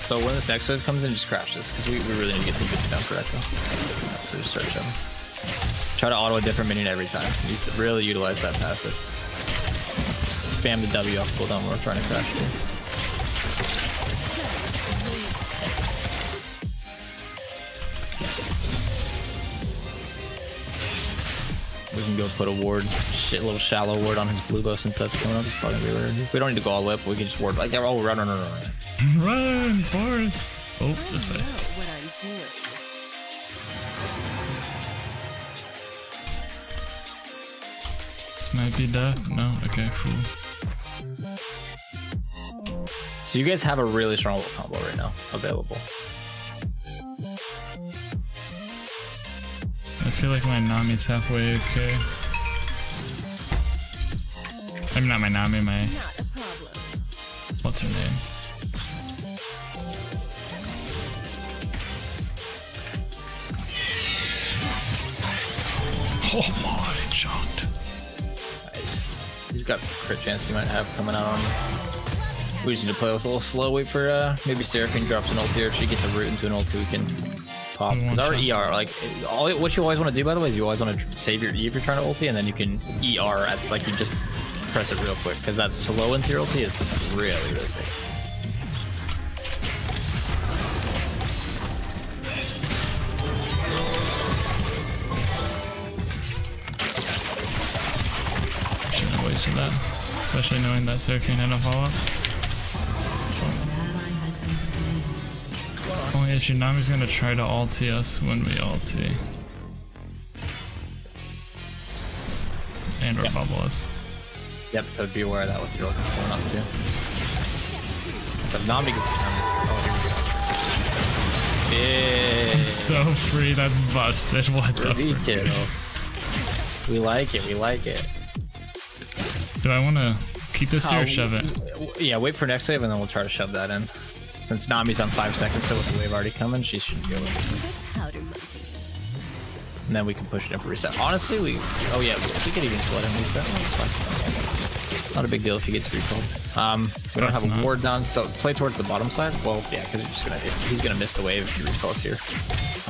so when this next wave comes in, just crash this because we, we really need to get some good down for Ekko. So just start shoving. Try to auto a different minion every time. Use, really utilize that passive. Spam the W off cooldown when we're trying to crash here. We can go put a ward, shit, little shallow ward on his blue buff since that's coming up. It's probably gonna be weird. We don't need to go all the way up. We can just ward like, oh, run, run, run, run, run. Run, Forrest! Oh, this way. What I'm doing. This might be death. No? Okay, cool. So you guys have a really strong ult combo right now available. I feel like my Nami's halfway okay. I'm not my Nami, my. Not a problem. What's her name? Oh my, shocked. He's got a crit chance he might have coming out on. We just need to play this a little slow. Wait for uh, maybe Seraphine drops an ult here. If she gets a root into an ult, we can pop. Because our. ER, like, all what you always want to do, by the way, is you always want to save your E if you're trying to ulti, and then you can ER at like you just press it real quick because that slow into your ulti is really really big. Shouldn't have wasted that. Especially knowing that Seraphine had a follow up. Only issue Nami's gonna try to ulti us when we ulti. And or bubble us. Yep, so be aware of that with your looking for up too. So Nami gets oh, here we go. It's so free, that's busted. What the kiddo. We like it, we like it. Do I wanna keep this here Uh, or shove it? Yeah, wait for next wave and then we'll try to shove that in. Since Nami's on five seconds, so with the wave already coming, she should go in. Powder monkey. And then we can push it in for reset. Honestly, we. Oh yeah, we could even just let him reset. Oh. Not a big deal if he gets recalled. Um, we don't That's have a not. ward down, so play towards the bottom side. Well, yeah, because he's just gonna he's gonna miss the wave if he recalls here.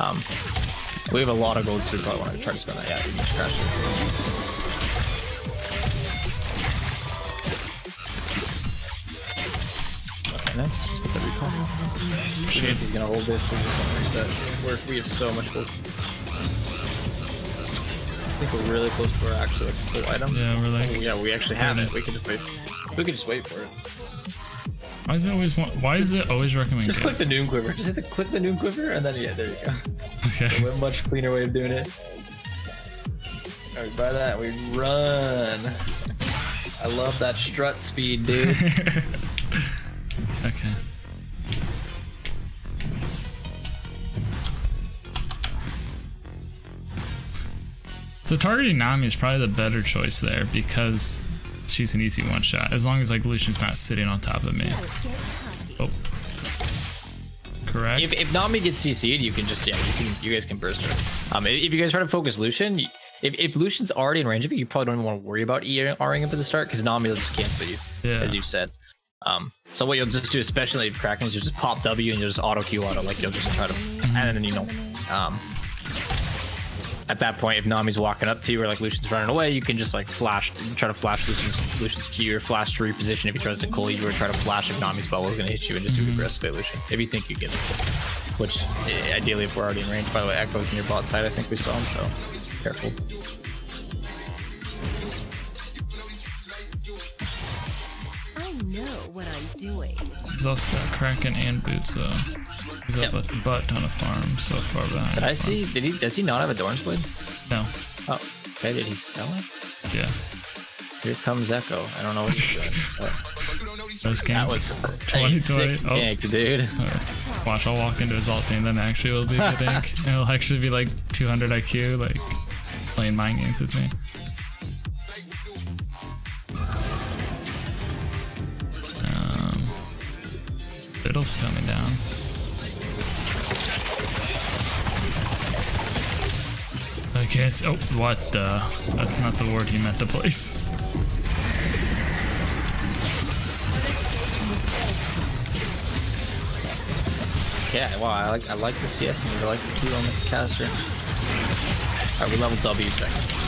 Um, we have a lot of gold, so we probably want to try to spend that. Yeah, we just Nice. Just get the recall. If he's gonna hold this, we're just gonna reset. We're, we have so much work. I think we're really close to our actual full item. Yeah, we're like. Oh, yeah, we actually have it. We can just wait. We can just wait for it. Why is it always? want- Why is it always recommend? Just click the Noon Quiver. Just hit the click the Noon Quiver, and then yeah, there you go. Okay. A much cleaner way of doing it. Alright, by that we run. I love that strut speed, dude. okay. So targeting Nami is probably the better choice there because she's an easy one shot. As long as like Lucian's not sitting on top of me. Oh. Correct. if, if Nami gets CC'd, you can just yeah, you can you guys can burst her. Um, if, if you guys try to focus Lucian, if, if Lucian's already in range of you, you probably don't even want to worry about ERing up at the start because Nami will just cancel you, Yeah. as you said. Um, so what you'll just do, especially if Kraken, is you'll just pop W and you'll just auto Q auto, like you'll just try to, and then you know, um, at that point, if Nami's walking up to you or like Lucian's running away, you can just like flash, try to flash Lucian's, Lucian's Q or flash to reposition if he tries to call you or try to flash if Nami's bubble is going to hit you and just do aggressive at Lucian if you think you get it. Which, ideally, if we're already in range, by the way, Ekko's in your bot side, I think we saw him, so careful. Know what I'm doing. He's also got Kraken and Boots, so he's up a butt ton of farm so far behind. Did I see? Did he? Does he not have a Doran's Blade? No. Oh, okay. Did he sell it? Yeah. Here comes Ekko. I don't know what he's doing. but First game. that was a 2020. sick Oh. gank, dude. Watch, I'll walk into his alt team, then actually will be a good ink. And it'll actually be like 200 IQ, like playing mind games with me. Fiddle's coming down. Okay, it's, oh, what the? That's not the word he meant to place. Yeah, wow. I like I like the CS and I like the Q on the caster. Alright, we level W second.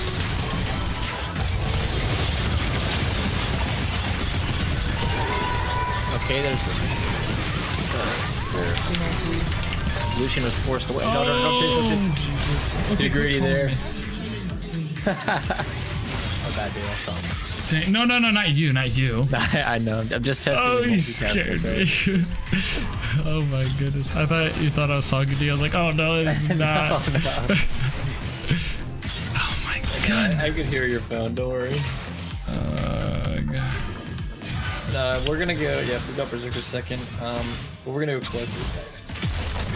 Okay, there's the Lucian was forced away. No, no, no, no. Jesus. Too greedy there. oh god, dude, dumb. Dang, No, no, no, not you, not you. I, I know. I'm just testing. Oh, you scared me. oh my goodness. I thought you thought I was talking to you. I was like, oh no, it's not. no, no. oh my god. I can hear your phone. Don't worry. Uh, God. No, we're gonna go. Yeah, we got Berserker second. Um, but we're gonna go Collector next.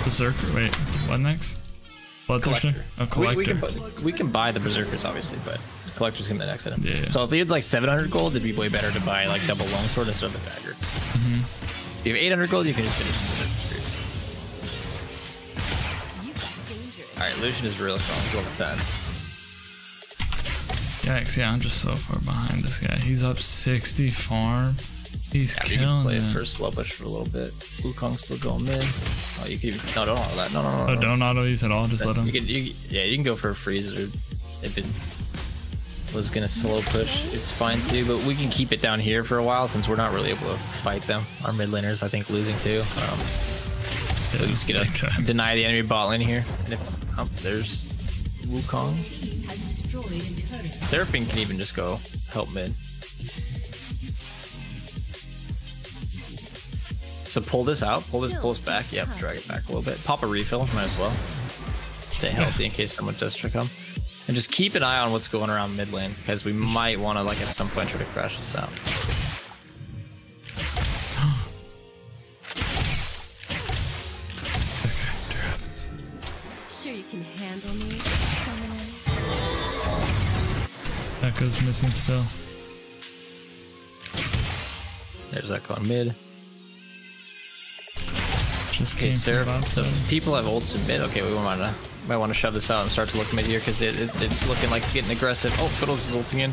Berserker. Wait, what next? Bloodthirster? Collector. Oh, collector. We, we can we can buy the Berserkers obviously, but Collector's gonna be the next item. Yeah. So if he had like 700 gold, it'd be way better to buy like double longsword instead of a dagger. Mm-hmm. If you have 800 gold, you can just finish the Berserker. All right, Lucian is really strong. He's level 10. Yikes, yeah, I'm just so far behind this guy. He's up 60 farm. He's Yeah, we can killing play it it. for slow push for a little bit. Wukong's still going mid. Oh, you can even, no, don't auto that. No, no, no. Oh, no. don't auto these at all. Just let him. You can, you, yeah, you can go for a freeze or if it was gonna slow push, it's fine too. But we can keep it down here for a while since we're not really able to fight them. Our mid laners, I think, losing too. Um, so we just big gonna time. deny the enemy bot lane here. And if oh, there's Wukong, Seraphine can even just go help mid. So pull this out, pull this, pull this back. Yep, drag it back a little bit. Pop a refill, might as well. Stay healthy in case someone does try to come. And just keep an eye on what's going around mid lane because we might want to like at some point try to crash this out. Sure you can handle me, Summoner? Ekko's missing still. There's that going mid. Just Okay, Seraph. So people have ults in mid. Okay, we want to might want to shove this out and start to look mid here because it, it, it's looking like it's getting aggressive. Oh, Fiddles is ulting in.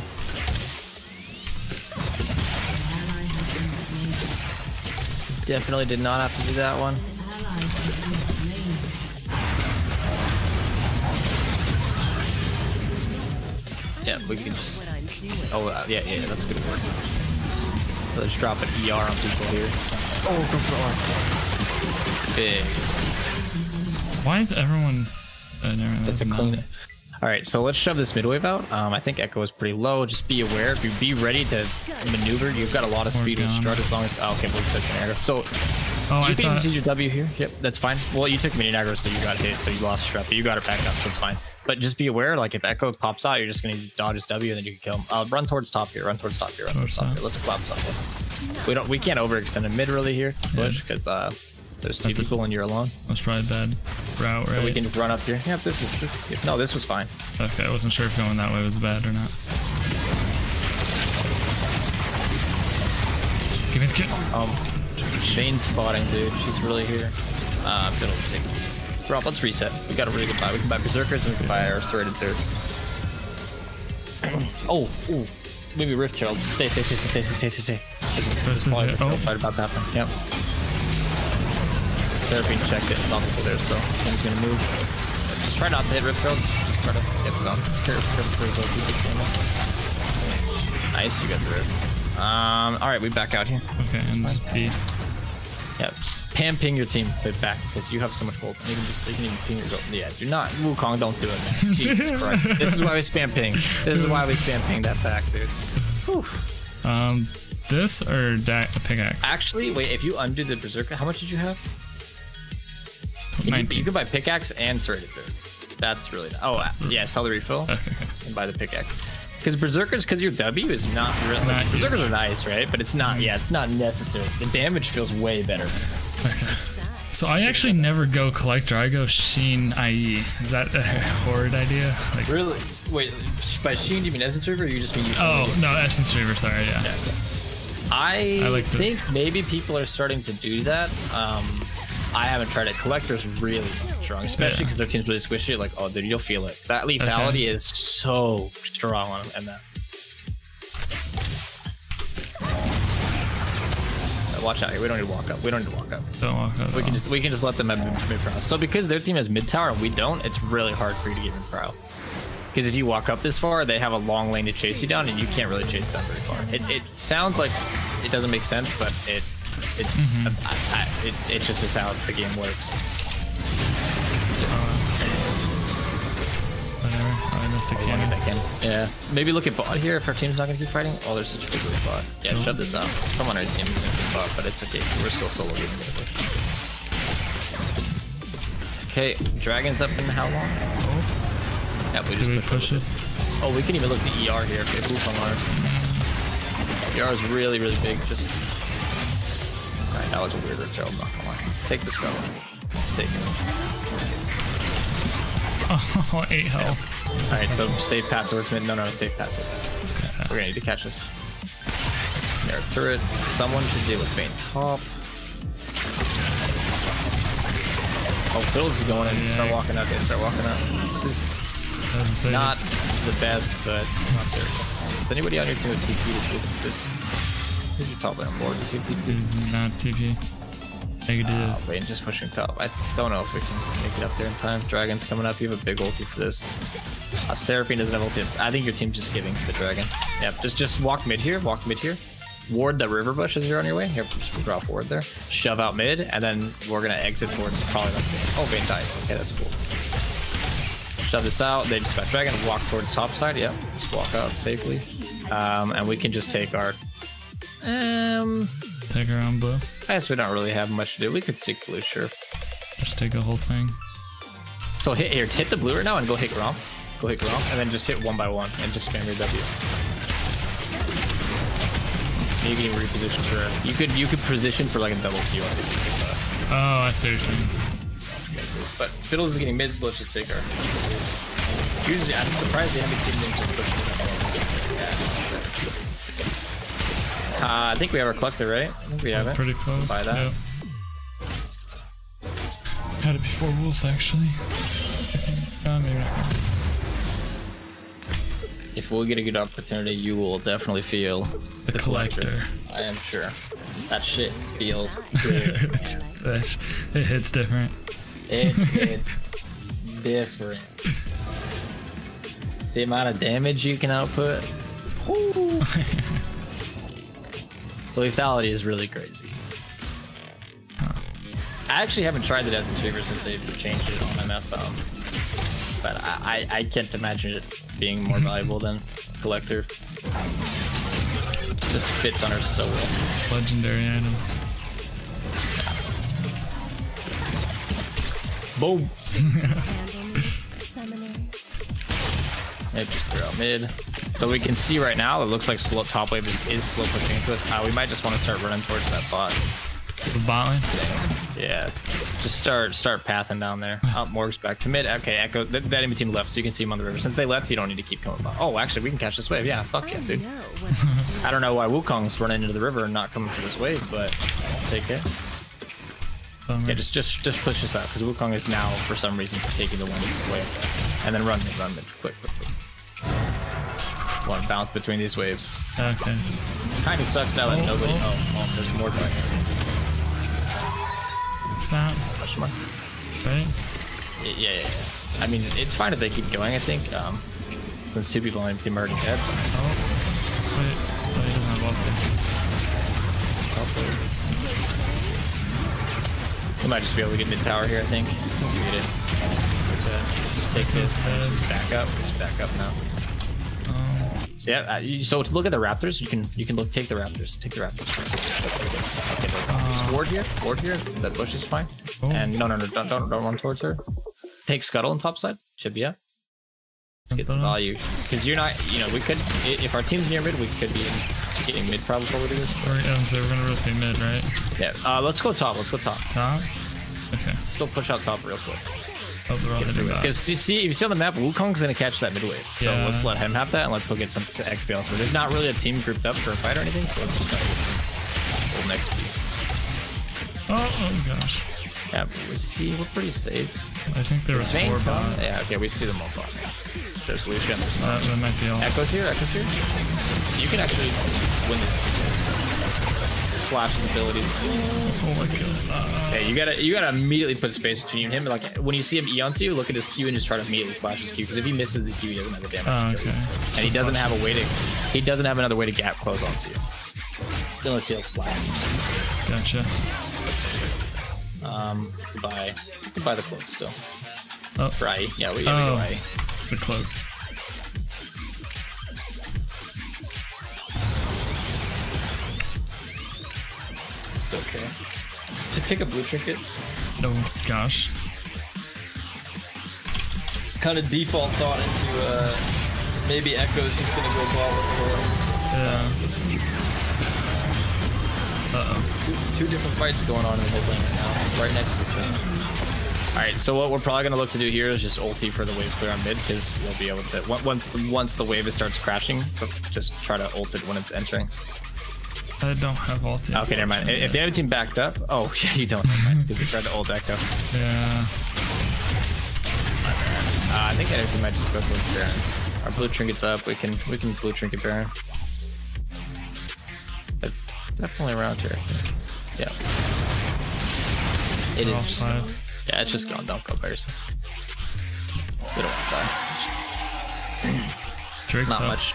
Definitely did not have to do that one. Yeah, we can just. Oh, uh, yeah, yeah, that's good work. So let's drop an ER on people here. Oh, go for Big. Why is everyone? Uh, never mind, That's a clean. All right, so let's shove this mid wave out. Um, I think Ekko is pretty low. Just be aware. Be, be ready to maneuver. You've got a lot of speed with strut as long as. Oh, okay, we'll take an arrow. So Oh, I you can thought. use your W here. Yep, that's fine. Well, you took minion aggro, so you got hit, so you lost strut, but you got it back up, so it's fine. But just be aware, like if Ekko pops out, you're just gonna dodge his W, and then you can kill him. Uh, run towards top here. Run towards top here. Run towards top here. Let's collapse top here. We don't. We can't overextend a mid really here. Push because uh, there's two That's a- people and you're alone. That's probably a bad route, right? So we can run up here. Yep, this is this. No, this was fine. Okay, I wasn't sure if going that way was bad or not. Give me the kill. Um, Shane spotting, dude. She's really here. Uh, fiddlestick. Rob, let's reset. We got a really good buy. We can buy Berserkers and we can buy our Serrated Dirk. oh, ooh. Maybe Rift Herald. Stay, stay, stay, stay, stay, stay, stay, stay. This is Probably Oh, fight about to happen. Yep. Seraphine checked it. It's not people there, so Shane's gonna move. Just try not to hit Rift Herald. Just try to get some. Careful, careful for his ulti. Big damage. Nice, you got the Rift. Um, alright, we back out here. okay, and just be. Yeah, spam ping your team to back because you have so much gold. You can just you can even ping your gold. Yeah, do not Wukong, don't do it, man. Jesus Christ. This is why we spam ping. This is why we spam ping that back, dude. Whew. Um, this or da- a pickaxe? Actually, wait, if you undo the berserker, how much did you have? You could, 19. you could buy pickaxe and Serrated Dirk. That's really oh uh, yeah, sell the refill Okay, and buy the pickaxe. Because berserkers, because your W is not really. Huge. berserkers are nice, right? But it's not. Yeah, it's not necessary. The damage feels way better. Okay. So I actually never go collector. I go Sheen IE. Is that a horrid idea? Like, Really? Wait, by Sheen, do you mean Essence Reaver, or you just mean you? oh no, Essence Reaver. Sorry, yeah. I, I like think maybe people are starting to do that. Um, I haven't tried it. Collector's really strong, especially Yeah. because their team's really squishy. Like, oh, dude, you'll feel it. That lethality is so strong on. Uh, Watch out here. We don't need to walk up. We don't need to walk up. Don't walk out. We can just we can just let them have mid, mid prow. So because their team has mid tower and we don't, it's really hard for you to get mid prow. Because if you walk up this far, they have a long lane to chase you down, and you can't really chase them very far. It, it sounds like it doesn't make sense, but it it, I, I, it it just is how the game works. Whatever. Oh, I missed a Oh, cannon. that cannon. Yeah, maybe look at bot here if our team's not gonna keep fighting. Oh, there's such a big bot. Yeah, shut this out. Someone on our team is gonna keep bot, but it's okay. We're still solo game. Okay, dragon's up in how long? Yeah, we just we push over this? Oh, we can even look to ER here. if Okay, Boof on ours. ER is really, really big. Just. Alright, that was a weird return. I'm not gonna lie. Take this fellow. Just take it. Oh, eight health. Alright, so safe path towards mid. No, no, safe path. Path. We're gonna need to catch this. Air turret. Someone should deal with Vayne top. Oh, Phil's going in. Start walking up. Start walking up. This is not the best, but not terrible. Is anybody on your team with TP to just Who's your top on board? He have TP? He's not TP. Negative. Uh, Vayne just pushing top. I don't know if we can make it up there in time. Dragon's coming up. You have a big ulti for this. Uh, Seraphine doesn't have ulti. I think your team's just giving the dragon. Yep, just just walk mid here. Walk mid here. Ward the river bush as you're on your way. Here, just drop forward there. Shove out mid, and then we're gonna exit towards probably Vayne. Oh, Vayne died. Okay, that's cool. Shove this out. They just got dragon. Walk towards top side. Yep, just walk out safely. Um, and we can just take our. Um, Take on blue. I guess we don't really have much to do. We could take blue, sure. Just take the whole thing. So hit here, hit the blue right now and go hit Gromp. Go hit Gromp, and then just hit one by one and just spam your W. You can reposition for you could you could position for like a double Q. Think. Oh, I see what. But Fiddles is getting mid, so let's just take her. Usually, I'm surprised they haven't taken him just push uh, I think we have our collector, right? I think we have it. Pretty close. Buy that. Yep. Had it before Wolves, actually. Uh. If we get a good opportunity, you will definitely feel The, collector. I am sure. That shit feels good. That's, it hits different. It, it's different. The amount of damage you can output. whoo. the lethality is really crazy. I actually haven't tried the Desert Reaver since they've changed it on MF. Um, but I, I, I can't imagine it being more valuable than Collector. Just fits on her so well. Legendary item. Boom. Handle me, seminary. Maybe just throw out mid. So we can see right now, it looks like slow, top wave is, is slow pushing into us. Uh, we might just want to start running towards that bot. The bot lane. Yeah, just start start pathing down there. Oh, Morg's back to mid. Okay, Ekko. That, that enemy team left, so you can see him on the river. Since they left, you don't need to keep coming back. Oh, actually, we can catch this wave. Yeah, fuck I yeah, dude. I'm doing. I don't know why Wukong's running into the river and not coming for this wave, but I'll take it. Bummer. Yeah, just just just push this out because Wukong is now for some reason taking the one wave, and then run mid, run mid, quick, quick, quick. Want to bounce between these waves. Okay. Kind of sucks now that Oh, nobody. oh. Oh, oh, there's more going. Snap. Question mark. Right? Yeah, yeah, yeah. I mean, it's fine if they keep going. I think um, since two people on the are already dead. Oh. Wait. Oh, he doesn't have ulti. We might just be able to get mid tower here. I think. Get it. Just take this. Back up. Just back up now. Oh. So yeah. Uh, so to look at the Raptors, you can you can look take the Raptors. Take the Raptors. Okay, ward here. Ward here. That bush is fine. Oh. And no, no, no. Don't don't don't run towards her. Take scuttle on top side. Should be yeah. Get some value because you're not. You know, we could if our team's near mid, we could be in, getting mid probably before we do this. We're, um, so we're gonna rotate mid, right? Yeah. Uh, let's go top. Let's go top. Top. Okay. Let's go push out top real quick. All hitting back. Because you see, if you see on the map, Wukong's gonna catch that mid wave. So Yeah. let's let him have that, and let's go get some XP elsewhere. There's not really a team grouped up for a fight or anything, so let's just go next XP. Oh, oh gosh. Yeah, we see we're pretty safe. I think there was four bot. Yeah, okay, we see them all bot. There's Lucian. There's that might be all. Ekko's here. Ekko's here. You can actually win this. Flash's ability. Oh my god. Uh, Yeah, you gotta you gotta immediately put space between you and him. Like when you see him E onto you, look at his Q and just try to immediately flash his Q. Because if he misses the Q, he doesn't have the damage. oh, okay. And he doesn't have a way to he doesn't have another way to gap close onto you. Unless he'll flash. Gotcha. Um goodbye. Goodbye the cloak still. Oh, For IE. Yeah, we gotta Oh. go IE. the cloak. It's okay. Just pick a blue trinket. No, gosh. Kind of default thought into uh, maybe Ekko's just gonna go ball with Yeah. Uh oh. Two different fights going on in the mid lane right now, right next to each other. Alright, so what we're probably going to look to do here is just ulti for the wave clear on mid, because we'll be able to, once the, once the wave starts crashing, just try to ult it when it's entering. I don't have ulti. Okay, never mind. If they have a team backed up, oh, yeah, you don't, because we tried to ult Ekko. Yeah. Uh, I think energy might just go towards Baron. Our blue trinket's up, we can, we can blue trinket Baron. But definitely around here, Yeah. It is just. Yeah, it's just gone. Don't go by yourself. We don't want to die. Drake's Not up. much.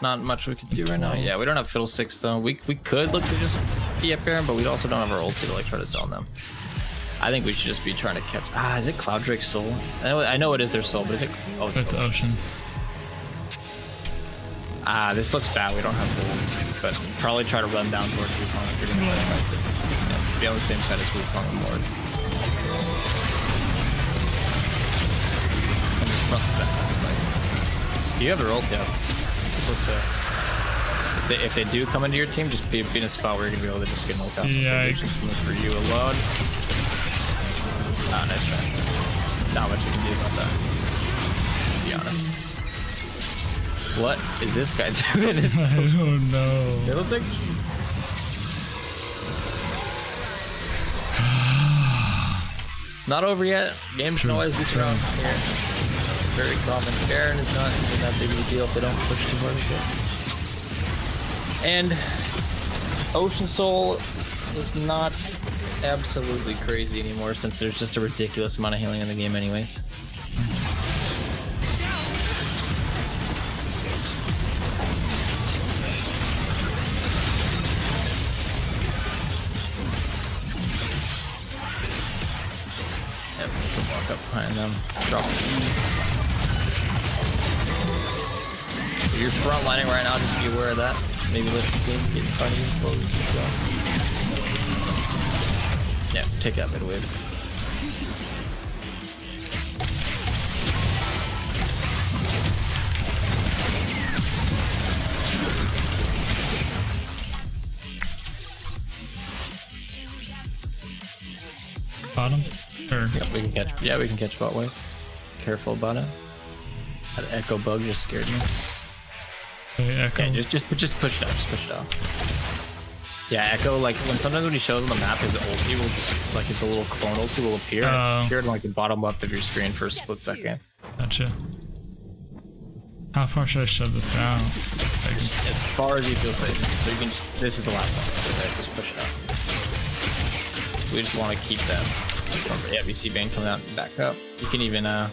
Not much we could do right now. Yeah, we don't have Fiddlesticks though. We we could look to just be up Baron, but we also don't have our ulti to like try to zone them. I think we should just be trying to catch. Ah, is it Cloud Drake's soul? I know, I know it is their soul, but is it? Oh, it's, It's ocean. Ah, this looks bad. We don't have bullets, but probably try to run down towards Wukong if you're gonna yeah, be on the same side as Wukong and Lord. And just front to back, that's right. You have a ult, yeah. Look to- If they, if they do come into your team, just be, be in a spot where you're gonna be able to just get an out. Yikes. For you alone. Ah, nice try. Not much you can do about that. To be honest. What is this guy doing? I don't know. Little thing? Not over yet. Games can always be strong here. Very common. Baron is not even that big of a deal if they don't push too hard. And Ocean Soul is not absolutely crazy anymore since there's just a ridiculous amount of healing in the game anyways. um, drop the E. If you're front lining right now, just be aware of that. Maybe let the game get in front of you going. Yeah, take that mid wave. Bottom? Or Yep, we can catch. Yeah, we can catch bot wave. Careful about it. That Ekko bug just scared me. Okay, Ekko. Okay, just just just push it out. Just push it out. Yeah, Ekko. Like when sometimes when he shows on the map, his ulti will just like his little clone ulti will appear. and Oh. appear in like the bottom left of your screen for a split second. Gotcha. How far should I shove this out? Like, As far as you feel safe. So you can. Just, this is the last one. Okay, just push it out. We just want to keep that. Yeah, we see Vayne coming out and back up. You can even, uh,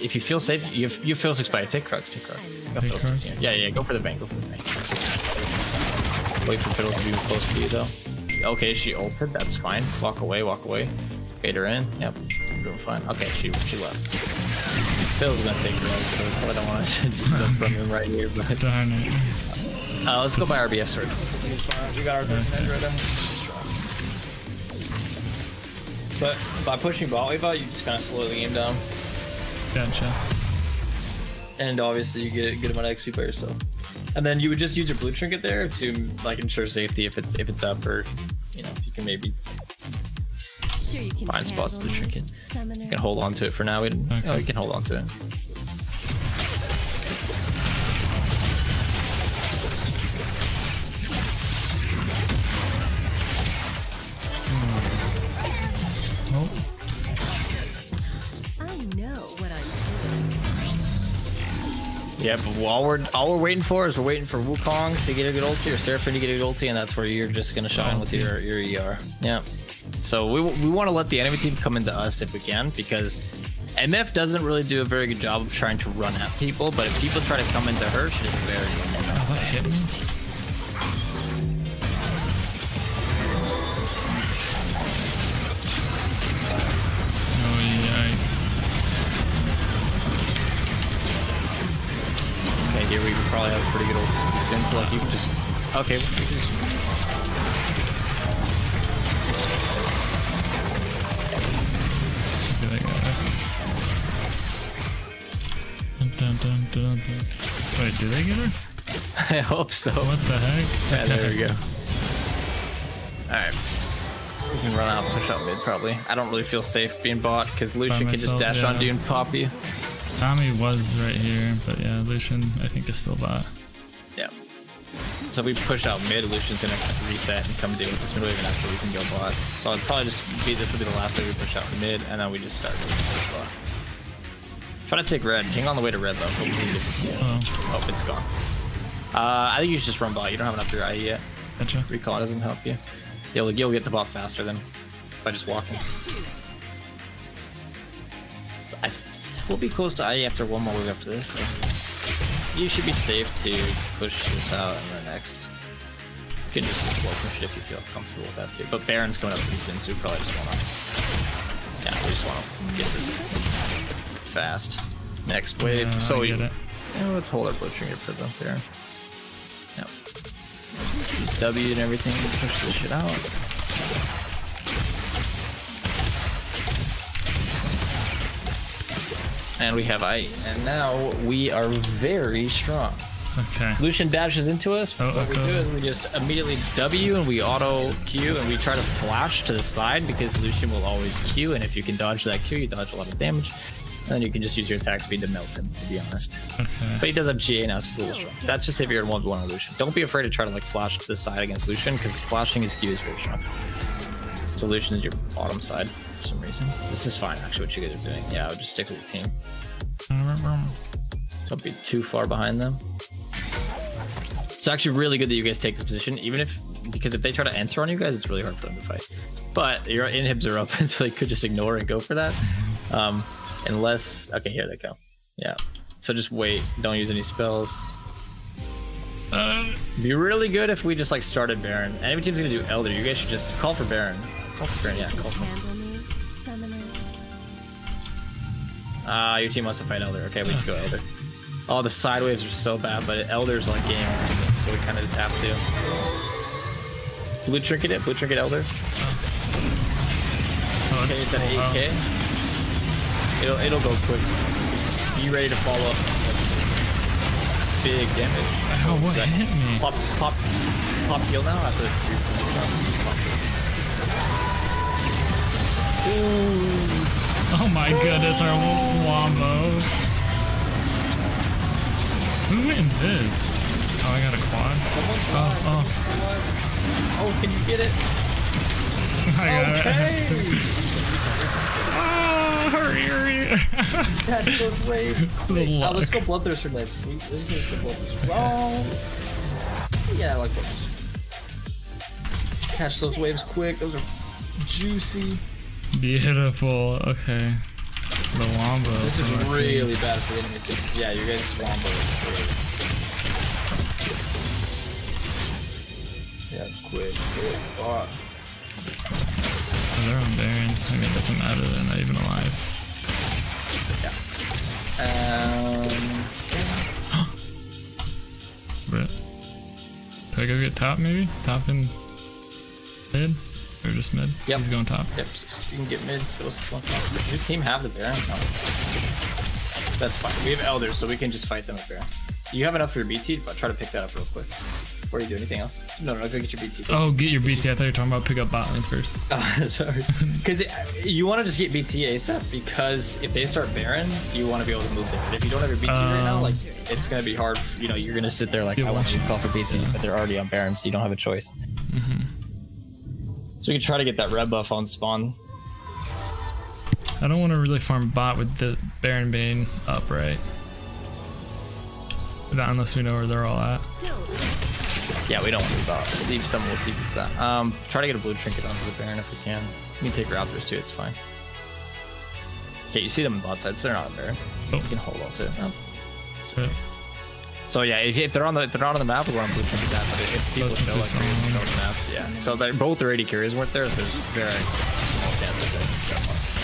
if you feel safe, you you feel safe by take Krugs, take Krugs. Got Take those Krugs? Yeah, yeah, go for the Vayne, go for the Vayne. Wait for Fiddles to be close to you though. Okay, she ulted, that's fine. Walk away, walk away. Bait her in. Yep, I'm doing fine. Okay, she she left. Fiddle's gonna take Krugs, so I don't want to jump from him right here, but darn it. uh, let's go by RBF sword. We got our first right there. But by pushing bot wave out, you just kind of slow the game down. Gotcha. And obviously you get a good amount of XP by yourself. And then you would just use your blue trinket there to like ensure safety if it's if it's up or you know, you can maybe Sure you can Find spots handle to me, drink it. You can hold on to it for now. We, Okay. oh, we can hold on to it. Yeah, but while we're all we're waiting for is we're waiting for Wukong to get a good ulti or Seraphine to get a good ulti, and that's where you're just gonna shine with your your ER. Yeah. So we we want to let the enemy team come into us if we can because MF doesn't really do a very good job of trying to run at people, but if people try to come into her, she's very. Here we probably have a pretty good soon, so like you can just okay, we can just. Uh, dun, dun, dun, dun. Wait, did they get her? I hope so. What the heck? Yeah, there we go. Alright. We can run out, push out mid probably. I don't really feel safe being bought because Lucian can just dash yeah. onto you and pop you. Tommy was right here, but yeah, Lucian I think is still bot. Yeah. So if we push out mid, Lucian's gonna reset and come deal with this mid wave and after we can go bot. So I'd probably just be this will be the last wave we push out mid and then we just start doing push bot. Try to take red. Hang on the way to red though. Hopefully you get this- yeah. Oh, Oh, it's gone. Uh, I think you should just run bot. You don't have enough for your IE yet. gotcha. Recall doesn't help you. You'll, you'll get to bot faster than by just walking. We'll be close to IE after one more wave after this. So you should be safe to push this out and then next. You can just slow push it if you feel comfortable with that too. But Baron's coming up pretty soon, so we probably just wanna Yeah, we just wanna get this fast. Next wave. So I we yeah, let's hold our trigger for the Baron. Yep. W and everything to push this shit out. And we have I, and now we are very strong. Okay. Lucian dashes into us. Oh, what we do is we just immediately W and we auto Q and we try to flash to the side because Lucian will always Q, and if you can dodge that Q, you dodge a lot of damage. And then you can just use your attack speed to melt him, to be honest. Okay. But he does have GA now, so he's a little strong. That's just if you're in 1v1 with Lucian. Don't be afraid to try to like flash to the side against Lucian, because flashing his Q is very strong. So Lucian is your bottom side for some reason. This is fine, actually, what you guys are doing. Yeah, I would just stick with your team. Don't be too far behind them. It's actually really good that you guys take this position, even if because if they try to enter on you guys, it's really hard for them to fight. But your inhibs are up, and so they could just ignore and go for that. Um, unless okay, here they go. Yeah. So just wait. Don't use any spells. Uh, Be really good if we just like started Baron. Enemy team's gonna do Elder. You guys should just call for Baron. Call for Baron. Yeah, call for. Handle Ah, your team wants to fight Elder. Okay, we just go Elder. Oh, the side waves are so bad, but Elder's like game, so we kind of just have to. Blue trinket it, blue trinket Elder. Oh, Okay, it's at 8k. It'll it'll go quick. Just be ready to follow up. Big damage. Oh, what Second. hit me? Pop pop pop heal now after the three Oh my goodness, our wombo. Who went this? Oh, I got a quad. Oh, oh, Oh, can you get it? I got Okay. it. oh, hurry, hurry. Catch those waves. The Wait, uh, let's go bloodthirster next. We, let's go bloodthirster. Oh, yeah, I like bloodthirster. Catch those waves quick. Those are juicy. Beautiful. Okay. The wombo. This is our team. really bad for the enemy team. Yeah, your guys' wombo. Yeah, quick, quick. Oh, Oh, they're on Baron. I mean, it doesn't matter. They're not even alive. um, But could I go get top maybe? Top and mid? Or just mid? Yep. He's going top. Yep, you can get mid. Does your team have the Baron? No. That's fine. We have Elders, so we can just fight them with Baron. You have enough for your BT, but try to pick that up real quick. Before you do anything else. No, no, go get your BT. Oh, get your BT. I thought you were talking about pick up bot lane first. Oh, sorry. Because you want to just get BT ASAP because if they start Baron, you want to be able to move there. But if you don't have your BT right now, Um, like it's gonna be hard. You know, you're gonna sit there like I want you to call for BT, but they're already on Baron, so you don't have a choice. Mm-hmm. So we can try to get that red buff on spawn. I don't want to really farm bot with the Baron Bane up, right? Not unless we know where they're all at. Yeah, we don't want to leave out. Leave some with leave that. Um, try to get a blue trinket onto the Baron if we can. We can take Raptors too. It's fine. Okay, you see them on bot sides, they're not on Baron. Oh. You can hold on to it. Oh. So, So yeah, if, if they're on the if they're not on the map, we're on blue trinket that. But if people show like they're on the map, yeah. So they're, both their 80 carriers weren't there. There's very small chance that they can jump on.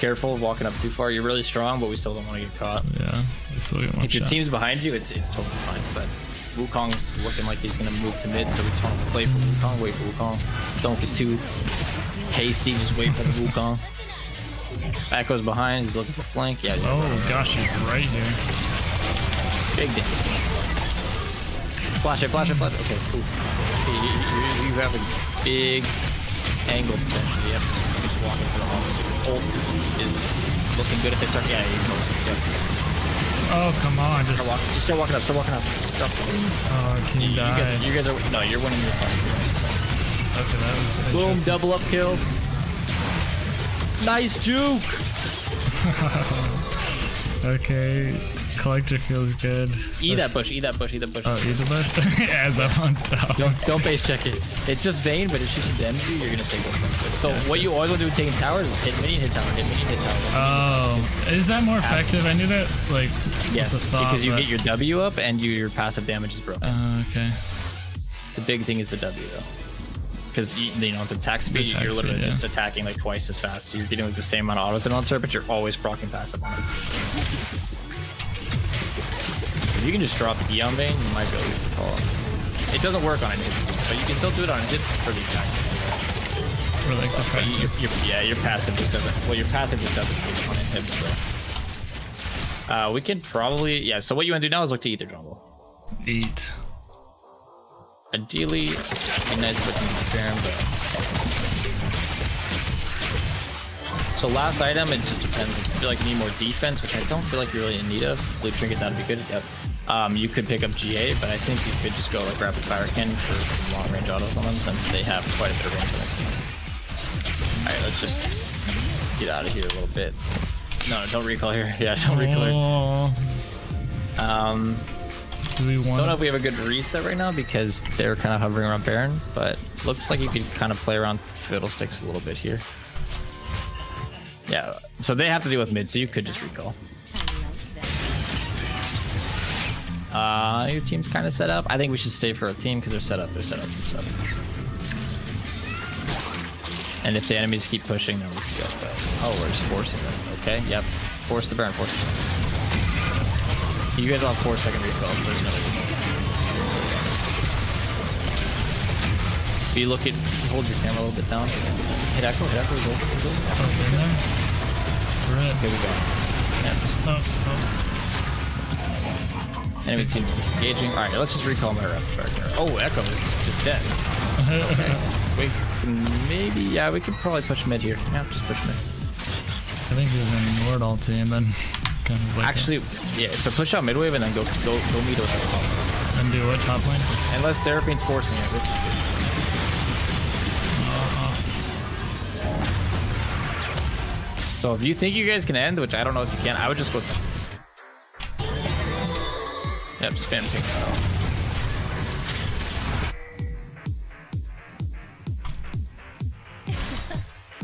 Careful of walking up too far. You're really strong, but we still don't want to get caught. yeah, we still get one If your team's behind you, it's it's totally fine. But Wukong's looking like he's gonna move to mid, so we just want to play for Wukong. Wait for Wukong. Don't get too hasty. Just wait for the Wukong. Ekko's behind. He's looking for flank. Yeah. Oh gosh, he's right here. Big damage. Flash it, flash it, flash it. Okay, cool. You, you, you have a big angle potentially. Yep. Just walking for the. Ult is looking good if they start. Yeah, you can ult. Yep. Oh come on, Start just walking, just start walking up. Start walking up. Start. oh team You died. guys, you guys are no, you're winning this time. Okay, that was Boom, double up kill. Nice juke. Okay, collector feels good. Eat that bush. Eat that bush. Eat that bush. Oh, eat the bush as I'm on top. Don't, don't base check it. It's just Vayne, but if she condemns you, you're gonna take those things. So what you always want to do with taking towers is hit mini, hit tower, hit mini, hit tower. Oh, is that more effective? I knew that. Like, yes, thought, because you but- get your W up and you, your passive damage is broken. Uh, okay. the big thing is the W though. Because you, you know the attack speed, the attack you're literally speed, yeah. just attacking like twice as fast. You're getting like the same amount of autos and on her, but you're always proccing passive on it. If you can just drop E on Vayne, you might be able to call it. It doesn't work on an hit, but you can still do it on a hit for the attack. Or like the But you, your, yeah, your passive just doesn't. Well, your passive just doesn't hit on inhibs. So. Uh, we can probably yeah. So what you want to do now is look to Ether Jungle. Eat. Ideally, it'd be nice if we can but so last item, it just depends. If you feel like you need more defense, which I don't feel like you're really in need of. Blue trinket that'd be good. Yep. Um, you could pick up GA, but I think you could just go like rapid fire kin for some long range autos on them since they have quite a bit of range on them. All right, let's just get out of here a little bit. No, don't recall here. Yeah, don't recall here. Um, do we want? don't know if we have a good reset right now because they're kind of hovering around Baron, but looks like you could kind of play around Fiddlesticks a little bit here. Yeah, so they have to deal with mid, so you could just recall. Uh, your team's kind of set up. I think we should stay for a team because they're set up, they're set up, they're set up. And if the enemies keep pushing, then we should go. But, oh, we're just forcing this. Okay, yep. Force the Baron. Force. The Baron. You guys all have four second recall, so there's no recall. You look at, hold your camera a little bit down. Hit Ekko, hit Ekko, go, go, go. Oh, in there? Rip. Here we go. Yeah. Oh, oh. Enemy team's disengaging. Alright, let's just recall my rep. Oh, Ekko is just dead. We can maybe, yeah, we could probably push mid here. Yeah, just push mid. I think there's an Immortal team and then kind of like Actually, yeah, so push out mid wave and then go go go meet with top. and do what top lane? Unless Seraphine's forcing it. This is good. Uh-huh. So if you think you guys can end, which I don't know if you can, I would just go. Yep, spam pink.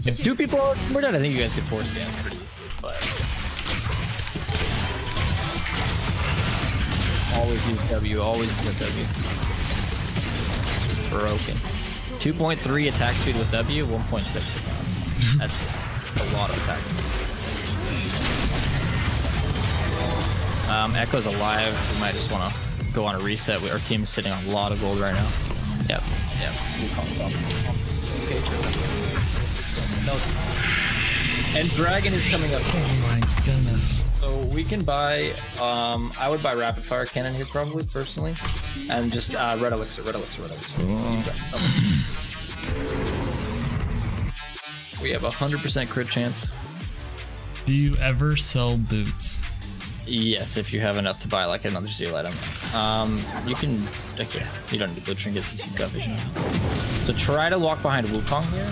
If two people are we're done, I think you guys could force the end pretty easily, but always use W, always use W. Broken. 2.3 attack speed with W, 1.6. That's a lot of attack speed. Um, Ekko's alive. We might just want to go on a reset. We- Our team is sitting on a lot of gold right now. Yep, yep. Wukong's on the same page as us. No. And Dragon is coming up. Oh my goodness. So we can buy. Um, I would buy rapid fire cannon here probably personally, and just uh, red elixir, red elixir, red elixir. You've got some. We have a hundred percent crit chance. Do you ever sell boots? Yes, if you have enough to buy like another Zeal item. Um, you can. Okay, you don't need blue trinkets since you've got vision. So try to walk behind Wukong here.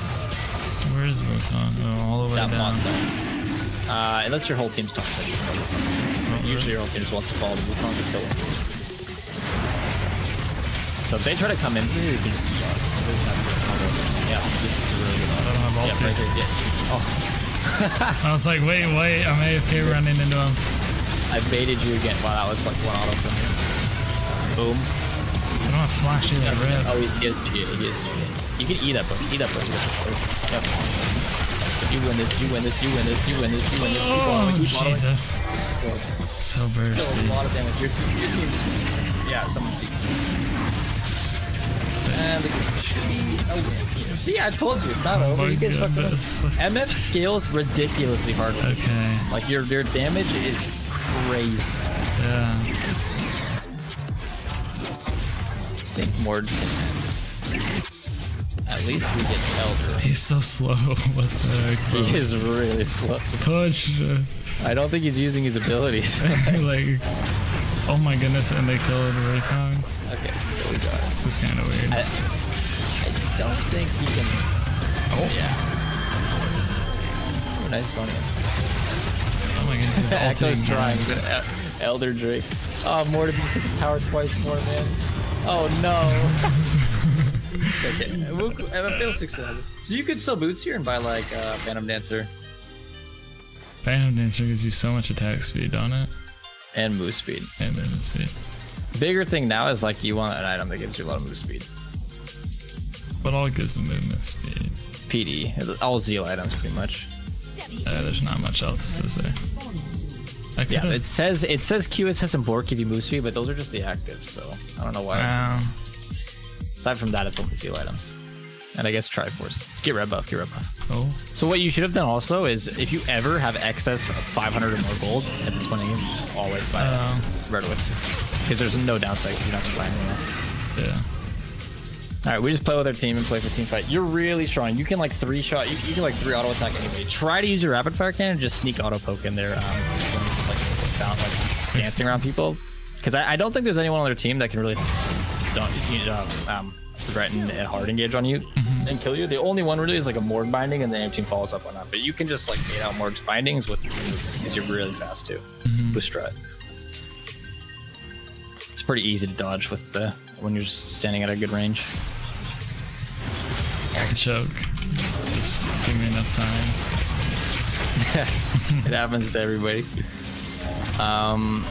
Where is Wukong? Oh, all the way That down. Uh, unless your whole team's talking about Wukong. Usually your whole team just wants to follow the Wukong to kill him. So if they try to come in here, you can just shot. Yeah, this is a really good I don't have Yeah, ulti. right here. Yeah. Oh, I was like, wait, wait, I'm AFK running into him. I baited you again. Wow, that was like one auto from you. Boom. I don't have flash either, rip. Oh, he is. He is. He is. You can eat that book. Eat that book. Yep. You win this. You win this. You win this. You win this. You win this. Oh, keep. Jesus. So Kill a lot of damage. Your, your team just. Yeah, someone see. And it should be a win. See, I told you, it's not Oh over. You guys fucking. MF scales ridiculously hard. Okay. Like your their damage is crazy. Yeah. I think Mord can. At least we get Elder. He's so slow. what the heck, bro? He is really slow. Push. I don't think he's using his abilities. like, oh my goodness, and they killed Raycon. okay, here we go. This is kind of weird. I, I don't think he can. Oh yeah. Nice on oh my goodness, he's Ekko's ulting. trying, but El- Elder Drake. Oh, more to be hit the tower twice more, man. Oh no. okay, Wook- I feel success. So you could sell boots here and buy like uh, Phantom Dancer Phantom Dancer gives you so much attack speed, don't it? and move speed. And movement speed. Bigger thing now is like you want an item that gives you a lot of move speed. But all gives the movement speed. PD, all Zeal items pretty much. Uh, there's not much else, is there? Yeah, it says it says QSS and Bork give you move speed, but those are just the actives, so I don't know why. Um, Aside from that, it's only Zeal items. And I guess Triforce. Get red buff, get red buff. oh, So what you should have done also is if you ever have excess of 500 or more gold at this point in the game, always buy Oh. red elixir. Because there's no downside 'cause you're not going to buy anything else. yeah. All right, we just play with our team and play for team fight. You're really strong. You can like three shot. You, you can like three auto attack anyway. Try to use your rapid fire cannon. And just sneak auto poke in there. Um, just like found, like dancing around people. Because I, I don't think there's anyone on their team that can really zone, you know, um, threaten a hard engage on you and kill you. The only one really is like a Morg binding, and the enemy team follows up on that. But you can just like bait out Morg's bindings with because you're really fast too with strut. It's pretty easy to dodge with the when you're just standing at a good range. Choke. Just give me enough time. it happens to everybody. Um,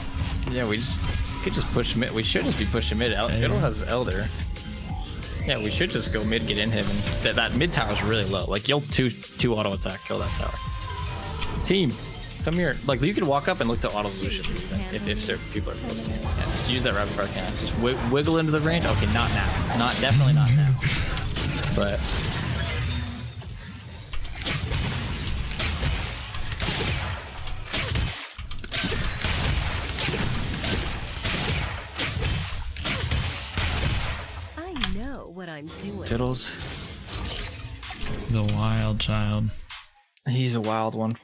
yeah, we just could just push mid. We should just be pushing mid. El- Yeah. Fiddle has Elder. Yeah, we should just go mid, get in him, and that, that mid tower is really low. Like you'll two two auto attack kill that tower. Team, Come here. Like you could walk up and look to auto Lucian if, if certain people are close to you. Yeah, just use that rapid fire cannon. Just wi- wiggle into the range. Okay, not now. Not definitely not now. But I know what I'm doing. fiddles. He's a wild child. He's a wild one.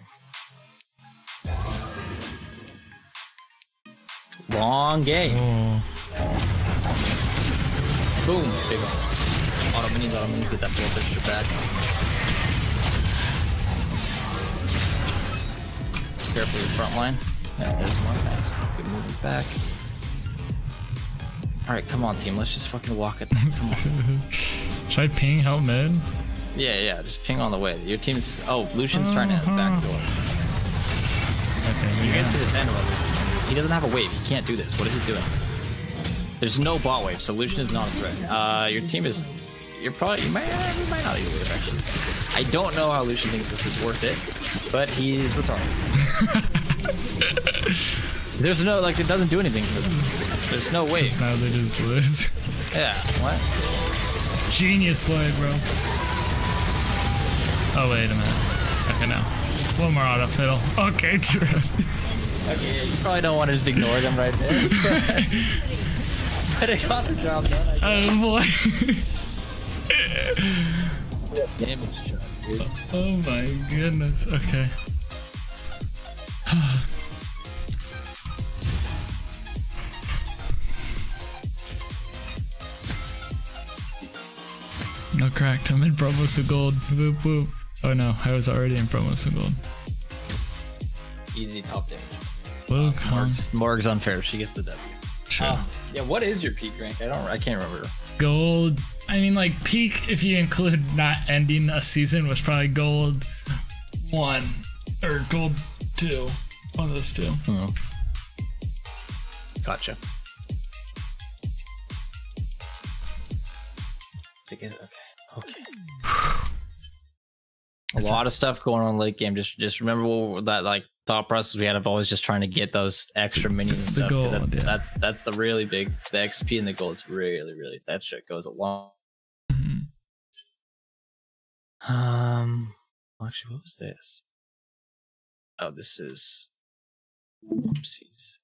Long game. Oh, Boom. Big one. Auto minions, auto minions, get that full picture back. Careful your front line. Yeah, there's one. Nice. Good movement back. Alright, come on, team. Let's just fucking walk it. Come on. should I ping help mid? yeah, yeah, just ping on the way. Your team's. Oh, Lucian's trying to back door. Okay, You yeah. guys do his hand He doesn't have a wave. He can't do this. What is he doing? There's no bot wave, so Lucian is not a threat. Uh, your team is. You're probably. You might. Uh, you might not a wave actually. I don't know how Lucian thinks this is worth it, but he's retarded. There's no like. It doesn't do anything for them. There's no wave. Now they just lose. Yeah. What? Genius play, bro. Oh wait a minute. Okay, now one more auto fiddle. Okay, Okay. Yeah, you probably don't want to just ignore them right there. but it got the job done. I oh boy. Damage oh my goodness. Okay. no cracked. I'm in promos to gold. Whoop whoop. Oh no, I was already in promos to gold. Easy top damage. Luke, huh? Morg's, Morg's unfair. She gets the W. True. Um, yeah, what is your peak rank? I don't. I can't remember. Gold. I mean, like peak if you include not ending a season was probably gold one or gold two. One of those two. Oh. Gotcha. Take it. Okay. Okay. A lot of stuff going on late game. Just just remember that like thought process we had of always just trying to get those extra minions and The stuff. gold, that's, yeah. that's that's the really big the XP and the gold's really really that shit goes a long. Mhm. Um, actually, what was this? Oh, this is. Oopsies.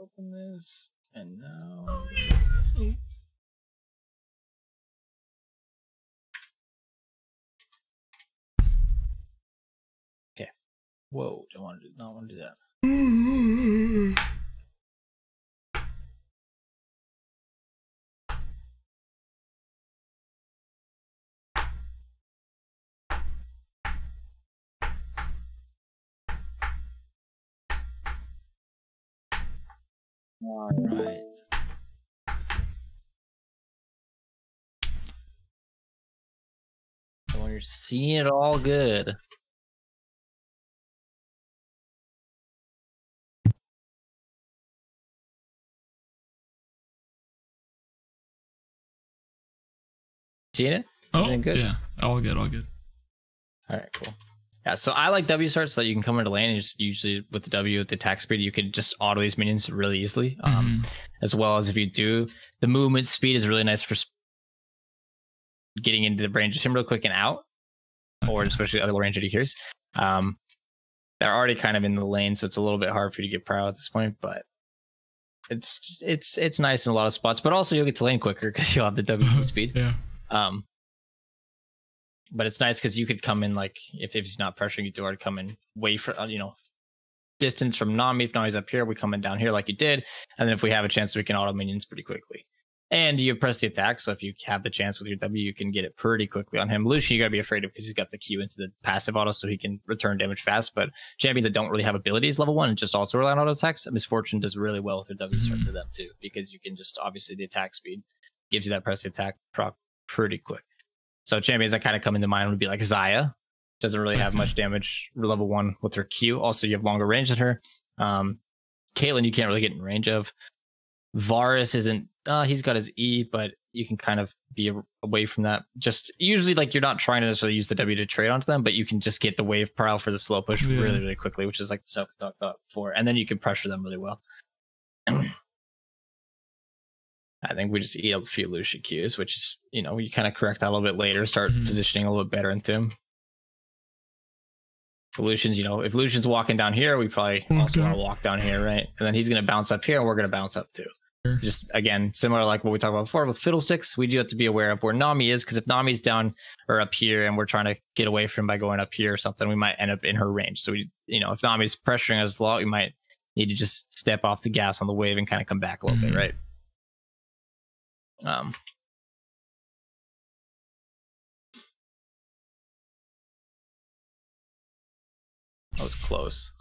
Open this, and now. Okay. Whoa! Don't want to do. Not want to do that. All right. So you're seeing it all good. Seeing it? Oh, good? yeah. All good. All good. All right, cool. Yeah, so I like W starts so that you can come into lane and just usually with the W with the attack speed, you could just auto these minions really easily. Um, Mhm. as well as if you do the movement speed is really nice for sp- getting into the range of him real quick and out, or Okay. especially other range ADCs. Um, they're already kind of in the lane, so it's a little bit hard for you to get prow at this point, but it's it's it's nice in a lot of spots. But also you'll get to lane quicker because you'll have the W speed. Yeah. Um, but it's nice because you could come in like if, if he's not pressuring you to already come in way for uh, you know distance from Nami. If Nami's up here, we come in down here like you did, and then if we have a chance, we can auto minions pretty quickly. And you press the attack, so if you have the chance with your W, you can get it pretty quickly on him. Lucian, you gotta be afraid of because he's got the Q into the passive auto, so he can return damage fast. But champions that don't really have abilities level one and just also rely on auto attacks, Miss Fortune does really well with their W start Mhm. to them too, because you can just obviously the attack speed gives you that press the attack proc pretty quick. So champions that kind of come into mind would be like Xayah, Doesn't really have Okay. much damage level one with her Q. Also, you have longer range than her. Um, Caitlyn, you can't really get in range of. Varus isn't. Uh, he's got his E, but you can kind of be away from that. Just usually, like you're not trying to necessarily use the W to trade onto them, but you can just get the wave prowl for the slow push Yeah. really, really quickly, which is like the stuff we talked about before, and then you can pressure them really well. I think we just eat a few Lucian Qs, which is you know you kind of correct that a little bit later, start Mhm. positioning a little bit better into him. For Lucian's, you know, if Lucian's walking down here, we probably also want to walk down here, right? And then he's going to bounce up here, and we're going to bounce up too. Sure. Just again, similar like what we talked about before with Fiddlesticks, we do have to be aware of where Nami is because if Nami's down or up here, and we're trying to get away from him by going up here or something, we might end up in her range. So we, you know, if Nami's pressuring us a lot, we might need to just step off the gas on the wave and kind of come back a little bit, Mhm. right? Um, that was close.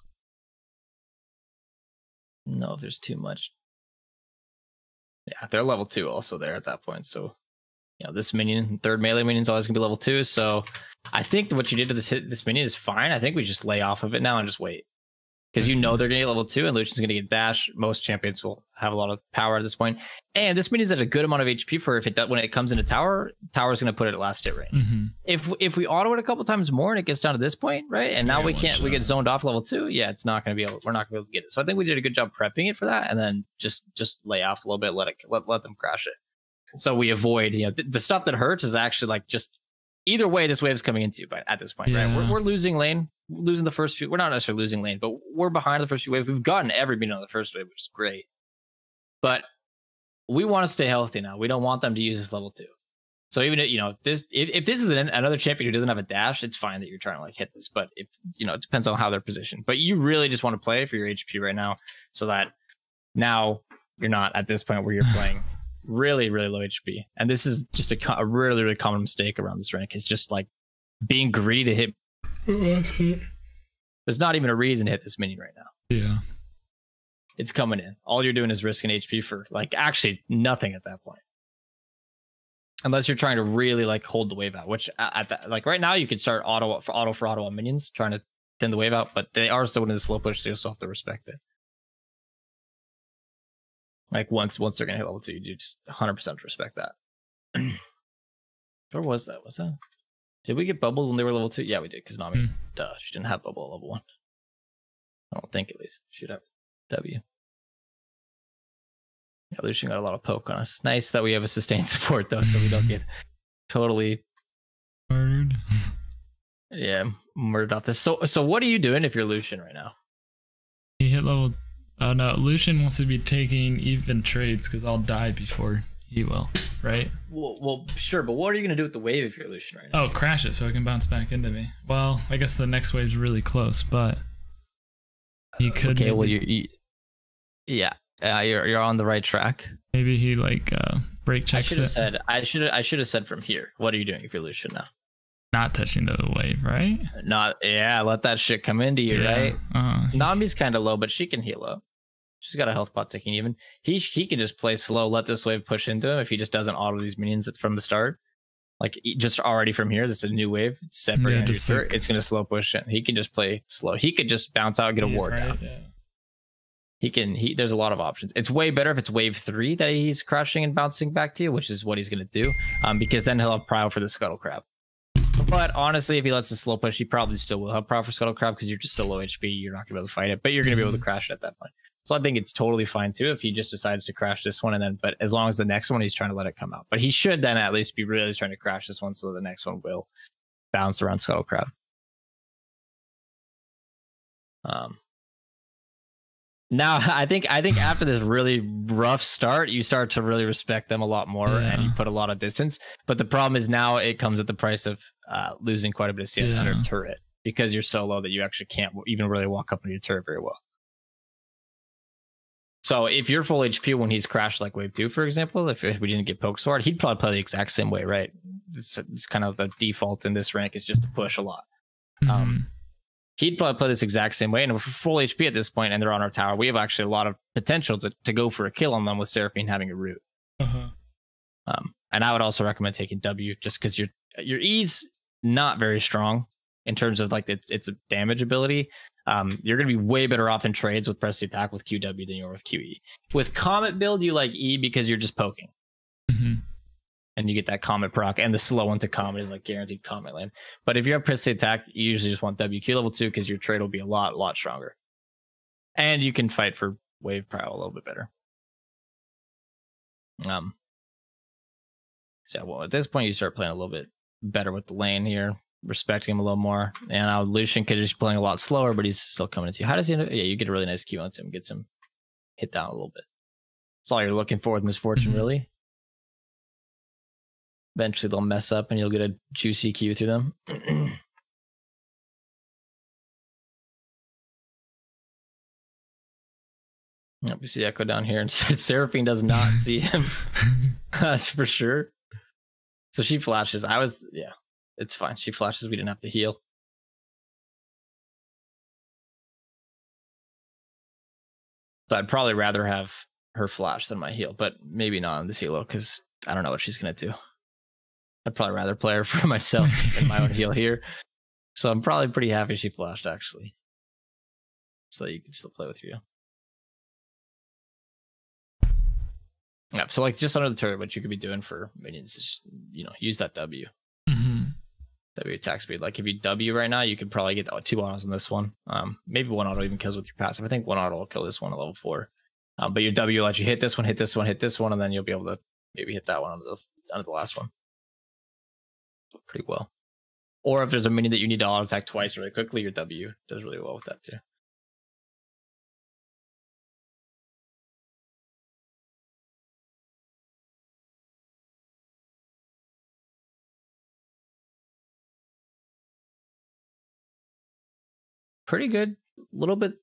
No, there's too much. Yeah, they're level two also there at that point. So, you know, this minion, third melee minion is always gonna be level two. So, I think what you did to this this minion is fine. I think we just lay off of it now and just wait. Because you know they're gonna get level two and Lucian's gonna get dash. Most champions will have a lot of power at this. And this means that a good amount of HP for if it does when it comes into tower, tower's gonna put it at last hit range. hmm If if we auto it a couple times more and it gets down to this point, right? It's And now we can't we get zoned off level two, yeah, it's not gonna be able we're not gonna be able to get it. So I think we did a good job prepping it for that and then just just lay off a little bit, let it let, let them crash it. So we avoid, you know, th- the stuff that hurts is actually like just either way this wave's coming into, you. but at this point, right? We're, we're losing lane, losing the first few. We're not necessarily losing lane, but we're behind the first few waves. We've gotten every beat on the first wave, which is great. But we want to stay healthy now. We don't want them to use this level two. So even if, you know this, if, if this is an, another champion who doesn't have a dash, it's fine that you're trying to like hit this. But if you know, it depends on how they're positioned. But you really just want to play for your HP right now, so that now you're not at this point where you're playing really really low HP. And this is just a, a really really common mistake around this rank. Is just like being greedy to hit. There's not even a reason to hit this minion right now Yeah. it's coming in. All you're doing is risking HP for like actually nothing at that point. Unless you're trying to really like hold the wave out, which at that like right now you could start auto for auto for auto on minions trying to thin the wave out, but they are still in the slow push, so you still have to respect it. Like once once they're gonna hit level two, you just 100 percent respect that. Where was that? Was that? Did we get bubbled when they were level two? Yeah, we did because Nami, Hmm. duh, she didn't have bubble at level one. I don't think at least she'd have W. Yeah, Lucian got a lot of poke on us. Nice that we have a sustained support though, so we don't get totally Murdered. yeah murdered off this. So so what are you doing if you're Lucian right now? He hit level. Oh no, Lucian wants to be taking even trades because I'll die before he will, right? Well, well, sure, but what are you gonna do with the wave if you're Lucian right now? Oh, crash it so it can bounce back into me. Well, I guess the next wave's really close, but he could. okay, well maybe, you, you yeah, uh, you're you're on the right track. maybe he like uh, break I checks should have it, said I should I should have said from here. What are you doing if you're Lucian now? not touching the wave, right? Not yeah, let that shit come into you, right? Uh, Nami's kind of low, but she can heal up. She's got a health pot ticking even. He he can just play slow, let this wave push into him if he just doesn't auto these minions from the start. Like just already from here, this is a new wave. It's separating Yeah, just like- It's gonna slow push in. He can just play slow. He could just bounce out, get a ward right? down. Yeah. He can he there's a lot of options. It's way better if it's wave three that he's crashing and bouncing back to you, which is what he's gonna do. Um, because then he'll have prio for the scuttle crab. But honestly, if he lets the slow push, he probably still will have prio for scuttle crab because you're just so low HP, you're not gonna be able to fight it. But you're gonna be able to Mhm. crash it at that point. So I think it's totally fine too if he just decides to crash this one and then but as long as the next one he's trying to let it come out. But he should then at least be really trying to crash this one so the next one will bounce around scuttle crab. Um now I think I think after this really rough start, you start to really respect them a lot more and you put a lot of distance. But the problem is now it comes at the price of uh, losing quite a bit of CS under Yeah. turret because you're so low that you actually can't even really walk up on your turret very well. So if you're full HP when he's crashed like wave two, for example, if, if we didn't get poked so hard, he'd probably play the exact same way, right? It's, it's kind of the default in this rank is just to push a lot. Um, he'd probably play this exact same way. And if we're full HP at this point and they're on our tower, we have actually a lot of potential to, to go for a kill on them with Seraphine having a root. uh-huh. Um, and I would also recommend taking W just because your your E's not very strong in terms of like its its damage ability. Um, you're gonna be way better off in trades with press the attack with QW than you are with QE. With Comet build, you like E because you're just poking. hmm and you get that comet proc and the slow one to comet is like guaranteed comet land. But if you have press the attack, you usually just want WQ level two because your trade will be a lot, lot stronger. And you can fight for wave prow a little bit better. Um so well at this point you start playing a little bit better with the lane here, respecting him a little more. And now Lucian could just playing a lot slower, but he's still coming into you. How does he end up? Yeah, you get a really nice Q onto him, gets him hit down a little bit. That's all you're looking for with Miss Fortune, Mhm. really. Eventually they'll mess up and you'll get a juicy Q through them. Yep, we see Ekko down here, and Seraphine does not see him. That's for sure. So she flashes. I was, yeah, it's fine. She flashes. We didn't have to heal. So I'd probably rather have her flash than my heal, but maybe not on this healo because I don't know what she's gonna do. I'd probably rather play her for myself than my own heal here. So I'm probably pretty happy she flashed actually. So you can still play with you. Yeah, so like just under the turret, what you could be doing for minions is you know use that W. hmm W attack speed. Like if you W right now, you could probably get two autos on this one. Um, maybe one auto even kills with your passive. I think one auto will kill this one at level four. Um, but your W lets you hit this one, hit this one, hit this one, and then you'll be able to maybe hit that one under the under the last one. Pretty well. Or if there's a minion that you need to auto attack twice really quickly, your W does really well with that too. Pretty good. A little bit,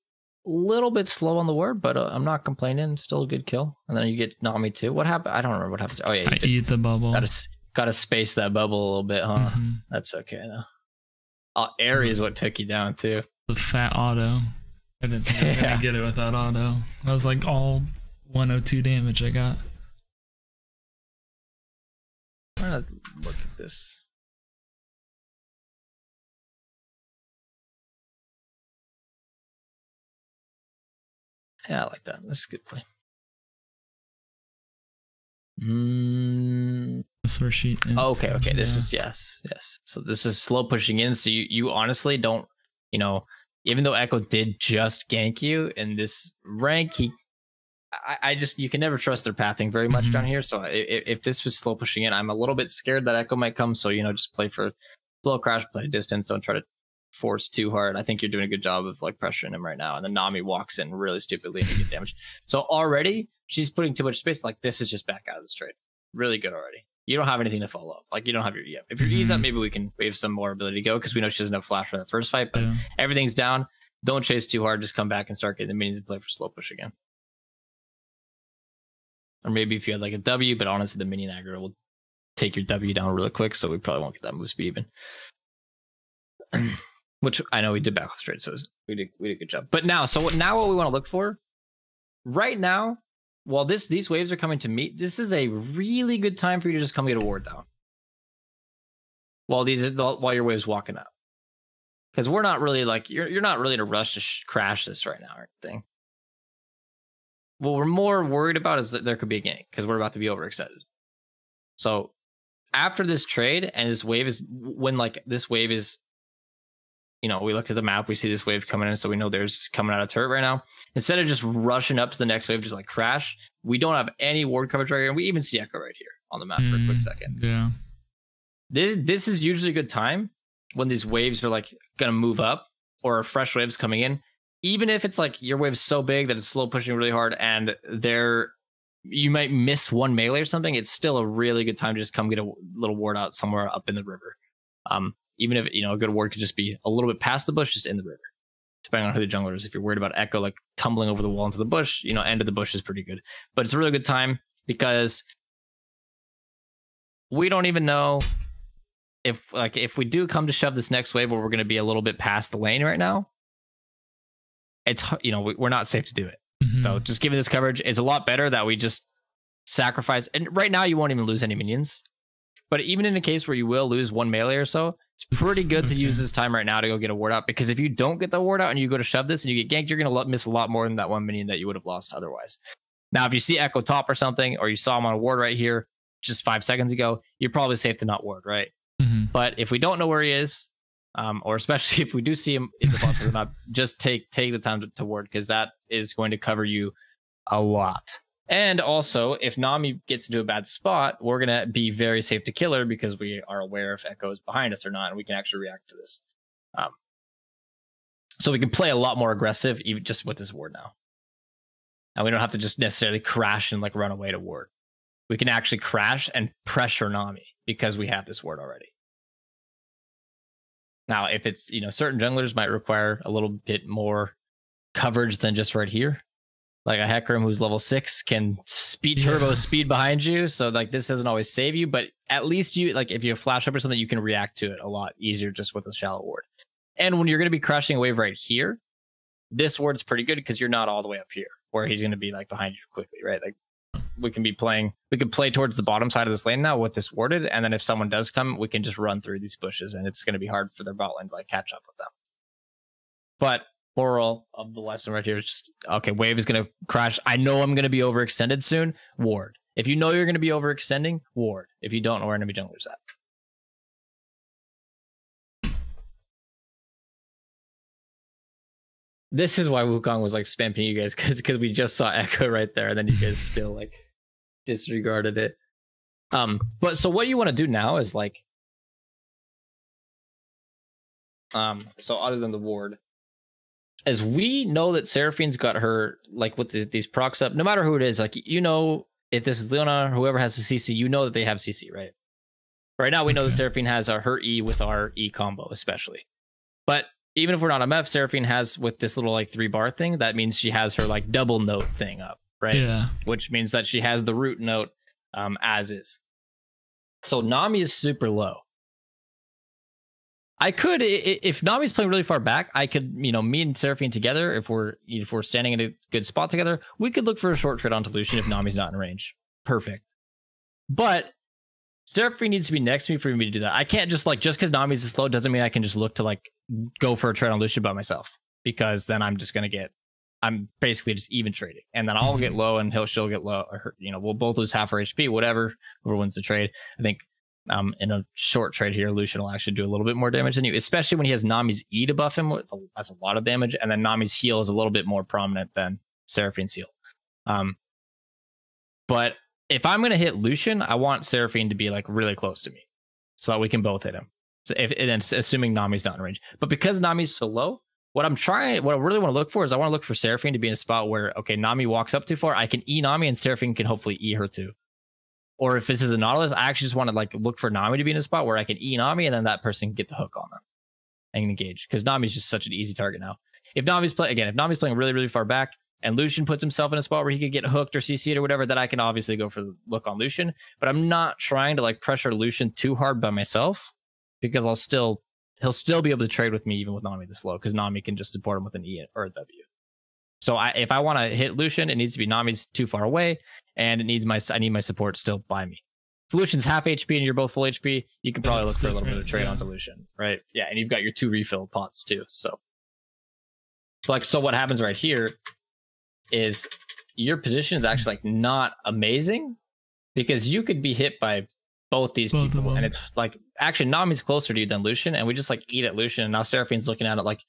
little bit slow on the word, but uh, I'm not complaining. Still a good kill. And then you get Nami too. What happened? I don't remember what happened. Oh yeah, I eat the bubble. got to got to space that bubble a little bit, huh? Mhm. That's okay though. Uh, Ares is what took you down too. The fat auto. I didn't think I was Yeah. gonna get it without auto. That was like all 102 damage I got. I'm gonna look at this. Yeah, I like that. That's a good play. Mm, That's where she. okay, okay. This Yeah. is yes, yes. So this is slow pushing in. So you, you honestly don't, you know, even though Ekko did just gank you in this rank, he, I, I just you can never trust their pathing very much Mhm. down here. So if, if this was slow pushing in, I'm a little bit scared that Ekko might come. So you know, just play for slow crash, play distance. Don't try to force too hard. I think you're doing a good job of like pressuring him right now. And then Nami walks in really stupidly and you get damage. So already she's putting too much space. Like this is just back out of the straight. Really good already. You don't have anything to follow up. Like you don't have your EF. If your E's up, Mhm. maybe we can we have some more ability to go because we know she doesn't have flash for that first fight. But Yeah. everything's down. Don't chase too hard. Just come back and start getting the minions and play for slow push again. Or maybe if you had like a W, but honestly, the minion aggro will take your W down really quick, so we probably won't get that move speed even. Which I know we did back off straight, so we did we did a good job. But now, so what, now what we want to look for, right now, while this these waves are coming to meet, this is a really good time for you to just come get a ward down. While these while your waves walking up, because we're not really like you're you're not really in a rush to sh- crash this right now or anything. What we're more worried about is that there could be a gank because we're about to be overexcited. So after this trade and this wave is when like this wave is, you know, we look at the map, we see this wave coming in, so we know there's coming out of turret right now. Instead of just rushing up to the next wave, just like crash, we don't have any ward coverage right here, and we even see Ekko right here on the map for a quick Mm, second Yeah. this this is usually a good time when these waves are like gonna move up or fresh waves coming in even if it's like your wave's so big that it's slow pushing really hard and they're you might miss one melee or something it's still a really good time to just come get a little ward out somewhere up in the river um even if you know a good ward could just be a little bit past the bush just in the river. Depending on who the jungler is. If you're worried about Ekko like tumbling over the wall into the bush you know end of the bush is pretty good. But it's a really good time because we don't even know if like if we do come to shove this next wave where we're going to be a little bit past the lane right now it's you know we- we're not safe to do it. Mhm. so just giving this coverage is a lot better that we just sacrifice. And right now you won't even lose any minions. But even in a case where you will lose one melee or so It's pretty good to use this time right now to go get a ward out because if you don't get the ward out and you go to shove this and you get ganked, you're gonna miss a lot more than that one minion that you would have lost otherwise. Now, if you see Ekko top or something, or you saw him on a ward right here just five seconds ago, you're probably safe to not ward, right? Mhm. But if we don't know where he is, um, or especially if we do see him in the box of the map, just take take the time to, to ward because that is going to cover you a lot. And also, if Nami gets into a bad spot, we're gonna be very safe to kill her because we are aware if Ekko is behind us or not, and we can actually react to this. Um, so we can play a lot more aggressive, even just with this ward now. And we don't have to just necessarily crash and like run away to ward. We can actually crash and pressure Nami because we have this ward already. Now, if it's you know certain junglers might require a little bit more coverage than just right here. Like a Hecarim who's level six can speed turbo Yeah. speed behind you, so like this doesn't always save you, but at least you like if you have flash up or something, you can react to it a lot easier just with a shallow ward. And when you're going to be crushing a wave right here, this ward's pretty good because you're not all the way up here where he's going to be like behind you quickly, right? Like we can be playing, we can play towards the bottom side of this lane now with this warded, and then if someone does come, we can just run through these bushes, and it's going to be hard for their bot lane to like catch up with them. But moral of the lesson right here is just okay. Wave is to crash. I know I'm to be overextended soon. Ward. If you know you're to be overextending, ward. If you don't know where enemy junglers at. This is why Wukong was like spamming you guys because because we just saw Ekko right there, and then you guys still like disregarded it. Um, but so what you want to do now is like, um, so other than the ward, as we know that Seraphine's got her like with the, these procs up, no matter who it is, like you know if this is Leona, whoever has the CC, you know that they have CC, right? Right now we know that Seraphine has our her E with our E combo, especially. But even if we're not MF, Seraphine has with this little like three bar thing, that means she has her like double note thing up, right? Yeah. which means that she has the root note um, as is. So Nami is super low. I could, if Nami's playing really far back, I could, you know, me and Seraphine together, if we're if we're standing in a good spot together, we could look for a short trade onto Lucian if Nami's not in range. Perfect. But Seraphine needs to be next to me for me to do that. I can't just like just because Nami's this low doesn't mean I can just look to like go for a trade on Lucian by myself because then I'm just gonna get I'm basically just even trading, and then I'll get mm-hmm. low, and he'll she'll get low. Or her, you know, we'll both lose half our HP, whatever. Whoever wins the trade, I think. Um, in a short trade here, Lucian will actually do a little bit more damage than you, especially when he has Nami's E to buff him. With that's a lot of damage, and then Nami's heal is a little bit more prominent than Seraphine's heal. Um, but if I'm gonna hit Lucian, I want Seraphine to be like really close to me, so that we can both hit him. So if and assuming Nami's not in range, but because Nami's so low, what I'm trying, what I really want to look for is I want to look for Seraphine to be in a spot where, okay, Nami walks up too far. I can E Nami and Seraphine can hopefully E her too. Or if this is a Nautilus, I actually just want to like look for Nami to be in a spot where I can E Nami and then that person can get the hook on them and engage because Nami's just such an easy target now. If Nami's play again, if Nami's playing really, really far back and Lucian puts himself in a spot where he could get hooked or CC'd or whatever, then I can obviously go for the look on Lucian. But I'm not trying to like pressure Lucian too hard by myself because I'll still he'll still be able to trade with me even with Nami this low because Nami can just support him with an E or a W. So I, if I want to hit Lucian, it needs to be Nami's too far away, and it needs my I need my support still by me. If Lucian's half HP and you're both full HP, you can probably look for a little bit of trade yeah. onto Lucian, right? Yeah, and you've got your two refill pots too. So, like, so what happens right here is your position is actually like not amazing because you could be hit by both these Both people, and it's like actually Nami's closer to you than Lucian, and we just like eat at Lucian, and now Seraphine's looking at it like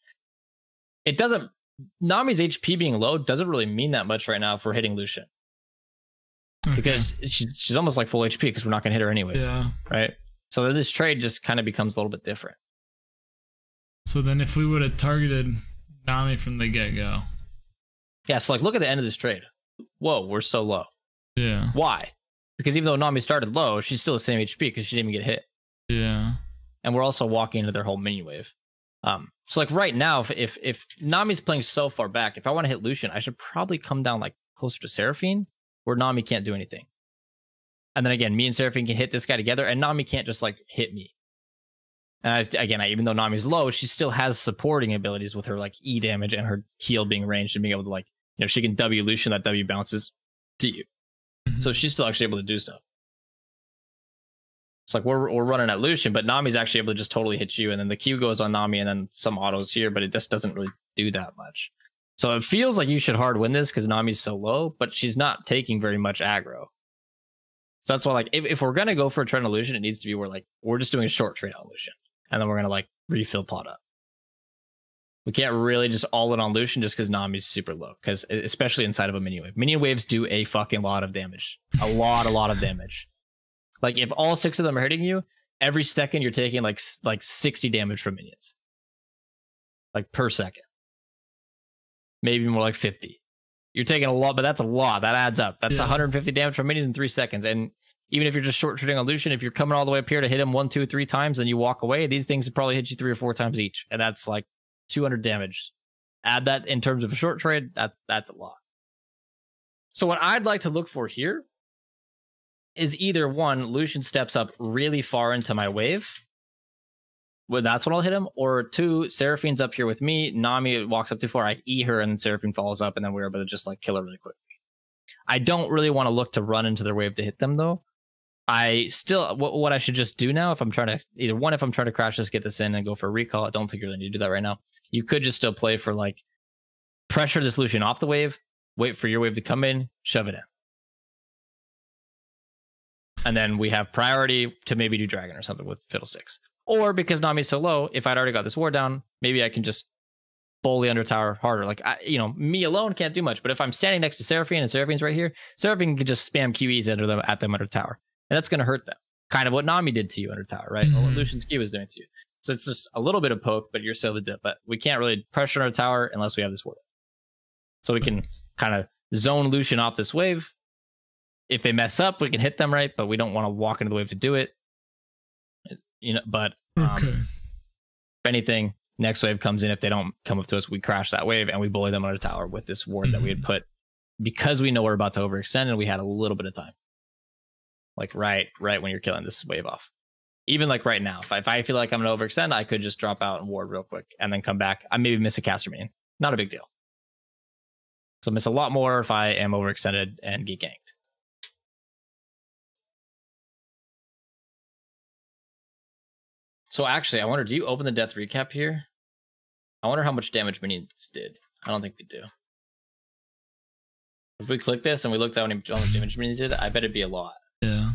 it doesn't. Nami's HP being low doesn't really mean that much right now if we're hitting Lucian Okay. because she's she's almost like full HP because we're not gonna hit her anyways, yeah. right? So then this trade just kind of becomes a little bit different. So then, if we would have targeted Nami from the get go, Yeah, so like look at the end of this trade. Whoa, we're so low. yeah, Why? Because even though Nami started low, she's still the same HP because she didn't even get hit. yeah, and we're also walking into their whole mini wave. Um, so like right now, if if, if Nami's playing so far back, if I want to hit Lucian, I should probably come down like closer to Seraphine, where Nami can't do anything. And then again, me and Seraphine can hit this guy together, and Nami can't just like hit me. And I, again, I, even though Nami's low, she still has supporting abilities with her like E damage and her heal being ranged and being able to like, you know, she can W Lucian, that W bounces to you. Mhm. So she's still actually able to do stuff. It's like we're we're running at Lucian, but Nami's actually able to just totally hit you, and then the Q goes on Nami, and then some autos here, but it just doesn't really do that much. So it feels like you should hard win this because Nami's so low, but she's not taking very much aggro. So that's why, like, if, if we're gonna go for a trend illusion, it needs to be where like we're just doing a short trade on Lucian, and then we're gonna like refill pot up. We can't really just all in on Lucian just because Nami's super low, because especially inside of a minion wave. Minion waves do a fucking lot of damage, a lot, a lot of damage. Like if all six of them are hitting you, every second you're taking like like 60 damage from minions. Like per second. Maybe more like 50. You're taking a lot, but that's a lot. That adds up. That's Yeah. 150 damage from minions in three seconds. And even if you're just short trading on Lucian, if you're coming all the way up here to hit him one, two, three times, and you walk away, these things probably hit you three or four times each. And that's like 200 damage. Add that in terms of a short trade, that's that's a lot. So what I'd like to look for here is either one, Lucian steps up really far into my wave. Well, that's when I'll hit him. Or two, Seraphine's up here with me. Nami walks up too far. I E her, and Seraphine follows up, and then we're able to just like kill her really quickly. I don't really want to look to run into their wave to hit them though. I still what, what I should just do now if I'm trying to either one if I'm trying to crash this, get this in and go for a recall. I don't think you really need to do that right now. You could just still play for like pressure this Lucian off the wave, wait for your wave to come in, shove it in. And then we have priority to maybe do dragon or something with fiddlesticks. Or because Nami's so low, if I'd already got this war down, maybe I can just bully under tower harder. Like I, you know, me alone can't do much. But if I'm standing next to Seraphine and Seraphine's right here, Seraphine can just spam QEs under them at them under tower. And that's gonna hurt them. Kind of what Nami did to you under tower, right? Or what. Mm-hmm. Lucian's Q was doing to you. So it's just a little bit of poke, but you're still the dip. But we can't really pressure our tower unless we have this ward. So we can kind of zone Lucian off this wave. If they mess up, we can hit them right, but we don't want to walk into the wave to do it. You know, but um, Okay. if anything, next wave comes in. If they don't come up to us, we crash that wave and we bully them under tower with this ward that we had put because we know we're about to overextend and we had a little bit of time. Like right, right when you're killing this wave off. Even like right now, if I, if I feel like I'm gonna overextend, I could just drop out and ward real quick and then come back. I maybe miss a caster main. Not a big deal. So miss a lot more if I am overextended and get ganked. So actually, I wonder, do you open the death recap here? I wonder how much damage minions did. I don't think we do. If we click this and we looked at how many- much damage minions did, I bet it'd be a lot. Yeah.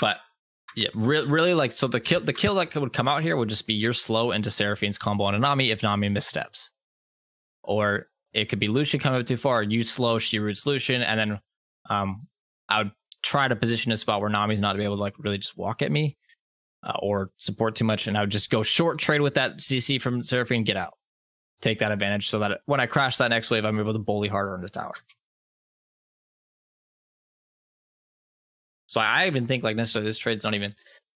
But yeah, re- really like so the kill the kill that would come out here would just be you're slow into Seraphine's combo on Anami if Nami missteps. Or it could be Lucian coming up too far, you slow, she roots Lucian, and then um I would try to position a spot where Nami's not to be able to like really just walk at me uh, or support too much, and I would just go short trade with that CC from Seraphine, get out, take that advantage, so that when I crash that next wave, I'm able to bully harder on the tower. So I even think like necessarily this trade's not even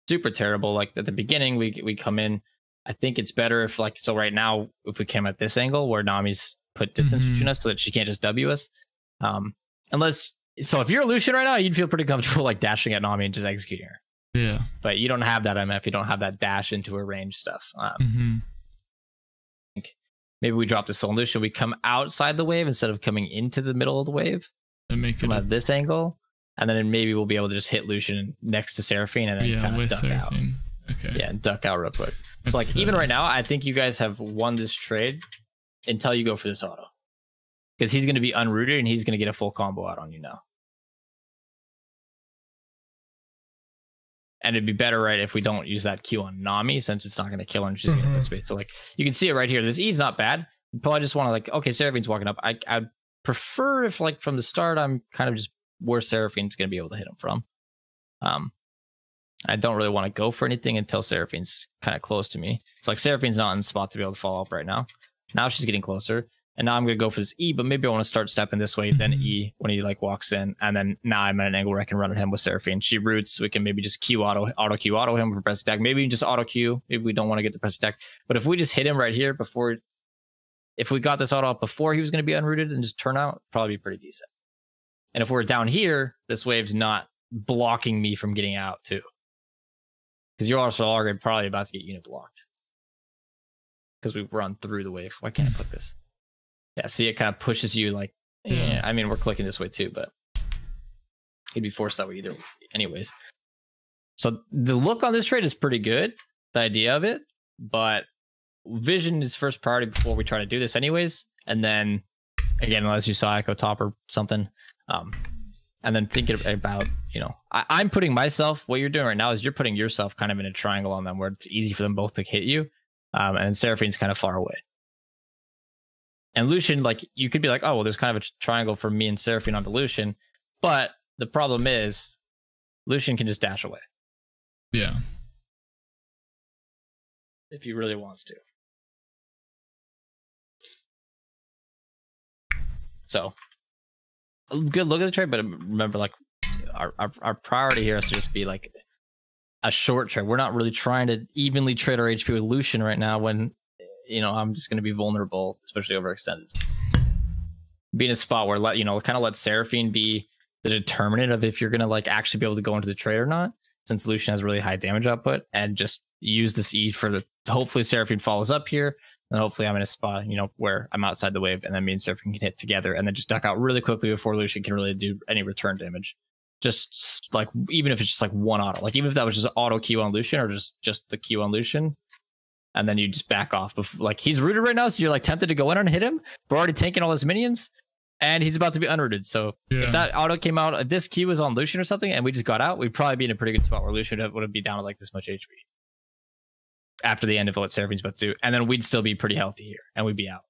super terrible. Like at the beginning, we we come in. I think it's better if like so right now if we came at this angle where Nami's put distance Mhm. between us so that she can't just W us. Um, unless so if you're a Lucian right now, you'd feel pretty comfortable like dashing at Nami and just executing her. Yeah. But you don't have that MF. You don't have that dash into her range stuff. Um, hmm maybe we drop the Soul Lucian. We come outside the wave instead of coming into the middle of the wave. And make it Come a, at this angle, and then maybe we'll be able to just hit Lucian next to Seraphine and then yeah kind of with duck out. Okay. Yeah, duck out real quick. That's, so like even right now, I think you guys have won this trade until you go for this auto. Because he's gonna be unrooted and he's gonna get a full combo out on you now. And it'd be better, right, if we don't use that Q on Nami since it's not going to kill her and she's going to put space. So, like, you can see it right here. This E's not bad. You probably just want to, like, okay, Seraphine's walking up. I I prefer if, like, from the start, I'm kind of just where Seraphine's going to be able to hit him from. Um, I don't really want to go for anything until Seraphine's kind of close to me. So, like, Seraphine's not in the spot to be able to follow up right now. Now she's getting closer. And now I'm going to go for this E, but maybe I want to start stepping this way, then Mhm. E when he like walks in. And then now I'm at an angle where I can run at him with Seraphine. She roots. We can maybe just Q auto, auto Q auto him for press attack. Maybe just auto Q. Maybe we don't want to get the press attack. But if we just hit him right here before, if we got this auto up before he was going to be unrooted and just turn out, probably be pretty decent. And if we're down here, this wave's not blocking me from getting out too. Because you're also already probably about to get unit blocked. Because we run through the wave. Why can't I click this? Yeah, see, it kind of pushes you like Yeah. I mean, we're clicking this way too, but he'd be forced that way either, anyways. So the look on this trade is pretty good, the idea of it, but vision is first priority before we try to do this, anyways. And then again, unless you saw Ekko Top or something, um, and then thinking about, you know, I, I'm putting myself. What you're doing right now is you're putting yourself kind of in a triangle on them, where it's easy for them both to hit you, um, and Seraphine's kind of far away. And Lucian, like you could be like, oh well, there's kind of a triangle for me and Seraphine onto Lucian, but the problem is, Lucian can just dash away Yeah. if he really wants to. So, good look at the trade, but remember, like our, our our priority here is to just be like a short trade. We're not really trying to evenly trade our HP with Lucian right now. When you know I'm just going to be vulnerable, especially overextended. Be in a spot where let you know, kind of let Seraphine be the determinant of if you're going to like actually be able to go into the trade or not. Since Lucian has really high damage output, and just use this E for the hopefully Seraphine follows up here, and hopefully I'm in a spot, you know, where I'm outside the wave, and then me and Seraphine can hit together, and then just duck out really quickly before Lucian can really do any return damage. Just like even if it's just like one auto, like even if that was just auto Q on Lucian or just just the Q on Lucian, and then you just back off. Before, like he's rooted right now, so you're like tempted to go in and hit him. We're already tanking all his minions, and he's about to be unrooted. So Yeah. if that auto came out, if this Q was on Lucian or something, and we just got out, we'd probably be in a pretty good spot where Lucian would would be down to like this much HP after the end of what Seraphine's about to do, and then we'd still be pretty healthy here, and we'd be out.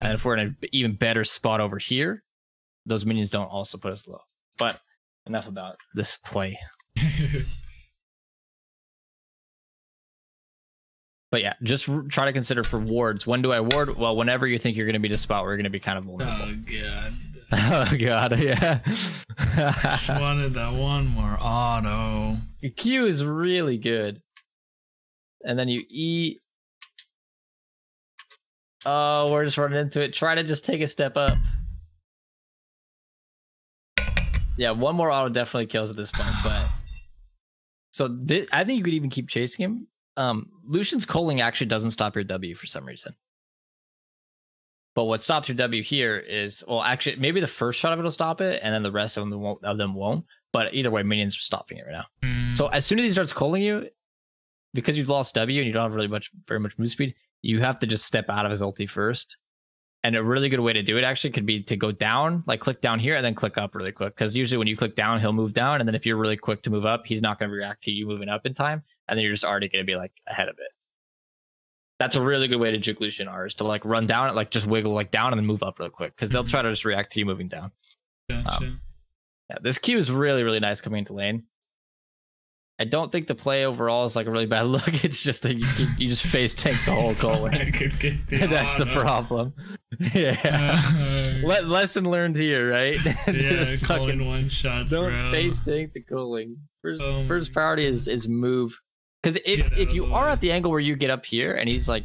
And if we're in an even better spot over here, those minions don't also put us low. But enough about this play. But yeah, just r- try to consider for wards. When do I ward? Well, whenever you think you're going to be a spot where you're going to be kind of vulnerable. oh god. Oh god, yeah. I Just wanted that one more auto. Your Q is really good. And then you E. Oh, we're just running into it. Try to just take a step up. Yeah, one more auto definitely kills at this point, but so thi- I think you could even keep chasing him. Um, Lucian's culling actually doesn't stop your W for some reason. But what stops your W here is well, actually, maybe the first shot of it will stop it, and then the rest of them won't. Of them won't. But either way, minions are stopping it right now. Mm, So as soon as he starts calling you, because you've lost W and you don't have really much, very much move speed, you have to just step out of his ulti first. And a really good way to do it actually could be to go down, like click down here and then click up really quick. Because usually when you click down, he'll move down, and then if you're really quick to move up, he's not going to react to you moving up in time, and then you're just already going to be like ahead of it. That's a really good way to juke Lucian R is to like run down, it, like just wiggle like down and then move up really quick because they'll try to just react to you moving down. gotcha. um, Yeah, this Q is really, really nice coming into lane. I don't think the play overall is like a really bad look. It's just that you, you, just face tank the whole goal. I could get the That's the problem. Yeah. Uh, Le- lesson learned here, right? yeah, fucking one shots, don't bro. face tank the goaling. First, Oh first priority is is move. Because if if you are way. at the angle where you get up here and he's like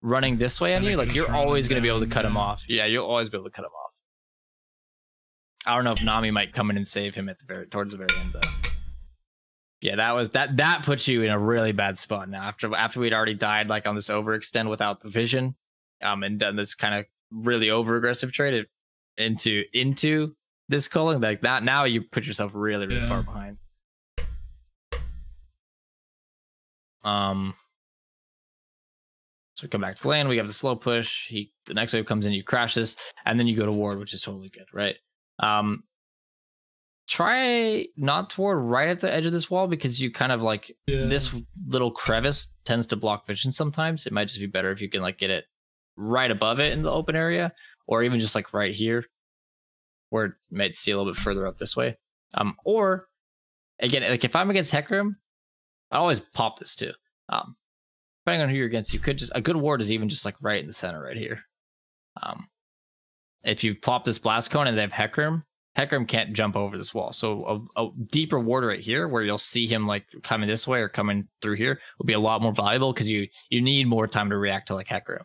running this way on you, like you're always going to be able to cut him off. Yeah, you'll always be able to cut him off. I don't know if Nami might come in and save him at the very towards the very end though. Yeah, that was that that puts you in a really bad spot now after after we'd already died like on this overextend without the vision, um, and done this kind of really over aggressive trade it- into into this culling like that. Now you put yourself really really Yeah. far behind. Um. So we come back to lane. We have the slow push. He the next wave comes in. You crash this, and then you go to ward, which is totally good, right? Um. Try not to ward right at the edge of this wall because you kind of like Yeah. this little crevice tends to block vision sometimes. It might just be better if you can like get it right above it in the open area, or even just like right here, where it might see a little bit further up this way. Um, or again, like if I'm against Hecarim, I always pop this too. Um, depending on who you're against, you could just a good ward is even just like right in the center, right here. Um, if you plop this blast cone and they have Hecarim, Hecarim can't jump over this wall. So a, a deeper ward right here, where you'll see him like coming this way or coming through here, will be a lot more valuable because you you need more time to react to like Hecarim.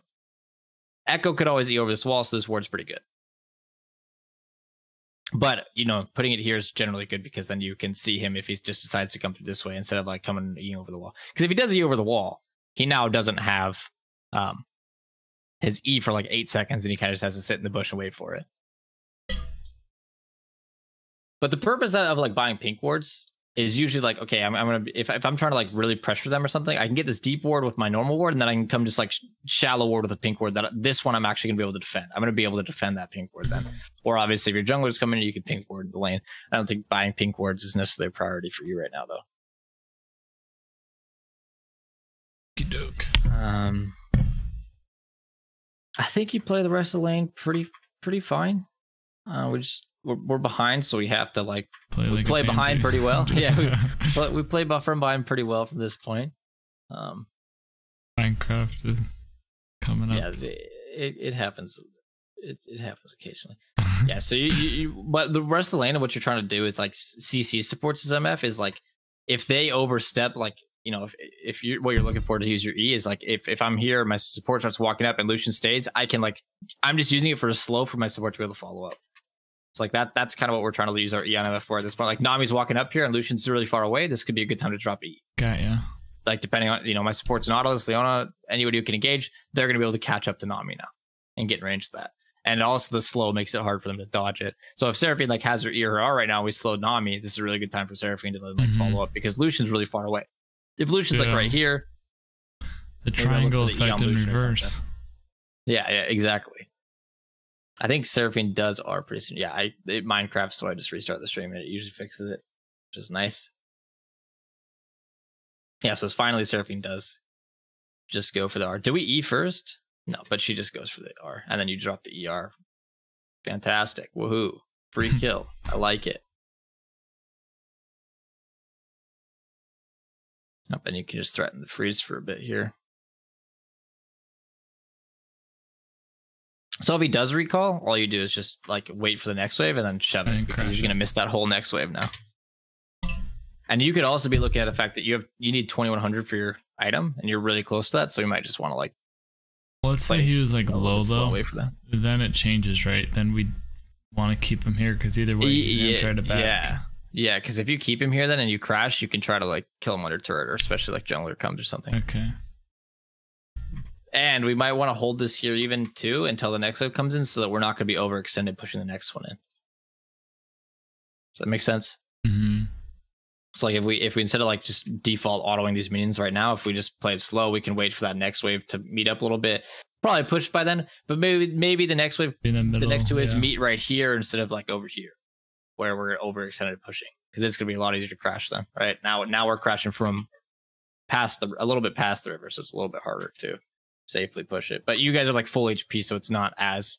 Ekko could always E over this wall, so this ward's pretty good. But you know, putting it here is generally good because then you can see him if he just decides to come through this way instead of like coming E over the wall. Because if he does E over the wall, he now doesn't have um his E for like eight seconds, and he kind of just has to sit in the bush and wait for it. But the purpose of like buying pink wards is usually like, okay, I'm, I'm gonna if if I'm trying to like really pressure them or something, I can get this deep ward with my normal ward, and then I can come just like shallow ward with a pink ward. That this one I'm actually gonna be able to defend. I'm gonna be able to defend that pink ward then. Or obviously, if your jungler's coming in, you can pink ward the lane. I don't think buying pink wards is necessarily a priority for you right now, though. Um, I think you play the rest of the lane pretty pretty fine. Uh, we just we're, we're behind, so we have to like Play we like play behind pretty well. Just- yeah, we, but we play buffer and behind pretty well from this point. Um, Minecraft is coming yeah, up. it, it, it happens. It, it happens occasionally. yeah. So you, you, you, but the rest of the lane of what you're trying to do with like CC supports as MF is like if they overstep, like you know, if if you what you're looking for to use your E is like if if I'm here, my support starts walking up and Lucian stays, I can like I'm just using it for a slow for my support to be able to follow up. It's like that. That's kind of what we're trying to use our E on MF for at this point. Like Nami's walking up here and Lucian's really far away. This could be a good time to drop E Got ya. like depending on you know my support's Nautilus, Leona, anybody who can engage, they're gonna be able to catch up to Nami now and get in range of that. And also the slow makes it hard for them to dodge it. So if Seraphine like has her E or her R right now, we slowed Nami. This is a really good time for Seraphine to like Mhm. follow up because Lucian's really far away. If Lucian's like right here, The Maybe I'll look triangle effect in reverse. yeah, yeah, exactly. I think Seraphine does R pretty soon. Yeah, I it Minecraft, so I just restart the stream and it usually fixes it, which is nice. Yeah, so it's finally Seraphine does just go for the R. Do we E first? No, but she just goes for the R, and then you drop the ER. Fantastic! Woohoo! Free kill. I like it. Nope, and you can just threaten the freeze for a bit here. So if he does recall, all you do is just like wait for the next wave and then shove it because he's it. gonna miss that whole next wave now. And you could also be looking at the fact that you have you need twenty one hundred for your item and you're really close to that, so you might just want to like Let's say he was like low though. away for that. Then it changes, right? Then we want to keep him here because either way he's gonna try to back. yeah, yeah. Because if you keep him here, then and you crash, you can try to like kill him under turret or especially like jungler comes or something. Okay. And we might want to hold this here even too until the next wave comes in, so that we're not going to be overextended pushing the next one in. Does that make sense? hmm So like if we if we instead of like just default autoing these minions right now, if we just play it slow, we can wait for that next wave to meet up a little bit. Probably pushed by then, but maybe maybe the next wave, the middle. the next two waves yeah. meet right here instead of like over here, where we're overextended pushing because it's gonna be a lot easier to crash then. Right now, now we're crashing from past the a little bit past the river, so it's a little bit harder to safely push it. But you guys are like full HP, so it's not as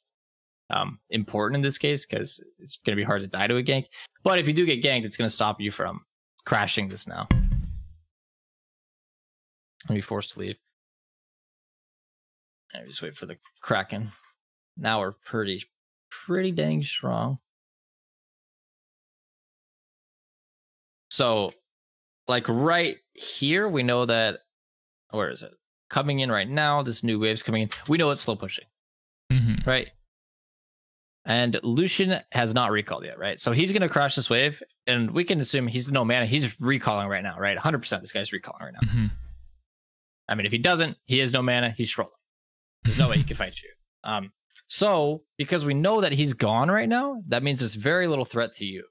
um, important in this case because it's going to be hard to die to a gank. But if you do get ganked, it's going to stop you from crashing this now. And be forced to leave. And just wait for the Kraken. Now we're pretty, pretty dang strong. So, like right here, we know that. Where is it? Coming in right now, this new wave's coming in. We know it's slow pushing Mhm. right? And Lucian has not recalled yet, right? So he's gonna crash this wave, and we can assume he's no mana. He's recalling right now, right? 100. percent This guy's recalling right now. Mhm. I mean, if he doesn't, he has no mana. He's trolling. There's no way he can fight you. Um, so because we know that he's gone right now, that means there's very little threat to you.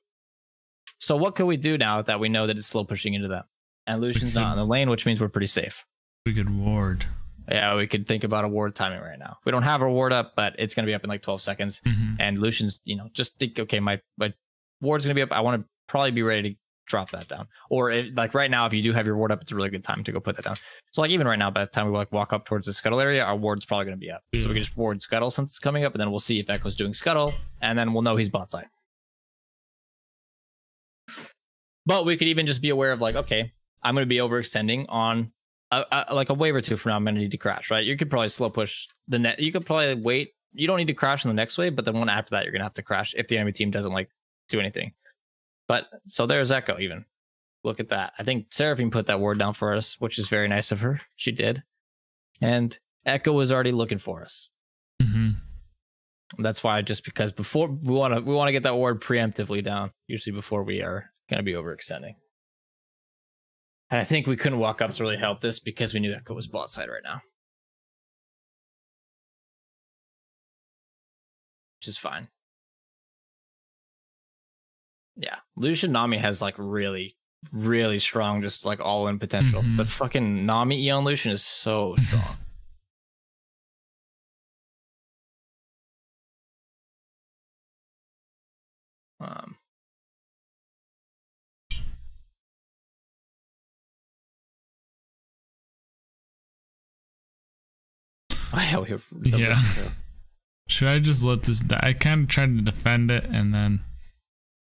So what can we do now that we know that it's slow pushing into them? And Lucian's not in the lane, which means we're pretty safe. We could ward. Yeah, we could think about a ward timing right now. We don't have a ward up, but it's gonna be up in like 12 seconds. Mhm. And Lucian's, you know, just think, okay, my my ward's gonna be up. I want to probably be ready to drop that down. Or if, like right now, if you do have your ward up, it's a really good time to go put that down. So like even right now, by the time we like walk up towards the scuttle area, our ward's probably gonna be up. So we can just ward scuttle since it's coming up, and then we'll see if Ekko's doing scuttle, and then we'll know he's bot side. But we could even just be aware of like, okay, I'm gonna be overextending on like a wave or two from now. I'm gonna need to crash, right? You could probably slow push the net. You could probably wait. You don't need to crash on the next wave, but the one after that, you're gonna have to crash if the enemy team doesn't like do anything. But so there's Ekko. Even look at that. I think Seraphine put that word down for us, which is very nice of her. She did, and Ekko was already looking for us. Mhm. That's why just because before we want to we want to get that ward preemptively down, usually before we are going to be overextending. And I think we couldn't walk up to really help this because we knew Ekko was bot side right now. Which is fine. Yeah, Lucian Nami has like really, really strong, just like all in potential. Mhm. The fucking Nami Eon Lucian is so strong. um, I hell here. Yeah. Should I just let this die? I kind of tried to defend it and then.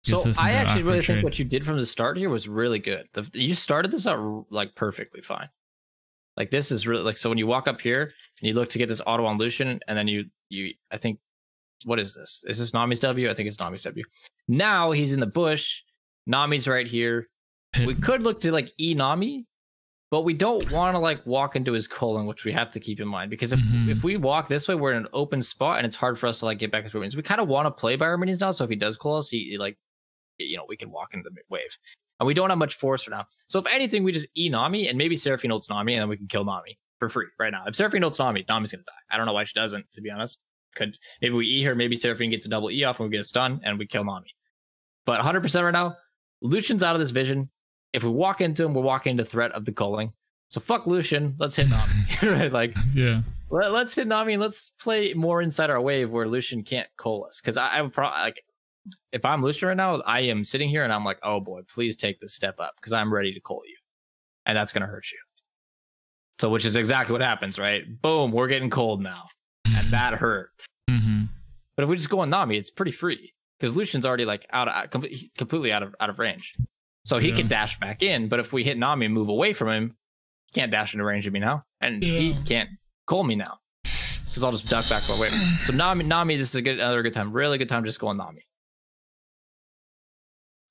So I actually really awkward think what you did from the start here was really good. The, you started this out like perfectly fine. Like this is really like so when you walk up here and you look to get this auto on Lucian, and then you you I think what is this? Is this Nami's W? I think it's Nami's W. Now he's in the bush. Nami's right here. We could look to like E Nami, but we don't want to like walk into his culling, which we have to keep in mind because if Mhm. if we walk this way, we're in an open spot and it's hard for us to like get back into our minions. We kind of want to play by our minions now, so if he does call us, he, he, like you know we can walk into the wave, and we don't have much force for now. So if anything, we just E Nami and maybe Seraphine ults Nami, and then we can kill Nami for free right now. If Seraphine ults Nami, Nami's gonna die. I don't know why she doesn't, to be honest. Could maybe we E her, maybe Seraphine gets a double E off and we get a stun and we kill Nami. But 100% right now, Lucian's out of this vision. If we walk into him, we're walking into threat of the culling. So fuck Lucian. Let's hit Nami. right? Like Yeah. let, us hit Nami and let's play more inside our wave where Lucian can't call us. Because I, I'm pro like if I'm Lucian right now, I am sitting here and I'm like, oh boy, please take this step up because I'm ready to call you, and that's gonna hurt you. So, which is exactly what happens, right? Boom, we're getting cold now, and that hurt. hmm But if we just go on Nami, it's pretty free because Lucian's already like out of completely out of out of range. So he Yeah. can dash back in, but if we hit Nami and move away from him, he can't dash into range of me now, and he can't call me now because I'll just duck back away. So Nami, Nami, this is a good another good time, really good time. to Just go on Nami.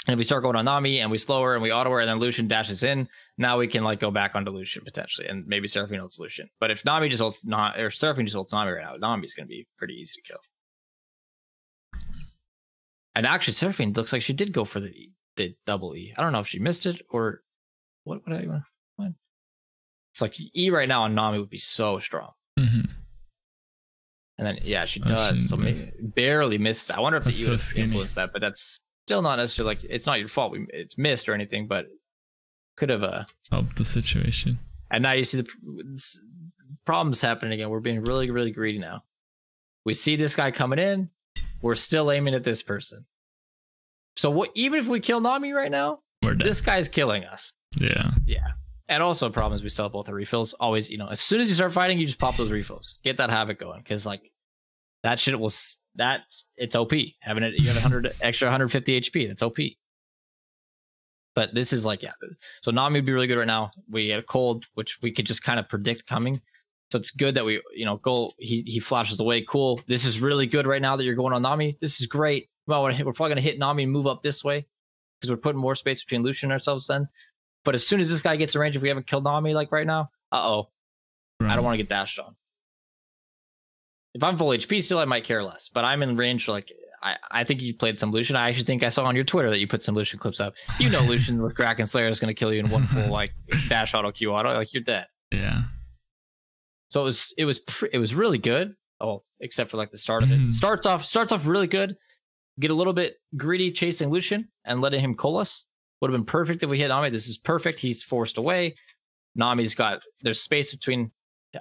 And if we start going on Nami and we slow her and we auto her and then Lucian dashes in, now we can like go back onto Lucian potentially and maybe Seraphine ults Lucian. But if Nami just holds not or Seraphine just holds Nami right now, Nami's gonna be pretty easy to kill. And actually, Seraphine looks like she did go for the the double E. I don't know if she missed it or what. What I want? What? It's like E right now on Nami would be so strong. hmm And then yeah, she Oh, she does. So maybe barely misses. I wonder if That's the E so would skinny. influence that, but that's still not necessarily like it's not your fault. We it's missed or anything, but could have uh. Help the situation. And now you see the problems happening again. We're being really really greedy now. We see this guy coming in. We're still aiming at this person. So what? Even if we kill Nami right now, We're dead. this guy's killing us. yeah. Yeah. And also a problem is we still have both the refills. Always, you know, as soon as you start fighting, you just pop those refills. Get that havoc going. Cause like that shit will that it's OP. Having it you have 100 extra 150 HP. That's OP. But this is like, yeah. So Nami would be really good right now. We have cold, which we could just kind of predict coming. So it's good that we, you know, go he he flashes away. Cool. This is really good right now that you're going on Nami. This is great. Well, we're we're probably gonna hit Nami and move up this way. Because we're putting more space between Lucian and ourselves then. But as soon as this guy gets a range, if we haven't killed Nami like right now, uh oh, I don't want to get dashed on. If I'm full HP, still I might care less. But I'm in range. Like I, I think you played some Lucian. I actually think I saw on your Twitter that you put some Lucian clips up. You know, Lucian with Kraken Slayer is going to kill you in one full like dash auto Q auto. Like you're dead. Yeah. So it was it was pre- it was really good. Oh, except for like the start of it. Starts off starts off really good. Get a little bit greedy chasing Lucian and letting him call us. Would have been perfect if we hit Nami. This is perfect. He's forced away. Nami's got there's space between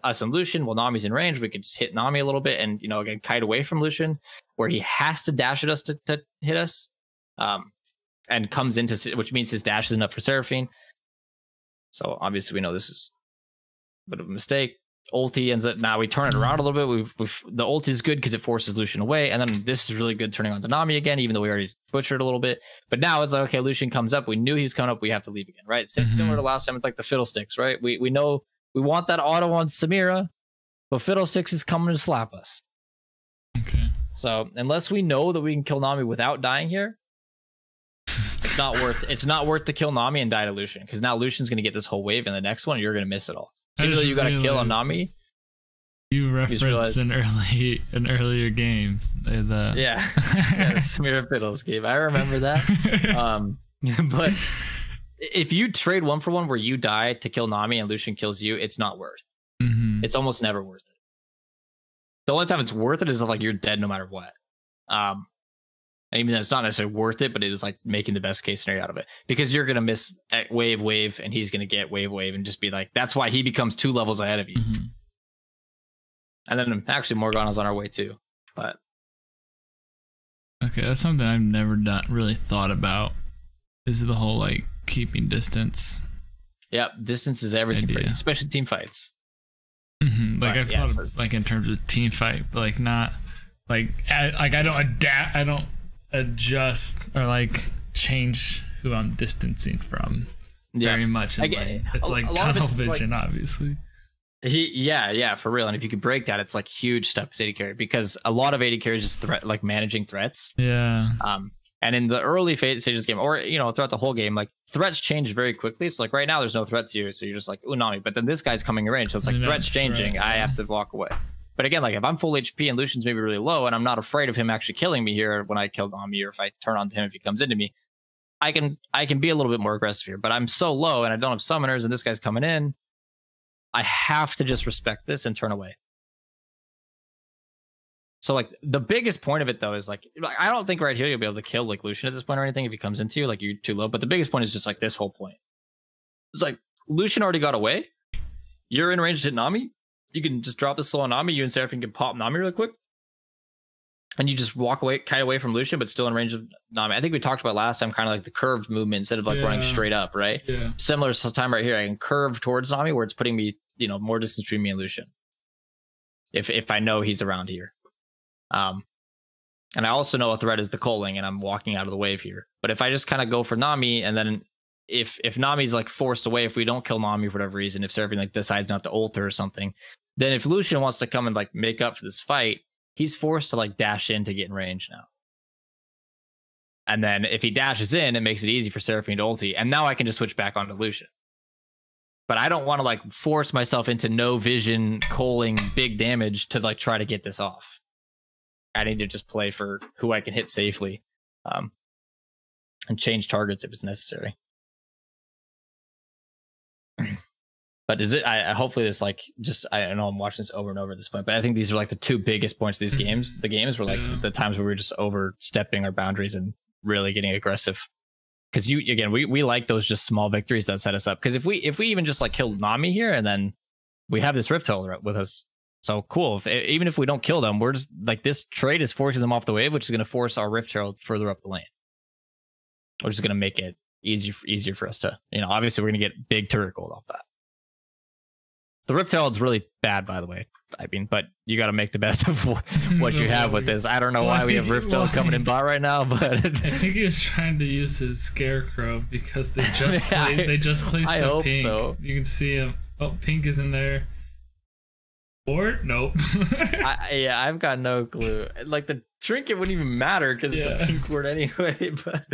us and Lucian. While Nami's in range, we could just hit Nami a little bit and you know again kite away from Lucian, where he has to dash at us to, to hit us. Um and comes into which means his dash isn't up for Seraphine. So obviously we know this is a bit of a mistake. Ulti ends up now we turn it around a little bit. We've, we've the ulti is good because it forces Lucian away, and then this is really good turning on to Nami again, even though we already butchered a little bit. But now it's like okay, Lucian comes up. We knew he was coming up. We have to leave again, right? Mhm. Similar to last time, it's like the fiddlesticks, right? We we know we want that auto on Samira, but fiddlesticks is coming to slap us. Okay. So unless we know that we can kill Nami without dying here, it's not worth it's not worth to kill Nami and die to Lucian because now Lucian's gonna get this whole wave, and the next one you're gonna miss it all. Even you got to kill realized- on Nami, You referenced realized- an early an earlier game. uh, The yeah, yeah the Samira Fiddles game. I remember that. Um, but if you trade one for one where you die to kill Nami and Lucian kills you, it's not worth. Mhm. It's almost never worth it. The only time it's worth it is if like you're dead no matter what. Um, Even though it's not necessarily worth it, but it was like making the best case scenario out of it because you're gonna miss at wave wave, and he's gonna get wave wave, and just be like, that's why he becomes two levels ahead of you. Mhm. And then actually Morgana's on our way too, but Okay, that's something I've never done really thought about. Is the whole like keeping distance. yeah, distance is everything for you, especially team fights. hmm Like Right, I've yeah, thought so of, like in terms of team fight, but like not like I, like I don't adapt. I don't adjust or like change who I'm distancing from Yeah, very much. in I get- lane. It's a- like a tunnel it's, like- vision, obviously. He, yeah, yeah, for real. And if you could break that, it's like huge as AD carry because a lot of AD carry is just threat, like managing threats. Yeah. Um, and in the early phase stages of the game, or you know, throughout the whole game, like threats change very quickly. It's like right now there's no threat to you, so you're just like Unami. But then this guy's coming in range, so it's like threats changing. threat, I have to walk away. But again, like if I'm full HP and Lucian's maybe really low, and I'm not afraid of him actually killing me here when I kill Nami, or if I turn on to him if he comes into me, I can I can be a little bit more aggressive here. But I'm so low and I don't have summoners, and this guy's coming in. I have to just respect this and turn away. So like the biggest point of it though is like I don't think right here you'll be able to kill like Lucian at this point or anything if he comes into you like you're too low. But the biggest point is just like this whole point. It's like Lucian already got away. You're in range to hit Nami. You can just drop the slow on Nami. You and Seraphine can pop Nami really quick. And you just walk away, kite away from Lucian, but still in range of Nami. I think we talked about last time, kind of like the curved movement instead of like running straight up, right? Yeah. similar to time right here. I can curve towards Nami where it's putting me, you know, more distance between me and Lucian. If if I know he's around here. Um and I also know a threat is the culling and I'm walking out of the wave here. But if I just kind of go for Nami and then if if Nami's like forced away, if we don't kill Nami for whatever reason, if Seraphine like decides not to ult or something, then if Lucian wants to come and like make up for this fight, he's forced to like dash in to get in range now. And then if he dashes in, it makes it easy for Seraphine to ulti. And now I can just switch back onto Lucian. But I don't want to like force myself into no vision, calling big damage to like try to get this off. I need to just play for who I can hit safely. Um, and change targets if it's necessary. But is it? I I- hopefully this like just I know I'm watching this over and over at this point, but I think these are like the two biggest points of these Mhm. games. The games were like Yeah. the times where we were just overstepping our boundaries and really getting aggressive. Because you again, we we like those just small victories that set us up. Because if we if we even just like kill Nami here and then we have this Rift Herald with us, so cool. If, even if we don't kill them, we're just like this trade is forcing them off the wave, which is going to force our Rift Herald further up the lane, which is going to make it easier easier for us to you know. Obviously, we're going to get big turret gold off that. The Rift Herald's really bad, by the way. I mean, but you got to make the best of what you have with this. I don't know Well, why we have Rift Herald coming in bot right now, but I think he was trying to use his scarecrow because they just played, I- they just placed I a hope pink. so. You can see him. Oh, pink is in there. Or nope. I, yeah, I've got no clue. Like the trinket wouldn't even matter because it's a pink word anyway. But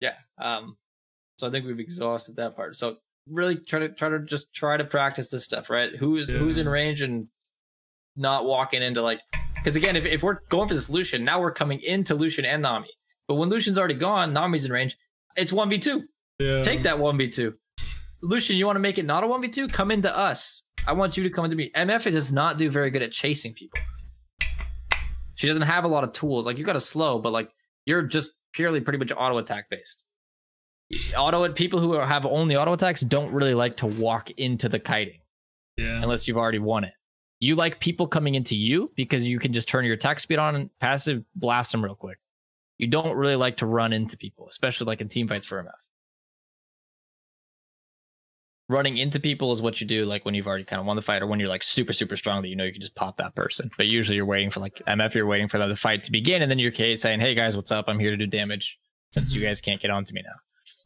yeah, um, so I think we've exhausted that part. So really try to try to just try to practice this stuff, right? Who's who's in range and not walking into like because again, if if we're going for this Lucian, now we're coming into Lucian and Nami. But when Lucian's already gone, Nami's in range. It's one v two. yeah. Take that 1v2. Lucian, you want to make it not a 1v2? Come into us. I want you to come into me. MF does not do very good at chasing people. She doesn't have a lot of tools. Like you got to slow, but like you're just purely pretty much auto attack based. Auto people who have only auto attacks don't really like to walk into the kiting Yeah. unless you've already won it. You like people coming into you because you can just turn your attack speed on and passive blast them real quick. You don't really like to run into people, especially like in team fights for MF. Running into people is what you do like when you've already kind of won the fight or when you're like super, super strong that you know you can just pop that person. But usually you're waiting for like MF, you're waiting for them to fight to begin, and then you're saying, Hey guys, what's up? I'm here to do damage since you Mhm. guys can't get on to me now.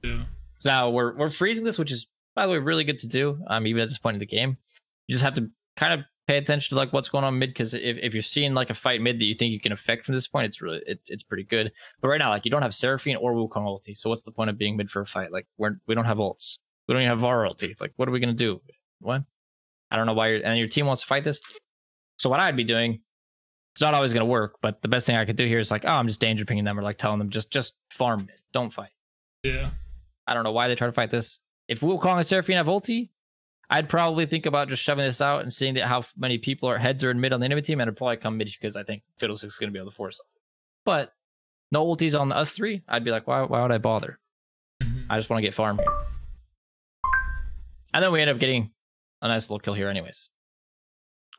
Yeah. So now we're we're freezing this, which is by the way really good to do. Um, even at this point in the game, you just have to kind of pay attention to like what's going on mid because if, if you're seeing like a fight mid that you think you can affect from this point, it's really it, it's pretty good. But right now, like you don't have Seraphine or Wukong ulti, so what's the point of being mid for a fight? Like we're we don't have ults, we don't even have VAR ulti. Like what are we gonna do? What? I don't know why you're and your team wants to fight this. So what I'd be doing, it's not always gonna work, but the best thing I could do here is like, oh, I'm just danger pinging them or like telling them just just farm mid, don't fight. Yeah. I don't know why they try to fight this. If Wukong and Seraphine have ulti, I'd probably think about just shoving this out and seeing that how many people are heads are in mid on the enemy team, and I'd probably come mid because I think Fiddlesticks is going to be able to force something. But no ultis on us three, I'd be like, why, why would I bother? Mm-hmm. I just want to get farm here. And then we end up getting a nice little kill here, anyways.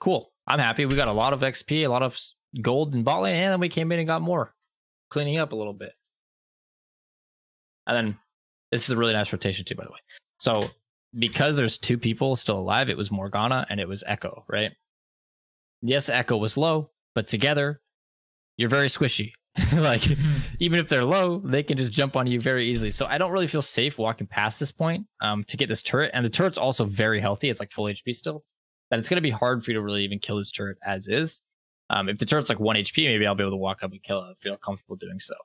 Cool. I'm happy. We got a lot of XP, a lot of gold in bot lane, and then we came in and got more, cleaning up a little bit. And then this is a really nice rotation too, by the way. So because there's two people still alive, it was Morgana and it was Ekko, right? Yes, Ekko was low, but together, you're very squishy. like even if they're low, they can just jump on you very easily. So I don't really feel safe walking past this point um, to get this turret. And the turret's also very healthy. It's like full HP still. That it's going to be hard for you to really even kill this turret as is. Um, if the turret's like one HP, maybe I'll be able to walk up and kill it. I feel comfortable doing so.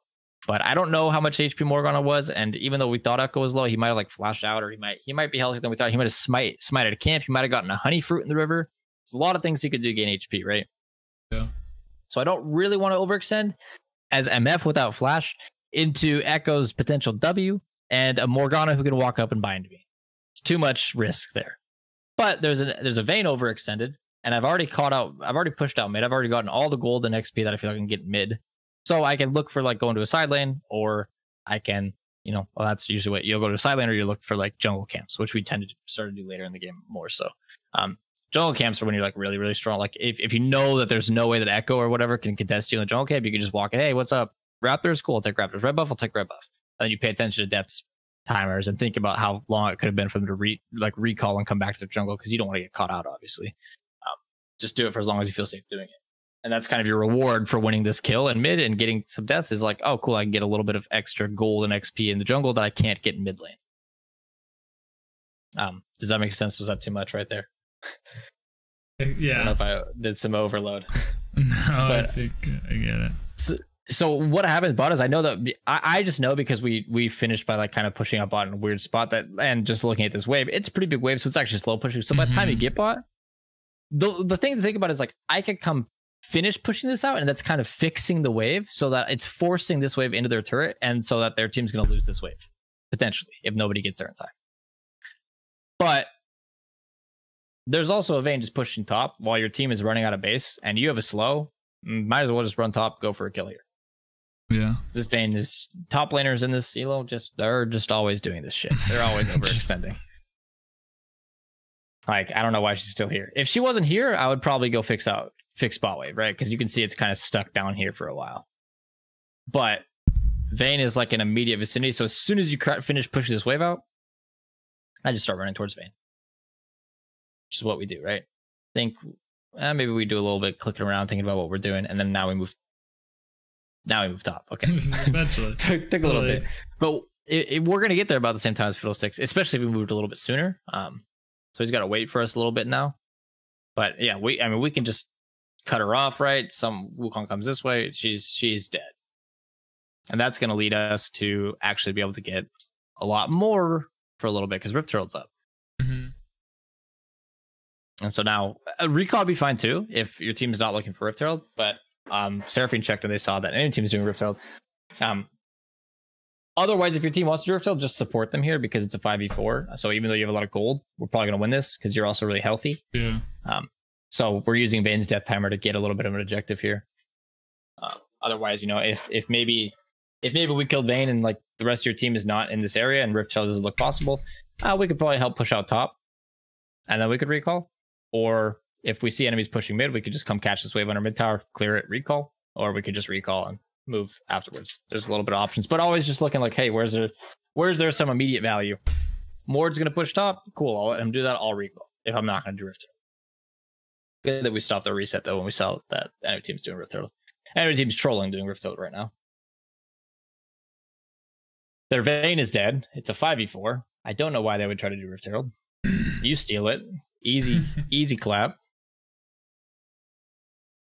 But I don't know how much HP Morgana was, and even though we thought Ekko was low, he might have like flashed out, or he might he might be healthier than we thought. He might have smite smited a camp. He might have gotten a honey fruit in the river. There's a lot of things he could do to gain HP, right? Yeah. So I don't really want to overextend as MF without flash into Ekko's potential W and a Morgana who can walk up and bind me. It's too much risk there. But there's a there's a Vayne overextended, and I've already caught out. I've already pushed out mid. I've already gotten all the gold and XP that I feel like I can get mid. So I can look for like going to a side lane, or I can, you know, well that's usually what you'll go to a side lane, or you look for like jungle camps, which we tend to start to do later in the game more so. Um, jungle camps are when you're like really really strong. Like if, if you know that there's no way that Ekko or whatever can contest you in the jungle camp, you can just walk in. Hey, what's up? Raptors, cool. I'll take Raptors. Red buff, I'll take red buff. And then you pay attention to depth timers and think about how long it could have been for them to re like recall and come back to the jungle because you don't want to get caught out, obviously. Um, just do it for as long as you feel safe doing it. And that's kind of your reward for winning this kill in mid and getting some deaths is like, oh, cool, I can get a little bit of extra gold and XP in the jungle that I can't get in mid lane. Um, does that make sense? Was that too much right there? I don't know Yeah. if I did some overload. No, I think I get it. so, so what happens bot is I know that I, I just know because we we finished by like kind of pushing up bot in a weird spot that and just looking at this wave, it's a pretty big wave, so it's actually slow pushing. So by the time you Mhm. get bot, the the thing to think about is like I could come finish pushing this out, and that's kind of fixing the wave so that it's forcing this wave into their turret, and so that their team's gonna lose this wave potentially if nobody gets there in time. But there's also a Vayne just pushing top while your team is running out of base, and you have a slow. Might as well just run top, go for a kill here Yeah. this Vayne is top laners in this elo just they're just always doing this shit. They're always overextending. Like I don't know why she's still here. If she wasn't here, I would probably go fix out fix bot wave, right? Because you can see it's kind of stuck down here for a while. But Vayne is like an immediate vicinity, so as soon as you finish pushing this wave out, I just start running towards Vayne, which is what we do, right? Think eh, maybe we do a little bit clicking around, thinking about what we're doing, and then now we move. Now we move top. Okay Eventually. took, took a little bit, but it, it- we're gonna get there about the same time as Fiddlesticks, especially if we moved a little bit sooner. Um, so he's got to wait for us a little bit now. But yeah, we I mean we can just cut her off, right? Some Wukong comes this way, she's she's dead, and that's gonna lead us to actually be able to get a lot more for a little bit because Rift Herald's up. Mhm. And so now a recall would be fine too if your team's not looking for Rift Herald. But um, Seraphine checked and they saw that any team's doing Rift Herald. Um, otherwise, if your team wants to do Rift Herald, just support them here because it's a five v four. So even though you have a lot of gold, we're probably gonna win this because you're also really healthy. Yeah. Um, so we're using Vayne's Death Timer to get a little bit of an objective here. Uh, otherwise, you know, if if maybe if maybe we killed Vayne and like the rest of your team is not in this area and Rift Herald doesn't look possible, uh, we could probably help push out top, and then we could recall. Or if we see enemies pushing mid, we could just come catch this wave on our mid tower, clear it, recall, or we could just recall and move afterwards. There's a little bit of options, but always just looking like, hey, where's there, where's there some immediate value? Mord's gonna push top, cool. I'll let him do that. I'll recall if I'm not gonna drift. Rift. Good that we stopped the reset though when we saw that enemy team's doing Rift Herald. Enemy team's trolling doing Rift Herald right now. Their Vayne is dead. It's a 5v4. I don't know why they would try to do Rift Herald. you steal it. Easy, easy clap.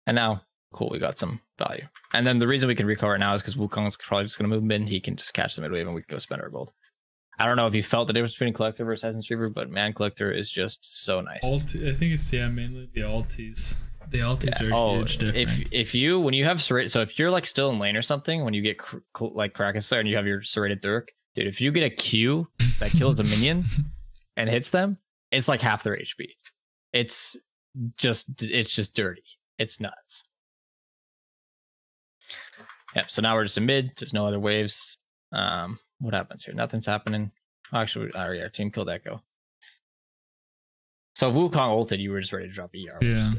And now, cool, we got some value. And then the reason we can recall right now is because Wukong's probably just going to move mid. He can just catch the mid wave and we can go spend our gold. I don't know if you felt the difference between Collector versus Essence Reaver, but Man Collector is just so nice. Alt, I think it's yeah, mainly the alties. The alties are Oh, huge difference. if if you when you have serrated, so if you're like still in lane or something, when you get cr- cl- like Kraken Slayer and you have your serrated Dirk, dude, if you get a Q that kills a minion and hits them, it's like half their HP. It's just it's just dirty. It's nuts. Yep. So now we're just in mid. There's no other waves. Um, what happens here? Nothing's happening. Actually, oh, yeah, our team killed Ekko. So if Wukong ulted, you were just ready to drop ER. Yeah.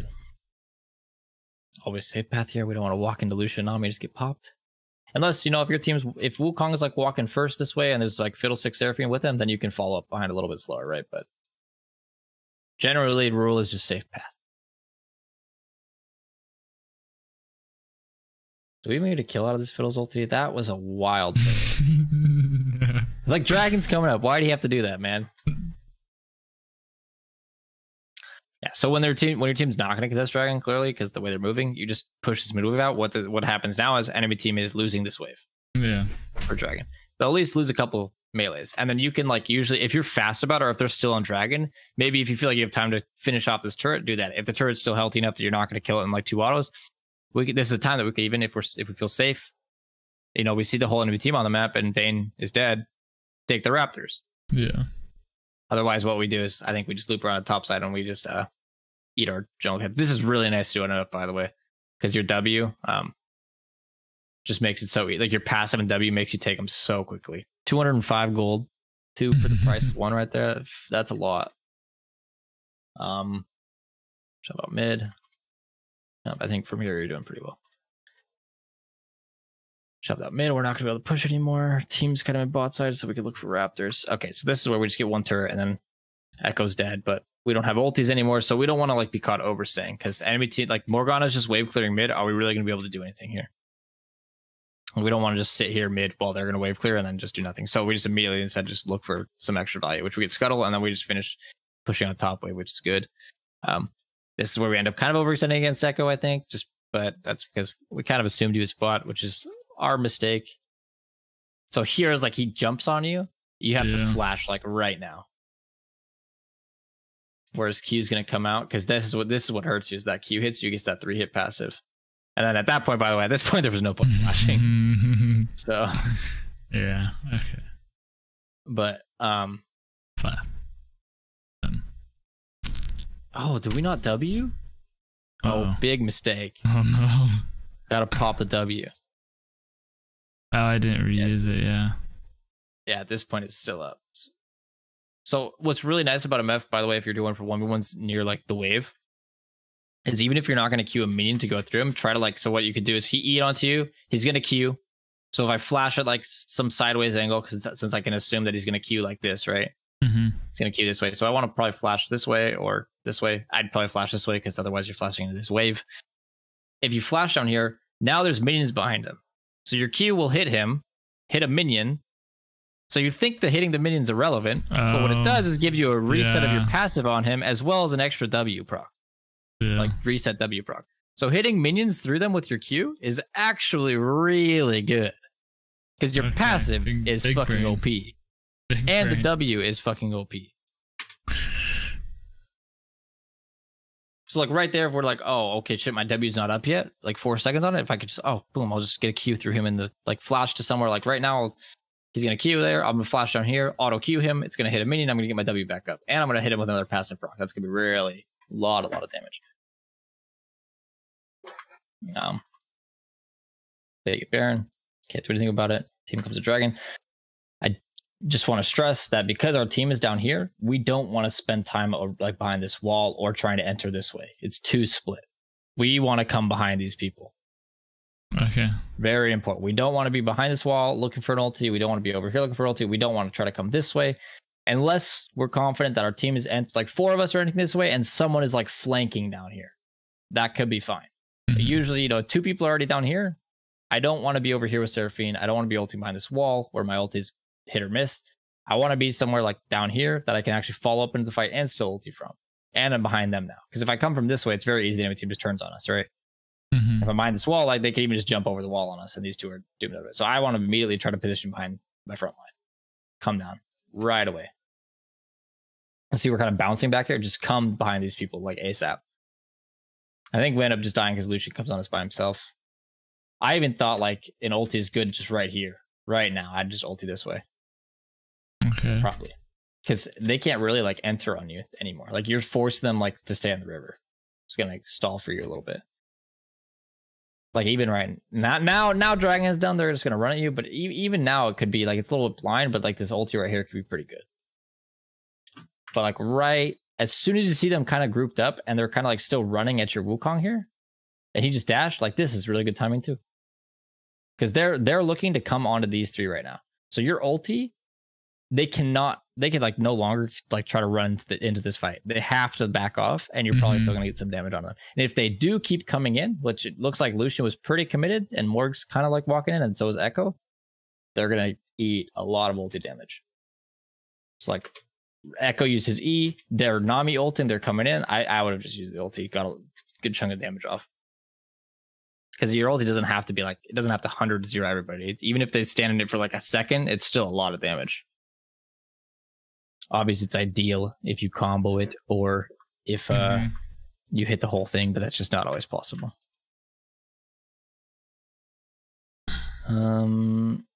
Always safe path here. We don't want to walk into Lucian Nami just get popped. Unless, you know, if your team's if Wukong is like walking first this way and there's like Fiddlestick Seraphine with him, then you can follow up behind a little bit slower, right? But generally the rule is just safe path. Do we get a kill out of this Fiddle's ulti? That was a wild. like Dragon's coming up. Why do you have to do that, man? Yeah, so when their team when your team's not going to contest Dragon, clearly, because the way they're moving, you just push this mid wave out. What the, what happens now is enemy team is losing this wave yeah. for Dragon. They'll at least lose a couple melees. And then you can like usually if you're fast about it or if they're still on Dragon, maybe if you feel like you have time to finish off this turret, do that. If the turret's still healthy enough that you're not going to kill it in like two autos, we could, this is a time that we could even if we're if we feel safe, you know, we see the whole enemy team on the map and Vayne is dead, take the Raptors. Yeah. Otherwise, what we do is I think we just loop around the top side and we just uh eat our jungle cap. This is really nice to do on up, by the way, because your W um just makes it so e- like your passive and W makes you take them so quickly. Two hundred and five gold, two for the price of one right there. That's a lot. Um, shove out mid. I think from here you're doing pretty well. Shove that mid. We're not gonna be able to push anymore. Team's kind of in bot side, so we could look for Raptors. Okay, so this is where we just get one turret and then Ekko's dead, but we don't have ultis anymore, so we don't want to like be caught overstaying because enemy team like Morgana's just wave clearing mid. Are we really gonna be able to do anything here? We don't want to just sit here mid while they're gonna wave clear and then just do nothing. So we just immediately instead just look for some extra value, which we get scuttle, and then we just finish pushing on top wave, which is good. Um, this is where we end up kind of overextending against Ekko, I think. Just but that's because we kind of assumed he was bot, which is our mistake. So here is like he jumps on you, you have to flash like right now. Whereas Q is going to come out because this is what this is what hurts you is that Q hits you gets that three hit passive, and then at that point, by the way, at this point there was no point flashing. So, yeah. Okay. but um, Five. oh, did we not W? Oh, Uh-oh. big mistake. Oh no. Got to pop the W. Oh, I didn't reuse it. Yeah. yeah, at this point it's still up. So what's really nice about a MF, by the way, if you're doing for one v ones near like the wave, is even if you're not going to queue a minion to go through him, try to like. So what you could do is he eat onto you, he's going to queue. So if I flash at like some sideways angle, because since I can assume that he's going to queue like this, right? Mm-hmm. He's going to queue this way. So I want to probably flash this way or this way. I'd probably flash this way because otherwise you're flashing into this wave. If you flash down here, now there's minions behind him. So your Q will hit him, hit a minion. So you think the hitting the minion's irrelevant, but what it Oh, does is give you a reset of your passive on him as well as an extra W proc, Yeah. like reset W proc. So hitting minions through them with your Q is actually really good because your Okay, passive big- is big fucking brain. OP Big and the. W is fucking OP. So like right there, if we're like, oh, okay, shit, my W's not up yet. Like four seconds on it. If I could just, oh, boom, I'll just get a Q through him in the like flash to somewhere. Like right now, he's gonna Q there. I'm gonna flash down here, auto Q him. It's gonna hit a minion. I'm gonna get my W back up, and I'm gonna hit him with another passive proc. That's gonna be really a lot, a lot of damage. Um, they get Baron. Can't do anything about it. Team comes a dragon. Just want to stress that because our team is down here, we don't want to spend time o- like behind this wall or trying to enter this way. It's too split. We want to come behind these people. Okay. Very important. We don't want to be behind this wall looking for an ulti. We don't want to be over here looking for ulti. We don't want to try to come this way unless we're confident that our team is ent- like four of us are entering this way and someone is like flanking down here. That could be fine. Mhm. usually, you know, two people are already down here. I don't want to be over here with Seraphine. I don't want to be ulting behind this wall where my ult is hit or miss. I want to be somewhere like down here that I can actually follow up into the fight and still ulti from. And I'm behind them now. Because if I come from this way, it's very easy. The enemy team just turns on us, right? Mhm. If I'm behind this wall, like they can even just jump over the wall on us, and these two are doomed of it. So I want to immediately try to position behind my front line. Come down right away. See, we're kind of bouncing back there. Just come behind these people like ASAP. I think we end up just dying because Lucian comes on us by himself. I even thought like an ulti is good just right here, right now. I'd just ulti this way, Okay. probably, because they can't really like enter on you anymore. Like you're forcing them like to stay on the river. It's gonna like, stall for you a little bit. Like even right now, now, now Dragon is done. They're just gonna run at you. But e- even now, it could be like it's a little bit blind. But like this ulti right here could be pretty good. But like right as soon as you see them kind of grouped up and they're kind of like still running at your Wukong here, and he just dashed, like this is really good timing too. Because they're they're looking to come onto these three right now. So your ulti, they cannot they can like no longer like try to run into, the, into this fight. They have to back off, and you're probably still Mhm. gonna get some damage on them. And if they do keep coming in, which it looks like Lucian was pretty committed, and Morg's kind of like walking in, and so is Ekko, they're gonna eat a lot of multi damage. It's like Ekko used his E, they're Nami ulting, they're coming in. I, I would have just used the ulti, got a good chunk of damage off. Because your ulti doesn't have to be like it doesn't have to hundred zero everybody. Even if they stand in it for like a second, it's still a lot of damage. Obviously, it's ideal if you combo it or if uh Mhm. you hit the whole thing, but that's just not always possible. Um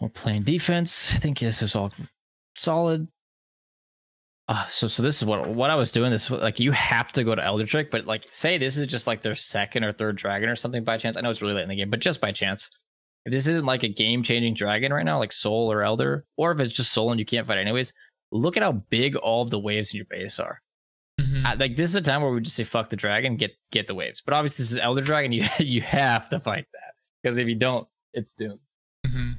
We're playing defense. I think this is all solid. Uh, so so this is what what I was doing. This like you have to go to Elder Trick, but like say this is just like their second or third dragon or something by chance. I know it's really late in the game, but just by chance. If this isn't like a game changing dragon right now, like Soul or Elder, or if it's just Soul and you can't fight anyways, look at how big all of the waves in your base are. Mhm. Uh, like this is a time where we just say fuck the dragon, get get the waves. But obviously this is Elder Dragon, you you have to fight that because if you don't, it's doomed. Mhm.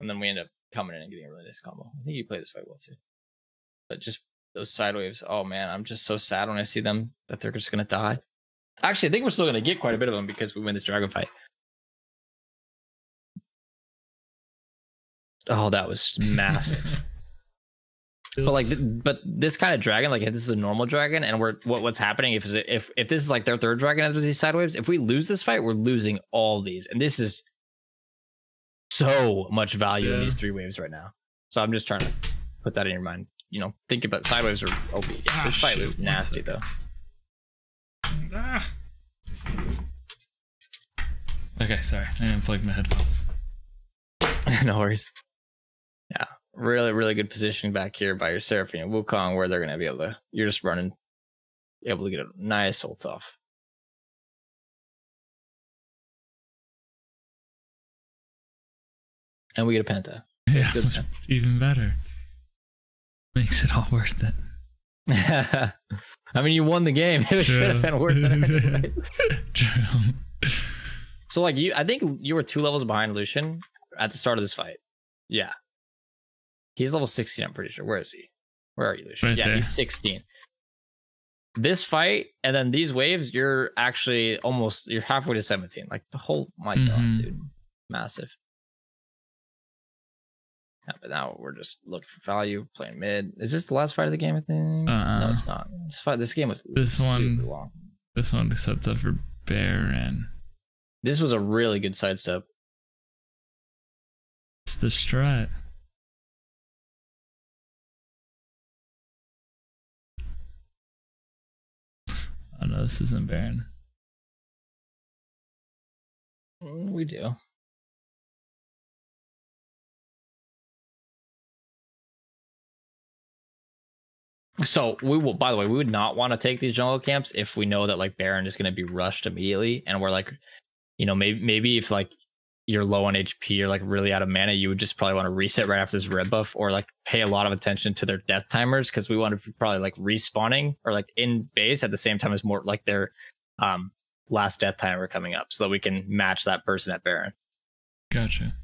and then we end up coming in and getting a really nice combo. I think you play this fight well too. But just those side waves, oh man, I'm just so sad when I see them that they're just gonna die. Actually, I think we're still gonna get quite a bit of them because we win this dragon fight. Oh, that was massive. but like, but this kind of dragon, like this is a normal dragon, and we're what, what's happening if is it- if if this is like their third dragon after these side waves, if we lose this fight, we're losing all these, and this is so much value in these three waves right now. So I'm just trying to put that in your mind. You know, think about side or are OP. Yeah, Ah, this fight was shoot, one nasty though. Ah. Okay, sorry. I unplugged my headphones. no worries. Yeah, really, really good positioning back here by your Seraphine and Wukong, where they're gonna be able to. You're just running, able to get a nice ult off. And we get a penta. Yeah, even better. Makes it all worth it. I mean, you won the game. It should have been worth it. anyways. True. so, like, you, I think you were two levels behind Lucian at the start of this fight. Yeah, he's level sixteen. I'm pretty sure. Where is he? Where are you, Lucian? Right yeah, there. he's sixteen. This fight and then these waves, you're actually almost you're halfway to seventeen. Like the whole my Mhm. god, dude, massive. But now we're just looking for value, playing mid. Is this the last fight of the game? I think. No, Uh-uh. it's not. This fight, this game was This super one- long. This one sets up for Baron. This was a really good sidestep. It's the strat. Oh no, this isn't Baron. Mm, We do. So we will. By the way, we would not want to take these jungle camps if we know that like Baron is going to be rushed immediately, and we're like, you know, maybe maybe if like you're low on HP or like really out of mana, you would just probably want to reset right after this red buff, or like pay a lot of attention to their death timers because we want to probably like respawning or like in base at the same time as more like their um last death timer coming up, so that we can match that person at Baron. Gotcha.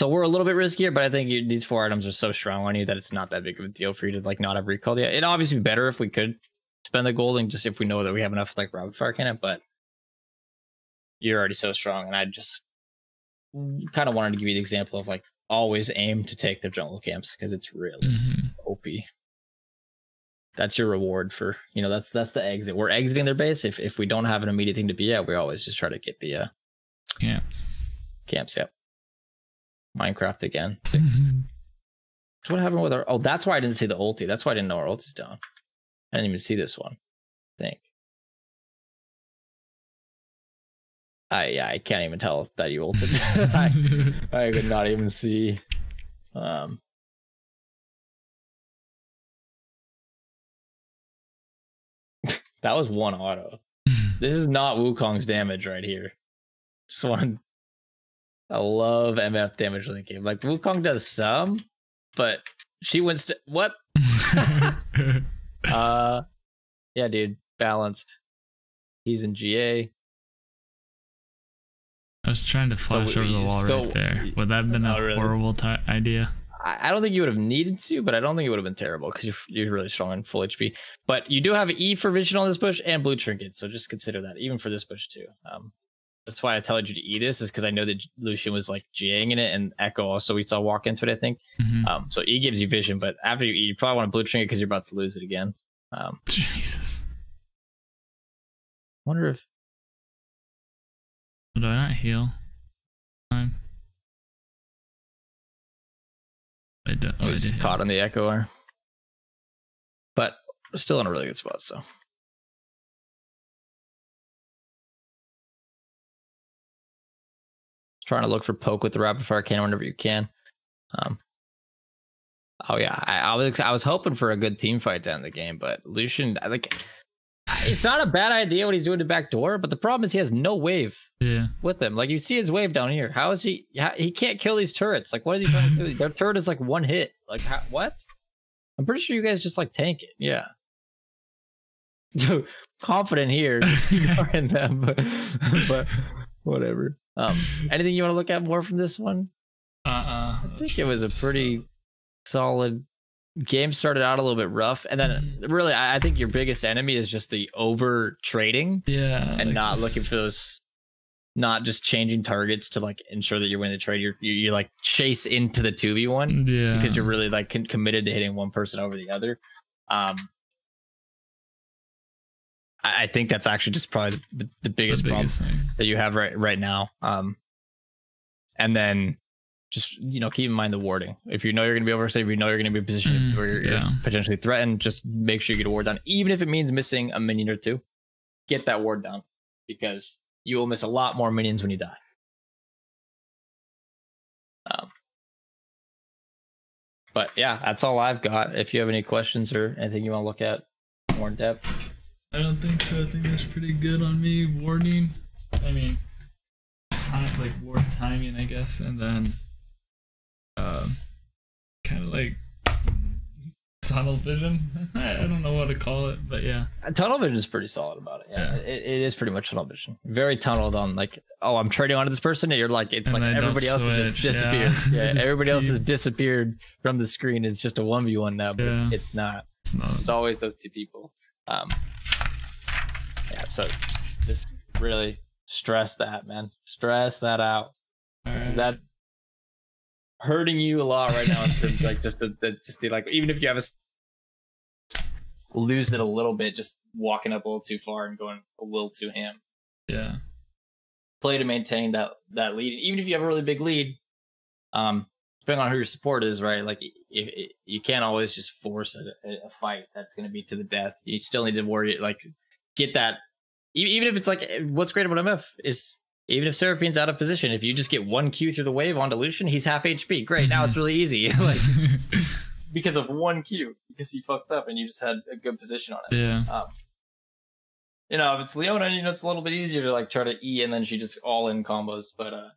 So we're a little bit riskier, but I think you, these four items are so strong on you that it's not that big of a deal for you to like not have recall yet. It'd obviously be better if we could spend the gold and just if we know that we have enough like rapid fire cannon, but you're already so strong, and I just kind of wanted to give you the example of like always aim to take the jungle camps because it's really hmm OP. That's your reward for you know that's that's the exit. We're exiting their base. If if we don't have an immediate thing to be at, we always just try to get the uh, Camps. camps. Yep. Minecraft again. So what happened with our? Oh, that's why I didn't see the ulti. That's why I didn't know our ulti's down. I didn't even see this one. I think. I yeah, I can't even tell that you ulted. I, I could not even see. Um, that was one auto. This is not Wukong's damage right here. Just one. I love MF damage in the game. Like Wukong does some, but she wins. St- what? uh, yeah, dude, balanced. He's in GA. I was trying to flash So over the wall so- right there. Would that have been a really? horrible ti idea? I I don't think you would have needed to, but I don't think it would have been terrible because you're you're really strong in full HP. But you do have E for vision on this bush and blue trinket, so just consider that even for this bush too. Um, that's why I told you to eat this is because I know that Lucian was like Jing in it, and Ekko also we saw walk into it. I think. Mhm. Um, so E gives you vision, but after you E, you probably want to blue it because you're about to lose it again. Um, Jesus. wonder if Did I not heal? Time. I don't. I Oh, I was heal. caught on the Ekko R, but we're still in a really good spot. So. Trying to look for poke with the rapid fire cannon whenever you can. Um, oh yeah, I, I was I was hoping for a good team fight to end the game, but Lucian, like, it's not a bad idea what he's doing to back door, but the problem is he has no wave Yeah. with him. Like you see his wave down here. How is he? How, he can't kill these turrets. Like what is he trying to do? Their turret is like one hit. Like how, what? I'm pretty sure you guys just like tank it. Yeah. So confident here, ignoring them, but, but whatever. Um, anything you want to look at more from this one? Uh. uh I think it was a pretty solid game. Started out a little bit rough, and then really, I, I think your biggest enemy is just the over trading Yeah. and like not this- looking for those. Not just changing targets to like ensure that you're winning the trade. You're you, you like chase into the two v one Yeah. because you're really like committed to hitting one person over the other. Um, I, think that's actually just probably the, the the biggest, problem biggest thing. that you have right right now. Um, and then just you know keep in mind the warding. If you know you're going to be oversafe, you know you're going to be in a position Mm, where you're, yeah. you're potentially threatened. Just make sure you get a ward down, even if it means missing a minion or two. Get that ward down because you will miss a lot more minions when you die. Um, but yeah, that's all I've got. If you have any questions or anything you want to look at more in depth, I don't think so. I think that's pretty good on me. Warning. I mean, kind of like ward timing, I guess, and then, um, kind of like tunnel vision. I, don't know what to call it, but yeah. Uh, tunnel vision is pretty solid about it. Yeah, Yeah. It, it is pretty much tunnel vision. Very tunneled on like, oh, I'm trading onto this person, and you're like, it's And like everybody else has just switch, yeah. disappeared. Yeah, Just everybody else has disappeared from the screen. It's just a one v one now, but Yeah. it's, it's not. It's not. It's always those two people. Um, yeah, so just really stress that, man. Stress that out. Is that hurting you a lot right now in terms of like just the, the just the like even if you have a lose it a little bit, just walking up a little too far and going a little too ham. Yeah. Play to maintain that that lead, even if you have a really big lead. Um, depending on who your support is, right? Like you can't always just force a- a fight that's going to be to the death. You still need to worry, like get that. Even if it's like what's great about MF is even if Seraphine's out of position, if you just get one Q through the wave on Delusion, he's half HP. Great, now it's really easy. like because of one Q, because he fucked up and you just had a good position on it. yeah. Um, you know, if it's Leona, you know, it's a little bit easier to like try to E and then she just all in combos. But uh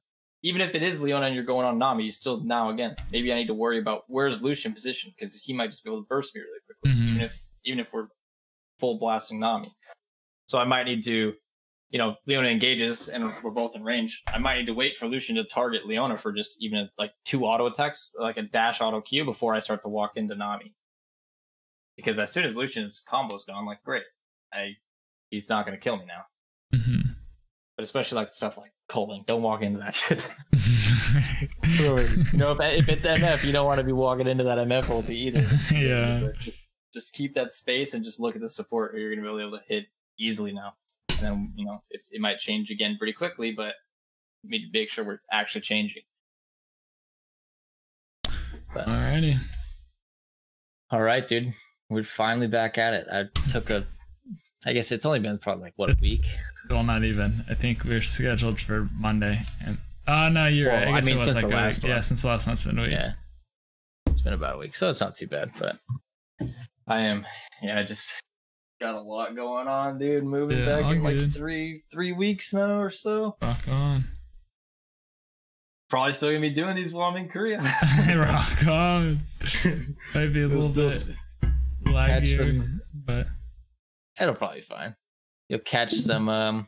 even if it is Leona and you're going on Nami, you still now again maybe I need to worry about where's Lucian position because he might just be able to burst me really quickly, Mhm. even if even if we're full blasting Nami. So I might need to, you know, Leona engages and we're both in range. I might need to wait for Lucian to target Leona for just even like two auto attacks, like a dash auto Q before I start to walk into Nami. Because as soon as Lucian's combo's gone, like great, I he's not gonna kill me now. Mhm. But especially like stuff like culling, don't walk into that shit. you know, if, if it's MF, you don't want to be walking into that MF ulti either. Yeah. Just, just keep that space and just look at the support, or you're gonna be able to hit easily now. And then you know, if it might change again pretty quickly, but we need to make sure we're actually changing. Alrighty. All right, dude. We're finally back at it. I took a, I guess it's only been probably like what a week Well, not even. I think we're scheduled for Monday. And oh no, you're Well, right. I, I mean, it was since like the last week. Yeah, one. since the last month's been a week. Yeah. It's been about a week, so it's not too bad, but I am yeah, I just got a lot going on, dude. Moving Yeah, back in like three three weeks now or so. Rock on. Probably still gonna be doing these while I'm in Korea. Rock on. Might be a little bit laggier, some- but It'll probably be fine. You'll catch some um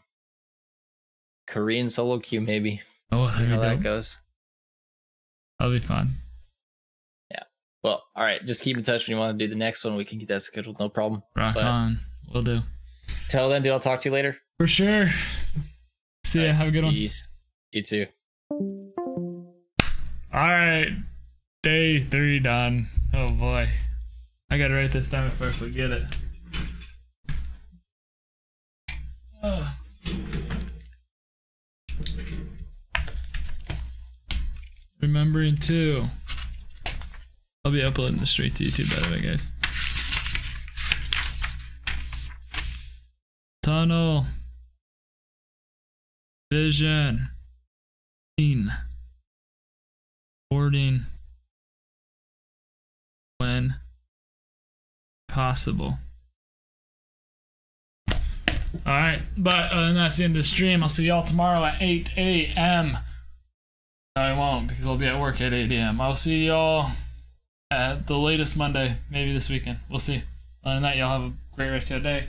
Korean solo queue maybe. oh, how that goes. That'll be fun. Well, all right. Just keep in touch when you want to do the next one. We can get that scheduled, no problem. Rock But- on. We'll do. Till then, dude, I'll talk to you later. For sure. See ya. Have a good one. Peace. You too. All right, day three done. Oh boy, I gotta write this down before I forget it. Ugh. Remembering too. I'll be uploading this straight to YouTube, by the way, guys. Tunnel. Vision. Scene boarding when possible. All right, but uh, that's the end of the stream. I'll see y'all tomorrow at 8 a.m. No, I won't because I'll be at work at 8 a.m. I'll see y'all at the latest Monday, maybe this weekend. We'll see. Other than that, y'all have a great rest of your day.